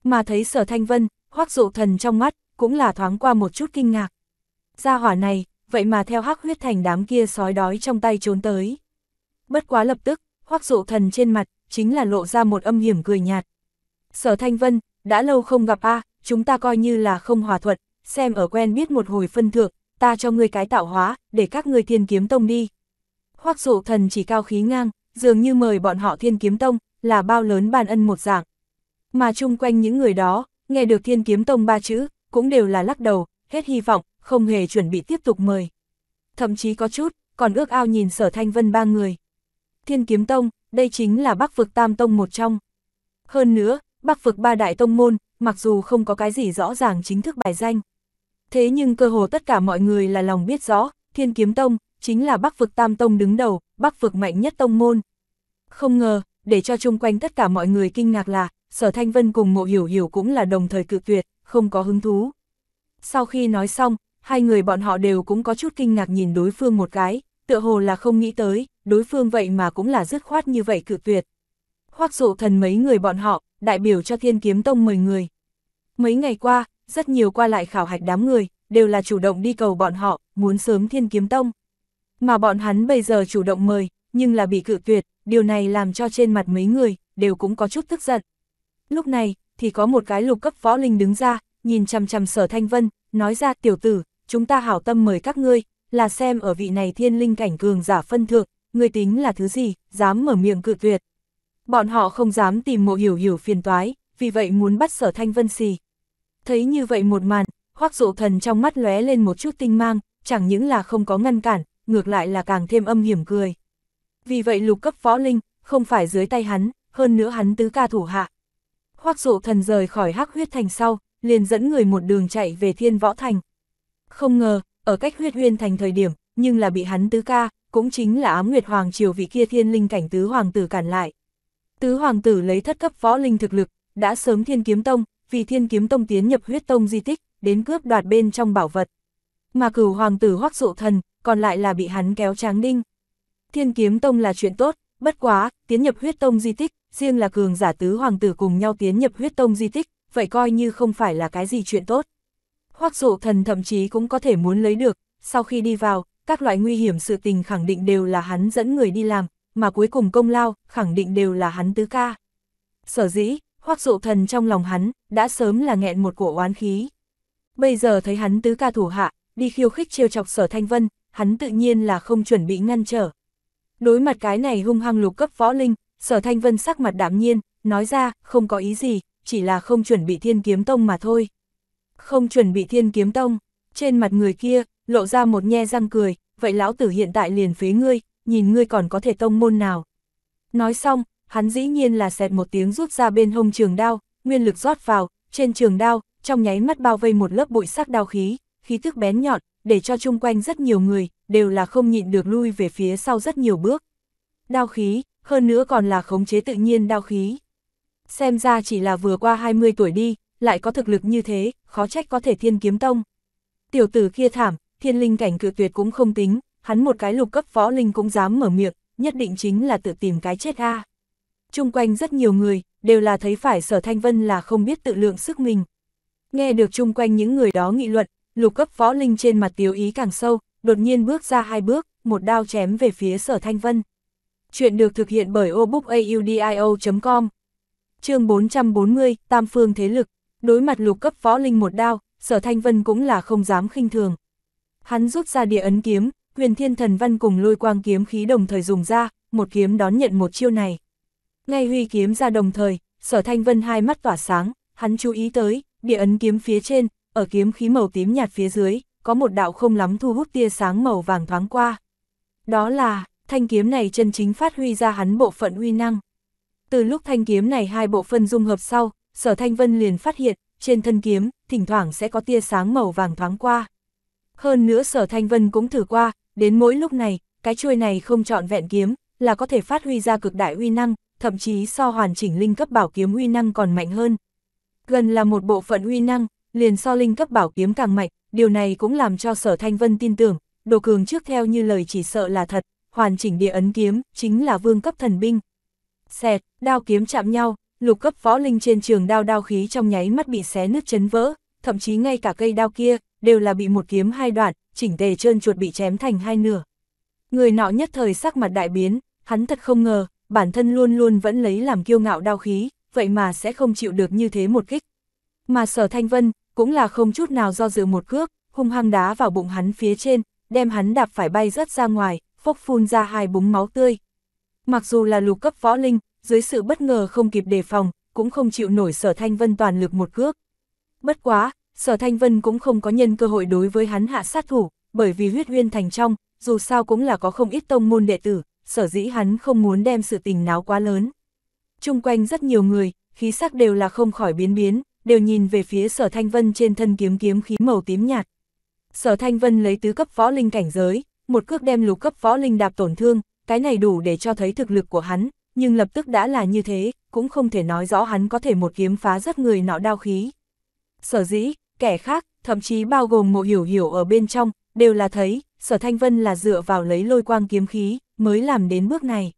Mà thấy sở thanh vân, hoắc dụ thần trong mắt, cũng là thoáng qua một chút kinh ngạc. Gia hỏa này, vậy mà theo hắc huyết thành đám kia sói đói trong tay trốn tới. Bất quá lập tức, hoắc dụ thần trên mặt, chính là lộ ra một âm hiểm cười nhạt. Sở Thanh Vân, đã lâu không gặp a chúng ta coi như là không hòa thuận, xem ở quen biết một hồi phân thượng, ta cho ngươi cái tạo hóa, để các ngươi thiên kiếm tông đi. Hoắc dụ thần chỉ cao khí ngang, dường như mời bọn họ thiên kiếm tông, là bao lớn ban ân một dạng. Mà chung quanh những người đó, nghe được thiên kiếm tông ba chữ, cũng đều là lắc đầu, hết hy vọng, không hề chuẩn bị tiếp tục mời. Thậm chí có chút, còn ước ao nhìn sở thanh vân ba người. Thiên kiếm tông, đây chính là bắc vực tam tông một trong. Hơn nữa, bắc vực ba đại tông môn, mặc dù không có cái gì rõ ràng chính thức bài danh. Thế nhưng cơ hồ tất cả mọi người là lòng biết rõ, thiên kiếm tông, chính là bắc vực tam tông đứng đầu, bắc vực mạnh nhất tông môn. Không ngờ, để cho chung quanh tất cả mọi người kinh ngạc là, sở thanh vân cùng mộ hiểu hiểu cũng là đồng thời cự tuyệt, không có hứng thú. Sau khi nói xong, hai người bọn họ đều cũng có chút kinh ngạc nhìn đối phương một cái, tựa hồ là không nghĩ tới, đối phương vậy mà cũng là dứt khoát như vậy cự tuyệt. Hoác dụ thần mấy người bọn họ, đại biểu cho thiên kiếm tông 10 người. Mấy ngày qua, rất nhiều qua lại khảo hạch đám người, đều là chủ động đi cầu bọn họ, muốn sớm thiên kiếm tông. Mà bọn hắn bây giờ chủ động mời, nhưng là bị cự tuyệt, điều này làm cho trên mặt mấy người, đều cũng có chút tức giận. Lúc này, thì có một cái lục cấp võ linh đứng ra, nhìn chằm chằm sở thanh vân, nói ra tiểu tử, chúng ta hảo tâm mời các ngươi, là xem ở vị này thiên linh cảnh cường giả phân thượng, ngươi tính là thứ gì, dám mở miệng cự tuyệt. Bọn họ không dám tìm mộ hiểu hiểu phiền toái, vì vậy muốn bắt sở thanh vân xì. Thấy như vậy một màn, hoác dụ thần trong mắt lóe lên một chút tinh mang, chẳng những là không có ngăn cản, ngược lại là càng thêm âm hiểm cười. Vì vậy lục cấp võ linh, không phải dưới tay hắn, hơn nữa hắn tứ ca thủ hạ. Hoác dụ thần rời khỏi hắc huyết thành sau, liền dẫn người một đường chạy về thiên võ thành. Không ngờ, ở cách huyết huyên thành thời điểm, nhưng là bị hắn tứ ca, cũng chính là ám nguyệt hoàng triều vị kia thiên linh cảnh tứ hoàng tử cản lại. Tứ hoàng tử lấy thất cấp võ linh thực lực, đã sớm thiên kiếm tông, vì thiên kiếm tông tiến nhập huyết tông di tích, đến cướp đoạt bên trong bảo vật. Mà cửu hoàng tử hoắc dụ thần, còn lại là bị hắn kéo tráng đinh. Thiên kiếm tông là chuyện tốt, bất quá, tiến nhập huyết tông di tích, riêng là cường giả tứ hoàng tử cùng nhau tiến nhập huyết tông di tích, vậy coi như không phải là cái gì chuyện tốt. Hoắc dụ thần thậm chí cũng có thể muốn lấy được, sau khi đi vào, các loại nguy hiểm sự tình khẳng định đều là hắn dẫn người đi làm, mà cuối cùng công lao, khẳng định đều là hắn tứ ca. Sở dĩ, hoắc dụ thần trong lòng hắn, đã sớm là nghẹn một cổ oán khí. Bây giờ thấy hắn tứ ca thủ hạ, đi khiêu khích trêu chọc sở thanh vân, hắn tự nhiên là không chuẩn bị ngăn trở. Đối mặt cái này hung hăng lục cấp võ linh, sở thanh vân sắc mặt đảm nhiên, nói ra, không có ý gì, chỉ là không chuẩn bị thiên kiếm tông mà thôi. Không chuẩn bị thiên kiếm tông, trên mặt người kia, lộ ra một nhe răng cười, vậy lão tử hiện tại liền phế ngươi, nhìn ngươi còn có thể tông môn nào. Nói xong, hắn dĩ nhiên là xẹt một tiếng rút ra bên hông trường đao, nguyên lực rót vào, trên trường đao, trong nháy mắt bao vây một lớp bụi sắc đao khí, khí thức bén nhọn, để cho chung quanh rất nhiều người, đều là không nhịn được lui về phía sau rất nhiều bước. Đao khí, hơn nữa còn là khống chế tự nhiên đao khí. Xem ra chỉ là vừa qua 20 tuổi đi, lại có thực lực như thế, khó trách có thể thiên kiếm tông. Tiểu tử kia thảm, thiên linh cảnh cự tuyệt cũng không tính, hắn một cái lục cấp võ linh cũng dám mở miệng, nhất định chính là tự tìm cái chết a. À. Trung quanh rất nhiều người, đều là thấy phải sở thanh vân là không biết tự lượng sức mình. Nghe được chung quanh những người đó nghị luận, lục cấp võ linh trên mặt tiếu ý càng sâu, đột nhiên bước ra hai bước, một đao chém về phía sở thanh vân. Chuyện được thực hiện bởi obookaudio.com chương 440, Tam Phương Thế Lực, đối mặt lục cấp võ linh một đao, sở thanh vân cũng là không dám khinh thường. Hắn rút ra địa ấn kiếm, huyền thiên thần văn cùng lôi quang kiếm khí đồng thời dùng ra, một kiếm đón nhận một chiêu này. Ngay huy kiếm ra đồng thời, sở thanh vân hai mắt tỏa sáng, hắn chú ý tới, địa ấn kiếm phía trên, ở kiếm khí màu tím nhạt phía dưới, có một đạo không lắm thu hút tia sáng màu vàng thoáng qua. Đó là, thanh kiếm này chân chính phát huy ra hắn bộ phận uy năng. Từ lúc thanh kiếm này hai bộ phân dung hợp sau, sở thanh vân liền phát hiện, trên thân kiếm, thỉnh thoảng sẽ có tia sáng màu vàng thoáng qua. Hơn nữa sở thanh vân cũng thử qua, đến mỗi lúc này, cái chuôi này không chọn vẹn kiếm, là có thể phát huy ra cực đại uy năng, thậm chí so hoàn chỉnh linh cấp bảo kiếm uy năng còn mạnh hơn. Gần là một bộ phận uy năng, liền so linh cấp bảo kiếm càng mạnh, điều này cũng làm cho sở thanh vân tin tưởng, đồ cường trước theo như lời chỉ sợ là thật, hoàn chỉnh địa ấn kiếm, chính là vương cấp thần binh. Xẹt, đao kiếm chạm nhau, lục cấp võ linh trên trường đao đao khí trong nháy mắt bị xé nứt chấn vỡ, thậm chí ngay cả cây đao kia, đều là bị một kiếm hai đoạn, chỉnh tề trơn chuột bị chém thành hai nửa. Người nọ nhất thời sắc mặt đại biến, hắn thật không ngờ, bản thân luôn luôn vẫn lấy làm kiêu ngạo đao khí, vậy mà sẽ không chịu được như thế một kích. Mà sở thanh vân, cũng là không chút nào do dự một cước, hung hăng đá vào bụng hắn phía trên, đem hắn đạp phải bay rớt ra ngoài, phốc phun ra hai búng máu tươi. Mặc dù là lục cấp võ linh, dưới sự bất ngờ không kịp đề phòng, cũng không chịu nổi sở thanh vân toàn lực một cước. Bất quá, sở thanh vân cũng không có nhân cơ hội đối với hắn hạ sát thủ, bởi vì huyết huyên thành trong, dù sao cũng là có không ít tông môn đệ tử, sở dĩ hắn không muốn đem sự tình náo quá lớn. Trung quanh rất nhiều người, khí sắc đều là không khỏi biến biến, đều nhìn về phía sở thanh vân trên thân kiếm kiếm khí màu tím nhạt. Sở thanh vân lấy tứ cấp võ linh cảnh giới, một cước đem lục cấp võ linh đạp tổn thương, cái này đủ để cho thấy thực lực của hắn, nhưng lập tức đã là như thế, cũng không thể nói rõ hắn có thể một kiếm phá rất người nọ đao khí. Sở dĩ, kẻ khác, thậm chí bao gồm mộ hiểu hiểu ở bên trong, đều là thấy, sở thanh vân là dựa vào lấy lôi quang kiếm khí, mới làm đến bước này.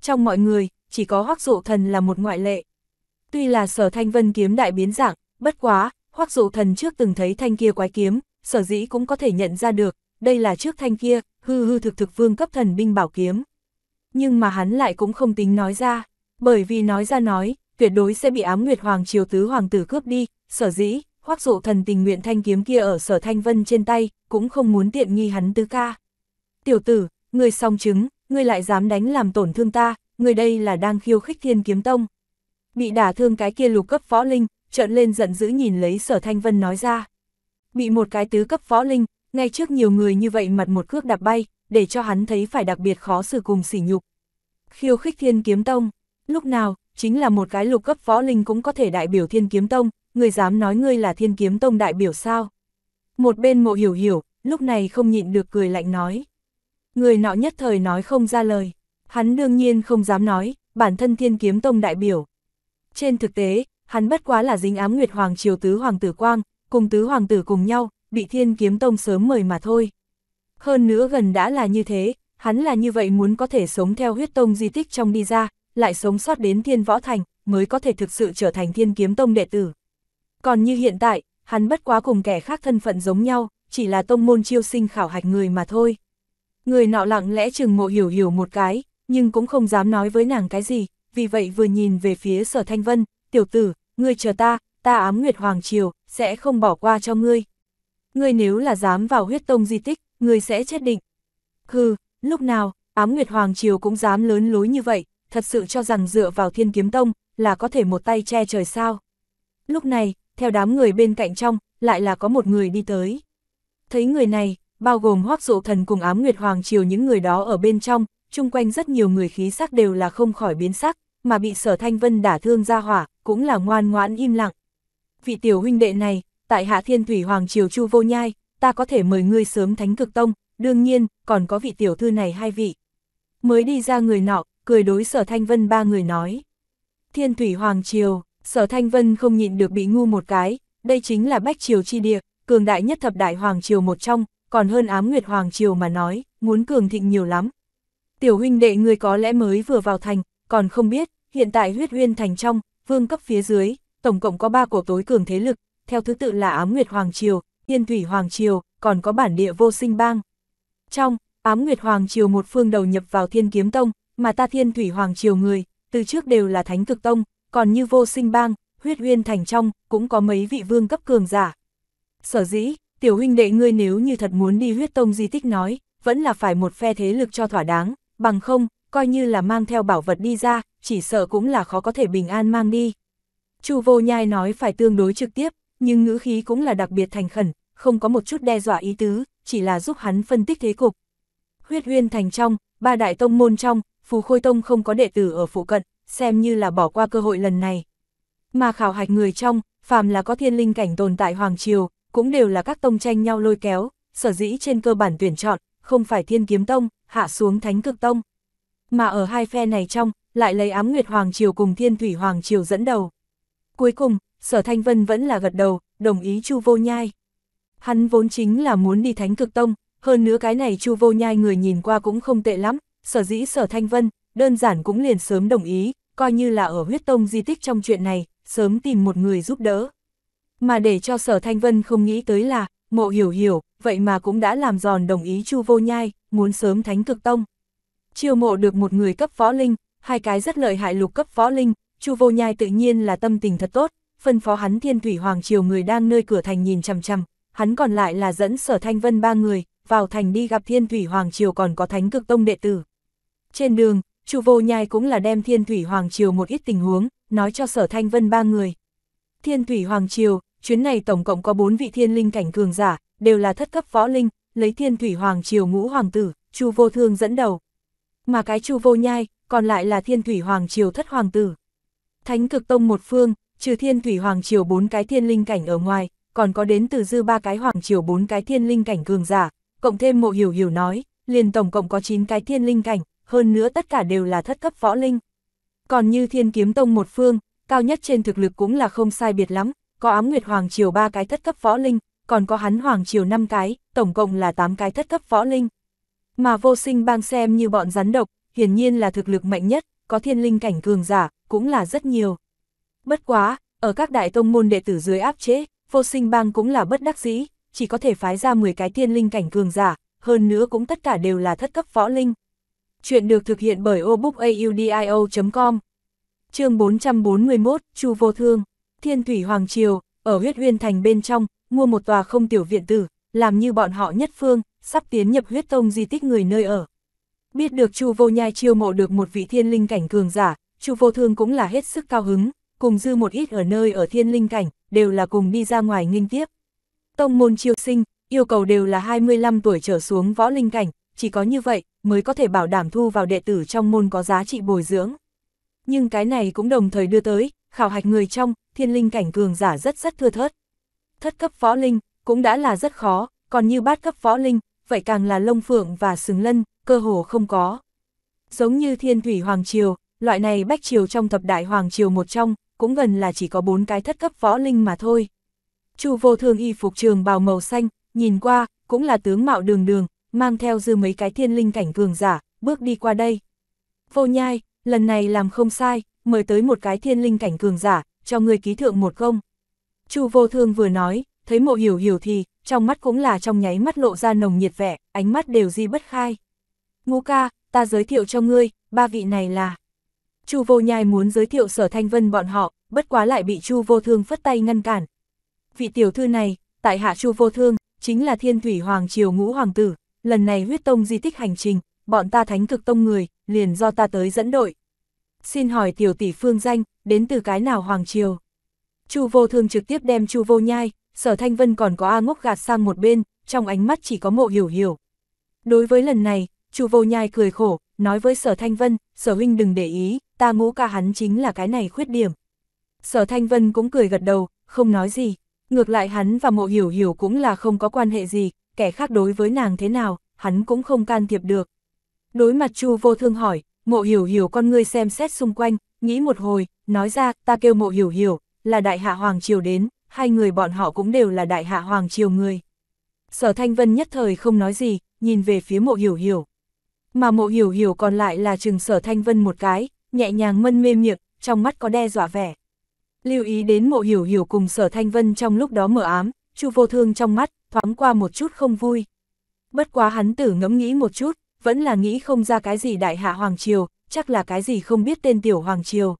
Trong mọi người, chỉ có hoắc dụ thần là một ngoại lệ. Tuy là sở thanh vân kiếm đại biến dạng, bất quá, hoắc dụ thần trước từng thấy thanh kia quái kiếm, sở dĩ cũng có thể nhận ra được, đây là trước thanh kia, hư hư thực thực vương cấp thần binh bảo kiếm. Nhưng mà hắn lại cũng không tính nói ra, bởi vì nói ra nói, tuyệt đối sẽ bị ám nguyệt hoàng triều tứ hoàng tử cướp đi, sở dĩ, hoác dụ thần tình nguyện thanh kiếm kia ở sở thanh vân trên tay, cũng không muốn tiện nghi hắn tứ ca. Tiểu tử, người song chứng, người lại dám đánh làm tổn thương ta, người đây là đang khiêu khích thiên kiếm tông. Bị đả thương cái kia lục cấp võ linh, trợn lên giận dữ nhìn lấy sở thanh vân nói ra. Bị một cái tứ cấp võ linh, ngay trước nhiều người như vậy mặt một cước đạp bay, để cho hắn thấy phải đặc biệt khó xử cùng sỉ nhục. Khiêu khích thiên kiếm tông, lúc nào, chính là một cái lục cấp võ linh cũng có thể đại biểu thiên kiếm tông, người dám nói ngươi là thiên kiếm tông đại biểu sao. Một bên mộ hiểu hiểu, lúc này không nhịn được cười lạnh nói. Người nọ nhất thời nói không ra lời, hắn đương nhiên không dám nói, bản thân thiên kiếm tông đại biểu. Trên thực tế, hắn bất quá là dính ám Nguyệt Hoàng Triều Tứ Hoàng tử Quang, cùng Tứ Hoàng tử cùng nhau, bị Thiên Kiếm Tông sớm mời mà thôi. Hơn nữa gần đã là như thế, hắn là như vậy muốn có thể sống theo huyết tông di tích trong đi ra, lại sống sót đến Thiên Võ Thành, mới có thể thực sự trở thành Thiên Kiếm Tông đệ tử. Còn như hiện tại, hắn bất quá cùng kẻ khác thân phận giống nhau, chỉ là tông môn chiêu sinh khảo hạch người mà thôi. Người nọ lặng lẽ chừng mộ hiểu hiểu một cái, nhưng cũng không dám nói với nàng cái gì, vì vậy vừa nhìn về phía sở thanh vân, tiểu tử, ngươi chờ ta, ta ám nguyệt hoàng triều, sẽ không bỏ qua cho ngươi. Ngươi nếu là dám vào huyết tông di tích, ngươi sẽ chết định. Hừ, lúc nào, ám nguyệt hoàng triều cũng dám lớn lối như vậy, thật sự cho rằng dựa vào thiên kiếm tông, là có thể một tay che trời sao. Lúc này, theo đám người bên cạnh trong, lại là có một người đi tới. Thấy người này, bao gồm hoác dụ thần cùng ám nguyệt hoàng triều những người đó ở bên trong, chung quanh rất nhiều người khí sắc đều là không khỏi biến sắc, mà bị sở thanh vân đả thương ra hỏa, cũng là ngoan ngoãn im lặng. Vị tiểu huynh đệ này, tại hạ thiên thủy hoàng triều chu vô nhai, ta có thể mời ngươi sớm thánh cực tông, đương nhiên, còn có vị tiểu thư này hai vị. Mới đi ra người nọ, cười đối sở thanh vân ba người nói. Thiên thủy hoàng triều, sở thanh vân không nhịn được bị ngu một cái, đây chính là bách triều chi địa, cường đại nhất thập đại hoàng triều một trong, còn hơn ám nguyệt hoàng triều mà nói, muốn cường thịnh nhiều lắm. Tiểu huynh đệ người có lẽ mới vừa vào thành, còn không biết, hiện tại huyết huyên thành trong, vương cấp phía dưới, tổng cộng có ba cổ tối cường thế lực, theo thứ tự là Ám Nguyệt Hoàng Triều, Yên Thủy Hoàng Triều, còn có bản địa vô sinh bang. Trong, Ám Nguyệt Hoàng Triều một phương đầu nhập vào Thiên Kiếm Tông, mà ta Thiên Thủy Hoàng Triều người, từ trước đều là Thánh Cực Tông, còn như vô sinh bang, huyết huyên thành trong, cũng có mấy vị vương cấp cường giả. Sở dĩ, tiểu huynh đệ ngươi nếu như thật muốn đi huyết tông di tích nói, vẫn là phải một phe thế lực cho thỏa đáng, bằng không, coi như là mang theo bảo vật đi ra, chỉ sợ cũng là khó có thể bình an mang đi. Chu vô nhai nói phải tương đối trực tiếp, nhưng ngữ khí cũng là đặc biệt thành khẩn, không có một chút đe dọa ý tứ, chỉ là giúp hắn phân tích thế cục. Huyết huyên thành trong, ba đại tông môn trong, Phù Khôi Tông không có đệ tử ở phụ cận, xem như là bỏ qua cơ hội lần này. Mà khảo hạch người trong, phàm là có thiên linh cảnh tồn tại Hoàng Triều, cũng đều là các tông tranh nhau lôi kéo, sở dĩ trên cơ bản tuyển chọn, không phải thiên kiếm tông, hạ xuống thánh cực tông. Mà ở hai phe này trong, lại lấy ám nguyệt Hoàng Triều cùng thiên thủy Hoàng Triều dẫn đầu. Cuối cùng, sở thanh vân vẫn là gật đầu, đồng ý chu vô nhai. Hắn vốn chính là muốn đi thánh cực tông, hơn nữa cái này chu vô nhai người nhìn qua cũng không tệ lắm, sở dĩ sở thanh vân, đơn giản cũng liền sớm đồng ý, coi như là ở huyết tông di tích trong chuyện này, sớm tìm một người giúp đỡ. Mà để cho sở thanh vân không nghĩ tới là, mộ hiểu hiểu, vậy mà cũng đã làm giòn đồng ý chu vô nhai, muốn sớm thánh cực tông. Chiêu mộ được một người cấp võ linh, hai cái rất lợi hại lục cấp võ linh, Chu Vô Nhai tự nhiên là tâm tình thật tốt, phân phó hắn Thiên Thủy Hoàng Triều người đang nơi cửa thành nhìn chằm chằm, hắn còn lại là dẫn Sở Thanh Vân ba người, vào thành đi gặp Thiên Thủy Hoàng Triều còn có Thánh Cực Tông đệ tử. Trên đường, Chu Vô Nhai cũng là đem Thiên Thủy Hoàng Triều một ít tình huống, nói cho Sở Thanh Vân ba người. Thiên Thủy Hoàng Triều, chuyến này tổng cộng có bốn vị thiên linh cảnh cường giả, đều là thất cấp võ linh, lấy Thiên Thủy Hoàng Triều ngũ hoàng tử, Chu Vô Thương dẫn đầu. Mà cái Chu Vô Nhai, còn lại là Thiên Thủy Hoàng Triều thất hoàng tử. Thánh Cực Tông một phương, trừ Thiên Thủy Hoàng Triều bốn cái thiên linh cảnh ở ngoài, còn có đến từ dư ba cái Hoàng Triều bốn cái thiên linh cảnh cường giả, cộng thêm mộ hiểu hiểu nói, liền tổng cộng có 9 cái thiên linh cảnh, hơn nữa tất cả đều là thất cấp võ linh. Còn như thiên kiếm tông một phương, cao nhất trên thực lực cũng là không sai biệt lắm, có ám nguyệt hoàng triều ba cái thất cấp võ linh, còn có hắn hoàng triều 5 cái, tổng cộng là 8 cái thất cấp võ linh. Mà vô sinh bang xem như bọn rắn độc, hiển nhiên là thực lực mạnh nhất, có thiên linh cảnh cường giả, cũng là rất nhiều. Bất quá, ở các đại tông môn đệ tử dưới áp chế, vô sinh bang cũng là bất đắc dĩ, chỉ có thể phái ra 10 cái thiên linh cảnh cường giả, hơn nữa cũng tất cả đều là thất cấp võ linh. Chuyện được thực hiện bởi obookaudio.com chương 441, Chu Vô Thương, Thiên Thủy Hoàng Triều, ở huyết huyên thành bên trong, mua một tòa không tiểu viện tử, làm như bọn họ nhất phương, sắp tiến nhập huyết tông di tích người nơi ở. Biết được Chu Vô Nhai chiêu mộ được một vị thiên linh cảnh cường giả, Chu Vô Thương cũng là hết sức cao hứng, cùng dư một ít ở nơi ở thiên linh cảnh, đều là cùng đi ra ngoài nghinh tiếp. Tông môn chiêu sinh, yêu cầu đều là 25 tuổi trở xuống võ linh cảnh, chỉ có như vậy mới có thể bảo đảm thu vào đệ tử trong môn có giá trị bồi dưỡng. Nhưng cái này cũng đồng thời đưa tới, khảo hạch người trong, thiên linh cảnh cường giả rất rất thưa thớt. Thất cấp võ linh, cũng đã là rất khó, còn như bát cấp võ linh, vậy càng là lông phượng và sừng lân, cơ hồ không có. Giống như thiên thủy hoàng triều, loại này bách triều trong thập đại hoàng triều một trong, cũng gần là chỉ có bốn cái thất cấp võ linh mà thôi. Chu vô thương y phục trường bào màu xanh, nhìn qua, cũng là tướng mạo đường đường, mang theo dư mấy cái thiên linh cảnh cường giả, bước đi qua đây. Vô nhai, lần này làm không sai, mời tới một cái thiên linh cảnh cường giả, cho người ký thượng một công. Chu vô thương vừa nói, thấy mộ hiểu hiểu thì, trong mắt cũng là trong nháy mắt lộ ra nồng nhiệt vẻ, ánh mắt đều di bất khai. Ngũ ca, ta giới thiệu cho ngươi, ba vị này là... Chu vô nhai muốn giới thiệu sở thanh vân bọn họ, bất quá lại bị Chu vô thương phất tay ngăn cản. Vị tiểu thư này, tại hạ Chu vô thương, chính là thiên thủy hoàng triều ngũ hoàng tử, lần này huyết tông di tích hành trình, bọn ta thánh cực tông người, liền do ta tới dẫn đội. Xin hỏi tiểu tỷ phương danh, đến từ cái nào hoàng triều? Chu vô thương trực tiếp đem chu vô nhai, sở thanh vân còn có A ngốc gạt sang một bên, trong ánh mắt chỉ có mộ hiểu hiểu. Đối với lần này, chu vô nhai cười khổ, nói với sở thanh vân, sở huynh đừng để ý, ta ngũ ca hắn chính là cái này khuyết điểm. Sở thanh vân cũng cười gật đầu, không nói gì, ngược lại hắn và mộ hiểu hiểu cũng là không có quan hệ gì, kẻ khác đối với nàng thế nào, hắn cũng không can thiệp được. Đối mặt Chu vô thương hỏi, mộ hiểu hiểu con ngươi xem xét xung quanh, nghĩ một hồi, nói ra, ta kêu mộ hiểu hiểu, là đại hạ hoàng triều đến, hai người bọn họ cũng đều là đại hạ hoàng triều người. Sở Thanh Vân nhất thời không nói gì, nhìn về phía mộ hiểu hiểu. Mà mộ hiểu hiểu còn lại là chừng sở Thanh Vân một cái, nhẹ nhàng mân mê miệng, trong mắt có đe dọa vẻ. Lưu ý đến mộ hiểu hiểu cùng sở Thanh Vân trong lúc đó mở ám, chu vô thương trong mắt, thoáng qua một chút không vui. Bất quá hắn tử ngẫm nghĩ một chút, vẫn là nghĩ không ra cái gì đại hạ Hoàng Triều, chắc là cái gì không biết tên tiểu Hoàng Triều.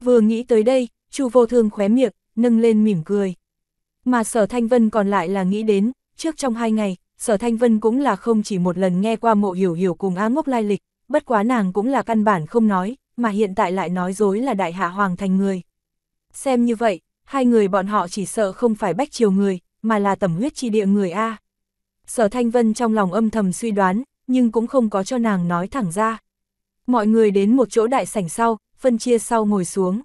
Vừa nghĩ tới đây, chu vô thương khóe miệng, nâng lên mỉm cười. Mà sở Thanh Vân còn lại là nghĩ đến, trước trong hai ngày, sở Thanh Vân cũng là không chỉ một lần nghe qua mộ hiểu hiểu cùng á ngốc lai lịch, bất quá nàng cũng là căn bản không nói, mà hiện tại lại nói dối là đại hạ hoàng thành người. Xem như vậy, hai người bọn họ chỉ sợ không phải bách triều người, mà là tầm huyết chi địa người A. Sở Thanh Vân trong lòng âm thầm suy đoán, nhưng cũng không có cho nàng nói thẳng ra. Mọi người đến một chỗ đại sảnh sau, phân chia sau ngồi xuống.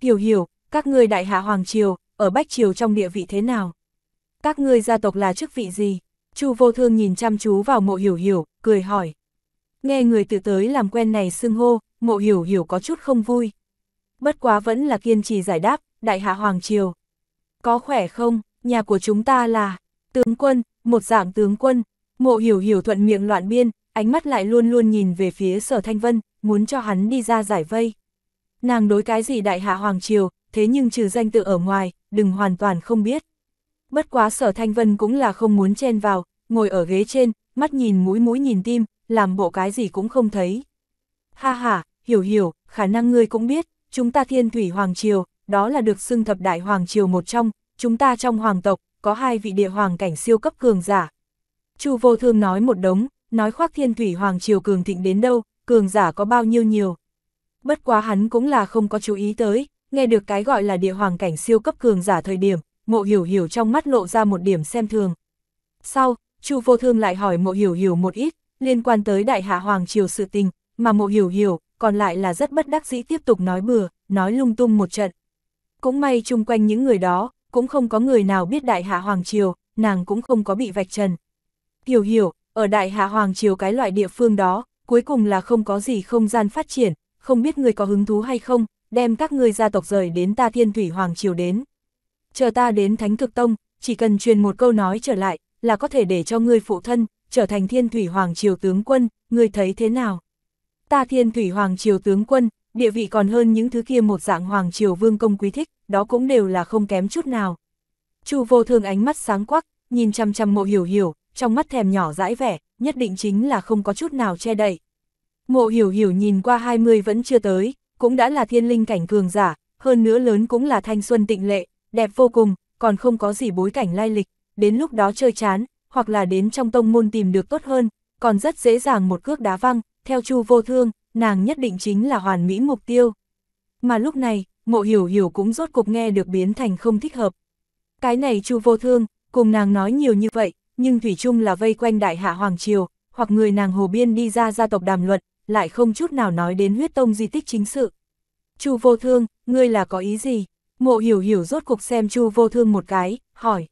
Hiểu hiểu, các ngươi đại hạ Hoàng Triều, ở Bách Triều trong địa vị thế nào? Các ngươi gia tộc là chức vị gì? Chu vô thương nhìn chăm chú vào mộ hiểu hiểu, cười hỏi. Nghe người tự tới làm quen này xưng hô, mộ hiểu hiểu có chút không vui. Bất quá vẫn là kiên trì giải đáp, đại hạ Hoàng Triều. Có khỏe không? nhà của chúng ta là tướng quân, một dạng tướng quân, mộ hiểu hiểu thuận miệng loạn biên, ánh mắt lại luôn luôn nhìn về phía sở thanh vân, muốn cho hắn đi ra giải vây. Nàng đối cái gì đại hạ hoàng triều, thế nhưng trừ danh tự ở ngoài, đừng hoàn toàn không biết. Bất quá sở thanh vân cũng là không muốn chen vào, ngồi ở ghế trên, mắt nhìn mũi mũi nhìn tim, làm bộ cái gì cũng không thấy. Ha ha, hiểu hiểu, khả năng ngươi cũng biết, chúng ta thiên thủy Hoàng Triều, đó là được xưng thập đại Hoàng Triều một trong, chúng ta trong Hoàng tộc, có hai vị địa hoàng cảnh siêu cấp cường giả. Chu vô thương nói một đống, nói khoác thiên thủy Hoàng Triều cường thịnh đến đâu, cường giả có bao nhiêu nhiều. Bất quá hắn cũng là không có chú ý tới, nghe được cái gọi là địa hoàng cảnh siêu cấp cường giả thời điểm, mộ hiểu hiểu trong mắt lộ ra một điểm xem thường. Sau, Chu vô thương lại hỏi mộ hiểu hiểu một ít, liên quan tới đại hạ hoàng triều sự tình, mà mộ hiểu hiểu, còn lại là rất bất đắc dĩ tiếp tục nói bừa, nói lung tung một trận. Cũng may chung quanh những người đó, cũng không có người nào biết đại hạ hoàng triều, nàng cũng không có bị vạch trần. Hiểu hiểu, ở đại hạ hoàng triều cái loại địa phương đó, cuối cùng là không có gì không gian phát triển, không biết người có hứng thú hay không, đem các ngươi gia tộc rời đến ta thiên thủy hoàng triều đến. Chờ ta đến thánh cực tông, chỉ cần truyền một câu nói trở lại, là có thể để cho ngươi phụ thân, trở thành thiên thủy hoàng triều tướng quân, ngươi thấy thế nào? Ta thiên thủy hoàng triều tướng quân, địa vị còn hơn những thứ kia một dạng hoàng triều vương công quý thích, đó cũng đều là không kém chút nào. Chu vô thường ánh mắt sáng quắc, nhìn chăm chăm mộ hiểu hiểu, trong mắt thèm nhỏ dãi vẻ, nhất định chính là không có chút nào che đậy. Mộ hiểu hiểu nhìn qua 20 vẫn chưa tới, cũng đã là thiên linh cảnh cường giả, hơn nữa lớn cũng là thanh xuân tịnh lệ, đẹp vô cùng, còn không có gì bối cảnh lai lịch, đến lúc đó chơi chán, hoặc là đến trong tông môn tìm được tốt hơn, còn rất dễ dàng một cước đá văng, theo chu vô thương, nàng nhất định chính là hoàn mỹ mục tiêu. Mà lúc này, mộ hiểu hiểu cũng rốt cục nghe được biến thành không thích hợp. Cái này chu vô thương, cùng nàng nói nhiều như vậy, nhưng Thủy chung là vây quanh đại hạ Hoàng Triều, hoặc người nàng hồ biên đi ra gia tộc đàm luận, lại không chút nào nói đến huyết tông di tích chính sự. Chu vô thương, ngươi là có ý gì? Mộ hiểu hiểu rốt cục xem chu vô thương một cái, hỏi.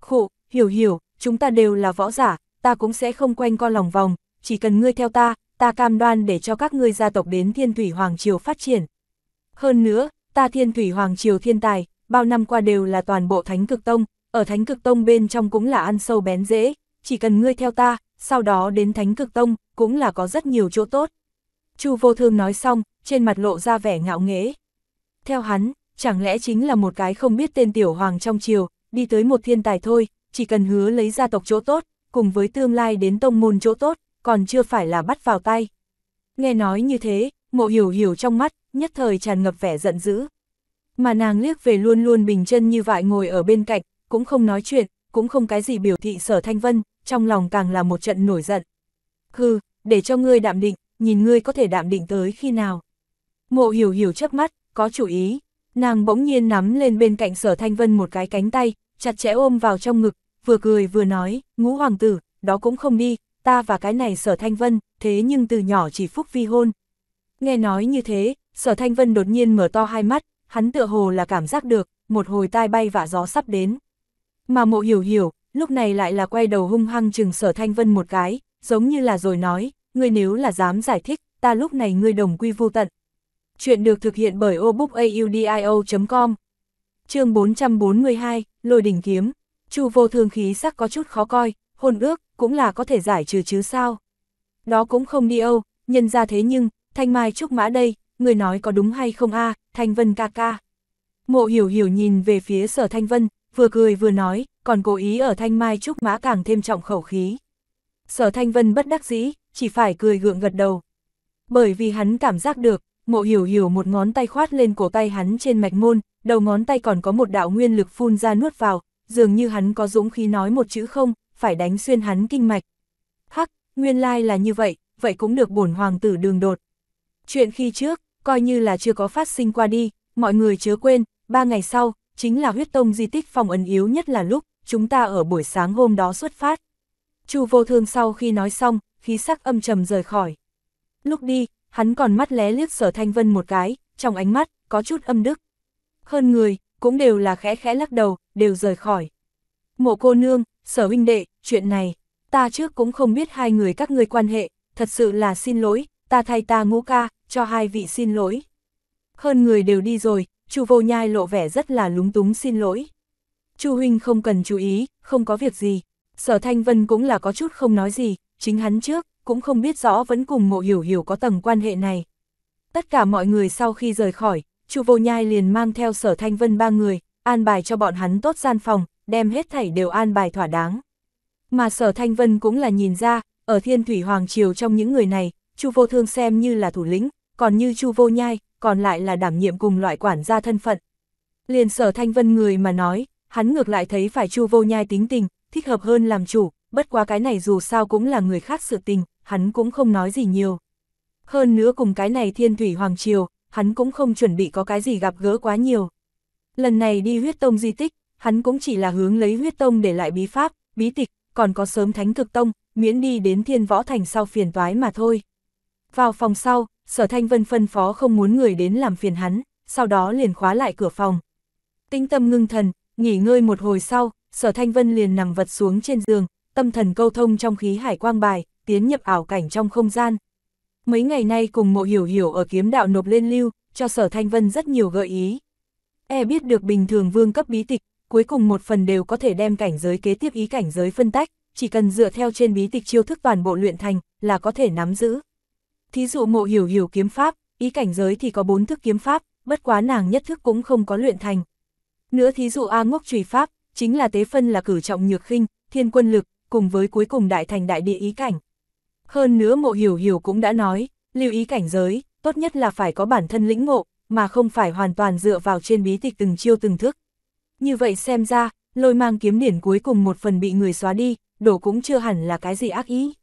Khụ, hiểu hiểu, chúng ta đều là võ giả, ta cũng sẽ không quanh co lòng vòng, chỉ cần ngươi theo ta, ta cam đoan để cho các ngươi gia tộc đến thiên thủy hoàng triều phát triển. Hơn nữa, ta thiên thủy hoàng triều thiên tài, bao năm qua đều là toàn bộ thánh cực tông, ở thánh cực tông bên trong cũng là ăn sâu bén dễ, chỉ cần ngươi theo ta, sau đó đến thánh cực tông, cũng là có rất nhiều chỗ tốt. Chu vô thương nói xong, trên mặt lộ ra vẻ ngạo nghễ. Theo hắn, chẳng lẽ chính là một cái không biết tên tiểu hoàng trong triều, đi tới một thiên tài thôi, chỉ cần hứa lấy gia tộc chỗ tốt, cùng với tương lai đến tông môn chỗ tốt, còn chưa phải là bắt vào tay. Nghe nói như thế, mộ hiểu hiểu trong mắt, nhất thời tràn ngập vẻ giận dữ. Mà nàng liếc về luôn luôn bình chân như vậy ngồi ở bên cạnh, cũng không nói chuyện, cũng không cái gì biểu thị sở thanh vân, trong lòng càng là một trận nổi giận. Hừ, để cho ngươi đạm định, nhìn ngươi có thể đạm định tới khi nào. Mộ hiểu hiểu chớp mắt, có chủ ý, nàng bỗng nhiên nắm lên bên cạnh sở thanh vân một cái cánh tay, chặt chẽ ôm vào trong ngực, vừa cười vừa nói, ngũ hoàng tử, đó cũng không đi, ta và cái này sở thanh vân, thế nhưng từ nhỏ chỉ phúc vi hôn. Nghe nói như thế, sở thanh vân đột nhiên mở to hai mắt, hắn tựa hồ là cảm giác được, một hồi tai bay vạ gió sắp đến. Mà mộ hiểu hiểu, lúc này lại là quay đầu hung hăng chừng sở thanh vân một cái, giống như là rồi nói, ngươi nếu là dám giải thích, ta lúc này ngươi đồng quy vô tận. Chuyện được thực hiện bởi obookaudio.com chương 442, Lôi đỉnh kiếm, chu vô thương khí sắc có chút khó coi, hôn ước, cũng là có thể giải trừ chứ sao. Đó cũng không đi âu, nhân ra thế nhưng, thanh mai trúc mã đây, người nói có đúng hay không a thanh vân ca ca. Mộ hiểu hiểu nhìn về phía sở thanh vân, vừa cười vừa nói, còn cố ý ở thanh mai trúc mã càng thêm trọng khẩu khí. Sở thanh vân bất đắc dĩ, chỉ phải cười gượng gật đầu. Bởi vì hắn cảm giác được, mộ hiểu hiểu một ngón tay khoát lên cổ tay hắn trên mạch môn, đầu ngón tay còn có một đạo nguyên lực phun ra nuốt vào, dường như hắn có dũng khí nói một chữ không, phải đánh xuyên hắn kinh mạch. Hắc, nguyên lai là như vậy, vậy cũng được bổn hoàng tử đường đột. Chuyện khi trước, coi như là chưa có phát sinh qua đi, mọi người chớ quên, ba ngày sau, chính là huyết tông di tích phòng ấn yếu nhất là lúc, chúng ta ở buổi sáng hôm đó xuất phát. Chu vô thương sau khi nói xong, khí sắc âm trầm rời khỏi. Lúc đi, hắn còn mắt lé liếc sở thanh vân một cái, trong ánh mắt, có chút âm đức. Hơn người, cũng đều là khẽ khẽ lắc đầu, đều rời khỏi. Mộ cô nương, sở huynh đệ, chuyện này, ta trước cũng không biết hai người các ngươi quan hệ, thật sự là xin lỗi, ta thay ta ngũ ca, cho hai vị xin lỗi. Hơn người đều đi rồi, Chu vô nhai lộ vẻ rất là lúng túng xin lỗi. Chu huynh không cần chú ý, không có việc gì. Sở Thanh Vân cũng là có chút không nói gì, chính hắn trước, cũng không biết rõ vẫn cùng mộ hiểu hiểu có tầng quan hệ này. Tất cả mọi người sau khi rời khỏi, Chu vô nhai liền mang theo sở Thanh Vân ba người, an bài cho bọn hắn tốt gian phòng, đem hết thảy đều an bài thỏa đáng. Mà sở Thanh Vân cũng là nhìn ra, ở thiên thủy hoàng triều trong những người này, Chu vô thương xem như là thủ lĩnh, còn như Chu vô nhai, còn lại là đảm nhiệm cùng loại quản gia thân phận. Liền sở thanh vân người mà nói, hắn ngược lại thấy phải chu vô nhai tính tình, thích hợp hơn làm chủ, bất quá cái này dù sao cũng là người khác sự tình, hắn cũng không nói gì nhiều. Hơn nữa cùng cái này thiên thủy hoàng triều, hắn cũng không chuẩn bị có cái gì gặp gỡ quá nhiều. Lần này đi huyết tông di tích, hắn cũng chỉ là hướng lấy huyết tông để lại bí pháp, bí tịch, còn có sớm thánh cực tông, miễn đi đến thiên võ thành sau phiền toái mà thôi. Vào phòng sau, sở thanh vân phân phó không muốn người đến làm phiền hắn, sau đó liền khóa lại cửa phòng. Tinh tâm ngưng thần, nghỉ ngơi một hồi sau, sở thanh vân liền nằm vật xuống trên giường, tâm thần câu thông trong khí hải quang bài, tiến nhập ảo cảnh trong không gian. Mấy ngày nay cùng mộ hiểu hiểu ở kiếm đạo nộp lên lưu, cho sở thanh vân rất nhiều gợi ý. E biết được bình thường vương cấp bí tịch, cuối cùng một phần đều có thể đem cảnh giới kế tiếp ý cảnh giới phân tách, chỉ cần dựa theo trên bí tịch chiêu thức toàn bộ luyện thành, là có thể nắm giữ. Thí dụ mộ hiểu hiểu kiếm pháp, ý cảnh giới thì có bốn thức kiếm pháp, bất quá nàng nhất thức cũng không có luyện thành. Nữa thí dụ A ngốc trùy pháp, chính là tế phân là cử trọng nhược khinh, thiên quân lực, cùng với cuối cùng đại thành đại địa ý cảnh. Hơn nữa mộ hiểu hiểu cũng đã nói, lưu ý cảnh giới, tốt nhất là phải có bản thân lĩnh ngộ, mà không phải hoàn toàn dựa vào trên bí tịch từng chiêu từng thức. Như vậy xem ra, lôi mang kiếm điển cuối cùng một phần bị người xóa đi, đổ cũng chưa hẳn là cái gì ác ý.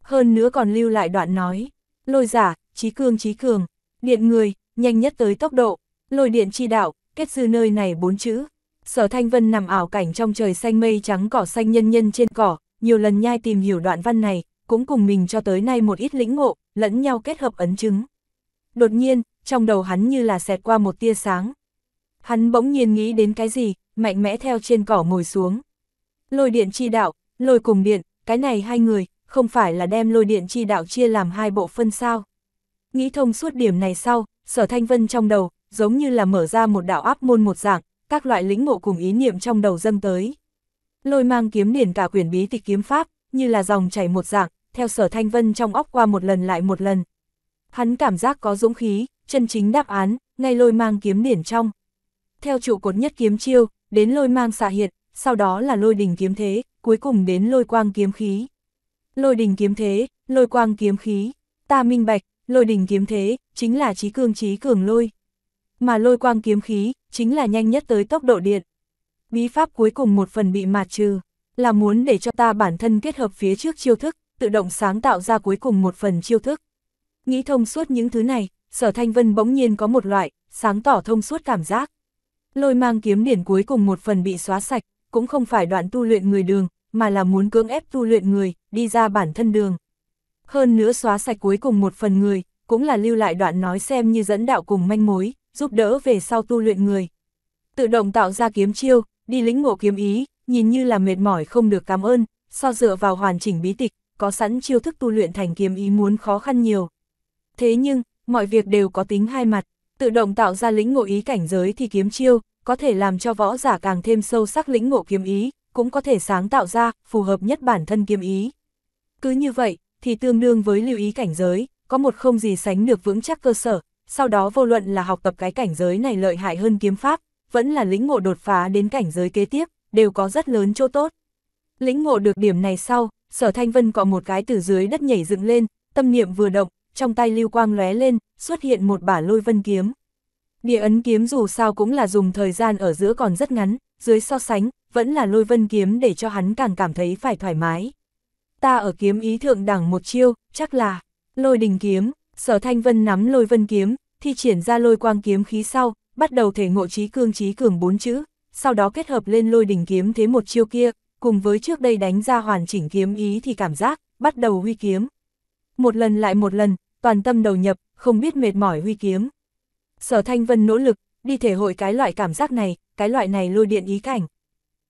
Hơn nữa còn lưu lại đoạn nói, lôi giả, trí cương trí cường, điện người, nhanh nhất tới tốc độ, lôi điện chi đạo, kết dư nơi này bốn chữ. Sở Thanh Vân nằm ảo cảnh trong trời xanh mây trắng cỏ xanh nhân nhân trên cỏ, nhiều lần nhai tìm hiểu đoạn văn này, cũng cùng mình cho tới nay một ít lĩnh ngộ, lẫn nhau kết hợp ấn chứng. Đột nhiên, trong đầu hắn như là xẹt qua một tia sáng. Hắn bỗng nhiên nghĩ đến cái gì, mạnh mẽ theo trên cỏ ngồi xuống. Lôi điện chi đạo, lôi cùng điện, cái này hai người, không phải là đem lôi điện chi đạo chia làm hai bộ phân sao. Nghĩ thông suốt điểm này sau, sở thanh vân trong đầu, giống như là mở ra một đạo áp môn một dạng, các loại lĩnh ngộ cùng ý niệm trong đầu dâng tới. Lôi mang kiếm điển cả quyển bí tịch kiếm pháp, như là dòng chảy một dạng, theo sở thanh vân trong óc qua một lần lại một lần. Hắn cảm giác có dũng khí, chân chính đáp án, ngay lôi mang kiếm điển trong. Theo trụ cột nhất kiếm chiêu, đến lôi mang xạ hiệt, sau đó là lôi đỉnh kiếm thế, cuối cùng đến lôi quang kiếm khí. Lôi đỉnh kiếm thế, lôi quang kiếm khí, ta minh bạch, lôi đỉnh kiếm thế, chính là trí cương trí cường lôi. Mà lôi quang kiếm khí, chính là nhanh nhất tới tốc độ điện. Bí pháp cuối cùng một phần bị mạt trừ, là muốn để cho ta bản thân kết hợp phía trước chiêu thức, tự động sáng tạo ra cuối cùng một phần chiêu thức. Nghĩ thông suốt những thứ này, sở thanh vân bỗng nhiên có một loại, sáng tỏ thông suốt cảm giác. Lôi mang kiếm điển cuối cùng một phần bị xóa sạch, cũng không phải đoạn tu luyện người đường, mà là muốn cưỡng ép tu luyện người, đi ra bản thân đường. Hơn nữa xóa sạch cuối cùng một phần người, cũng là lưu lại đoạn nói xem như dẫn đạo cùng manh mối, giúp đỡ về sau tu luyện người. Tự động tạo ra kiếm chiêu, đi lĩnh ngộ kiếm ý, nhìn như là mệt mỏi không được cảm ơn, so dựa vào hoàn chỉnh bí tịch, có sẵn chiêu thức tu luyện thành kiếm ý muốn khó khăn nhiều. Thế nhưng, mọi việc đều có tính hai mặt, tự động tạo ra lĩnh ngộ ý cảnh giới thì kiếm chiêu, có thể làm cho võ giả càng thêm sâu sắc lĩnh ngộ kiếm ý, cũng có thể sáng tạo ra, phù hợp nhất bản thân kiếm ý. Cứ như vậy, thì tương đương với lưu ý cảnh giới, có một không gì sánh được vững chắc cơ sở, sau đó vô luận là học tập cái cảnh giới này lợi hại hơn kiếm pháp, vẫn là lĩnh ngộ đột phá đến cảnh giới kế tiếp, đều có rất lớn chỗ tốt. Lĩnh ngộ được điểm này sau, sở thanh vân có một cái từ dưới đất nhảy dựng lên, tâm niệm vừa động, trong tay lưu quang lóe lên, xuất hiện một bả lôi vân kiếm. Địa ấn kiếm dù sao cũng là dùng thời gian ở giữa còn rất ngắn, dưới so sánh, vẫn là lôi vân kiếm để cho hắn càng cảm thấy phải thoải mái. Ta ở kiếm ý thượng đẳng một chiêu, chắc là, lôi đình kiếm, sở thanh vân nắm lôi vân kiếm, thi triển ra lôi quang kiếm khí sau, bắt đầu thể ngộ trí cương trí cường bốn chữ, sau đó kết hợp lên lôi đỉnh kiếm thế một chiêu kia, cùng với trước đây đánh ra hoàn chỉnh kiếm ý thì cảm giác, bắt đầu huy kiếm. Một lần lại một lần, toàn tâm đầu nhập, không biết mệt mỏi huy kiếm. Sở Thanh Vân nỗ lực, đi thể hội cái loại cảm giác này, cái loại này lôi điện ý cảnh.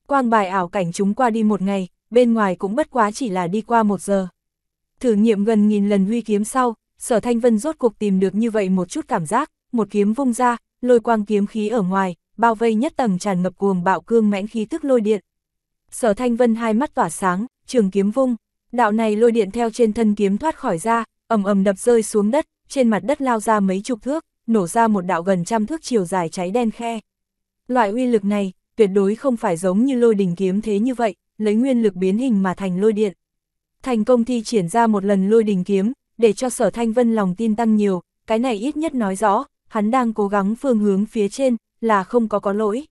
Quang bài ảo cảnh chúng qua đi một ngày, bên ngoài cũng bất quá chỉ là đi qua một giờ. Thử nghiệm gần nghìn lần huy kiếm sau, sở thanh vân rốt cuộc tìm được như vậy một chút cảm giác, một kiếm vung ra, lôi quang kiếm khí ở ngoài, bao vây nhất tầng tràn ngập cuồng bạo cương mãnh khí tức lôi điện. Sở thanh vân hai mắt tỏa sáng, trường kiếm vung, đạo này lôi điện theo trên thân kiếm thoát khỏi ra, ầm ầm đập rơi xuống đất, trên mặt đất lao ra mấy chục thước, nổ ra một đạo gần trăm thước chiều dài cháy đen khe. Loại uy lực này, tuyệt đối không phải giống như lôi đình kiếm thế như vậy, lấy nguyên lực biến hình mà thành lôi điện. Thành công thi triển ra một lần lôi đình kiếm, để cho sở thanh vân lòng tin tăng nhiều, cái này ít nhất nói rõ, hắn đang cố gắng phương hướng phía trên, là không có có lỗi.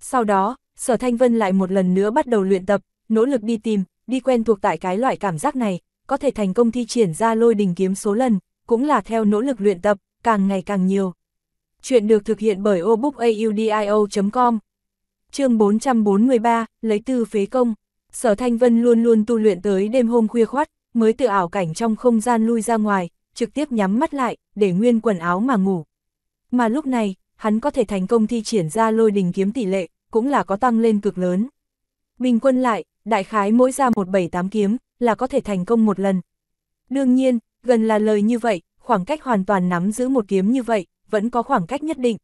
Sau đó, sở thanh vân lại một lần nữa bắt đầu luyện tập, nỗ lực đi tìm, đi quen thuộc tại cái loại cảm giác này, có thể thành công thi triển ra lôi đình kiếm số lần, cũng là theo nỗ lực luyện tập, càng ngày càng nhiều. Chuyện được thực hiện bởi obookaudio.com chương 443, lấy tư phế công. Sở Thanh Vân luôn luôn tu luyện tới đêm hôm khuya khoát, mới tự ảo cảnh trong không gian lui ra ngoài, trực tiếp nhắm mắt lại, để nguyên quần áo mà ngủ. Mà lúc này, hắn có thể thành công thi triển ra lôi đình kiếm tỷ lệ, cũng là có tăng lên cực lớn. Bình quân lại, đại khái mỗi ra một bảy tám kiếm, là có thể thành công một lần. Đương nhiên, gần là lời như vậy, khoảng cách hoàn toàn nắm giữ một kiếm như vậy, vẫn có khoảng cách nhất định.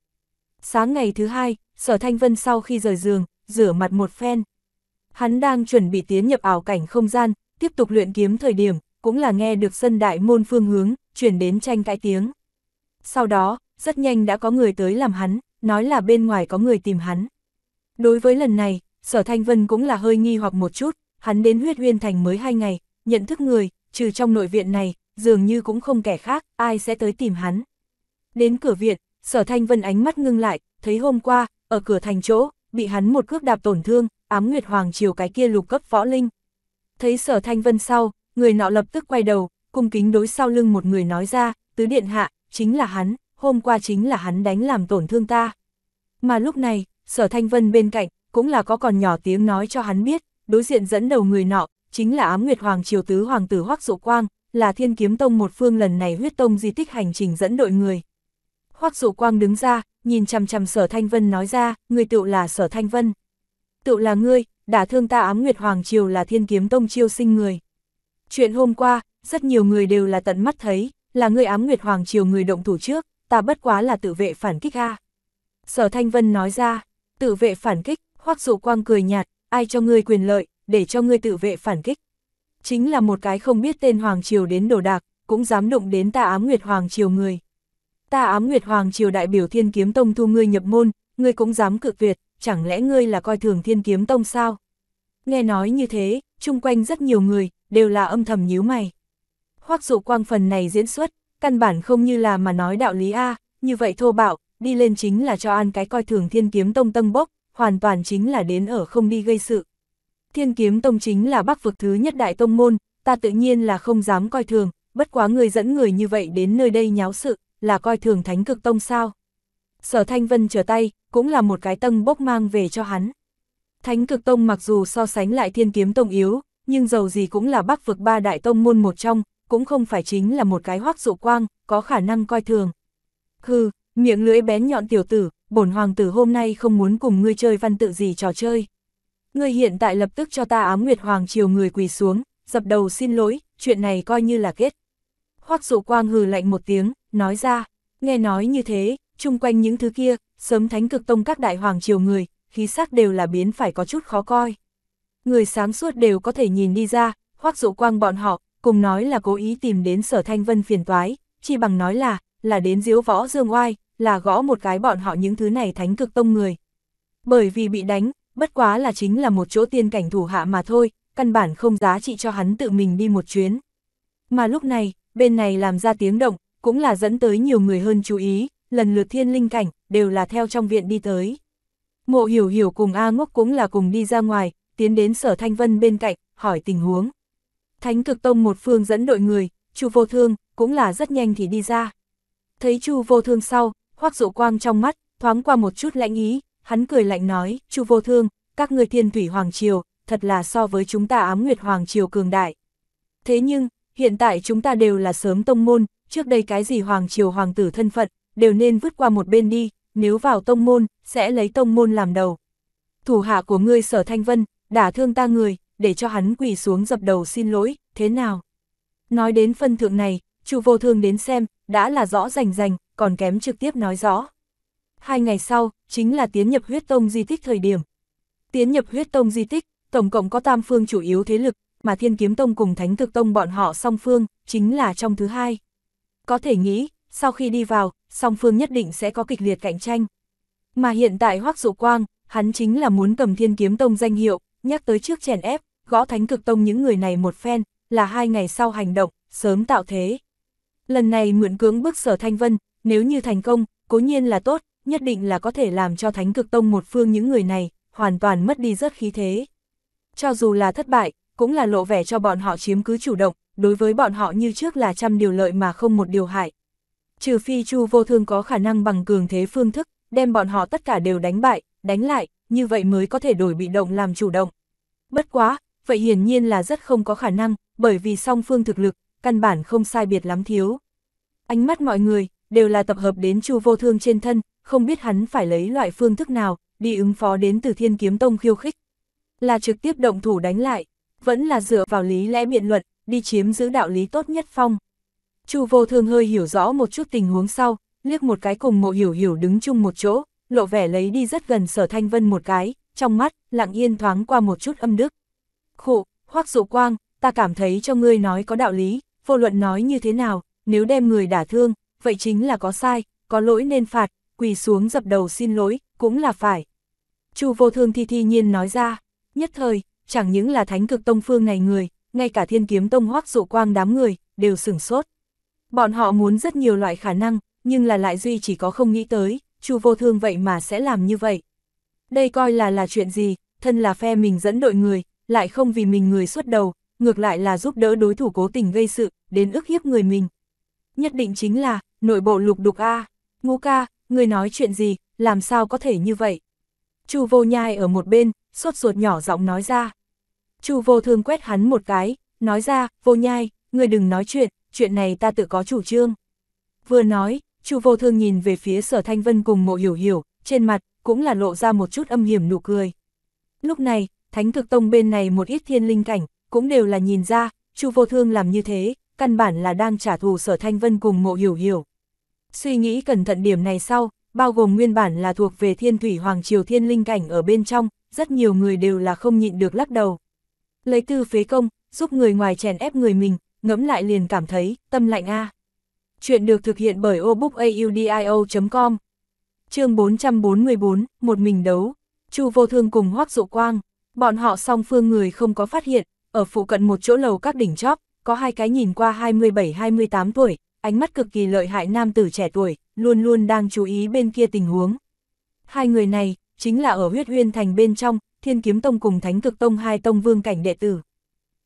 Sáng ngày thứ hai, Sở Thanh Vân sau khi rời giường, rửa mặt một phen. Hắn đang chuẩn bị tiến nhập ảo cảnh không gian, tiếp tục luyện kiếm thời điểm, cũng là nghe được sân đại môn phương hướng, chuyển đến tranh cãi tiếng. Sau đó, rất nhanh đã có người tới làm hắn, nói là bên ngoài có người tìm hắn. Đối với lần này, Sở Thanh Vân cũng là hơi nghi hoặc một chút, hắn đến huyết huyên thành mới hai ngày, nhận thức người, trừ trong nội viện này, dường như cũng không kẻ khác, ai sẽ tới tìm hắn. Đến cửa viện, Sở Thanh Vân ánh mắt ngưng lại, thấy hôm qua, ở cửa thành chỗ, bị hắn một cước đạp tổn thương, ám nguyệt hoàng chiều cái kia lục cấp võ linh. Thấy sở thanh vân sau, người nọ lập tức quay đầu, cung kính đối sau lưng một người nói ra, tứ điện hạ, chính là hắn, hôm qua chính là hắn đánh làm tổn thương ta. Mà lúc này, sở thanh vân bên cạnh, cũng là có còn nhỏ tiếng nói cho hắn biết, đối diện dẫn đầu người nọ, chính là ám nguyệt hoàng triều tứ hoàng tử hoắc dụ quang, là thiên kiếm tông một phương lần này huyết tông di tích hành trình dẫn đội người. Hoắc dụ quang đứng ra, nhìn chằm chằm sở thanh vân nói ra, người tựu là sở thanh vân. Tựu là ngươi, đã thương ta ám nguyệt hoàng triều là thiên kiếm tông chiêu sinh người. Chuyện hôm qua, rất nhiều người đều là tận mắt thấy, là ngươi ám nguyệt hoàng triều người động thủ trước, ta bất quá là tự vệ phản kích ha. Sở Thanh Vân nói ra, tự vệ phản kích, hoắc dụ quang cười nhạt, ai cho ngươi quyền lợi, để cho ngươi tự vệ phản kích. Chính là một cái không biết tên hoàng triều đến đồ đạc, cũng dám đụng đến ta ám nguyệt hoàng triều người ta ám Nguyệt Hoàng Triều đại biểu Thiên Kiếm Tông thu ngươi nhập môn, ngươi cũng dám cự tuyệt, chẳng lẽ ngươi là coi thường Thiên Kiếm Tông sao? Nghe nói như thế, chung quanh rất nhiều người, đều là âm thầm nhíu mày. Hoắc dụ quang phần này diễn xuất, căn bản không như là mà nói đạo lý A, như vậy thô bạo, đi lên chính là cho ăn cái coi thường Thiên Kiếm Tông tân bốc, hoàn toàn chính là đến ở không đi gây sự. Thiên Kiếm Tông chính là bắc vực thứ nhất đại tông môn, ta tự nhiên là không dám coi thường, bất quá người dẫn người như vậy đến nơi đây nháo sự, là coi thường thánh cực tông sao. Sở Thanh Vân trở tay, cũng là một cái tân bốc mang về cho hắn. Thánh cực tông mặc dù so sánh lại thiên kiếm tông yếu, nhưng dầu gì cũng là bắc vực ba đại tông môn một trong, cũng không phải chính là một cái hoắc dụ quang, có khả năng coi thường. Hừ, miệng lưỡi bén nhọn tiểu tử, bổn hoàng tử hôm nay không muốn cùng ngươi chơi văn tự gì trò chơi. Ngươi hiện tại lập tức cho ta ám nguyệt hoàng triều người quỳ xuống, dập đầu xin lỗi, chuyện này coi như là kết. Hoắc dụ quang hừ lạnh một tiếng, nói ra, nghe nói như thế, chung quanh những thứ kia, sớm thánh cực tông các đại hoàng triều người, khí sắc đều là biến phải có chút khó coi. Người sáng suốt đều có thể nhìn đi ra, hoắc dụ quang bọn họ, cùng nói là cố ý tìm đến sở thanh vân phiền toái, chỉ bằng nói là, là đến diếu võ dương oai, là gõ một cái bọn họ những thứ này thánh cực tông người. Bởi vì bị đánh, bất quá là chính là một chỗ tiên cảnh thủ hạ mà thôi, căn bản không giá trị cho hắn tự mình đi một chuyến. Mà lúc này, bên này làm ra tiếng động, cũng là dẫn tới nhiều người hơn chú ý, lần lượt thiên linh cảnh, đều là theo trong viện đi tới. Mộ hiểu hiểu cùng A ngốc cũng là cùng đi ra ngoài, tiến đến sở thanh vân bên cạnh, hỏi tình huống. Thánh cực tông một phương dẫn đội người, chu vô thương, cũng là rất nhanh thì đi ra. Thấy chu vô thương sau, hoác dụ quang trong mắt, thoáng qua một chút lãnh ý, hắn cười lạnh nói, chu vô thương, các người thiên thủy hoàng triều, thật là so với chúng ta ám nguyệt hoàng triều cường đại. Thế nhưng, hiện tại chúng ta đều là sớm tông môn, trước đây cái gì hoàng triều hoàng tử thân phận, đều nên vứt qua một bên đi, nếu vào tông môn, sẽ lấy tông môn làm đầu. Thủ hạ của ngươi sở thanh vân, đả thương ta người, để cho hắn quỳ xuống dập đầu xin lỗi, thế nào? Nói đến phân thượng này, chu vô thương đến xem, đã là rõ rành rành, còn kém trực tiếp nói rõ. Hai ngày sau, chính là tiến nhập huyết tông di tích thời điểm. Tiến nhập huyết tông di tích, tổng cộng có tam phương chủ yếu thế lực, mà thiên kiếm tông cùng thánh thực tông bọn họ song phương, chính là trong thứ hai. Có thể nghĩ, sau khi đi vào, song phương nhất định sẽ có kịch liệt cạnh tranh. Mà hiện tại Hoắc Dụ Quang, hắn chính là muốn cầm Thiên Kiếm Tông danh hiệu, nhắc tới trước chèn ép, gõ Thánh Cực Tông những người này một phen, là hai ngày sau hành động, sớm tạo thế. Lần này mượn cưỡng bức Sở Thanh Vân, nếu như thành công, cố nhiên là tốt, nhất định là có thể làm cho thánh cực tông một phương những người này, hoàn toàn mất đi rất khí thế. Cho dù là thất bại, cũng là lộ vẻ cho bọn họ chiếm cứ chủ động, đối với bọn họ như trước là trăm điều lợi mà không một điều hại. Trừ phi Chu vô thương có khả năng bằng cường thế phương thức, đem bọn họ tất cả đều đánh bại, đánh lại, như vậy mới có thể đổi bị động làm chủ động. Bất quá, vậy hiển nhiên là rất không có khả năng, bởi vì song phương thực lực, căn bản không sai biệt lắm thiếu. Ánh mắt mọi người, đều là tập hợp đến Chu vô thương trên thân, không biết hắn phải lấy loại phương thức nào, đi ứng phó đến từ thiên kiếm tông khiêu khích. Là trực tiếp động thủ đánh lại, vẫn là dựa vào lý lẽ biện luận, đi chiếm giữ đạo lý tốt nhất phong. Chu vô thương hơi hiểu rõ một chút tình huống sau, liếc một cái cùng mộ hiểu hiểu đứng chung một chỗ, lộ vẻ lấy đi rất gần sở thanh vân một cái, trong mắt, lặng yên thoáng qua một chút âm đức. Khụ, hoắc dụ quang, ta cảm thấy cho ngươi nói có đạo lý, vô luận nói như thế nào, nếu đem người đả thương, vậy chính là có sai, có lỗi nên phạt, quỳ xuống dập đầu xin lỗi, cũng là phải. Chu vô thương thi thi nhiên nói ra, nhất thời, chẳng những là thánh cực tông phương này người, ngay cả thiên kiếm tông hoắc dụ quang đám người, đều sửng sốt. Bọn họ muốn rất nhiều loại khả năng, nhưng là lại duy chỉ có không nghĩ tới, chu vô thương vậy mà sẽ làm như vậy. Đây coi là là chuyện gì, thân là phe mình dẫn đội người, lại không vì mình người xuất đầu, ngược lại là giúp đỡ đối thủ cố tình gây sự, đến ức hiếp người mình. Nhất định chính là, nội bộ lục đục A, ngô ca, người nói chuyện gì, làm sao có thể như vậy. chu vô nhai ở một bên, sốt ruột nhỏ giọng nói ra. chu vô thương quét hắn một cái, nói ra, vô nhai, người đừng nói chuyện, chuyện này ta tự có chủ trương. Vừa nói, chu vô thương nhìn về phía sở thanh vân cùng mộ hiểu hiểu, trên mặt, cũng là lộ ra một chút âm hiểm nụ cười. Lúc này, thánh thực tông bên này một ít thiên linh cảnh, cũng đều là nhìn ra, chu vô thương làm như thế, căn bản là đang trả thù sở thanh vân cùng mộ hiểu hiểu. Suy nghĩ cẩn thận điểm này sau, bao gồm nguyên bản là thuộc về thiên thủy hoàng triều thiên linh cảnh ở bên trong, rất nhiều người đều là không nhịn được lắc đầu. Lấy tư phế công, giúp người ngoài chèn ép người mình, ngẫm lại liền cảm thấy, tâm lạnh a. Chuyện được thực hiện bởi obookaudio.com chương 444, một mình đấu, Chu vô thương cùng hoắc dụ quang, bọn họ song phương người không có phát hiện, ở phụ cận một chỗ lầu các đỉnh chóp, có hai cái nhìn qua 27-28 tuổi, ánh mắt cực kỳ lợi hại nam tử trẻ tuổi, luôn luôn đang chú ý bên kia tình huống. Hai người này, chính là ở huyết huyên thành bên trong, thiên kiếm tông cùng thánh cực tông hai tông vương cảnh đệ tử.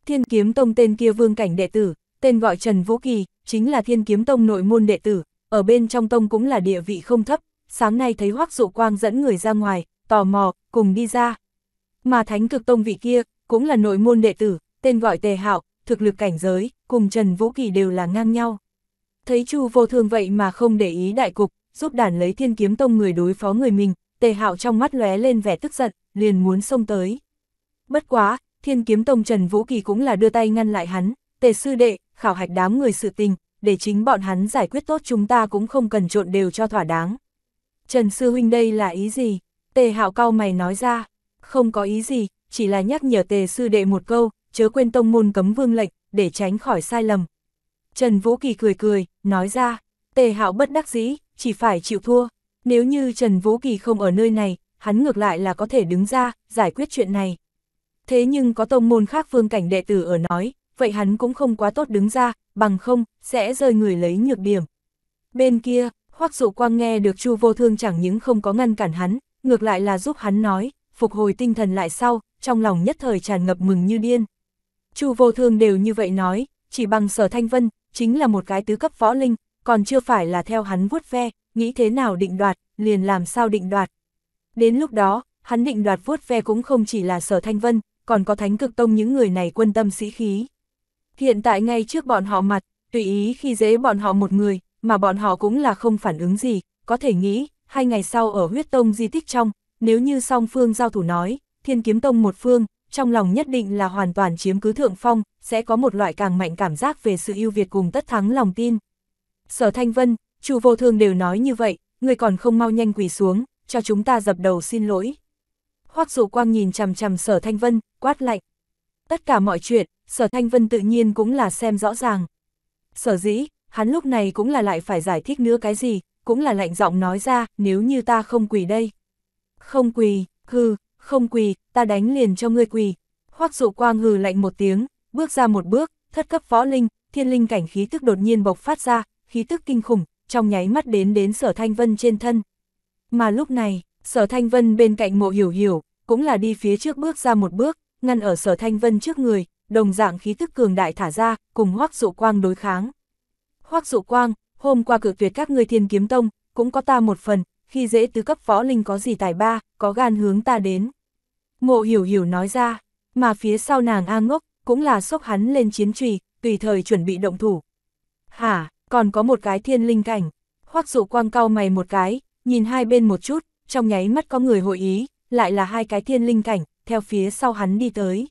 Thiên kiếm tông tên kia vương cảnh đệ tử, tên gọi Trần Vũ Kỳ, chính là thiên kiếm tông nội môn đệ tử, ở bên trong tông cũng là địa vị không thấp, sáng nay thấy hoắc dụ quang dẫn người ra ngoài, tò mò, cùng đi ra. Mà thánh cực tông vị kia, cũng là nội môn đệ tử, tên gọi tề hạo, thực lực cảnh giới, cùng Trần Vũ Kỳ đều là ngang nhau. Thấy Chu vô thương vậy mà không để ý đại cục, giúp đàn lấy thiên kiếm tông người đối phó người mình, tề hạo trong mắt lóe lên vẻ tức giận, liền muốn xông tới. Bất quá, thiên kiếm tông Trần Vũ Kỳ cũng là đưa tay ngăn lại hắn, tề sư đệ, khảo hạch đám người sự tình, để chính bọn hắn giải quyết tốt chúng ta cũng không cần trộn đều cho thỏa đáng. Trần Sư Huynh đây là ý gì? Tề hạo cao mày nói ra, không có ý gì, chỉ là nhắc nhở tề sư đệ một câu, chớ quên tông môn cấm vương lệnh, để tránh khỏi sai lầm. Trần Vũ Kỳ cười cười, nói ra, tề hạo bất đắc dĩ, chỉ phải chịu thua. Nếu như Trần Vũ Kỳ không ở nơi này, hắn ngược lại là có thể đứng ra, giải quyết chuyện này. Thế nhưng có tông môn khác phương cảnh đệ tử ở nói, vậy hắn cũng không quá tốt đứng ra, bằng không, sẽ rơi người lấy nhược điểm. Bên kia, Hoắc Dụ Quang nghe được Chu Vô Thương chẳng những không có ngăn cản hắn, ngược lại là giúp hắn nói, phục hồi tinh thần lại sau, trong lòng nhất thời tràn ngập mừng như điên. Chu Vô Thương đều như vậy nói, chỉ bằng Sở Thanh Vân, chính là một cái tứ cấp võ linh, còn chưa phải là theo hắn vuốt ve, nghĩ thế nào định đoạt, liền làm sao định đoạt. Đến lúc đó, hắn định đoạt vuốt ve cũng không chỉ là Sở Thanh Vân, còn có Thánh Cực Tông những người này quân tâm sĩ khí. Hiện tại ngay trước bọn họ mặt, tùy ý khi dễ bọn họ một người, mà bọn họ cũng là không phản ứng gì, có thể nghĩ, hai ngày sau ở huyết tông di tích trong, nếu như song phương giao thủ nói, thiên kiếm tông một phương, trong lòng nhất định là hoàn toàn chiếm cứ thượng phong, sẽ có một loại càng mạnh cảm giác về sự ưu việt cùng tất thắng lòng tin. Sở Thanh Vân, chủ vô thương đều nói như vậy, người còn không mau nhanh quỳ xuống, cho chúng ta dập đầu xin lỗi. Hoác dụ quang nhìn chằm chằm sở Thanh Vân, quát lạnh. Tất cả mọi chuyện, sở Thanh Vân tự nhiên cũng là xem rõ ràng. Sở dĩ, hắn lúc này cũng là lại phải giải thích nữa cái gì, cũng là lạnh giọng nói ra, nếu như ta không quỳ đây. Không quỳ, hừ, không quỳ, ta đánh liền cho ngươi quỳ. Hoắc dụ quang hừ lạnh một tiếng, bước ra một bước, thất cấp võ linh, thiên linh cảnh khí tức đột nhiên bộc phát ra, khí tức kinh khủng, trong nháy mắt đến đến sở thanh vân trên thân. Mà lúc này, sở thanh vân bên cạnh mộ hiểu hiểu, cũng là đi phía trước bước ra một bước, ngăn ở sở thanh vân trước người, đồng dạng khí tức cường đại thả ra, cùng hoắc dụ quang đối kháng. hoắc dụ quang, hôm qua cự tuyệt các ngươi thiên kiếm tông, cũng có ta một phần, khi dễ tứ cấp võ linh có gì tài ba, có gan hướng ta đến. Mộ hiểu hiểu nói ra, mà phía sau nàng A ngốc, cũng là sốc hắn lên chiến trùy, tùy thời chuẩn bị động thủ. Hả, còn có một cái thiên linh cảnh, hoắc dụ quang cao mày một cái, nhìn hai bên một chút, trong nháy mắt có người hội ý, lại là hai cái thiên linh cảnh, theo phía sau hắn đi tới.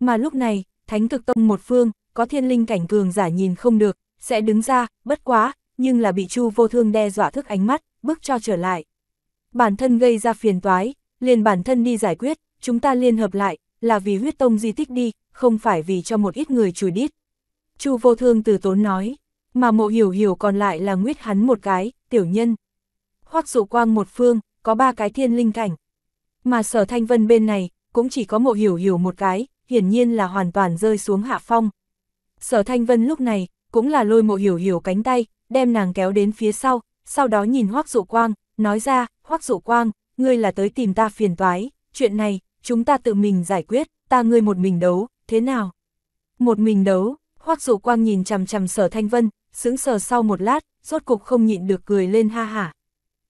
Mà lúc này, thánh cực tông một phương, có thiên linh cảnh cường giả nhìn không được, sẽ đứng ra, bất quá, nhưng là bị Chu vô thương đe dọa thức ánh mắt, bước cho trở lại. Bản thân gây ra phiền toái, liền bản thân đi giải quyết, chúng ta liên hợp lại, là vì huyết tông di tích đi, không phải vì cho một ít người chùi đít. Chu vô thương từ tốn nói, mà mộ hiểu hiểu còn lại là nguyết hắn một cái, tiểu nhân. Hoắc dụ quang một phương, có ba cái thiên linh cảnh. Mà sở thanh vân bên này, cũng chỉ có mộ hiểu hiểu một cái, hiển nhiên là hoàn toàn rơi xuống hạ phong. Sở thanh vân lúc này, cũng là lôi mộ hiểu hiểu cánh tay, đem nàng kéo đến phía sau, sau đó nhìn Hoắc Dụ Quang, nói ra, Hoắc Dụ Quang, ngươi là tới tìm ta phiền toái, chuyện này, chúng ta tự mình giải quyết, ta ngươi một mình đấu, thế nào? Một mình đấu, Hoắc Dụ Quang nhìn chằm chằm Sở Thanh Vân, sững sờ sau một lát, rốt cục không nhịn được cười lên ha hả.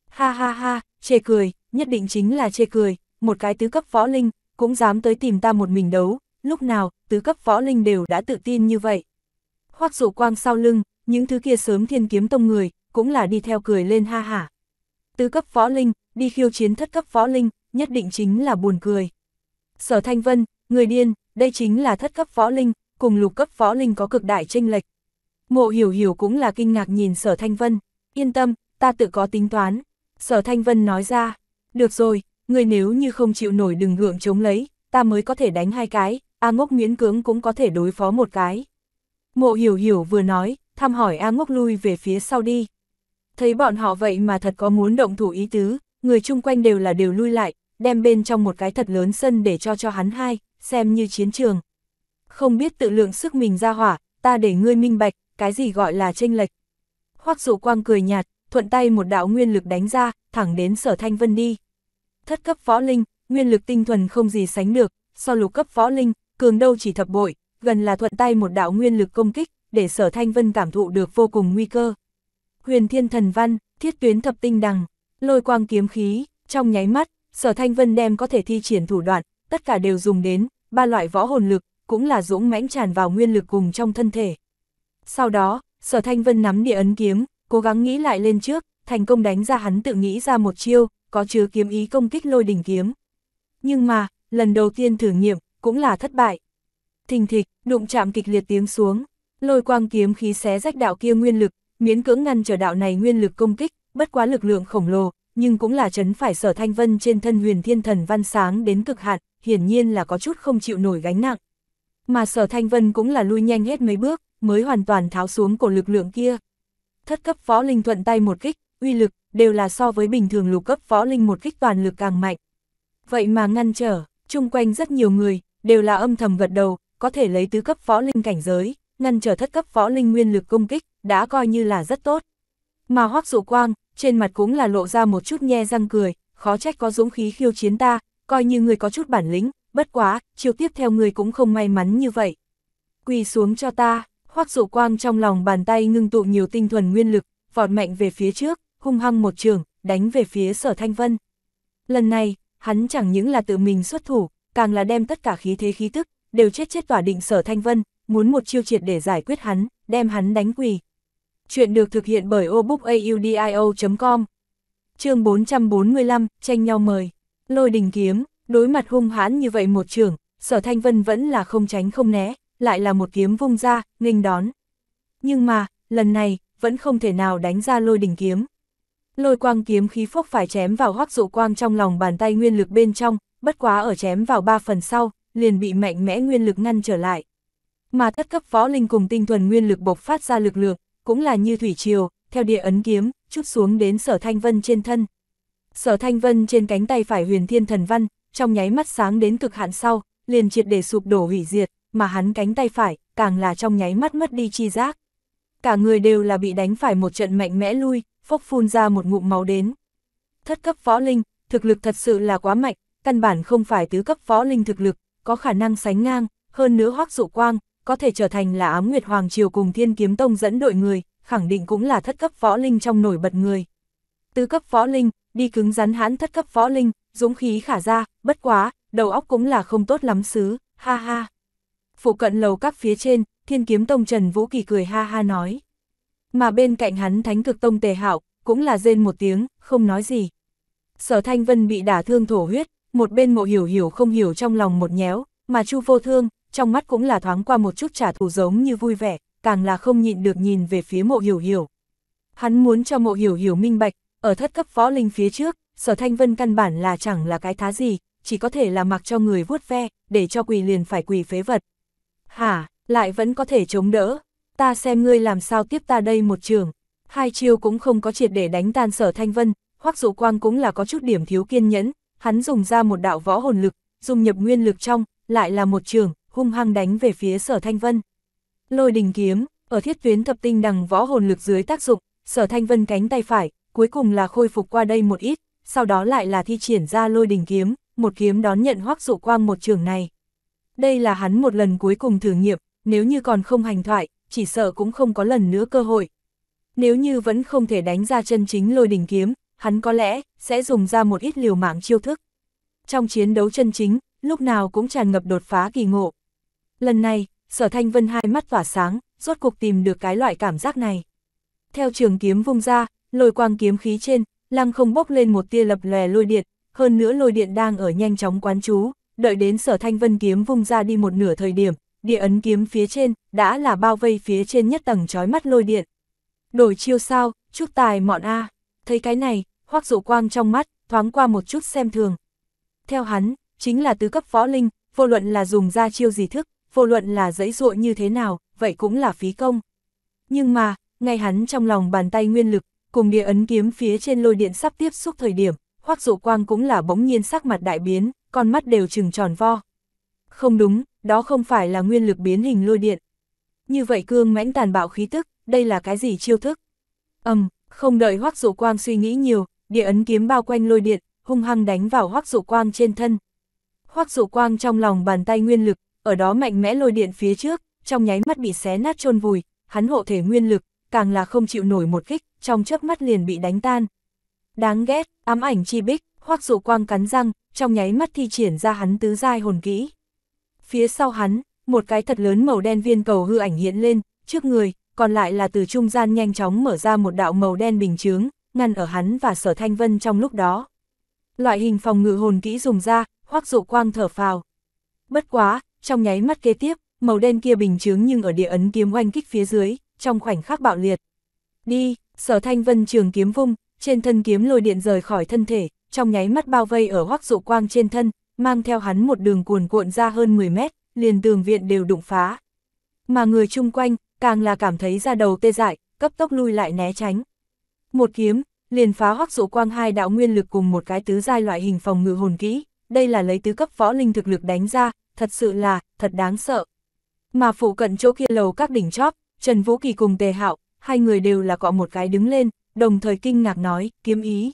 Ha ha ha, chê cười, nhất định chính là chê cười, một cái tứ cấp võ linh, cũng dám tới tìm ta một mình đấu, lúc nào, tứ cấp võ linh đều đã tự tin như vậy. Hoắc Dụ Quang sau lưng, những thứ kia sớm thiên kiếm tông người, cũng là đi theo cười lên ha hả. Tứ cấp võ linh, đi khiêu chiến thất cấp võ linh, nhất định chính là buồn cười. Sở Thanh Vân, người điên, đây chính là thất cấp võ linh, cùng lục cấp võ linh có cực đại tranh lệch. Mộ hiểu hiểu cũng là kinh ngạc nhìn sở Thanh Vân, yên tâm, ta tự có tính toán. Sở Thanh Vân nói ra, được rồi, người nếu như không chịu nổi đừng gượng chống lấy, ta mới có thể đánh hai cái, A ngốc miễn cưỡng cũng có thể đối phó một cái. Mộ hiểu hiểu vừa nói, thăm hỏi A ngốc lui về phía sau đi. Thấy bọn họ vậy mà thật có muốn động thủ ý tứ, người chung quanh đều là đều lui lại, đem bên trong một cái thật lớn sân để cho cho hắn hai, xem như chiến trường. Không biết tự lượng sức mình ra hỏa, ta để ngươi minh bạch, cái gì gọi là tranh lệch. Hoắc dụ quang cười nhạt, thuận tay một đạo nguyên lực đánh ra, thẳng đến sở thanh vân đi. Thất cấp võ linh, nguyên lực tinh thuần không gì sánh được, so lục cấp võ linh, cường đâu chỉ thập bội, gần là thuận tay một đạo nguyên lực công kích, để sở thanh vân cảm thụ được vô cùng nguy cơ. Huyền thiên thần văn, thiết tuyến thập tinh đằng, lôi quang kiếm khí, trong nháy mắt, sở thanh vân đem có thể thi triển thủ đoạn, tất cả đều dùng đến, ba loại võ hồn lực, cũng là dũng mãnh tràn vào nguyên lực cùng trong thân thể. Sau đó, sở thanh vân nắm địa ấn kiếm, cố gắng nghĩ lại lên trước, thành công đánh ra hắn tự nghĩ ra một chiêu, có chứa kiếm ý công kích lôi đỉnh kiếm. Nhưng mà, lần đầu tiên thử nghiệm, cũng là thất bại. Thình thịch, đụng chạm kịch liệt tiếng xuống, lôi quang kiếm khí xé rách đạo kia nguyên lực, miễn cưỡng ngăn trở đạo này nguyên lực công kích, bất quá lực lượng khổng lồ, nhưng cũng là chấn phải sở thanh vân trên thân huyền thiên thần văn sáng đến cực hạn, hiển nhiên là có chút không chịu nổi gánh nặng. Mà sở thanh vân cũng là lui nhanh hết mấy bước, mới hoàn toàn tháo xuống cổ lực lượng kia. Thất cấp võ linh thuận tay một kích, uy lực, đều là so với bình thường lục cấp võ linh một kích toàn lực càng mạnh. Vậy mà ngăn trở, chung quanh rất nhiều người, đều là âm thầm gật đầu, có thể lấy tứ cấp võ linh cảnh giới, ngăn trở thất cấp võ linh nguyên lực công kích, đã coi như là rất tốt. Mà hoắc dụ quang, trên mặt cũng là lộ ra một chút nhe răng cười, khó trách có dũng khí khiêu chiến ta, coi như người có chút bản lĩnh, bất quá, chiều tiếp theo người cũng không may mắn như vậy. Quỳ xuống cho ta, hoắc dụ quang trong lòng bàn tay ngưng tụ nhiều tinh thuần nguyên lực, vọt mạnh về phía trước, hung hăng một trường, đánh về phía sở thanh vân. Lần này, hắn chẳng những là tự mình xuất thủ, càng là đem tất cả khí thế khí tức, đều chết chết tỏa định sở thanh vân, muốn một chiêu triệt để giải quyết hắn, đem hắn đánh quỳ. Chuyện được thực hiện bởi obookaudio.com chương 445, tranh nhau mời. Lôi đình kiếm, đối mặt hung hãn như vậy một trường, sở thanh vân vẫn là không tránh không né, lại là một kiếm vung ra, nghênh đón. Nhưng mà, lần này, vẫn không thể nào đánh ra lôi đình kiếm. Lôi quang kiếm khí phốc phải chém vào hoác dụ quang trong lòng bàn tay nguyên lực bên trong, bất quá ở chém vào ba phần sau, liền bị mạnh mẽ nguyên lực ngăn trở lại. Mà thất cấp võ linh cùng tinh thuần nguyên lực bộc phát ra lực lượng, cũng là như thủy triều, theo địa ấn kiếm, chút xuống đến sở thanh vân trên thân. Sở thanh vân trên cánh tay phải huyền thiên thần văn, trong nháy mắt sáng đến cực hạn sau, liền triệt để sụp đổ hủy diệt, mà hắn cánh tay phải, càng là trong nháy mắt mất đi chi giác. cả người đều là bị đánh phải một trận mạnh mẽ lui, phốc phun ra một ngụm máu đến. Thất cấp võ linh, thực lực thật sự là quá mạnh, căn bản không phải tứ cấp võ linh thực lực, có khả năng sánh ngang, hơn nữa hoắc dụ quang, có thể trở thành là ám nguyệt hoàng triều cùng thiên kiếm tông dẫn đội người, khẳng định cũng là thất cấp võ linh trong nổi bật người. Tứ cấp võ linh, đi cứng rắn hãn thất cấp võ linh, dũng khí khả ra, bất quá, đầu óc cũng là không tốt lắm xứ, ha ha. Phụ cận lầu các phía trên, thiên kiếm tông Trần Vũ Kỳ cười ha ha nói. Mà bên cạnh hắn thánh cực tông tề hạo cũng là rên một tiếng, không nói gì. Sở Thanh Vân bị đả thương thổ huyết, một bên mộ hiểu hiểu không hiểu trong lòng một nhéo, mà Chu vô thương, trong mắt cũng là thoáng qua một chút trả thù giống như vui vẻ, càng là không nhịn được nhìn về phía mộ hiểu hiểu. Hắn muốn cho mộ hiểu hiểu minh bạch, ở thất cấp võ linh phía trước, sở thanh vân căn bản là chẳng là cái thá gì, chỉ có thể là mặc cho người vuốt ve, để cho quỳ liền phải quỳ phế vật. Hả, lại vẫn có thể chống đỡ, ta xem ngươi làm sao tiếp ta đây một trường. Hai chiêu cũng không có triệt để đánh tan sở thanh vân, hoắc dụ quang cũng là có chút điểm thiếu kiên nhẫn, hắn dùng ra một đạo võ hồn lực, dùng nhập nguyên lực trong, lại là một trường, hung hăng đánh về phía sở thanh vân. Lôi đình kiếm, ở thiết tuyến thập tinh đằng võ hồn lực dưới tác dụng, sở thanh vân cánh tay phải, cuối cùng là khôi phục qua đây một ít, sau đó lại là thi triển ra lôi đình kiếm, một kiếm đón nhận hoắc dụ quang một trường này. Đây là hắn một lần cuối cùng thử nghiệm, nếu như còn không hành thoại, chỉ sợ cũng không có lần nữa cơ hội. Nếu như vẫn không thể đánh ra chân chính lôi đình kiếm, hắn có lẽ sẽ dùng ra một ít liều mạng chiêu thức. Trong chiến đấu chân chính, lúc nào cũng tràn ngập đột phá kỳ ngộ. Lần này, sở thanh vân hai mắt tỏa sáng, rốt cuộc tìm được cái loại cảm giác này. Theo trường kiếm vung ra, lôi quang kiếm khí trên, lăng không bốc lên một tia lập lè lôi điện, hơn nữa lôi điện đang ở nhanh chóng quán chú, đợi đến sở thanh vân kiếm vung ra đi một nửa thời điểm, địa ấn kiếm phía trên, đã là bao vây phía trên nhất tầng chói mắt lôi điện. Đổi chiêu sao, chúc tài mọn A, thấy cái này, hoắc dụ quang trong mắt, thoáng qua một chút xem thường. Theo hắn, chính là tứ cấp võ linh, vô luận là dùng ra chiêu gì thức, vô luận là dãy dụa như thế nào, vậy cũng là phí công. Nhưng mà, ngay hắn trong lòng bàn tay nguyên lực, cùng địa ấn kiếm phía trên lôi điện sắp tiếp xúc thời điểm, hoắc dụ quang cũng là bỗng nhiên sắc mặt đại biến, con mắt đều trừng tròn vo. Không đúng, đó không phải là nguyên lực biến hình lôi điện. Như vậy cương mãnh tàn bạo khí tức, đây là cái gì chiêu thức? Ầm, um, không đợi hoắc dụ quang suy nghĩ nhiều, địa ấn kiếm bao quanh lôi điện, hung hăng đánh vào hoắc dụ quang trên thân. Hoắc dụ quang trong lòng bàn tay nguyên lực, ở đó mạnh mẽ lôi điện phía trước, trong nháy mắt bị xé nát chôn vùi, hắn hộ thể nguyên lực, càng là không chịu nổi một kích, trong chớp mắt liền bị đánh tan. Đáng ghét, ám ảnh chi bích, hoắc dụ quang cắn răng, trong nháy mắt thi triển ra hắn tứ giai hồn kỹ. Phía sau hắn, một cái thật lớn màu đen viên cầu hư ảnh hiện lên, trước người, còn lại là từ trung gian nhanh chóng mở ra một đạo màu đen bình chướng, ngăn ở hắn và sở thanh vân trong lúc đó. Loại hình phòng ngự hồn kỹ dùng ra, hoắc dụ quang thở phào. Bất quá, trong nháy mắt kế tiếp, màu đen kia bình chướng nhưng ở địa ấn kiếm oanh kích phía dưới, trong khoảnh khắc bạo liệt. Đi, sở thanh vân trường kiếm vung, trên thân kiếm lôi điện rời khỏi thân thể, trong nháy mắt bao vây ở hoắc dụ quang trên thân, mang theo hắn một đường cuồn cuộn ra hơn 10 mét, liền tường viện đều đụng phá. Mà người chung quanh, càng là cảm thấy ra đầu tê dại, cấp tốc lui lại né tránh. Một kiếm, liền phá hoắc dụ quang hai đạo nguyên lực cùng một cái tứ giai loại hình phòng ngự hồn kỹ, đây là lấy tứ cấp võ linh thực lực đánh ra, thật sự là, thật đáng sợ. Mà phụ cận chỗ kia lầu các đỉnh chóp, Trần Vũ Kỳ cùng Tề Hạo, hai người đều là cọ một cái đứng lên, đồng thời kinh ngạc nói, kiếm ý.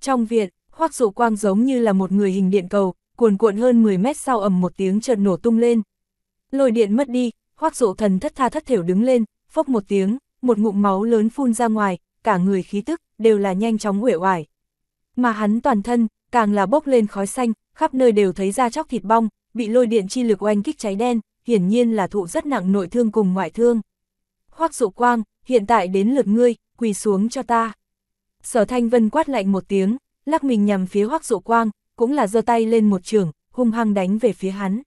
Trong viện, hoắc dụ quang giống như là một người hình điện cầu, cuồn cuộn hơn 10 mét sau ầm một tiếng chợt nổ tung lên. Lôi điện mất đi, hoắc dụ thần thất tha thất thểu đứng lên, phốc một tiếng, một ngụm máu lớn phun ra ngoài, cả người khí tức, đều là nhanh chóng uể oải. Mà hắn toàn thân, càng là bốc lên khói xanh, khắp nơi đều thấy da chóc thịt bong, bị lôi điện chi lực oanh kích cháy đen, hiển nhiên là thụ rất nặng nội thương cùng ngoại thương. Hoắc dụ quang, hiện tại đến lượt ngươi, quỳ xuống cho ta. Sở thanh vân quát lạnh một tiếng, lắc mình nhằm phía hoắc dụ quang, cũng là giơ tay lên một trường, hung hăng đánh về phía hắn.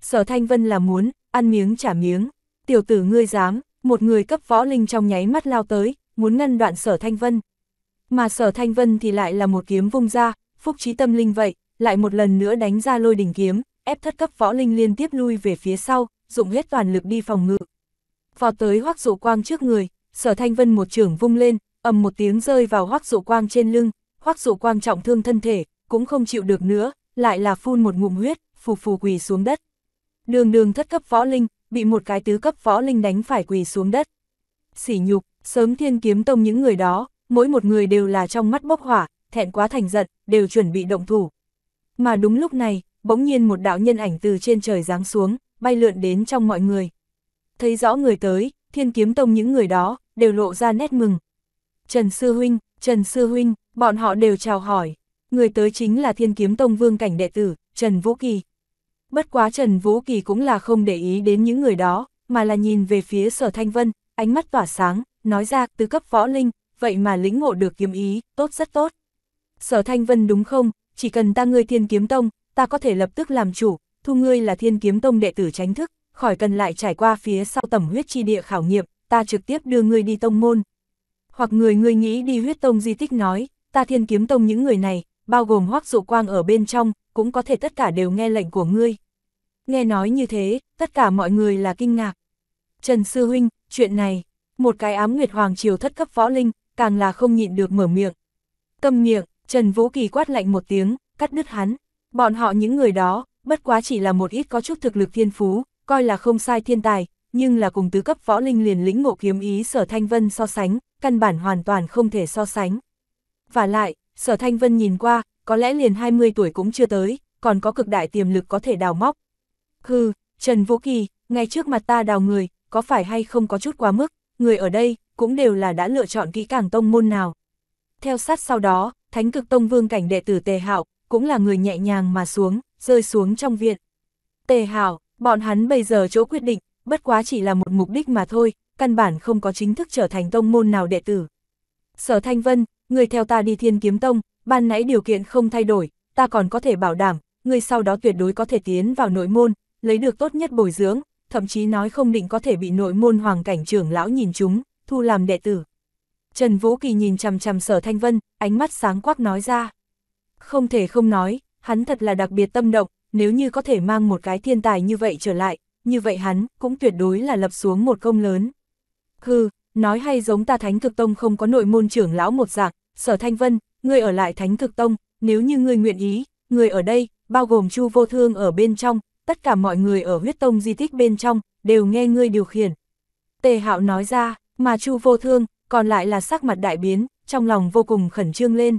Sở thanh vân là muốn, ăn miếng trả miếng, tiểu tử ngươi dám, một người cấp võ linh trong nháy mắt lao tới, muốn ngăn đoạn sở thanh vân. Mà sở thanh vân thì lại là một kiếm vung ra, phúc trí tâm linh vậy, lại một lần nữa đánh ra lôi đỉnh kiếm, ép thất cấp võ linh liên tiếp lui về phía sau, dụng hết toàn lực đi phòng ngự. Vào tới hoắc dụ quang trước người, sở thanh vân một trưởng vung lên, ầm một tiếng rơi vào hoắc dụ quang trên lưng, hoắc dụ quang trọng thương thân thể, cũng không chịu được nữa, lại là phun một ngụm huyết, phù phù quỳ xuống đất. Đường đường thất cấp võ linh, bị một cái tứ cấp võ linh đánh phải quỳ xuống đất. sỉ nhục, sớm thiên kiếm tông những người đó, mỗi một người đều là trong mắt bốc hỏa, thẹn quá thành giận, đều chuẩn bị động thủ. Mà đúng lúc này, bỗng nhiên một đạo nhân ảnh từ trên trời giáng xuống, bay lượn đến trong mọi người. Thấy rõ người tới, thiên kiếm tông những người đó, đều lộ ra nét mừng. Trần Sư Huynh, Trần Sư Huynh, bọn họ đều chào hỏi. Người tới chính là thiên kiếm tông vương cảnh đệ tử, Trần Vũ Kỳ. Bất quá Trần Vũ Kỳ cũng là không để ý đến những người đó, mà là nhìn về phía sở thanh vân, ánh mắt tỏa sáng, nói ra tứ cấp võ linh, vậy mà lĩnh ngộ được kiếm ý, tốt rất tốt. Sở thanh vân đúng không, chỉ cần ta ngươi thiên kiếm tông, ta có thể lập tức làm chủ, thu ngươi là thiên kiếm tông đệ tử tránh thức, khỏi cần lại trải qua phía sau tầm huyết chi địa khảo nghiệm, ta trực tiếp đưa ngươi đi tông môn. Hoặc người ngươi nghĩ đi huyết tông di tích nói, ta thiên kiếm tông những người này, bao gồm hoắc dụ quang ở bên trong, cũng có thể tất cả đều nghe lệnh của ngươi. Nghe nói như thế, tất cả mọi người là kinh ngạc. Trần Sư Huynh, chuyện này, một cái ám nguyệt hoàng triều thất cấp võ linh, càng là không nhịn được mở miệng. Cầm miệng, Trần Vũ Kỳ quát lạnh một tiếng, cắt đứt hắn. Bọn họ những người đó, bất quá chỉ là một ít có chút thực lực thiên phú, coi là không sai thiên tài, nhưng là cùng tứ cấp võ linh liền lĩnh ngộ kiếm ý sở thanh vân so sánh, căn bản hoàn toàn không thể so sánh. Và lại, sở thanh vân nhìn qua, có lẽ liền 20 tuổi cũng chưa tới, còn có cực đại tiềm lực có thể đào móc. Hừ, Trần Vũ Kỳ, ngay trước mặt ta đào người, có phải hay không có chút quá mức, người ở đây, cũng đều là đã lựa chọn kỹ càng tông môn nào. Theo sát sau đó, Thánh cực tông vương cảnh đệ tử Tề Hạo cũng là người nhẹ nhàng mà xuống, rơi xuống trong viện. Tề Hảo, bọn hắn bây giờ chỗ quyết định, bất quá chỉ là một mục đích mà thôi, căn bản không có chính thức trở thành tông môn nào đệ tử. Sở Thanh Vân, người theo ta đi thiên kiếm tông, ban nãy điều kiện không thay đổi, ta còn có thể bảo đảm, người sau đó tuyệt đối có thể tiến vào nội môn, lấy được tốt nhất bồi dưỡng, thậm chí nói không định có thể bị nội môn hoàng cảnh trưởng lão nhìn chúng, thu làm đệ tử. Trần Vũ Kỳ nhìn chằm chằm sở thanh vân, ánh mắt sáng quắc nói ra. Không thể không nói, hắn thật là đặc biệt tâm động, nếu như có thể mang một cái thiên tài như vậy trở lại, như vậy hắn cũng tuyệt đối là lập xuống một công lớn. Hừ, nói hay giống ta Thánh Cực Tông không có nội môn trưởng lão một dạng, sở thanh vân, ngươi ở lại Thánh Cực Tông, nếu như ngươi nguyện ý, người ở đây, bao gồm Chu Vô Thương ở bên trong, tất cả mọi người ở huyết tông di tích bên trong, đều nghe ngươi điều khiển. Tề Hạo nói ra, mà Chu Vô Thương, còn lại là sắc mặt đại biến, trong lòng vô cùng khẩn trương lên.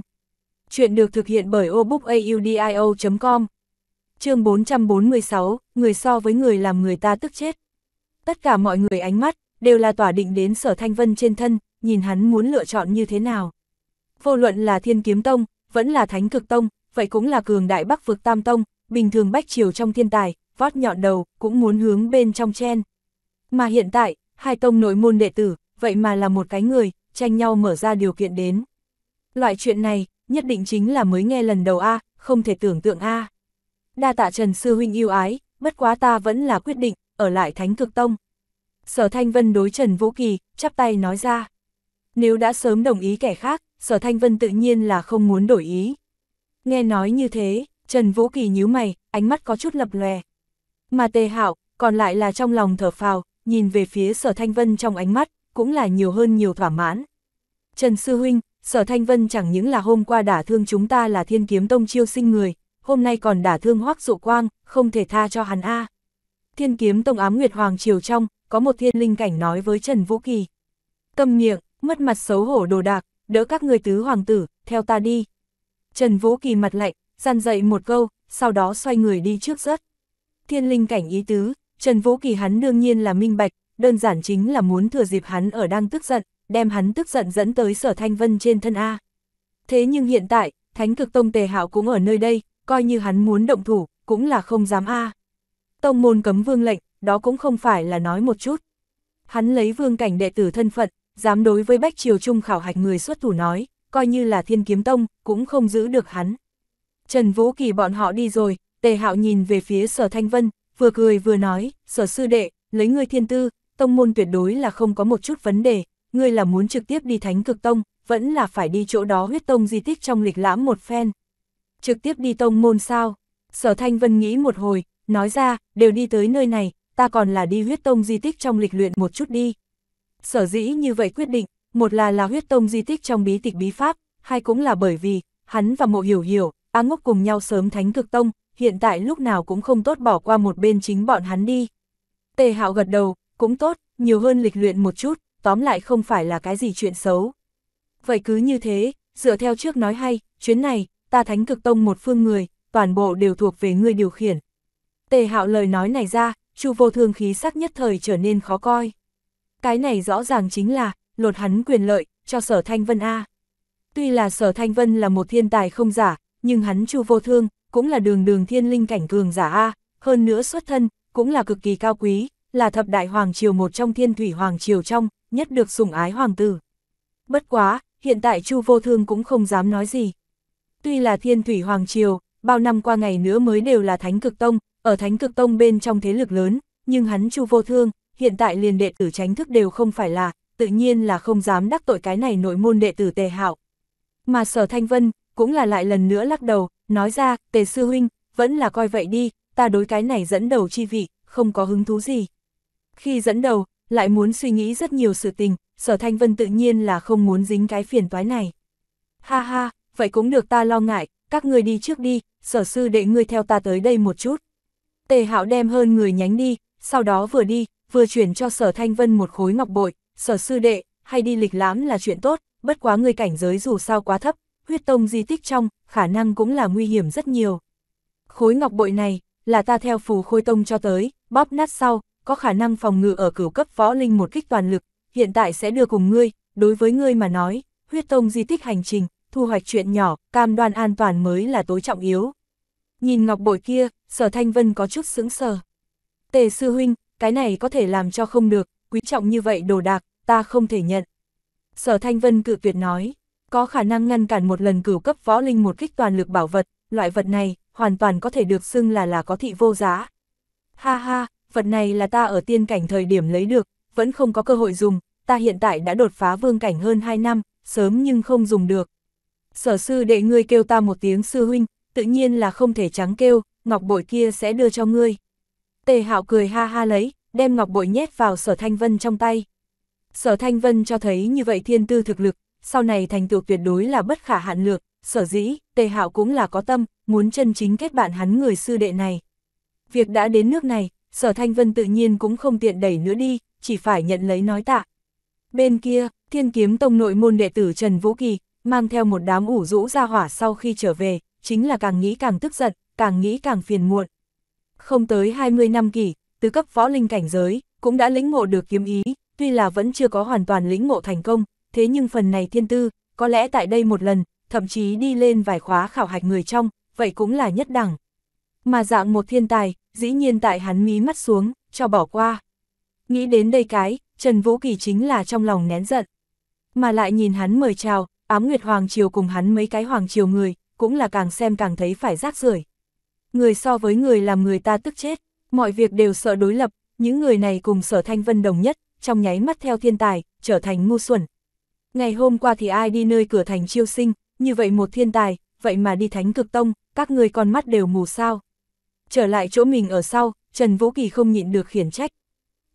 Chuyện được thực hiện bởi obookaudio.com chương 446, người so với người làm người ta tức chết. Tất cả mọi người ánh mắt, đều là tỏa định đến sở thanh vân trên thân, nhìn hắn muốn lựa chọn như thế nào. Vô luận là thiên kiếm tông, vẫn là thánh cực tông, vậy cũng là cường đại bắc vực tam tông, bình thường bách triều trong thiên tài, vót nhọn đầu, cũng muốn hướng bên trong chen. Mà hiện tại, hai tông nội môn đệ tử, vậy mà là một cái người, tranh nhau mở ra điều kiện đến. Loại chuyện này, nhất định chính là mới nghe lần đầu A, không thể tưởng tượng A. Đa tạ Trần Sư Huynh yêu ái, bất quá ta vẫn là quyết định, ở lại Thánh Cực Tông. Sở Thanh Vân đối Trần Vũ Kỳ, chắp tay nói ra. Nếu đã sớm đồng ý kẻ khác, Sở Thanh Vân tự nhiên là không muốn đổi ý. Nghe nói như thế, Trần Vũ Kỳ nhíu mày, ánh mắt có chút lập lòe. Mà Tề Hạo, còn lại là trong lòng thở phào, nhìn về phía Sở Thanh Vân trong ánh mắt, cũng là nhiều hơn nhiều thỏa mãn. Trần Sư Huynh, Sở Thanh Vân chẳng những là hôm qua đả thương chúng ta là thiên kiếm tông chiêu sinh người, hôm nay còn đả thương hoắc dụ quang, không thể tha cho hắn A. Thiên kiếm tông ám nguyệt hoàng triều trong, có một thiên linh cảnh nói với Trần Vũ Kỳ. Cầm miệng, mất mặt xấu hổ đồ đạc, đỡ các người tứ hoàng tử, theo ta đi. Trần Vũ Kỳ mặt lạnh, gian dậy một câu, sau đó xoay người đi trước rất. Thiên linh cảnh ý tứ, Trần Vũ Kỳ hắn đương nhiên là minh bạch, đơn giản chính là muốn thừa dịp hắn ở đang tức giận, đem hắn tức giận dẫn tới sở thanh vân trên thân A. Thế nhưng hiện tại, Thánh cực tông tề hạo cũng ở nơi đây, coi như hắn muốn động thủ, cũng là không dám A. Tông môn cấm vương lệnh, đó cũng không phải là nói một chút. Hắn lấy vương cảnh đệ tử thân phận, dám đối với Bách Triều Trung khảo hạch người xuất thủ nói, coi như là thiên kiếm tông, cũng không giữ được hắn. Trần Vũ Kỳ bọn họ đi rồi, tề hạo nhìn về phía sở thanh vân, vừa cười vừa nói, sở sư đệ, lấy ngươi thiên tư, tông môn tuyệt đối là không có một chút vấn đề, ngươi là muốn trực tiếp đi thánh cực tông, vẫn là phải đi chỗ đó huyết tông di tích trong lịch lãm một phen. Trực tiếp đi tông môn sao? Sở Thanh Vân nghĩ một hồi, nói ra, đều đi tới nơi này, ta còn là đi huyết tông di tích trong lịch luyện một chút đi. Sở dĩ như vậy quyết định, một là là huyết tông di tích trong bí tịch bí pháp, hai cũng là bởi vì, hắn và mộ hiểu hiểu, á ngốc cùng nhau sớm thánh cực tông, hiện tại lúc nào cũng không tốt bỏ qua một bên chính bọn hắn đi. Tề hạo gật đầu, cũng tốt, nhiều hơn lịch luyện một chút, tóm lại không phải là cái gì chuyện xấu. Vậy cứ như thế, dựa theo trước nói hay, chuyến này, ta thánh cực tông một phương người, toàn bộ đều thuộc về ngươi điều khiển. Tề hạo lời nói này ra, chu vô thương khí sắc nhất thời trở nên khó coi. Cái này rõ ràng chính là, lột hắn quyền lợi, cho sở thanh vân A. Tuy là sở thanh vân là một thiên tài không giả, nhưng hắn chu vô thương, cũng là đường đường thiên linh cảnh cường giả A, hơn nữa xuất thân, cũng là cực kỳ cao quý, là thập đại hoàng triều một trong thiên thủy hoàng triều trong, nhất được sủng ái hoàng tử. Bất quá, hiện tại chu vô thương cũng không dám nói gì. Tuy là thiên thủy hoàng triều, bao năm qua ngày nữa mới đều là thánh cực tông, ở thánh cực tông bên trong thế lực lớn, nhưng hắn chu vô thương, hiện tại liền đệ tử tránh thức đều không phải là, tự nhiên là không dám đắc tội cái này nội môn đệ tử tề hạo. Mà sở thanh vân, cũng là lại lần nữa lắc đầu, nói ra, tề sư huynh, vẫn là coi vậy đi, ta đối cái này dẫn đầu chi vị, không có hứng thú gì. Khi dẫn đầu, lại muốn suy nghĩ rất nhiều sự tình, sở thanh vân tự nhiên là không muốn dính cái phiền toái này. Ha ha, vậy cũng được ta lo ngại, các người đi trước đi, sở sư đệ ngươi theo ta tới đây một chút. Tề hạo đem hơn người nhánh đi, sau đó vừa đi, vừa chuyển cho sở thanh vân một khối ngọc bội, sở sư đệ, hay đi lịch lãm là chuyện tốt, bất quá người cảnh giới dù sao quá thấp, huyết tông di tích trong, khả năng cũng là nguy hiểm rất nhiều. Khối ngọc bội này, là ta theo phù khôi tông cho tới, bóp nát sau, có khả năng phòng ngự ở cửu cấp võ linh một kích toàn lực, hiện tại sẽ đưa cùng ngươi, đối với ngươi mà nói, huyết tông di tích hành trình, thu hoạch chuyện nhỏ, cam đoan an toàn mới là tối trọng yếu. Nhìn ngọc bội kia, sở thanh vân có chút sững sờ. Tề sư huynh, cái này có thể làm cho không được, quý trọng như vậy đồ đạc, ta không thể nhận. Sở thanh vân cự tuyệt nói, có khả năng ngăn cản một lần cửu cấp võ linh một kích toàn lực bảo vật, loại vật này, hoàn toàn có thể được xưng là là có thị vô giá. Ha ha, vật này là ta ở tiên cảnh thời điểm lấy được, vẫn không có cơ hội dùng, ta hiện tại đã đột phá vương cảnh hơn 2 năm, sớm nhưng không dùng được. Sở sư đệ ngươi kêu ta một tiếng sư huynh, tự nhiên là không thể trắng kêu, ngọc bội kia sẽ đưa cho ngươi. Tề hạo cười ha ha lấy, đem ngọc bội nhét vào sở thanh vân trong tay. Sở thanh vân cho thấy như vậy thiên tư thực lực, sau này thành tựu tuyệt đối là bất khả hạn lược, sở dĩ, tề hạo cũng là có tâm, muốn chân chính kết bạn hắn người sư đệ này. Việc đã đến nước này, sở thanh vân tự nhiên cũng không tiện đẩy nữa đi, chỉ phải nhận lấy nói tạ. Bên kia, thiên kiếm tông nội môn đệ tử Trần Vũ Kỳ, mang theo một đám ủ rũ ra hỏa sau khi trở về, chính là càng nghĩ càng tức giận, càng nghĩ càng phiền muộn. Không tới 20 năm kỷ, tứ cấp võ linh cảnh giới, cũng đã lĩnh ngộ được kiếm ý, tuy là vẫn chưa có hoàn toàn lĩnh ngộ thành công, thế nhưng phần này thiên tư, có lẽ tại đây một lần, thậm chí đi lên vài khóa khảo hạch người trong, vậy cũng là nhất đẳng. Mà dạng một thiên tài, dĩ nhiên tại hắn mí mắt xuống, cho bỏ qua. Nghĩ đến đây cái, Trần Vũ Kỳ chính là trong lòng nén giận. Mà lại nhìn hắn mời chào, ám nguyệt hoàng triều cùng hắn mấy cái hoàng triều người, cũng là càng xem càng thấy phải rác rưởi. Người so với người làm người ta tức chết, mọi việc đều sợ đối lập, những người này cùng sở thanh vân đồng nhất, trong nháy mắt theo thiên tài, trở thành ngu xuẩn. Ngày hôm qua thì ai đi nơi cửa thành chiêu sinh, như vậy một thiên tài, vậy mà đi thánh cực tông, các người con mắt đều mù sao. Trở lại chỗ mình ở sau, Trần Vũ Kỳ không nhịn được khiển trách.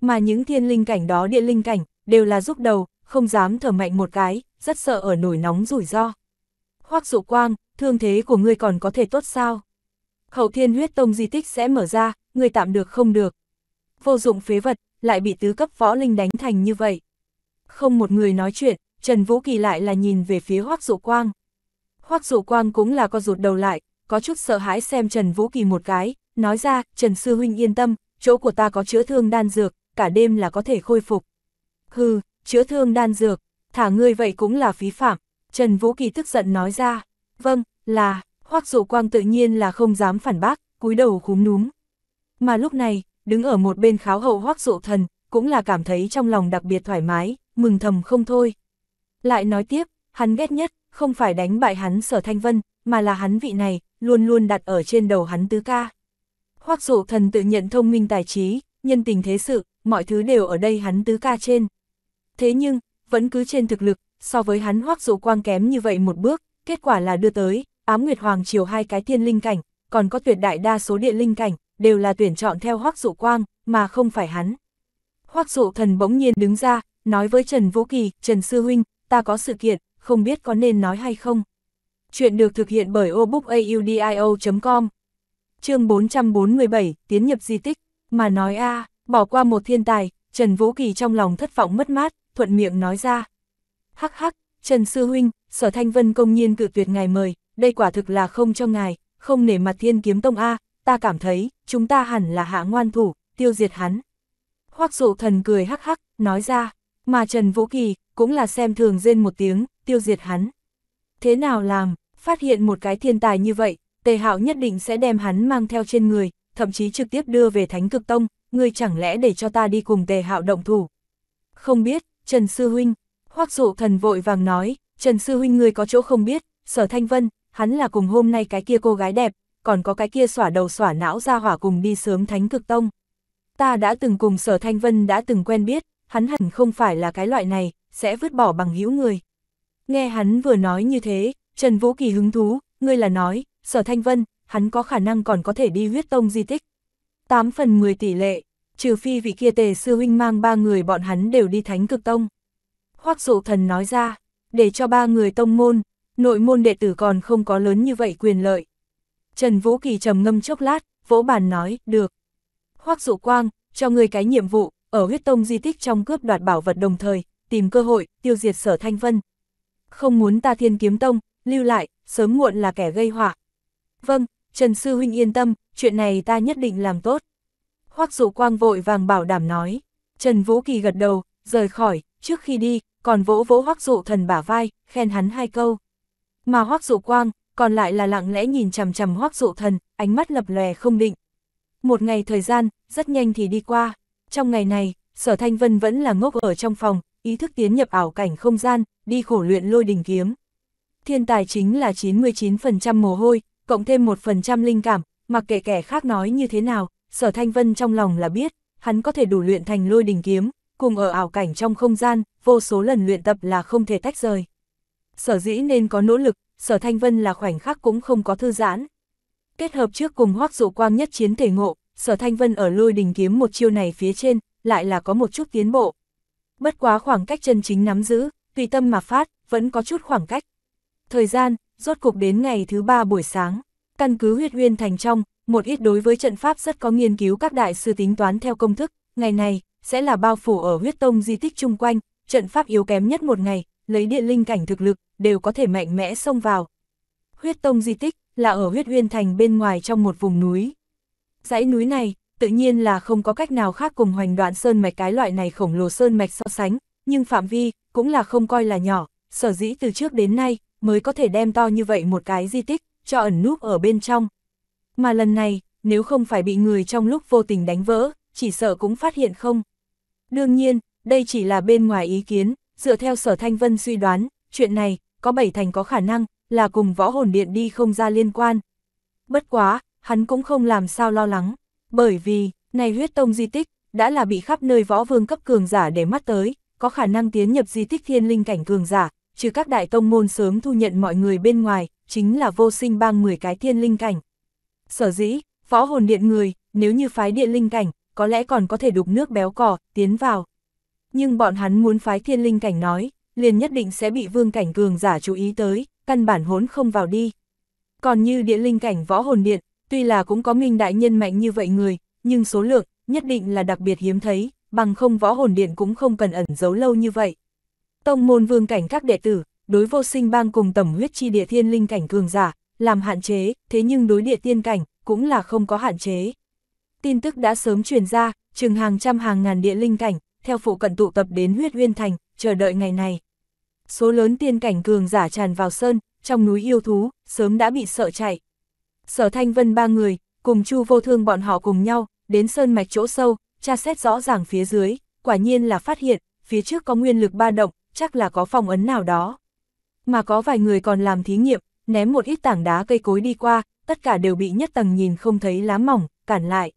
Mà những thiên linh cảnh đó địa linh cảnh, đều là giúp đầu, không dám thở mạnh một cái, rất sợ ở nổi nóng rủi ro. Hoác dụ quang, thương thế của ngươi còn có thể tốt sao? Hậu thiên huyết tông di tích sẽ mở ra, ngươi tạm được không được. Vô dụng phế vật, lại bị tứ cấp võ linh đánh thành như vậy. Không một người nói chuyện, Trần Vũ Kỳ lại là nhìn về phía Hoác Dụ Quang. Hoác Dụ Quang cũng là co rụt đầu lại, có chút sợ hãi xem Trần Vũ Kỳ một cái, nói ra, Trần Sư Huynh yên tâm, chỗ của ta có chữa thương đan dược, cả đêm là có thể khôi phục. Hừ, chữa thương đan dược, thả ngươi vậy cũng là phí phạm, Trần Vũ Kỳ tức giận nói ra, vâng, là, Hoác Dụ Quang tự nhiên là không dám phản bác, cúi đầu khúm núm. Mà lúc này, đứng ở một bên kháo hậu Hoác Dụ Thần, cũng là cảm thấy trong lòng đặc biệt thoải mái, mừng thầm không thôi. Lại nói tiếp, hắn ghét nhất, không phải đánh bại hắn sở thanh vân, mà là hắn vị này, luôn luôn đặt ở trên đầu hắn tứ ca. Hoắc dụ thần tự nhận thông minh tài trí, nhân tình thế sự, mọi thứ đều ở đây hắn tứ ca trên. Thế nhưng, vẫn cứ trên thực lực, so với hắn Hoắc dụ quang kém như vậy một bước, kết quả là đưa tới, ám nguyệt hoàng triều hai cái thiên linh cảnh, còn có tuyệt đại đa số địa linh cảnh, đều là tuyển chọn theo Hoắc dụ quang, mà không phải hắn. Hoắc dụ thần bỗng nhiên đứng ra, nói với Trần Vũ Kỳ, Trần Sư Huynh, ta có sự kiện, không biết có nên nói hay không. Chuyện được thực hiện bởi obookaudio.com chương 447, tiến nhập di tích, mà nói a bỏ qua một thiên tài, Trần Vũ Kỳ trong lòng thất vọng mất mát, thuận miệng nói ra. Hắc hắc, Trần Sư Huynh, Sở Thanh Vân công nhiên cự tuyệt ngài mời, đây quả thực là không cho ngài, không nể mặt thiên kiếm tông A, ta cảm thấy, chúng ta hẳn là hạ ngoan thủ, tiêu diệt hắn. Hoác dụ thần cười hắc hắc, nói ra, mà Trần Vũ Kỳ, cũng là xem thường rên một tiếng, tiêu diệt hắn. Thế nào làm, phát hiện một cái thiên tài như vậy, tề hạo nhất định sẽ đem hắn mang theo trên người, thậm chí trực tiếp đưa về thánh cực tông, ngươi chẳng lẽ để cho ta đi cùng tề hạo động thủ. Không biết, Trần Sư Huynh, Hoắc dụ thần vội vàng nói, Trần Sư Huynh ngươi có chỗ không biết, sở thanh vân, hắn là cùng hôm nay cái kia cô gái đẹp, còn có cái kia xỏa đầu xỏa não ra hỏa cùng đi sớm thánh cực tông. Ta đã từng cùng sở thanh vân đã từng quen biết, hắn hẳn không phải là cái loại này, sẽ vứt bỏ bằng hữu người. Nghe hắn vừa nói như thế, Trần Vũ Kỳ hứng thú, ngươi là nói, sở thanh vân, hắn có khả năng còn có thể đi huyết tông di tích. 8 phần 10 tỷ lệ, trừ phi vị kia tề sư huynh mang ba người bọn hắn đều đi thánh cực tông. Hoác dụ thần nói ra, để cho ba người tông môn, nội môn đệ tử còn không có lớn như vậy quyền lợi. Trần Vũ Kỳ trầm ngâm chốc lát, vỗ bàn nói, được. Hoác dụ quang, cho người cái nhiệm vụ, ở huyết tông di tích trong cướp đoạt bảo vật đồng thời, tìm cơ hội, tiêu diệt sở thanh vân. Không muốn ta thiên kiếm tông, lưu lại, sớm muộn là kẻ gây họa. Vâng, Trần Sư Huynh yên tâm, chuyện này ta nhất định làm tốt. Hoác dụ quang vội vàng bảo đảm nói. Trần Vũ Kỳ gật đầu, rời khỏi, trước khi đi, còn vỗ vỗ hoác dụ thần bả vai, khen hắn hai câu. Mà hoác dụ quang, còn lại là lặng lẽ nhìn chằm chằm hoác dụ thần, ánh mắt lập lòe không định. Một ngày thời gian, rất nhanh thì đi qua. Trong ngày này, sở thanh vân vẫn là ngốc ở trong phòng, ý thức tiến nhập ảo cảnh không gian, đi khổ luyện lôi đình kiếm. Thiên tài chính là 99% mồ hôi, cộng thêm một phần trăm linh cảm, mặc kệ kẻ khác nói như thế nào, sở thanh vân trong lòng là biết, hắn có thể đủ luyện thành lôi đình kiếm, cùng ở ảo cảnh trong không gian, vô số lần luyện tập là không thể tách rời. Sở dĩ nên có nỗ lực, sở thanh vân là khoảnh khắc cũng không có thư giãn. Kết hợp trước cùng hoác dụ quang nhất chiến thể ngộ, sở thanh vân ở lôi đình kiếm một chiêu này phía trên, lại là có một chút tiến bộ. Bất quá khoảng cách chân chính nắm giữ, tùy tâm mà phát, vẫn có chút khoảng cách. Thời gian, rốt cục đến ngày thứ ba buổi sáng, căn cứ huyết huyên thành trong, một ít đối với trận pháp rất có nghiên cứu các đại sư tính toán theo công thức, ngày này, sẽ là bao phủ ở huyết tông di tích chung quanh, trận pháp yếu kém nhất một ngày, lấy địa linh cảnh thực lực, đều có thể mạnh mẽ xông vào. Huyết tông di tích, là ở huyết huyên thành bên ngoài trong một vùng núi. Dãy núi này, tự nhiên là không có cách nào khác cùng hoành đoạn sơn mạch cái loại này khổng lồ sơn mạch so sánh, nhưng phạm vi, cũng là không coi là nhỏ, sở dĩ từ trước đến nay, mới có thể đem to như vậy một cái di tích, cho ẩn núp ở bên trong. Mà lần này, nếu không phải bị người trong lúc vô tình đánh vỡ, chỉ sợ cũng phát hiện không. Đương nhiên, đây chỉ là bên ngoài ý kiến, dựa theo sở thanh vân suy đoán, chuyện này, có bảy thành có khả năng, là cùng võ hồn điện đi không ra liên quan. Bất quá, hắn cũng không làm sao lo lắng, bởi vì, này huyết tông di tích, đã là bị khắp nơi võ vương cấp cường giả để mắt tới, có khả năng tiến nhập di tích thiên linh cảnh cường giả, trừ các đại tông môn sớm thu nhận mọi người bên ngoài, chính là vô sinh bang 10 cái thiên linh cảnh. Sở dĩ, võ hồn điện người, nếu như phái điện linh cảnh, có lẽ còn có thể đục nước béo cỏ, tiến vào. Nhưng bọn hắn muốn phái thiên linh cảnh nói, liền nhất định sẽ bị vương cảnh cường giả chú ý tới, căn bản hốn không vào đi. Còn như địa linh cảnh võ hồn điện, tuy là cũng có minh đại nhân mạnh như vậy người, nhưng số lượng, nhất định là đặc biệt hiếm thấy, bằng không võ hồn điện cũng không cần ẩn giấu lâu như vậy. Tông môn vương cảnh các đệ tử, đối vô sinh bang cùng tầm huyết chi địa thiên linh cảnh cường giả, làm hạn chế, thế nhưng đối địa tiên cảnh, cũng là không có hạn chế. Tin tức đã sớm truyền ra, chừng hàng trăm hàng ngàn địa linh cảnh, theo phụ cận tụ tập đến huyết uyên thành, chờ đợi ngày này. Số lớn tiên cảnh cường giả tràn vào sơn, trong núi yêu thú, sớm đã bị sợ chạy. Sở Thanh Vân ba người, cùng Chu Vô Thương bọn họ cùng nhau, đến sơn mạch chỗ sâu, tra xét rõ ràng phía dưới, quả nhiên là phát hiện, phía trước có nguyên lực ba động, chắc là có phòng ấn nào đó. Mà có vài người còn làm thí nghiệm, ném một ít tảng đá cây cối đi qua, tất cả đều bị nhất tầng nhìn không thấy lá mỏng, cản lại.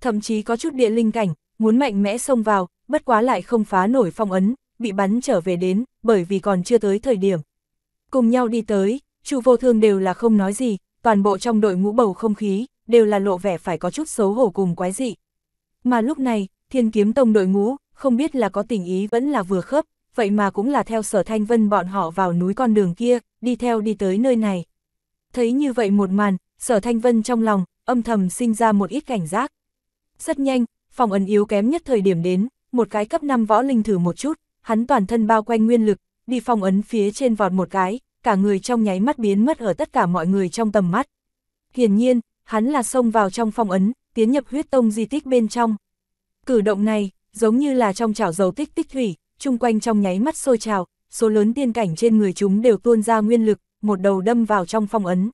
Thậm chí có chút địa linh cảnh, muốn mạnh mẽ xông vào, bất quá lại không phá nổi phong ấn, bị bắn trở về đến, bởi vì còn chưa tới thời điểm. Cùng nhau đi tới, chu vô thương đều là không nói gì, toàn bộ trong đội ngũ bầu không khí, đều là lộ vẻ phải có chút xấu hổ cùng quái dị. Mà lúc này, thiên kiếm tông đội ngũ, không biết là có tình ý vẫn là vừa khớp, vậy mà cũng là theo sở thanh vân bọn họ vào núi con đường kia, đi theo đi tới nơi này. Thấy như vậy một màn, sở thanh vân trong lòng, âm thầm sinh ra một ít cảnh giác. Rất nhanh, phòng ấn yếu kém nhất thời điểm đến, một cái cấp 5 võ linh thử một chút, hắn toàn thân bao quanh nguyên lực, đi phong ấn phía trên vọt một cái, cả người trong nháy mắt biến mất ở tất cả mọi người trong tầm mắt. Hiển nhiên, hắn là xông vào trong phong ấn, tiến nhập huyết tông di tích bên trong. Cử động này, giống như là trong chảo dầu tích tích thủy, chung quanh trong nháy mắt sôi trào, số lớn tiên cảnh trên người chúng đều tuôn ra nguyên lực, một đầu đâm vào trong phong ấn.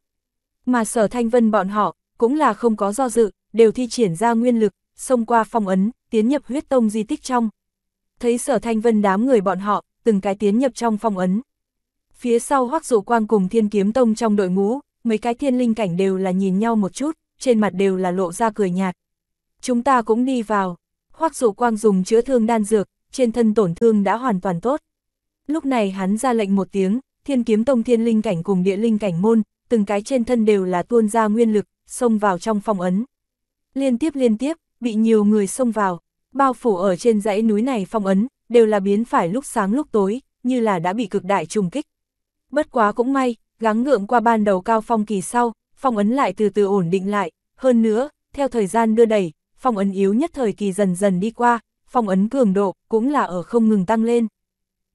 Mà sở thanh vân bọn họ, cũng là không có do dự, đều thi triển ra nguyên lực, xông qua phong ấn, tiến nhập huyết tông di tích trong. Thấy sở thanh vân đám người bọn họ, từng cái tiến nhập trong phong ấn. Phía sau hoắc dụ quang cùng thiên kiếm tông trong đội ngũ, mấy cái thiên linh cảnh đều là nhìn nhau một chút, trên mặt đều là lộ ra cười nhạt. Chúng ta cũng đi vào, hoắc dụ quang dùng chữa thương đan dược, trên thân tổn thương đã hoàn toàn tốt. Lúc này hắn ra lệnh một tiếng, thiên kiếm tông thiên linh cảnh cùng địa linh cảnh môn, từng cái trên thân đều là tuôn ra nguyên lực, xông vào trong phong ấn. Liên tiếp liên tiếp, bị nhiều người xông vào, bao phủ ở trên dãy núi này phong ấn, đều là biến phải lúc sáng lúc tối, như là đã bị cực đại trùng kích. Bất quá cũng may, gắng ngượng qua ban đầu cao phong kỳ sau, phong ấn lại từ từ ổn định lại, hơn nữa, theo thời gian đưa đẩy, phong ấn yếu nhất thời kỳ dần dần đi qua, phong ấn cường độ cũng là ở không ngừng tăng lên.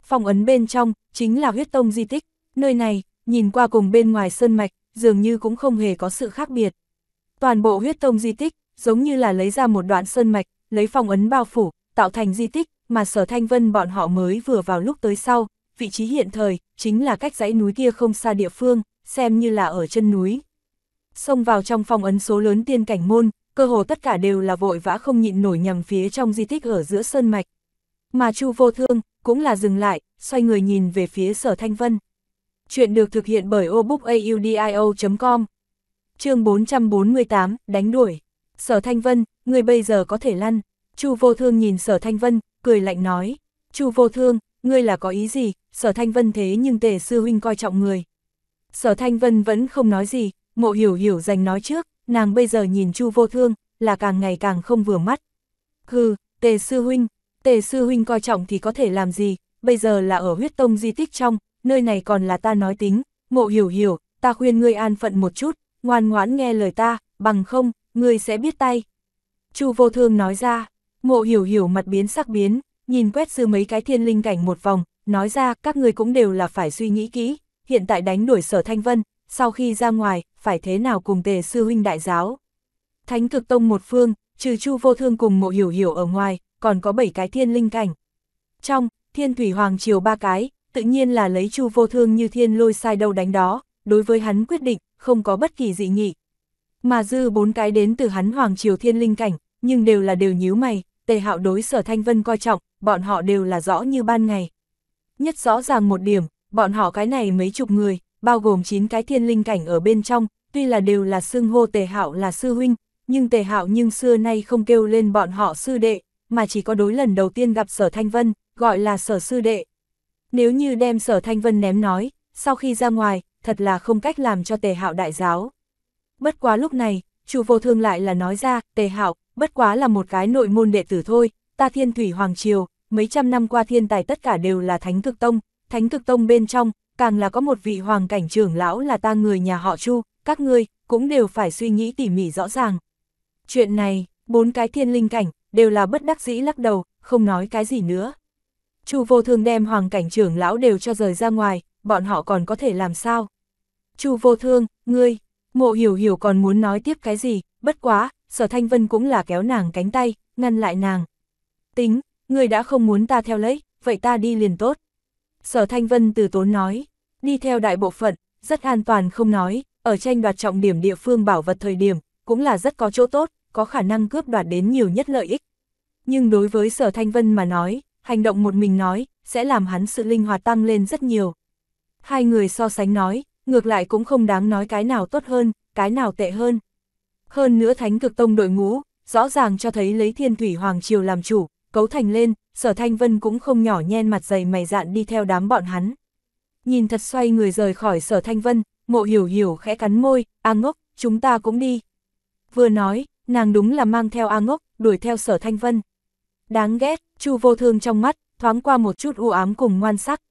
Phong ấn bên trong, chính là huyết tông di tích, nơi này, nhìn qua cùng bên ngoài sơn mạch, dường như cũng không hề có sự khác biệt. Toàn bộ huyết tông di tích, giống như là lấy ra một đoạn sơn mạch, lấy phong ấn bao phủ, tạo thành di tích, mà sở thanh vân bọn họ mới vừa vào lúc tới sau, vị trí hiện thời, chính là cách dãy núi kia không xa địa phương, xem như là ở chân núi. Xông vào trong phong ấn số lớn tiên cảnh môn, cơ hồ tất cả đều là vội vã không nhịn nổi nhằm phía trong di tích ở giữa sơn mạch. Mà Chu Vô Thương cũng là dừng lại, xoay người nhìn về phía Sở Thanh Vân. Chuyện được thực hiện bởi obookaudio.com chương 448, đánh đuổi. Sở Thanh Vân, người bây giờ có thể lăn. Chu Vô Thương nhìn Sở Thanh Vân, cười lạnh nói. Chu Vô Thương, ngươi là có ý gì, Sở Thanh Vân thế nhưng tề sư huynh coi trọng người. Sở Thanh Vân vẫn không nói gì, mộ hiểu hiểu dành nói trước, nàng bây giờ nhìn Chu Vô Thương, là càng ngày càng không vừa mắt. Hừ, tề sư huynh, tề sư huynh coi trọng thì có thể làm gì, bây giờ là ở huyết tông di tích trong, nơi này còn là ta nói tính, mộ hiểu hiểu, ta khuyên ngươi an phận một chút, ngoan ngoãn nghe lời ta, bằng không, ngươi sẽ biết tay. Chu vô thương nói ra, mộ hiểu hiểu mặt biến sắc biến, nhìn quét sư mấy cái thiên linh cảnh một vòng, nói ra các ngươi cũng đều là phải suy nghĩ kỹ, hiện tại đánh đuổi sở thanh vân, sau khi ra ngoài, phải thế nào cùng tề sư huynh đại giáo. Thánh cực tông một phương, trừ chu vô thương cùng mộ hiểu hiểu ở ngoài, còn có bảy cái thiên linh cảnh. Trong, thiên thủy hoàng triều ba cái, tự nhiên là lấy chu vô thương như thiên lôi sai đâu đánh đó, đối với hắn quyết định, không có bất kỳ dị nghị. Mà dư bốn cái đến từ hắn hoàng triều thiên linh cảnh, nhưng đều là đều nhíu mày, tề hạo đối sở thanh vân coi trọng, bọn họ đều là rõ như ban ngày. Nhất rõ ràng một điểm, bọn họ cái này mấy chục người, bao gồm 9 cái thiên linh cảnh ở bên trong, tuy là đều là xưng hô tề hạo là sư huynh, nhưng tề hạo nhưng xưa nay không kêu lên bọn họ sư đệ, mà chỉ có đối lần đầu tiên gặp sở thanh vân, gọi là sở sư đệ. Nếu như đem sở thanh vân ném nói, sau khi ra ngoài, thật là không cách làm cho tề hạo đại giáo. Bất quá lúc này, chủ vô thương lại là nói ra, tề hạo, bất quá là một cái nội môn đệ tử thôi, ta thiên thủy hoàng triều, mấy trăm năm qua thiên tài tất cả đều là thánh cực tông, thánh cực tông bên trong, càng là có một vị hoàng cảnh trưởng lão là ta người nhà họ chu, các ngươi, cũng đều phải suy nghĩ tỉ mỉ rõ ràng. Chuyện này, bốn cái thiên linh cảnh, đều là bất đắc dĩ lắc đầu, không nói cái gì nữa. Chu vô thương đem hoàng cảnh trưởng lão đều cho rời ra ngoài, bọn họ còn có thể làm sao? Chu vô thương, ngươi, mộ hiểu hiểu còn muốn nói tiếp cái gì, bất quá, sở thanh vân cũng là kéo nàng cánh tay, ngăn lại nàng. Tính, ngươi đã không muốn ta theo lấy, vậy ta đi liền tốt. Sở thanh vân từ tốn nói, đi theo đại bộ phận, rất an toàn không nói, ở tranh đoạt trọng điểm địa phương bảo vật thời điểm, cũng là rất có chỗ tốt, có khả năng cướp đoạt đến nhiều nhất lợi ích. Nhưng đối với sở thanh vân mà nói, hành động một mình nói, sẽ làm hắn sự linh hoạt tăng lên rất nhiều. Hai người so sánh nói, ngược lại cũng không đáng nói cái nào tốt hơn, cái nào tệ hơn. Hơn nữa thánh cực tông đội ngũ, rõ ràng cho thấy lấy thiên thủy hoàng triều làm chủ, cấu thành lên, sở thanh vân cũng không nhỏ nhen mặt dày mày dạn đi theo đám bọn hắn. Nhìn thật xoay người rời khỏi sở thanh vân, mộ hiểu hiểu khẽ cắn môi, A ngốc, chúng ta cũng đi. Vừa nói, nàng đúng là mang theo A ngốc, đuổi theo sở thanh vân. Đáng ghét, chu vô thương trong mắt, thoáng qua một chút u ám cùng ngoan sắc.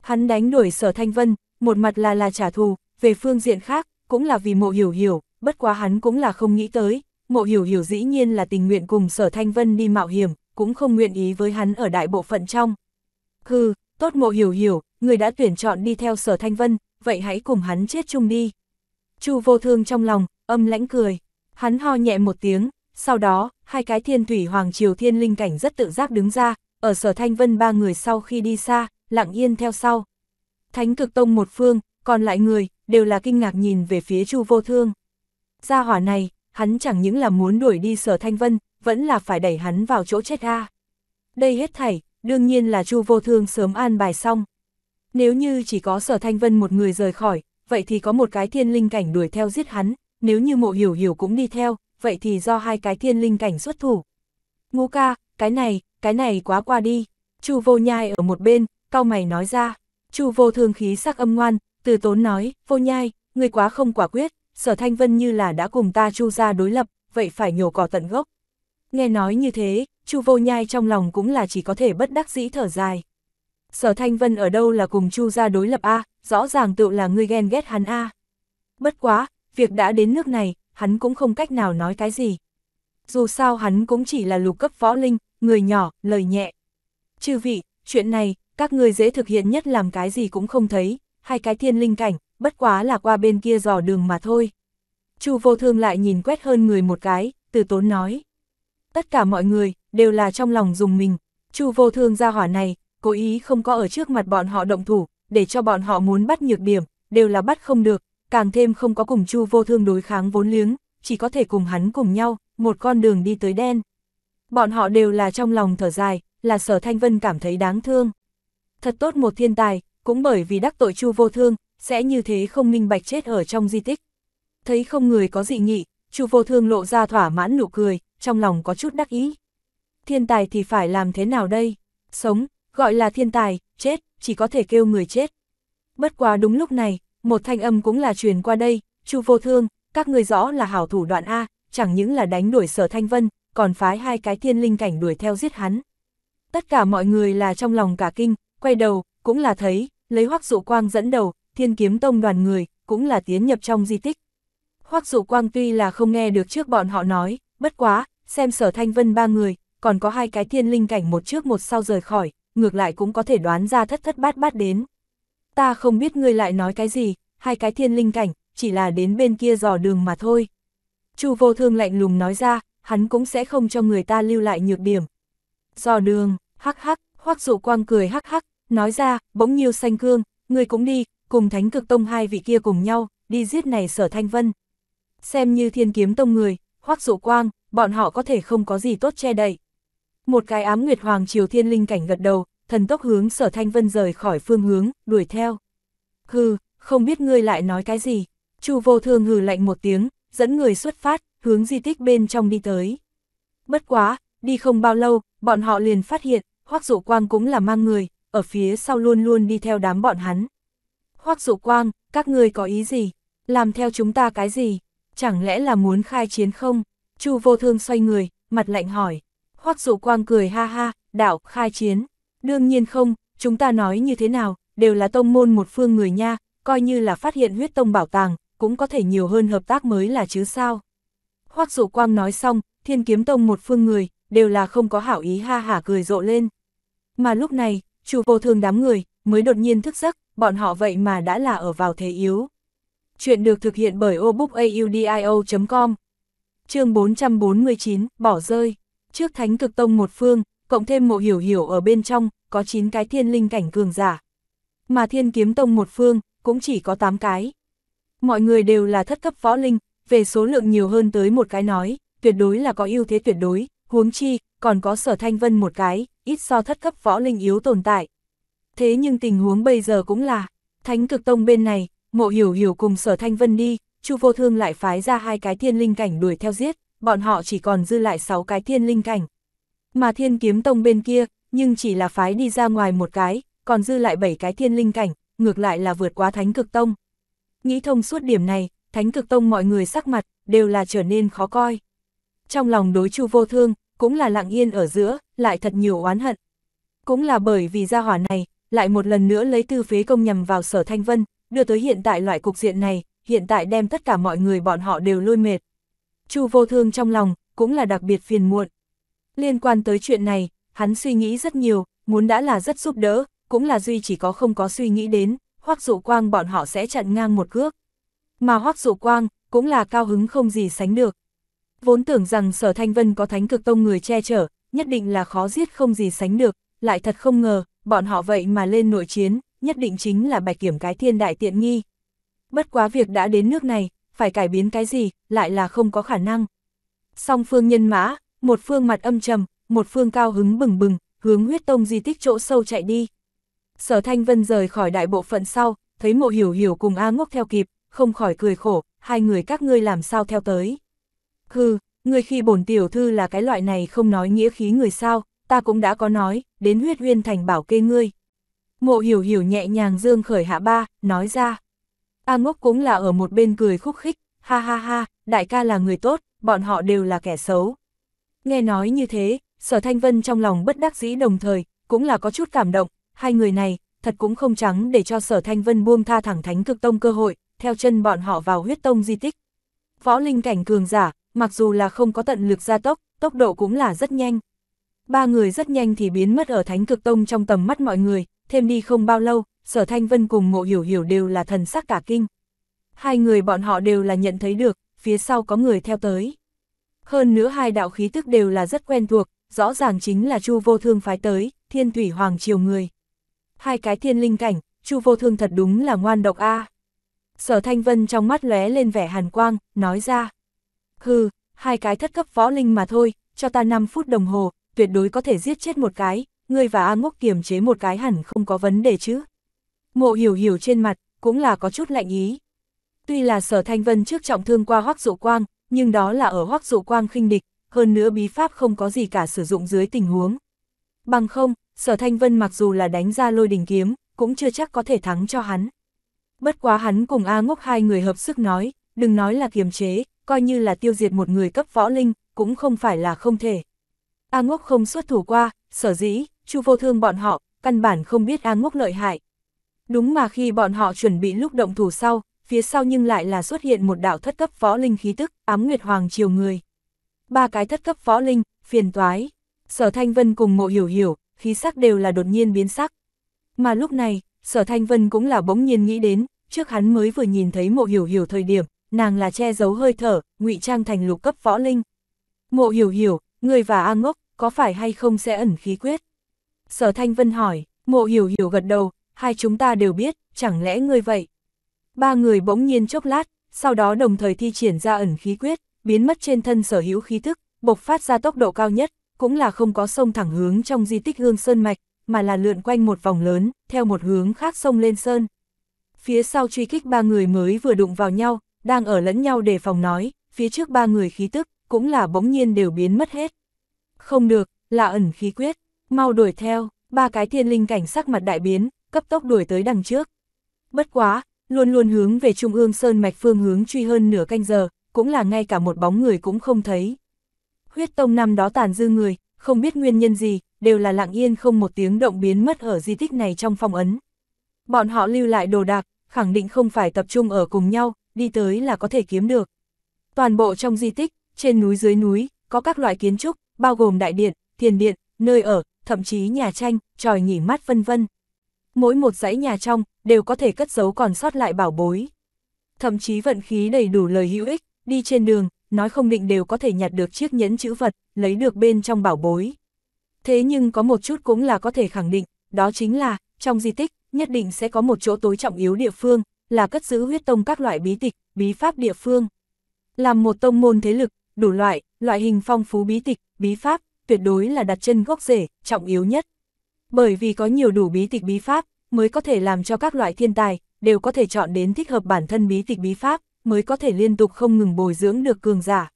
Hắn đánh đuổi sở thanh vân, một mặt là là trả thù, về phương diện khác, cũng là vì mộ hiểu hiểu, bất quá hắn cũng là không nghĩ tới, mộ hiểu hiểu dĩ nhiên là tình nguyện cùng sở thanh vân đi mạo hiểm, cũng không nguyện ý với hắn ở đại bộ phận trong. Hừ, tốt mộ hiểu hiểu, người đã tuyển chọn đi theo sở thanh vân, vậy hãy cùng hắn chết chung đi. Chu vô thương trong lòng, âm lãnh cười, hắn ho nhẹ một tiếng, sau đó, hai cái thiên thủy hoàng triều thiên linh cảnh rất tự giác đứng ra, ở sở thanh vân ba người sau khi đi xa, lặng yên theo sau. Thánh cực tông một phương, còn lại người, đều là kinh ngạc nhìn về phía chu vô thương. Gia hỏa này, hắn chẳng những là muốn đuổi đi sở thanh vân, vẫn là phải đẩy hắn vào chỗ chết a. Đây hết thảy, đương nhiên là chu vô thương sớm an bài xong. Nếu như chỉ có sở thanh vân một người rời khỏi, vậy thì có một cái thiên linh cảnh đuổi theo giết hắn, nếu như mộ hiểu hiểu cũng đi theo, vậy thì do hai cái thiên linh cảnh xuất thủ. ngũ ca, cái này, cái này quá qua đi. Chu vô nhai ở một bên, cao mày nói ra. Chu vô thương khí sắc âm ngoan, từ tốn nói, vô nhai, người quá không quả quyết, sở thanh vân như là đã cùng ta chu ra đối lập, vậy phải nhổ cỏ tận gốc. Nghe nói như thế, chu vô nhai trong lòng cũng là chỉ có thể bất đắc dĩ thở dài. Sở thanh vân ở đâu là cùng chu ra đối lập A, rõ ràng tự là người ghen ghét hắn A. Bất quá, việc đã đến nước này, hắn cũng không cách nào nói cái gì. Dù sao hắn cũng chỉ là lục cấp võ linh, người nhỏ, lời nhẹ. Chư vị, chuyện này, các người dễ thực hiện nhất làm cái gì cũng không thấy, hai cái thiên linh cảnh, bất quá là qua bên kia dò đường mà thôi. Chu vô thương lại nhìn quét hơn người một cái, từ tốn nói. Tất cả mọi người, đều là trong lòng dùng mình, Chu vô thương ra hỏa này, cố ý không có ở trước mặt bọn họ động thủ, để cho bọn họ muốn bắt nhược điểm, đều là bắt không được, càng thêm không có cùng Chu vô thương đối kháng vốn liếng, chỉ có thể cùng hắn cùng nhau, một con đường đi tới đen. Bọn họ đều là trong lòng thở dài, là sở thanh vân cảm thấy đáng thương. Thật tốt một thiên tài, cũng bởi vì đắc tội Chu vô thương, sẽ như thế không minh bạch chết ở trong di tích. Thấy không người có dị nghị, Chu vô thương lộ ra thỏa mãn nụ cười, trong lòng có chút đắc ý. Thiên tài thì phải làm thế nào đây? Sống, gọi là thiên tài, chết, chỉ có thể kêu người chết. Bất quá đúng lúc này, một thanh âm cũng là truyền qua đây, Chu vô thương, các người rõ là hảo thủ đoạn A, chẳng những là đánh đuổi sở thanh vân, còn phái hai cái thiên linh cảnh đuổi theo giết hắn. Tất cả mọi người là trong lòng cả kinh, quay đầu, cũng là thấy, lấy hoắc dụ quang dẫn đầu, thiên kiếm tông đoàn người, cũng là tiến nhập trong di tích. Hoắc dụ quang tuy là không nghe được trước bọn họ nói, bất quá, xem sở thanh vân ba người, còn có hai cái thiên linh cảnh một trước một sau rời khỏi, ngược lại cũng có thể đoán ra thất thất bát bát đến. Ta không biết ngươi lại nói cái gì, hai cái thiên linh cảnh, chỉ là đến bên kia dò đường mà thôi. Chu vô thương lạnh lùng nói ra, hắn cũng sẽ không cho người ta lưu lại nhược điểm. Dò đường, hắc hắc, hoắc dụ quang cười hắc hắc, nói ra, bỗng nhiêu xanh cương, ngươi cũng đi, cùng thánh cực tông hai vị kia cùng nhau, đi giết này sở thanh vân. Xem như thiên kiếm tông người, hoắc dụ quang, bọn họ có thể không có gì tốt che đậy. Một cái ám nguyệt hoàng triều thiên linh cảnh gật đầu, thần tốc hướng sở thanh vân rời khỏi phương hướng, đuổi theo. Hừ, không biết ngươi lại nói cái gì. Chu vô thương hừ lạnh một tiếng, dẫn người xuất phát, hướng di tích bên trong đi tới. Bất quá, đi không bao lâu, bọn họ liền phát hiện, hoắc dụ quang cũng là mang người, ở phía sau luôn luôn đi theo đám bọn hắn. Hoắc dụ quang, các ngươi có ý gì? Làm theo chúng ta cái gì? Chẳng lẽ là muốn khai chiến không? Chu vô thương xoay người, mặt lạnh hỏi. Hoắc dụ quang cười ha ha, đạo, khai chiến. Đương nhiên không, chúng ta nói như thế nào, đều là tông môn một phương người nha, coi như là phát hiện huyết tông bảo tàng, cũng có thể nhiều hơn hợp tác mới là chứ sao. Hoắc dụ quang nói xong, thiên kiếm tông một phương người, đều là không có hảo ý ha hả cười rộ lên. Mà lúc này, chủ vô thường đám người, mới đột nhiên thức giấc, bọn họ vậy mà đã là ở vào thế yếu. Chuyện được thực hiện bởi obookaudio.com chương 449, bỏ rơi. Trước thánh cực tông một phương, cộng thêm mộ hiểu hiểu ở bên trong, có 9 cái thiên linh cảnh cường giả. Mà thiên kiếm tông một phương, cũng chỉ có 8 cái. Mọi người đều là thất cấp võ linh, về số lượng nhiều hơn tới một cái nói, tuyệt đối là có ưu thế tuyệt đối, huống chi, còn có sở thanh vân một cái, ít so thất cấp võ linh yếu tồn tại. Thế nhưng tình huống bây giờ cũng là, thánh cực tông bên này, mộ hiểu hiểu cùng sở thanh vân đi, chu vô thương lại phái ra hai cái thiên linh cảnh đuổi theo giết, bọn họ chỉ còn dư lại sáu cái thiên linh cảnh. Mà thiên kiếm tông bên kia, nhưng chỉ là phái đi ra ngoài một cái, còn dư lại bảy cái thiên linh cảnh, ngược lại là vượt quá thánh cực tông. Nghĩ thông suốt điểm này, thánh cực tông mọi người sắc mặt, đều là trở nên khó coi. Trong lòng đối chu vô thương, cũng là lặng yên ở giữa, lại thật nhiều oán hận. Cũng là bởi vì gia hỏa này, lại một lần nữa lấy tư phế công nhằm vào sở thanh vân, đưa tới hiện tại loại cục diện này, hiện tại đem tất cả mọi người bọn họ đều lôi mệt. Chu vô thương trong lòng, cũng là đặc biệt phiền muộn. Liên quan tới chuyện này, hắn suy nghĩ rất nhiều, muốn đã là rất giúp đỡ, cũng là duy chỉ có không có suy nghĩ đến, hoắc dụ quang bọn họ sẽ chặn ngang một cước. Mà hoắc dụ quang, cũng là cao hứng không gì sánh được. Vốn tưởng rằng sở thanh vân có thánh cực tông người che chở, nhất định là khó giết không gì sánh được, lại thật không ngờ, bọn họ vậy mà lên nội chiến, nhất định chính là bạch kiểm cái thiên đại tiện nghi. Bất quá việc đã đến nước này, phải cải biến cái gì, lại là không có khả năng. Song phương nhân mã, một phương mặt âm trầm, một phương cao hứng bừng bừng, hướng huyết tông di tích chỗ sâu chạy đi. Sở Thanh Vân rời khỏi đại bộ phận sau, thấy mộ hiểu hiểu cùng A ngốc theo kịp, không khỏi cười khổ, hai người các ngươi làm sao theo tới. Hừ, người khi bổn tiểu thư là cái loại này không nói nghĩa khí người sao, ta cũng đã có nói, đến huyết huyên thành bảo kê ngươi. Mộ hiểu hiểu nhẹ nhàng dương khởi hạ ba, nói ra. A ngốc cũng là ở một bên cười khúc khích, ha ha ha, đại ca là người tốt, bọn họ đều là kẻ xấu. Nghe nói như thế, sở thanh vân trong lòng bất đắc dĩ đồng thời, cũng là có chút cảm động, hai người này, thật cũng không trắng để cho sở thanh vân buông tha thẳng thánh cực tông cơ hội, theo chân bọn họ vào huyết tông di tích. Võ linh cảnh cường giả, mặc dù là không có tận lực gia tốc, tốc độ cũng là rất nhanh. Ba người rất nhanh thì biến mất ở thánh cực tông trong tầm mắt mọi người, thêm đi không bao lâu, sở thanh vân cùng ngộ hiểu hiểu đều là thần sắc cả kinh. Hai người bọn họ đều là nhận thấy được, phía sau có người theo tới. Hơn nữa hai đạo khí tức đều là rất quen thuộc, rõ ràng chính là Chu Vô Thương phái tới, Thiên Thủy Hoàng triều người. Hai cái thiên linh cảnh, Chu Vô Thương thật đúng là ngoan độc a. Sở Thanh Vân trong mắt lóe lên vẻ hàn quang, nói ra. Hừ, hai cái thất cấp võ linh mà thôi, cho ta 5 phút đồng hồ, tuyệt đối có thể giết chết một cái, ngươi và A Ngốc kiềm chế một cái hẳn không có vấn đề chứ. Mộ hiểu hiểu trên mặt, cũng là có chút lạnh ý. Tuy là sở thanh vân trước trọng thương qua hoắc dụ quang, nhưng đó là ở hoắc dụ quang khinh địch, hơn nữa bí pháp không có gì cả sử dụng dưới tình huống. Bằng không, sở thanh vân mặc dù là đánh ra lôi đình kiếm, cũng chưa chắc có thể thắng cho hắn. Bất quá hắn cùng A ngốc hai người hợp sức nói, đừng nói là kiềm chế, coi như là tiêu diệt một người cấp võ linh, cũng không phải là không thể. A ngốc không xuất thủ qua, sở dĩ, chu vô thương bọn họ, căn bản không biết A ngốc lợi hại. Đúng mà khi bọn họ chuẩn bị lúc động thủ sau, phía sau nhưng lại là xuất hiện một đạo thất cấp võ linh khí tức, ám nguyệt hoàng triều người. Ba cái thất cấp võ linh, phiền toái. Sở Thanh Vân cùng mộ hiểu hiểu, khí sắc đều là đột nhiên biến sắc. Mà lúc này, Sở Thanh Vân cũng là bỗng nhiên nghĩ đến, trước hắn mới vừa nhìn thấy mộ hiểu hiểu thời điểm, nàng là che giấu hơi thở, ngụy trang thành lục cấp võ linh. Mộ hiểu hiểu, người và A ngốc, có phải hay không sẽ ẩn khí quyết? Sở Thanh Vân hỏi, mộ hiểu hiểu gật đầu, hai chúng ta đều biết, chẳng lẽ ngươi vậy? Ba người bỗng nhiên chốc lát, sau đó đồng thời thi triển ra ẩn khí quyết, biến mất trên thân sở hữu khí thức, bộc phát ra tốc độ cao nhất, cũng là không có sông thẳng hướng trong di tích hương sơn mạch, mà là lượn quanh một vòng lớn, theo một hướng khác sông lên sơn. Phía sau truy kích ba người mới vừa đụng vào nhau, đang ở lẫn nhau đề phòng nói, phía trước ba người khí tức, cũng là bỗng nhiên đều biến mất hết. Không được, là ẩn khí quyết, mau đuổi theo, ba cái thiên linh cảnh sắc mặt đại biến, cấp tốc đuổi tới đằng trước. Bất quá, luôn luôn hướng về Trung ương Sơn Mạch phương hướng truy hơn nửa canh giờ, cũng là ngay cả một bóng người cũng không thấy. Huyết tông năm đó tàn dư người, không biết nguyên nhân gì, đều là lặng yên không một tiếng động biến mất ở di tích này trong phong ấn. Bọn họ lưu lại đồ đạc, khẳng định không phải tập trung ở cùng nhau, đi tới là có thể kiếm được. Toàn bộ trong di tích, trên núi dưới núi, có các loại kiến trúc, bao gồm đại điện, thiền điện, nơi ở, thậm chí nhà tranh, tròi nghỉ mát vân vân. Mỗi một dãy nhà trong, đều có thể cất giấu còn sót lại bảo bối. Thậm chí vận khí đầy đủ lời hữu ích, đi trên đường, nói không định đều có thể nhặt được chiếc nhẫn chữ vật, lấy được bên trong bảo bối. Thế nhưng có một chút cũng là có thể khẳng định, đó chính là, trong di tích, nhất định sẽ có một chỗ tối trọng yếu địa phương, là cất giữ huyết tông các loại bí tịch, bí pháp địa phương. Làm một tông môn thế lực, đủ loại, loại hình phong phú bí tịch, bí pháp, tuyệt đối là đặt chân gốc rễ, trọng yếu nhất. Bởi vì có nhiều đủ bí tịch bí pháp, mới có thể làm cho các loại thiên tài, đều có thể chọn đến thích hợp bản thân bí tịch bí pháp, mới có thể liên tục không ngừng bồi dưỡng được cường giả.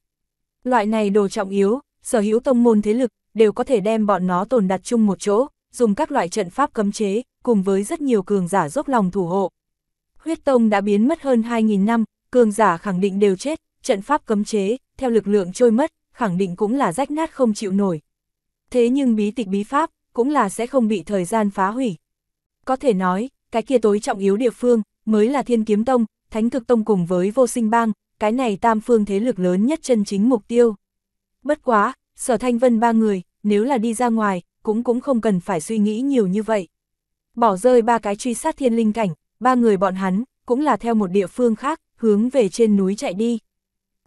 Loại này đồ trọng yếu, sở hữu tông môn thế lực, đều có thể đem bọn nó tồn đặt chung một chỗ, dùng các loại trận pháp cấm chế, cùng với rất nhiều cường giả dốc lòng thủ hộ. Huyết tông đã biến mất hơn 2.000 năm, cường giả khẳng định đều chết, trận pháp cấm chế, theo lực lượng trôi mất, khẳng định cũng là rách nát không chịu nổi. Thế nhưng bí tịch bí pháp, cũng là sẽ không bị thời gian phá hủy. Có thể nói, cái kia tối trọng yếu địa phương, mới là thiên kiếm tông, thánh cực tông cùng với vô sinh bang, cái này tam phương thế lực lớn nhất chân chính mục tiêu. Bất quá, sở thanh vân ba người, nếu là đi ra ngoài, cũng cũng không cần phải suy nghĩ nhiều như vậy. bỏ rơi ba cái truy sát thiên linh cảnh, ba người bọn hắn, cũng là theo một địa phương khác, hướng về trên núi chạy đi.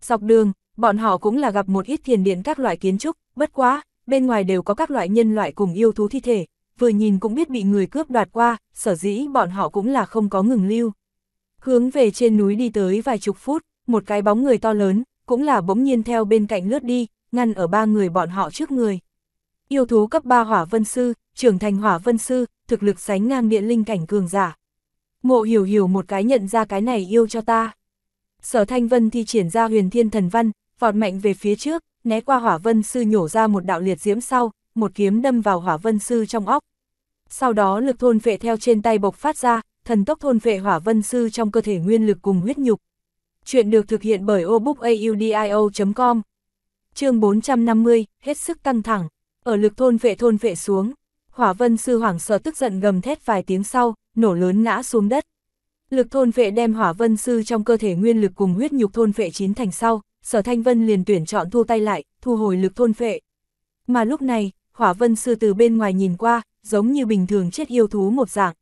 Dọc đường, bọn họ cũng là gặp một ít thiền điện các loại kiến trúc, bất quá, bên ngoài đều có các loại nhân loại cùng yêu thú thi thể, vừa nhìn cũng biết bị người cướp đoạt qua, sở dĩ bọn họ cũng là không có ngừng lưu. Hướng về trên núi đi tới vài chục phút, một cái bóng người to lớn, cũng là bỗng nhiên theo bên cạnh lướt đi, ngăn ở ba người bọn họ trước người. Yêu thú cấp 3 hỏa vân sư, trưởng thành hỏa vân sư, thực lực sánh ngang điện linh cảnh cường giả. Mộ hiểu hiểu một cái nhận ra cái này yêu cho ta. Sở Thanh Vân thi triển ra huyền thiên thần văn, vọt mạnh về phía trước, né qua hỏa vân sư nhổ ra một đạo liệt diễm sau, một kiếm đâm vào hỏa vân sư trong óc. Sau đó lực thôn vệ theo trên tay bộc phát ra, thần tốc thôn vệ hỏa vân sư trong cơ thể nguyên lực cùng huyết nhục. Chuyện được thực hiện bởi obookaudio.com Chương 450, hết sức căng thẳng, ở lực thôn vệ thôn vệ xuống. Hỏa vân sư hoảng sợ tức giận gầm thét vài tiếng sau, nổ lớn ngã xuống đất. Lực thôn vệ đem hỏa vân sư trong cơ thể nguyên lực cùng huyết nhục thôn vệ chín thành sau, sở thanh vân liền tuyển chọn thu tay lại, thu hồi lực thôn phệ. Mà lúc này, hỏa vân sư từ bên ngoài nhìn qua, giống như bình thường chết yêu thú một dạng.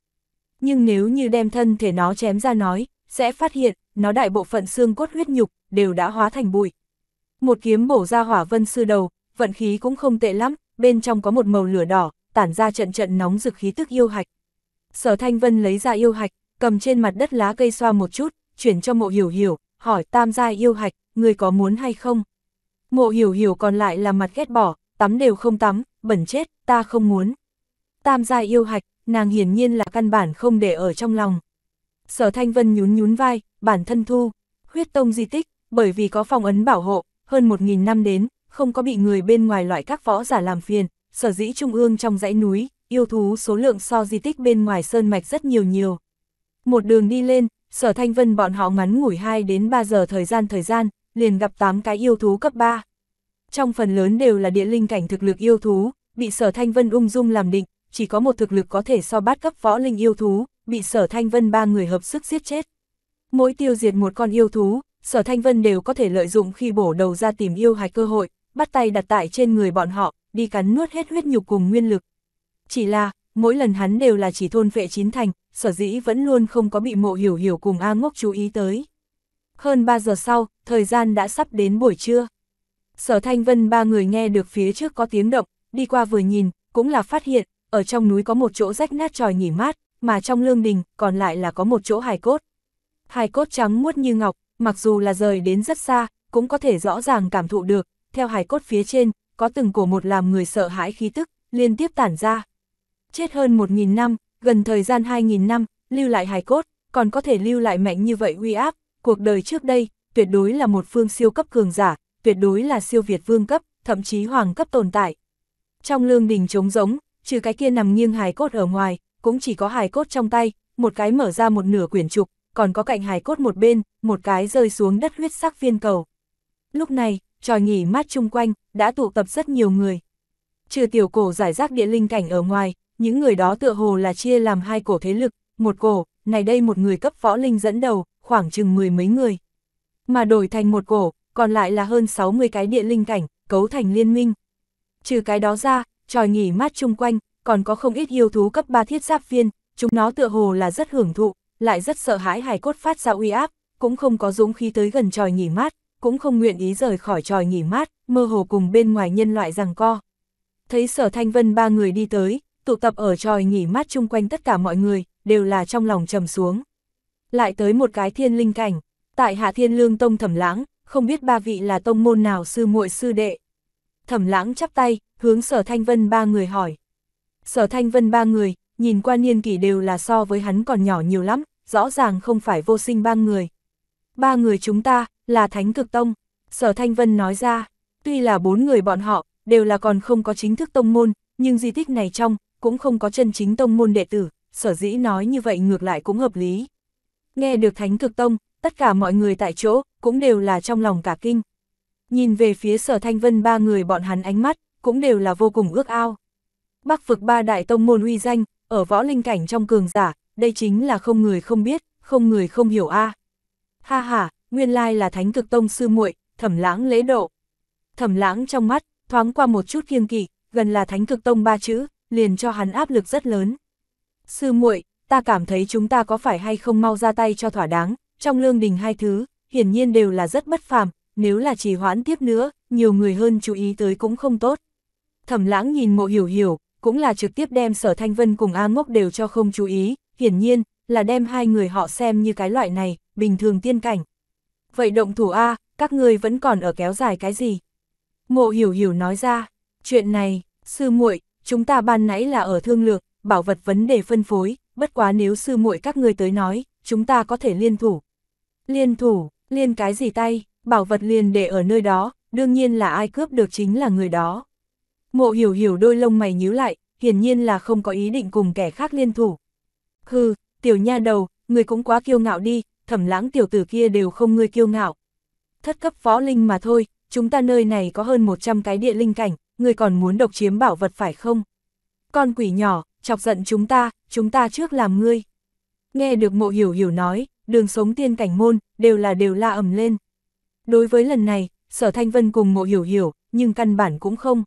Nhưng nếu như đem thân thể nó chém ra nói, sẽ phát hiện, nó đại bộ phận xương cốt huyết nhục, đều đã hóa thành bụi. Một kiếm bổ ra hỏa vân sư đầu, vận khí cũng không tệ lắm, bên trong có một màu lửa đỏ, tản ra trận trận nóng rực khí tức yêu hạch. Sở Thanh Vân lấy ra yêu hạch, cầm trên mặt đất lá cây xoa một chút, chuyển cho mộ hiểu hiểu, hỏi tam gia yêu hạch, người có muốn hay không? Mộ hiểu hiểu còn lại là mặt ghét bỏ, tắm đều không tắm, bẩn chết, ta không muốn. Tam gia yêu hạch, nàng hiển nhiên là căn bản không để ở trong lòng. Sở Thanh Vân nhún nhún vai, bản thân thu, huyết tông di tích, bởi vì có phòng ấn bảo hộ, hơn một nghìn năm đến, không có bị người bên ngoài loại các võ giả làm phiền, sở dĩ trung ương trong dãy núi, yêu thú số lượng so di tích bên ngoài sơn mạch rất nhiều nhiều. Một đường đi lên, sở thanh vân bọn họ ngắn ngủi 2 đến 3 giờ thời gian thời gian, liền gặp 8 cái yêu thú cấp 3. Trong phần lớn đều là địa linh cảnh thực lực yêu thú, bị sở thanh vân ung dung làm định, chỉ có một thực lực có thể so bát cấp võ linh yêu thú, bị sở thanh vân ba người hợp sức giết chết. Mỗi tiêu diệt một con yêu thú, sở thanh vân đều có thể lợi dụng khi bổ đầu ra tìm yêu hài cơ hội, bắt tay đặt tại trên người bọn họ, đi cắn nuốt hết huyết nhục cùng nguyên lực. Chỉ là, mỗi lần hắn đều là chỉ thôn vệ chín thành, sở dĩ vẫn luôn không có bị mộ hiểu hiểu cùng A ngốc chú ý tới. Hơn 3 giờ sau, thời gian đã sắp đến buổi trưa. Sở Thanh Vân ba người nghe được phía trước có tiếng động, đi qua vừa nhìn, cũng là phát hiện, ở trong núi có một chỗ rách nát tròi nghỉ mát, mà trong lương đình còn lại là có một chỗ hài cốt. Hài cốt trắng muốt như ngọc, mặc dù là rời đến rất xa, cũng có thể rõ ràng cảm thụ được, theo hài cốt phía trên, có từng cổ một làm người sợ hãi khí tức, liên tiếp tản ra. Chết hơn 1.000 năm, gần thời gian 2.000 năm, lưu lại hài cốt, còn có thể lưu lại mạnh như vậy uy áp, cuộc đời trước đây, tuyệt đối là một phương siêu cấp cường giả, tuyệt đối là siêu việt vương cấp, thậm chí hoàng cấp tồn tại. Trong lương đình trống giống, trừ cái kia nằm nghiêng hài cốt ở ngoài, cũng chỉ có hài cốt trong tay, một cái mở ra một nửa quyển trục, còn có cạnh hài cốt một bên, một cái rơi xuống đất huyết sắc viên cầu. Lúc này, tròi nghỉ mát chung quanh, đã tụ tập rất nhiều người. Trừ tiểu cổ giải rác địa linh cảnh ở ngoài, những người đó tựa hồ là chia làm hai cổ thế lực, một cổ, này đây một người cấp võ linh dẫn đầu, khoảng chừng mười mấy người. Mà đổi thành một cổ, còn lại là hơn 60 cái địa linh cảnh, cấu thành liên minh. Trừ cái đó ra, tròi nghỉ mát chung quanh, còn có không ít yêu thú cấp 3 thiết giáp viên, chúng nó tựa hồ là rất hưởng thụ, lại rất sợ hãi hài cốt phát ra uy áp, cũng không có dũng khí tới gần tròi nghỉ mát, cũng không nguyện ý rời khỏi tròi nghỉ mát, mơ hồ cùng bên ngoài nhân loại rằng co. Thấy sở thanh vân ba người đi tới, tụ tập ở tròi nghỉ mát chung quanh tất cả mọi người, đều là trong lòng trầm xuống. Lại tới một cái thiên linh cảnh, tại hạ thiên lương tông thẩm lãng, không biết ba vị là tông môn nào sư muội sư đệ. Thẩm lãng chắp tay, hướng sở thanh vân ba người hỏi. Sở thanh vân ba người, nhìn qua niên kỷ đều là so với hắn còn nhỏ nhiều lắm, rõ ràng không phải vô sinh ba người. Ba người chúng ta, là Thánh Cực Tông, Sở Thanh Vân nói ra, tuy là bốn người bọn họ, đều là còn không có chính thức tông môn, nhưng di tích này trong, cũng không có chân chính tông môn đệ tử, sở dĩ nói như vậy ngược lại cũng hợp lý. Nghe được Thánh Cực Tông, tất cả mọi người tại chỗ, cũng đều là trong lòng cả kinh. Nhìn về phía sở thanh vân ba người bọn hắn ánh mắt, cũng đều là vô cùng ước ao. Bắc vực ba đại tông môn uy danh, ở võ linh cảnh trong cường giả, đây chính là không người không biết, không người không hiểu a. Ha ha, nguyên lai là thánh cực tông sư muội, thẩm lãng lễ độ. Thẩm lãng trong mắt, thoáng qua một chút kiêng kỵ, gần là thánh cực tông ba chữ, liền cho hắn áp lực rất lớn. Sư muội, ta cảm thấy chúng ta có phải hay không mau ra tay cho thỏa đáng, trong lương đình hai thứ, hiển nhiên đều là rất bất phàm, nếu là trì hoãn tiếp nữa, nhiều người hơn chú ý tới cũng không tốt. Thẩm lãng nhìn mộ hiểu hiểu, cũng là trực tiếp đem sở thanh vân cùng A ngốc đều cho không chú ý, hiển nhiên, là đem hai người họ xem như cái loại này, bình thường tiên cảnh. Vậy động thủ A, các người vẫn còn ở kéo dài cái gì? Mộ hiểu hiểu nói ra, chuyện này, sư muội chúng ta ban nãy là ở thương lược, bảo vật vấn đề phân phối, bất quá nếu sư muội các người tới nói, chúng ta có thể liên thủ. Liên thủ, liên cái gì tay, bảo vật liền để ở nơi đó, đương nhiên là ai cướp được chính là người đó. Mộ hiểu hiểu đôi lông mày nhíu lại, hiển nhiên là không có ý định cùng kẻ khác liên thủ. Hừ, tiểu nha đầu, người cũng quá kiêu ngạo đi, thẩm lãng tiểu tử kia đều không ngươi kiêu ngạo. Thất cấp phó linh mà thôi, chúng ta nơi này có hơn 100 cái địa linh cảnh, người còn muốn độc chiếm bảo vật phải không? Con quỷ nhỏ, chọc giận chúng ta, chúng ta trước làm ngươi. Nghe được mộ hiểu hiểu nói, đường sống tiên cảnh môn, đều là đều la ầm lên. Đối với lần này, sở thanh vân cùng mộ hiểu hiểu, nhưng căn bản cũng không.